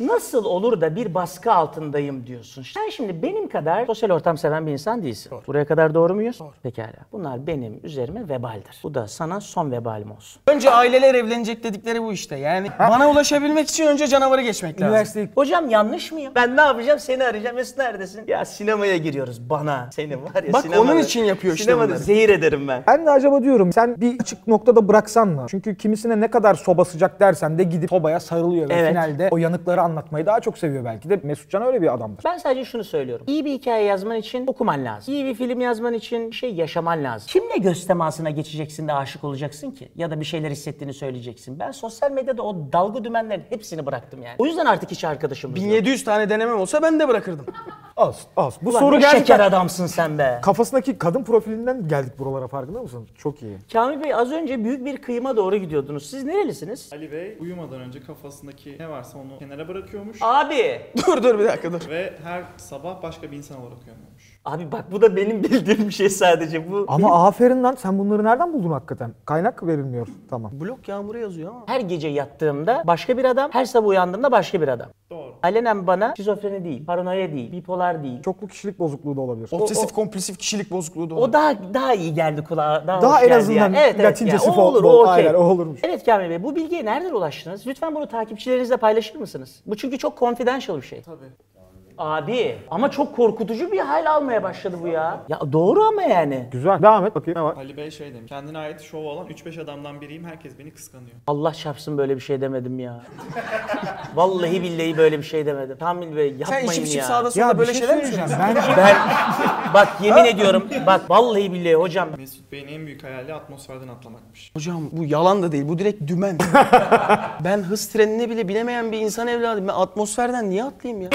Nasıl olur da bir baskı altındayım diyorsun? Sen şimdi benim kadar sosyal ortam seven bir insan değilsin. Buraya kadar doğru muyuz? Pekala. Bunlar benim üzerime vebaldir. Bu da sana son vebalim olsun. Önce aileler evlenecek dedikleri bu işte. Yani bana ulaşabilmek için önce canavarı geçmek lazım. Hocam yanlış mıyım? Ben ne yapacağım? Seni arayacağım. Mesut neredesin? Ya sinemaya giriyoruz bana. Seni var ya Bak sinemada. onun için yapıyor işte Sinemada bunları. zehir ederim ben. Ben de acaba diyorum sen bir açık noktada bıraksan mı? Çünkü kimisine ne kadar soba sıcak dersen de gidip sobaya sarılıyor ve Evet. finalde o yanıkları anlatmayı daha çok seviyor belki de. Mesutcan öyle bir adamdır. Ben sadece şunu söylüyorum. İyi bir hikaye yazman için okuman lazım. İyi bir film yazman için şey yaşaman lazım. Kimle göz temasına geçeceksin de aşık olacaksın ki? Ya da bir şeyler hissettiğini söyleyeceksin. Ben sosyal medyada o dalga dümenlerin hepsini bıraktım yani. O yüzden artık hiç arkadaşımız yok. 1700 tane denemem olsa ben de bırakırdım. Az, az. Bu Ulan soru ne gerçekten... şeker adamsın sen be. Kafasındaki kadın profilinden geldik buralara farkında mısın? Çok iyi. Kamil Bey az önce büyük bir kıyıma doğru gidiyordunuz. Siz nerelisiniz? Ali Bey uyumadan önce kafasındaki ne varsa onu kenara bırakıyormuş. Abi. Dur dur bir dakika dur. Ve her sabah başka bir insan olarak uyanıyormuş. Abi bak bu da benim bildiğim bir şey sadece. Bu Ama aferin lan sen bunları nereden buldun hakikaten? Kaynak verilmiyor. Tamam. Blok yağmuru yazıyor ama. Her gece yattığımda başka bir adam, her sabah uyandığımda başka bir adam. Doğru. Alenen bana şizofreni değil, paranoya değil, bipolar değil. Çoklu kişilik bozukluğu da olabilir. Obsesif kompulsif kişilik bozukluğu da O daha daha iyi geldi kulağa. Daha, Daha hoş en geldi azından yani. evet, evet, Latincesi yani. fol- o olur, o okey. aynen, o olurmuş. Evet Kamil Bey bu bilgiye nereden ulaştınız? Lütfen bunu takipçilerinizle paylaşır mısınız? Bu çünkü çok confidential bir şey. Tabii. Abi ama çok korkutucu bir hal almaya başladı bu ya. Ya doğru ama yani. Güzel. Devam et bakayım ne var? Ali Bey şey demiş. Kendine ait şov olan 3-5 adamdan biriyim. Herkes beni kıskanıyor. Allah çarpsın böyle bir şey demedim ya. Vallahi billahi böyle bir şey demedim. Kamil Bey yapmayın içip ya. içip sağda solda Ya böyle bir şey şeyler mi söylüyorsun? Ben, Ben bak yemin ediyorum bak vallahi billahi hocam Mesut Bey'in en büyük hayali atmosferden atlamakmış. Hocam bu yalan da değil bu direkt dümen. ben hız trenini bile bilemeyen bir insan evladım. Ben atmosferden niye atlayayım ya?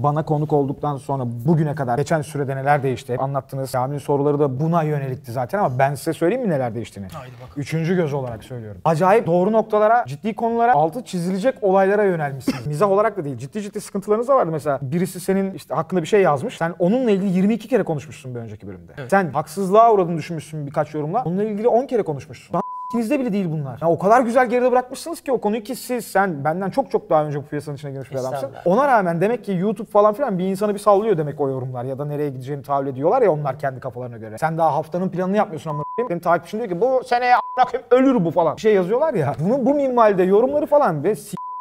Bana konuk olduktan sonra bugüne kadar geçen sürede neler değişti? Hep Anlattığınız Kamil'in soruları da buna yönelikti zaten ama ben size söyleyeyim mi neler değiştiğini? Haydi bak. Üçüncü göz olarak söylüyorum. Acayip doğru noktalara, ciddi konulara, altı çizilecek olaylara yönelmişsiniz. Mizah olarak da değil. Ciddi ciddi sıkıntılarınız da vardı mesela. Birisi senin işte hakkında bir şey yazmış. Sen onunla ilgili 22 kere konuşmuşsun bir önceki bölümde. Sen haksızlığa uğradığını düşünmüşsün birkaç yorumla. Onunla ilgili 10 kere konuşmuşsun. İkinizde bile değil bunlar. Ya o kadar güzel geride bırakmışsınız ki o konuyu ki siz, sen benden çok çok daha önce bu piyasanın içine girmiş bir adamsın. Ona rağmen demek ki YouTube falan filan bir insanı bir sallıyor demek o yorumlar ya da nereye gideceğini tahayyül ediyorlar ya onlar kendi kafalarına göre. Sen daha haftanın planını yapmıyorsun ama benim takipçim diyor ki bu seneye ölür bu falan. Bir şey yazıyorlar ya. Bunu bu minvalde yorumları falan ve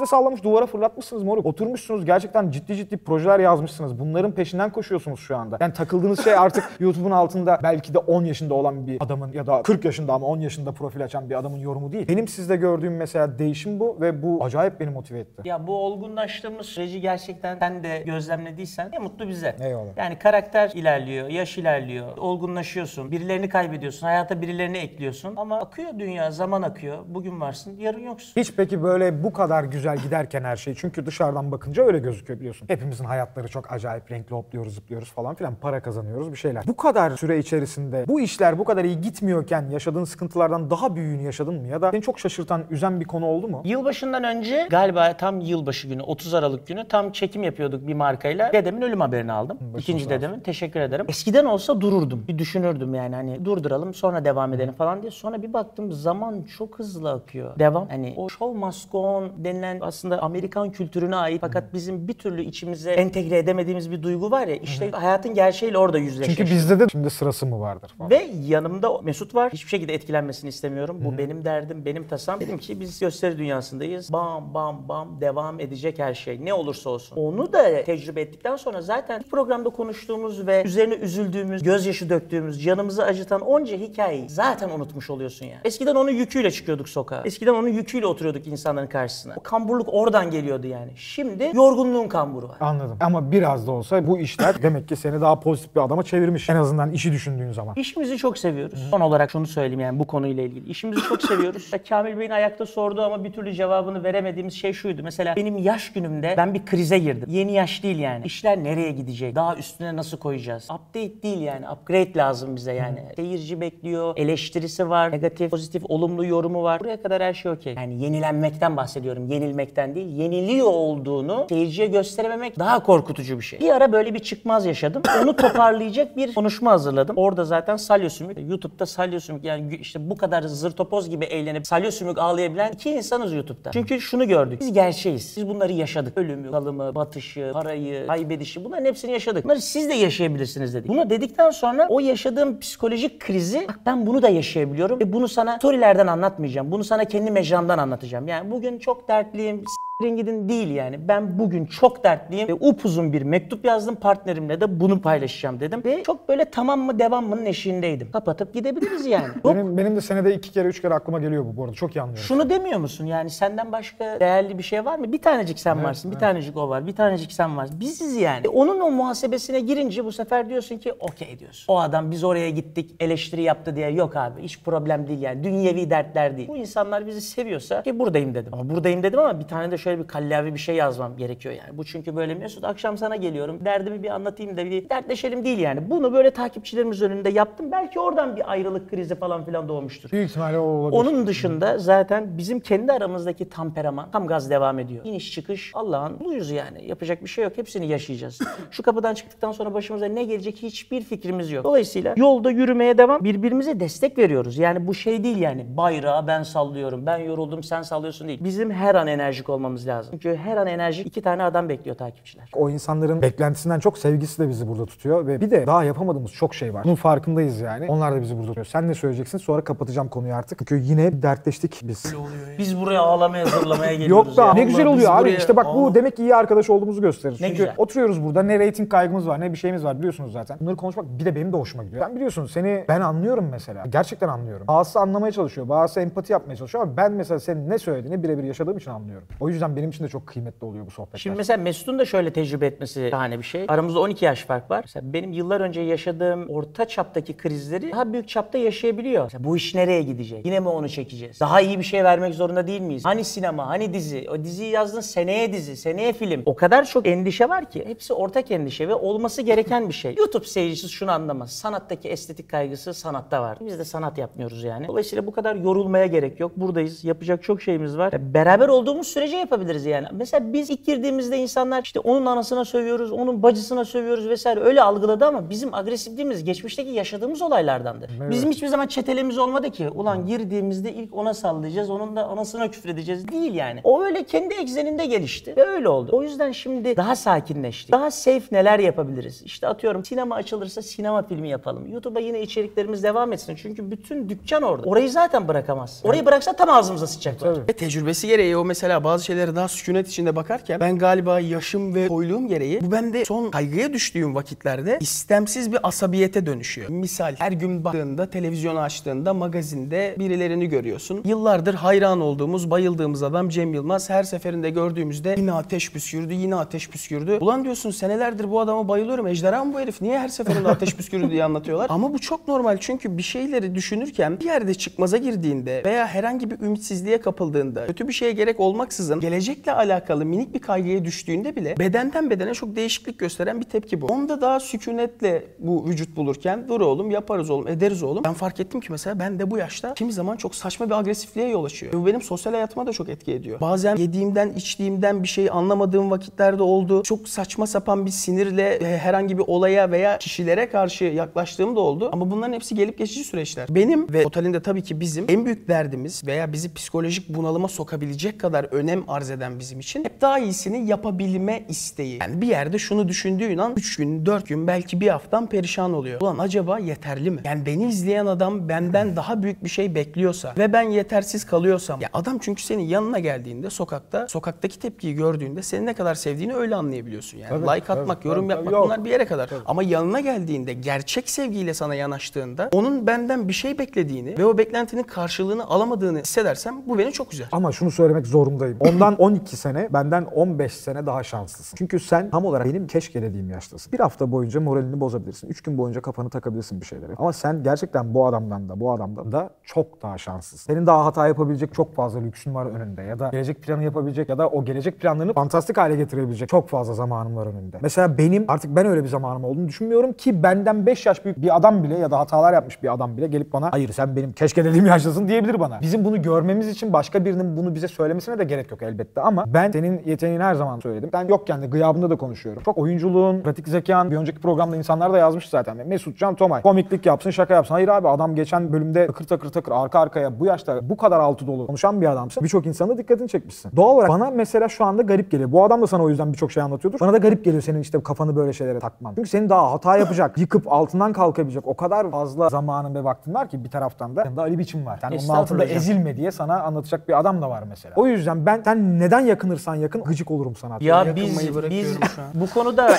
sallamış duvara fırlatmışsınız moruk. Oturmuşsunuz gerçekten ciddi ciddi projeler yazmışsınız. Bunların peşinden koşuyorsunuz şu anda. Yani takıldığınız şey artık YouTube'un altında belki de 10 yaşında olan bir adamın ya da 40 yaşında ama 10 yaşında profil açan bir adamın yorumu değil. Benim sizde gördüğüm mesela değişim bu ve bu acayip beni motive etti. Ya bu olgunlaştığımız süreci gerçekten sen de gözlemlediysen ne mutlu bize. Eyvallah. Yani karakter ilerliyor, yaş ilerliyor, olgunlaşıyorsun, birilerini kaybediyorsun, hayata birilerini ekliyorsun ama akıyor dünya, zaman akıyor. Bugün varsın, yarın yoksun. Hiç peki böyle bu kadar güzel giderken her şey çünkü dışarıdan bakınca öyle gözüküyor biliyorsun. Hepimizin hayatları çok acayip renkli hopluyoruz zıplıyoruz falan filan para kazanıyoruz bir şeyler. Bu kadar süre içerisinde bu işler bu kadar iyi gitmiyorken yaşadığın sıkıntılardan daha büyüğünü yaşadın mı? Ya da seni çok şaşırtan, üzen bir konu oldu mu? Yılbaşından önce galiba tam yılbaşı günü 30 Aralık günü tam çekim yapıyorduk bir markayla. Dedemin ölüm haberini aldım. İkinci dedemin. Teşekkür ederim. Eskiden olsa dururdum. Bir düşünürdüm yani hani durduralım sonra devam edelim falan diye. Sonra bir baktım zaman çok hızlı akıyor. Devam. Hani o show must go on denilen aslında Amerikan kültürüne ait fakat bizim bir türlü içimize entegre edemediğimiz bir duygu var ya işte hayatın gerçeğiyle orada yüzleşiyoruz. Çünkü bizde de şimdi sırası mı vardır falan. Ve yanımda Mesut var. Hiçbir şekilde etkilenmesini istemiyorum. Bu benim derdim, benim tasam. Dedim ki biz gösteri dünyasındayız. Bam bam bam devam edecek her şey. Ne olursa olsun. Onu da tecrübe ettikten sonra zaten programda konuştuğumuz ve üzerine üzüldüğümüz, gözyaşı döktüğümüz, canımızı acıtan onca hikayeyi zaten unutmuş oluyorsun yani. Eskiden onun yüküyle çıkıyorduk sokağa. Eskiden onun yüküyle oturuyorduk insanların karşısına. O kamburluk oradan geliyordu yani. Şimdi yorgunluğun kamburu var. Anladım. Ama biraz da olsa bu işler demek ki seni daha pozitif bir adama çevirmiş. En azından işi düşündüğün zaman. İşimizi çok seviyoruz. Son olarak şunu söyleyeyim yani bu konuyla ilgili. İşimizi çok seviyoruz. Kamil Bey'in ayakta sorduğu ama bir türlü cevabını veremediğimiz şey şuydu. Mesela benim yaş günümde ben bir krize girdim. Yeni yaş değil yani. İşler nereye gidecek? Daha üstüne nasıl koyacağız? Update değil yani. Upgrade lazım bize yani. Seyirci bekliyor. Eleştirisi var. Negatif, pozitif, olumlu yorumu var. Buraya kadar her şey okey. Yani yenilenmekten bahsediyorum. Yenilmek yenilmekten değil, yeniliyor olduğunu seyirciye gösterememek daha korkutucu bir şey. Bir ara böyle bir çıkmaz yaşadım. Onu toparlayacak bir konuşma hazırladım. Orada zaten salya sümük, YouTube'da salya sümük yani işte bu kadar zırtopoz gibi eğlenip salya sümük ağlayabilen iki insanız YouTube'da. Çünkü şunu gördük. Biz gerçeğiz. Biz bunları yaşadık. Ölümü, kalımı, batışı, parayı, kaybedişi bunların hepsini yaşadık. Bunları siz de yaşayabilirsiniz dedik. Bunu dedikten sonra o yaşadığım psikolojik krizi bak ben bunu da yaşayabiliyorum ve bunu sana storylerden anlatmayacağım. Bunu sana kendi mecramdan anlatacağım. Yani bugün çok dertliyim, diyeyim. Gidin değil yani. Ben bugün çok dertliyim ve upuzun bir mektup yazdım partnerimle de bunu paylaşacağım dedim. Ve çok böyle tamam mı devam mı'nın eşiğindeydim. Kapatıp gidebiliriz yani. Yok Benim, benim de senede iki kere üç kere aklıma geliyor bu bu arada. Çok iyi anlıyorum. şunu demiyor musun yani senden başka değerli bir şey var mı? Bir tanecik sen varsın, bir tanecik o var, bir tanecik sen varsın. Biziz yani. E, onun o muhasebesine girince bu sefer diyorsun ki okey diyorsun. O adam biz oraya gittik eleştiri yaptı diye yok abi hiç problem değil yani. Dünyevi dertler değil. Bu insanlar bizi seviyorsa ki buradayım dedim. Ama buradayım dedim ama bir tane de şöyle bir kallavi bir şey yazmam gerekiyor yani. Bu çünkü böyle Mesut akşam sana geliyorum. Derdimi bir anlatayım da bir dertleşelim değil yani. Bunu böyle takipçilerimiz önünde yaptım. Belki oradan bir ayrılık krizi falan filan doğmuştur. Büyük ihtimalle o olabilir. Onun dışında zaten bizim kendi aramızdaki temperaman tam gaz devam ediyor. İniş çıkış Allah'ın buyuz yani. Yapacak bir şey yok. Hepsini yaşayacağız. Şu kapıdan çıktıktan sonra başımıza ne gelecek hiçbir fikrimiz yok. Dolayısıyla yolda yürümeye devam. Birbirimize destek veriyoruz. Yani bu şey değil yani. Bayrağı ben sallıyorum. Ben yoruldum sen sallıyorsun değil. Bizim her an enerjik olmamız lazım. Çünkü her an enerjik iki tane adam bekliyor takipçiler. O insanların beklentisinden çok sevgisi de bizi burada tutuyor ve bir de daha yapamadığımız çok şey var. Bunun farkındayız yani. Onlar da bizi burada tutuyor. Sen ne söyleyeceksin? Sonra kapatacağım konuyu artık. Çünkü yine dertleştik biz. Biz buraya ağlamaya zırlamaya geliyoruz. Yok da ya. ne güzel oluyor abi. buraya İşte bak bu demek ki iyi arkadaş olduğumuzu gösterir. Ne Çünkü güzel. oturuyoruz burada ne reyting kaygımız var ne bir şeyimiz var biliyorsunuz zaten. Bunları konuşmak bir de benim de hoşuma gidiyor. Ben biliyorsun seni ben anlıyorum mesela. Gerçekten anlıyorum. Bazısı anlamaya çalışıyor. Bazısı empati yapmaya çalışıyor ama ben mesela senin ne söylediğini birebir yaşadığım için anlıyorum. O yüzden benim için de çok kıymetli oluyor bu sohbetler. Şimdi mesela Mesut'un da şöyle tecrübe etmesi şahane bir şey. Aramızda 12 yaş fark var. Mesela benim yıllar önce yaşadığım orta çaptaki krizleri daha büyük çapta yaşayabiliyor. Mesela bu iş nereye gidecek? Yine mi onu çekeceğiz? Daha iyi bir şey vermek zorunda değil miyiz? Hani sinema, hani dizi? O diziyi yazdın seneye dizi, seneye film. O kadar çok endişe var ki. Hepsi ortak endişe ve olması gereken bir şey. YouTube seyircisi şunu anlamaz. Sanattaki estetik kaygısı sanatta var. Biz de sanat yapmıyoruz yani. Dolayısıyla bu kadar yorulmaya gerek yok. Buradayız. Yapacak çok şeyimiz var. Beraber olduğumuz sürece yapabiliriz yani. Mesela biz ilk girdiğimizde insanlar işte onun anasına sövüyoruz, onun bacısına sövüyoruz vesaire öyle algıladı ama bizim agresifliğimiz geçmişteki yaşadığımız olaylardandı. Evet. Bizim hiçbir zaman çetelemiz olmadı ki. Ulan girdiğimizde ilk ona sallayacağız, onun da anasına küfredeceğiz. Değil yani. O öyle kendi egzeninde gelişti ve öyle oldu. O yüzden şimdi daha sakinleştik. Daha safe neler yapabiliriz? İşte atıyorum sinema açılırsa sinema filmi yapalım. YouTube'a yine içeriklerimiz devam etsin. Çünkü bütün dükkan orada. Orayı zaten bırakamaz. Orayı bıraksa tam ağzımıza sıçacaklar. Ve tecrübesi gereği o mesela bazı şeylere daha sükunet içinde bakarken ben galiba yaşım ve toyluğum gereği bu bende son kaygıya düştüğüm vakitlerde istemsiz bir asabiyete dönüşüyor. Misal her gün baktığında, televizyonu açtığında, magazinde birilerini görüyorsun. Yıllardır hayran olduğumuz, bayıldığımız adam Cem Yılmaz her seferinde gördüğümüzde yine ateş püskürdü, yine ateş püskürdü. Ulan diyorsun senelerdir bu adama bayılıyorum. Ejderha mı bu herif? Niye her seferinde ateş püskürdü diye anlatıyorlar. Ama bu çok normal çünkü bir şeyleri düşünürken bir yerde çıkmaza girdiğinde veya herhangi bir ümitsizliğe kapıldığında, kötü bir şeye gerek olmaksızın gelecekle alakalı minik bir kaygıya düştüğünde bile bedenden bedene çok değişiklik gösteren bir tepki bu. Onda daha sükunetle bu vücut bulurken dur oğlum yaparız oğlum ederiz oğlum. Ben fark ettim ki mesela ben de bu yaşta kimi zaman çok saçma bir agresifliğe yol açıyor. Bu benim sosyal hayatıma da çok etki ediyor. Bazen yediğimden içtiğimden bir şey anlamadığım vakitlerde oldu. Çok saçma sapan bir sinirle e, herhangi bir olaya veya kişilere karşı yaklaştığım da oldu. Ama bunların hepsi gelip geçici süreçler. Benim ve totalinde tabii ki bizim en büyük derdimiz veya bizi psikolojik bunalıma sokabilecek kadar önem arz eden bizim için hep daha iyisini yapabilme isteği. Yani bir yerde şunu düşündüğün an 3 gün, 4 gün belki bir haftan perişan oluyor. Ulan acaba yeterli mi? Yani beni izleyen adam benden daha büyük bir şey bekliyorsa ve ben yetersiz kalıyorsam ya adam çünkü senin yanına geldiğinde sokakta sokaktaki tepkiyi gördüğünde seni ne kadar sevdiğini öyle anlayabiliyorsun. Yani Tabii, like tabii, atmak, tabii, yorum tabii. yapmak Yok. bunlar bir yere kadar. Ama yanına geldiğinde gerçek sevgiyle sana yanaştığında onun benden bir şey beklediğini ve o beklentinin karşılığını alamadığını hissedersem bu beni çok üzer. Ama şunu söylemek zorundayım. Ondan 12 sene, benden 15 sene daha şanslısın. Çünkü sen tam olarak benim keşke dediğim yaştasın. Bir hafta boyunca moralini bozabilirsin. 3 gün boyunca kafanı takabilirsin bir şeylere. Ama sen gerçekten bu adamdan da bu adamdan da çok daha şanslısın. Senin daha hata yapabilecek çok fazla lüksün var önünde ya da gelecek planı yapabilecek ya da o gelecek planlarını fantastik hale getirebilecek çok fazla zamanım var önünde. Mesela benim artık ben öyle bir zamanım olduğunu düşünmüyorum ki benden 5 yaş büyük bir adam bile ya da hatalar yapmış bir adam bile gelip bana hayır sen benim keşke dediğim yaştasın diyebilir bana. Bizim bunu görmemiz için başka birinin bunu bize söylemesine de gerek yok elbette ama ben senin yeteneğini her zaman söyledim. Ben yokken de gıyabında da konuşuyorum. Çok oyunculuğun, pratik zekan, bir önceki programda insanlar da yazmış zaten. Mesut Can Tomay komiklik yapsın, şaka yapsın. Hayır abi adam geçen bölümde takır takır takır arka arkaya bu yaşta bu kadar altı dolu konuşan bir adamsın. Birçok insanın da dikkatini çekmişsin. Doğal olarak bana mesela şu anda garip geliyor. Bu adam da sana o yüzden birçok şey anlatıyordur. Bana da garip geliyor senin işte kafanı böyle şeylere takman. Çünkü senin daha hata yapacak, yıkıp altından kalkabilecek o kadar fazla zamanın ve vaktin var ki bir taraftan da yanında Ali Biçim var. Yani onun altında ezilme diye sana anlatacak bir adam da var mesela. O yüzden ben sen neden yakınırsan yakın gıcık olurum sana. Ya biz, biz bu konuda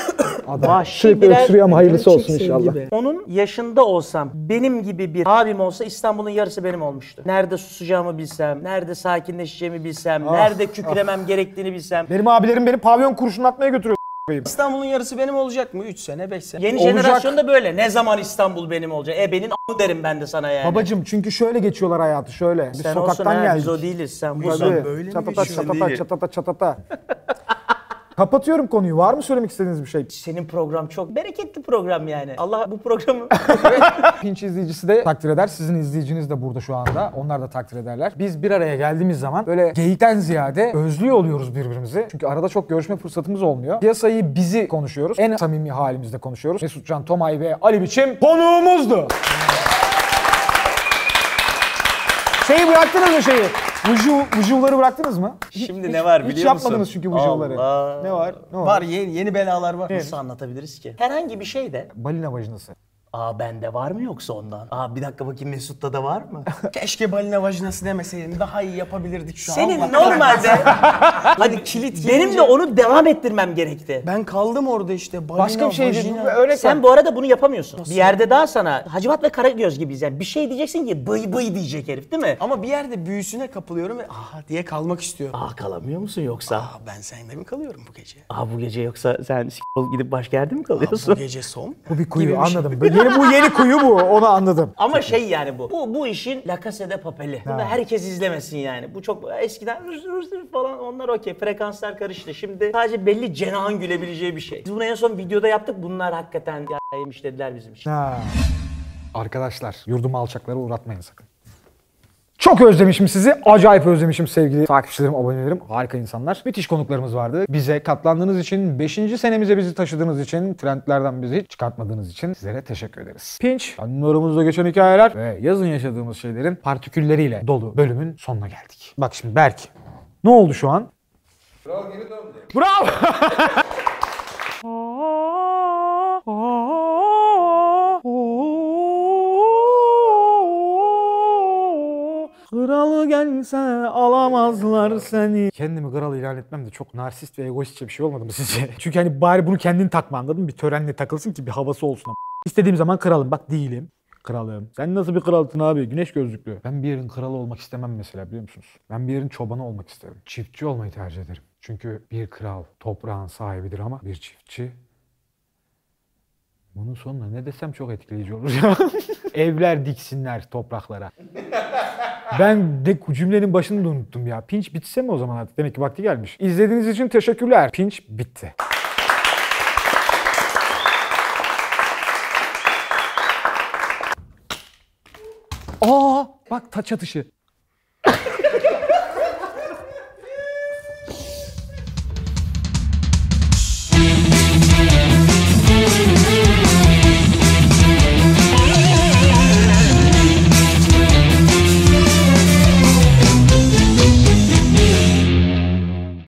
vahşi birer öksürüyor ama hayırlısı olsun inşallah. Onun yaşında olsam, benim gibi bir abim olsa İstanbul'un yarısı benim olmuştu. Nerede susacağımı bilsem, nerede sakinleşeceğimi bilsem, Ah, nerede kükremem gerektiğini bilsem. Benim abilerim beni pavyon kurşun atmaya götürüyor. İstanbul'un yarısı benim olacak mı? 3 sene, 5 sene. Yeni jenerasyon da böyle. Ne zaman İstanbul benim olacak? E benim a**ı derim ben de sana yani. Babacım çünkü şöyle geçiyorlar hayatı şöyle. Biz Sen sokaktan olsun ha, geldik. biz o değiliz. Sen Tabii. busun. Böyle mi çatata, geçiyor? çatata, çatata çatata Kapatıyorum konuyu. Var mı söylemek istediğiniz bir şey? Senin program çok bereketli program yani. Allah bu programı Pinç izleyicisi de takdir eder. Sizin izleyiciniz de burada şu anda. Onlar da takdir ederler. Biz bir araya geldiğimiz zaman böyle geyikten ziyade özlüyor oluyoruz birbirimizi. Çünkü arada çok görüşme fırsatımız olmuyor. Piyasayı bizi konuşuyoruz. En samimi halimizde konuşuyoruz. Mesutcan Tomay ve Ali Biçim konuğumuzdu. Şeyi bıraktınız mı şeyi? Vuju, vujuvları bıraktınız mı? Şimdi ne var Hiç biliyor musun? yapmadınız çünkü vujuvları. Allah. Ne var? Ne Var yeni, yeni belalar var. Nasıl anlatabiliriz ki? Herhangi bir şey de. Balina vajinası. Aa bende var mı yoksa ondan? Aa bir dakika bakayım Mesut'ta da var mı? Keşke balina vajinası demeseydin. Daha iyi yapabilirdik şu an. Senin Allah normalde hadi kilit benim de onu devam ettirmem gerekti. Ben kaldım orada işte. Balina, Başka bir şey değil. vajina. Örnek Sen bu arada bunu yapamıyorsun. Bir yerde daha sana Hacivat ve Karagöz gibiyiz yani. Bir şey diyeceksin ki bıy bıy diyecek herif değil mi? Ama bir yerde büyüsüne kapılıyorum ve ah diye kalmak istiyorum. Aa kalamıyor musun yoksa? Aa ben seninle mi kalıyorum bu gece? Aa bu gece yoksa sen s**ol gidip başka yerde mi kalıyorsun? Bu gece son. Bu bir kuyu bir şey. Yeni bu yeni kuyu bu. Onu anladım. Ama şey yani bu. Bu bu işin La Casa de Papel'i. Bunu herkes izlemesin yani. Bu çok eskiden rız rız rız falan onlar okey. Frekanslar karıştı. Şimdi sadece belli cenahın gülebileceği bir şey. Biz bunu en son videoda yaptık. Bunlar hakikaten ya yemiş dediler bizim için. Ha. Arkadaşlar yurdumu alçaklara uğratmayın sakın. Çok özlemişim sizi. Acayip özlemişim sevgili takipçilerim, abonelerim. Harika insanlar. Müthiş konuklarımız vardı. Bize katlandığınız için, 5. senemize bizi taşıdığınız için, trendlerden bizi hiç çıkartmadığınız için sizlere teşekkür ederiz. Pinç, aramızda geçen hikayeler ve yazın yaşadığımız şeylerin partikülleriyle dolu bölümün sonuna geldik. Bak şimdi Berk. Ne oldu şu an? Kral geri döndü. Bravo! Kralı gelse alamazlar seni. Kendimi kral ilan etmem de çok narsist ve egoistçe bir şey olmadı mı sizce? Çünkü hani bari bunu kendin takma anladın mı? Bir törenle takılsın ki bir havası olsun. ama. İstediğim zaman kralım. Bak değilim. Kralım. Sen nasıl bir kralsın abi? Güneş gözlüklü. Ben bir yerin kralı olmak istemem mesela biliyor musunuz? Ben bir yerin çobanı olmak isterim. Çiftçi olmayı tercih ederim. Çünkü bir kral toprağın sahibidir ama bir çiftçi bunun sonuna ne desem çok etkileyici olur ya. Evler diksinler topraklara. Ben de cümlenin başını da unuttum ya. Pinç bitse mi o zaman artık? Demek ki vakti gelmiş. İzlediğiniz için teşekkürler. Pinç bitti. Aa bak taç atışı.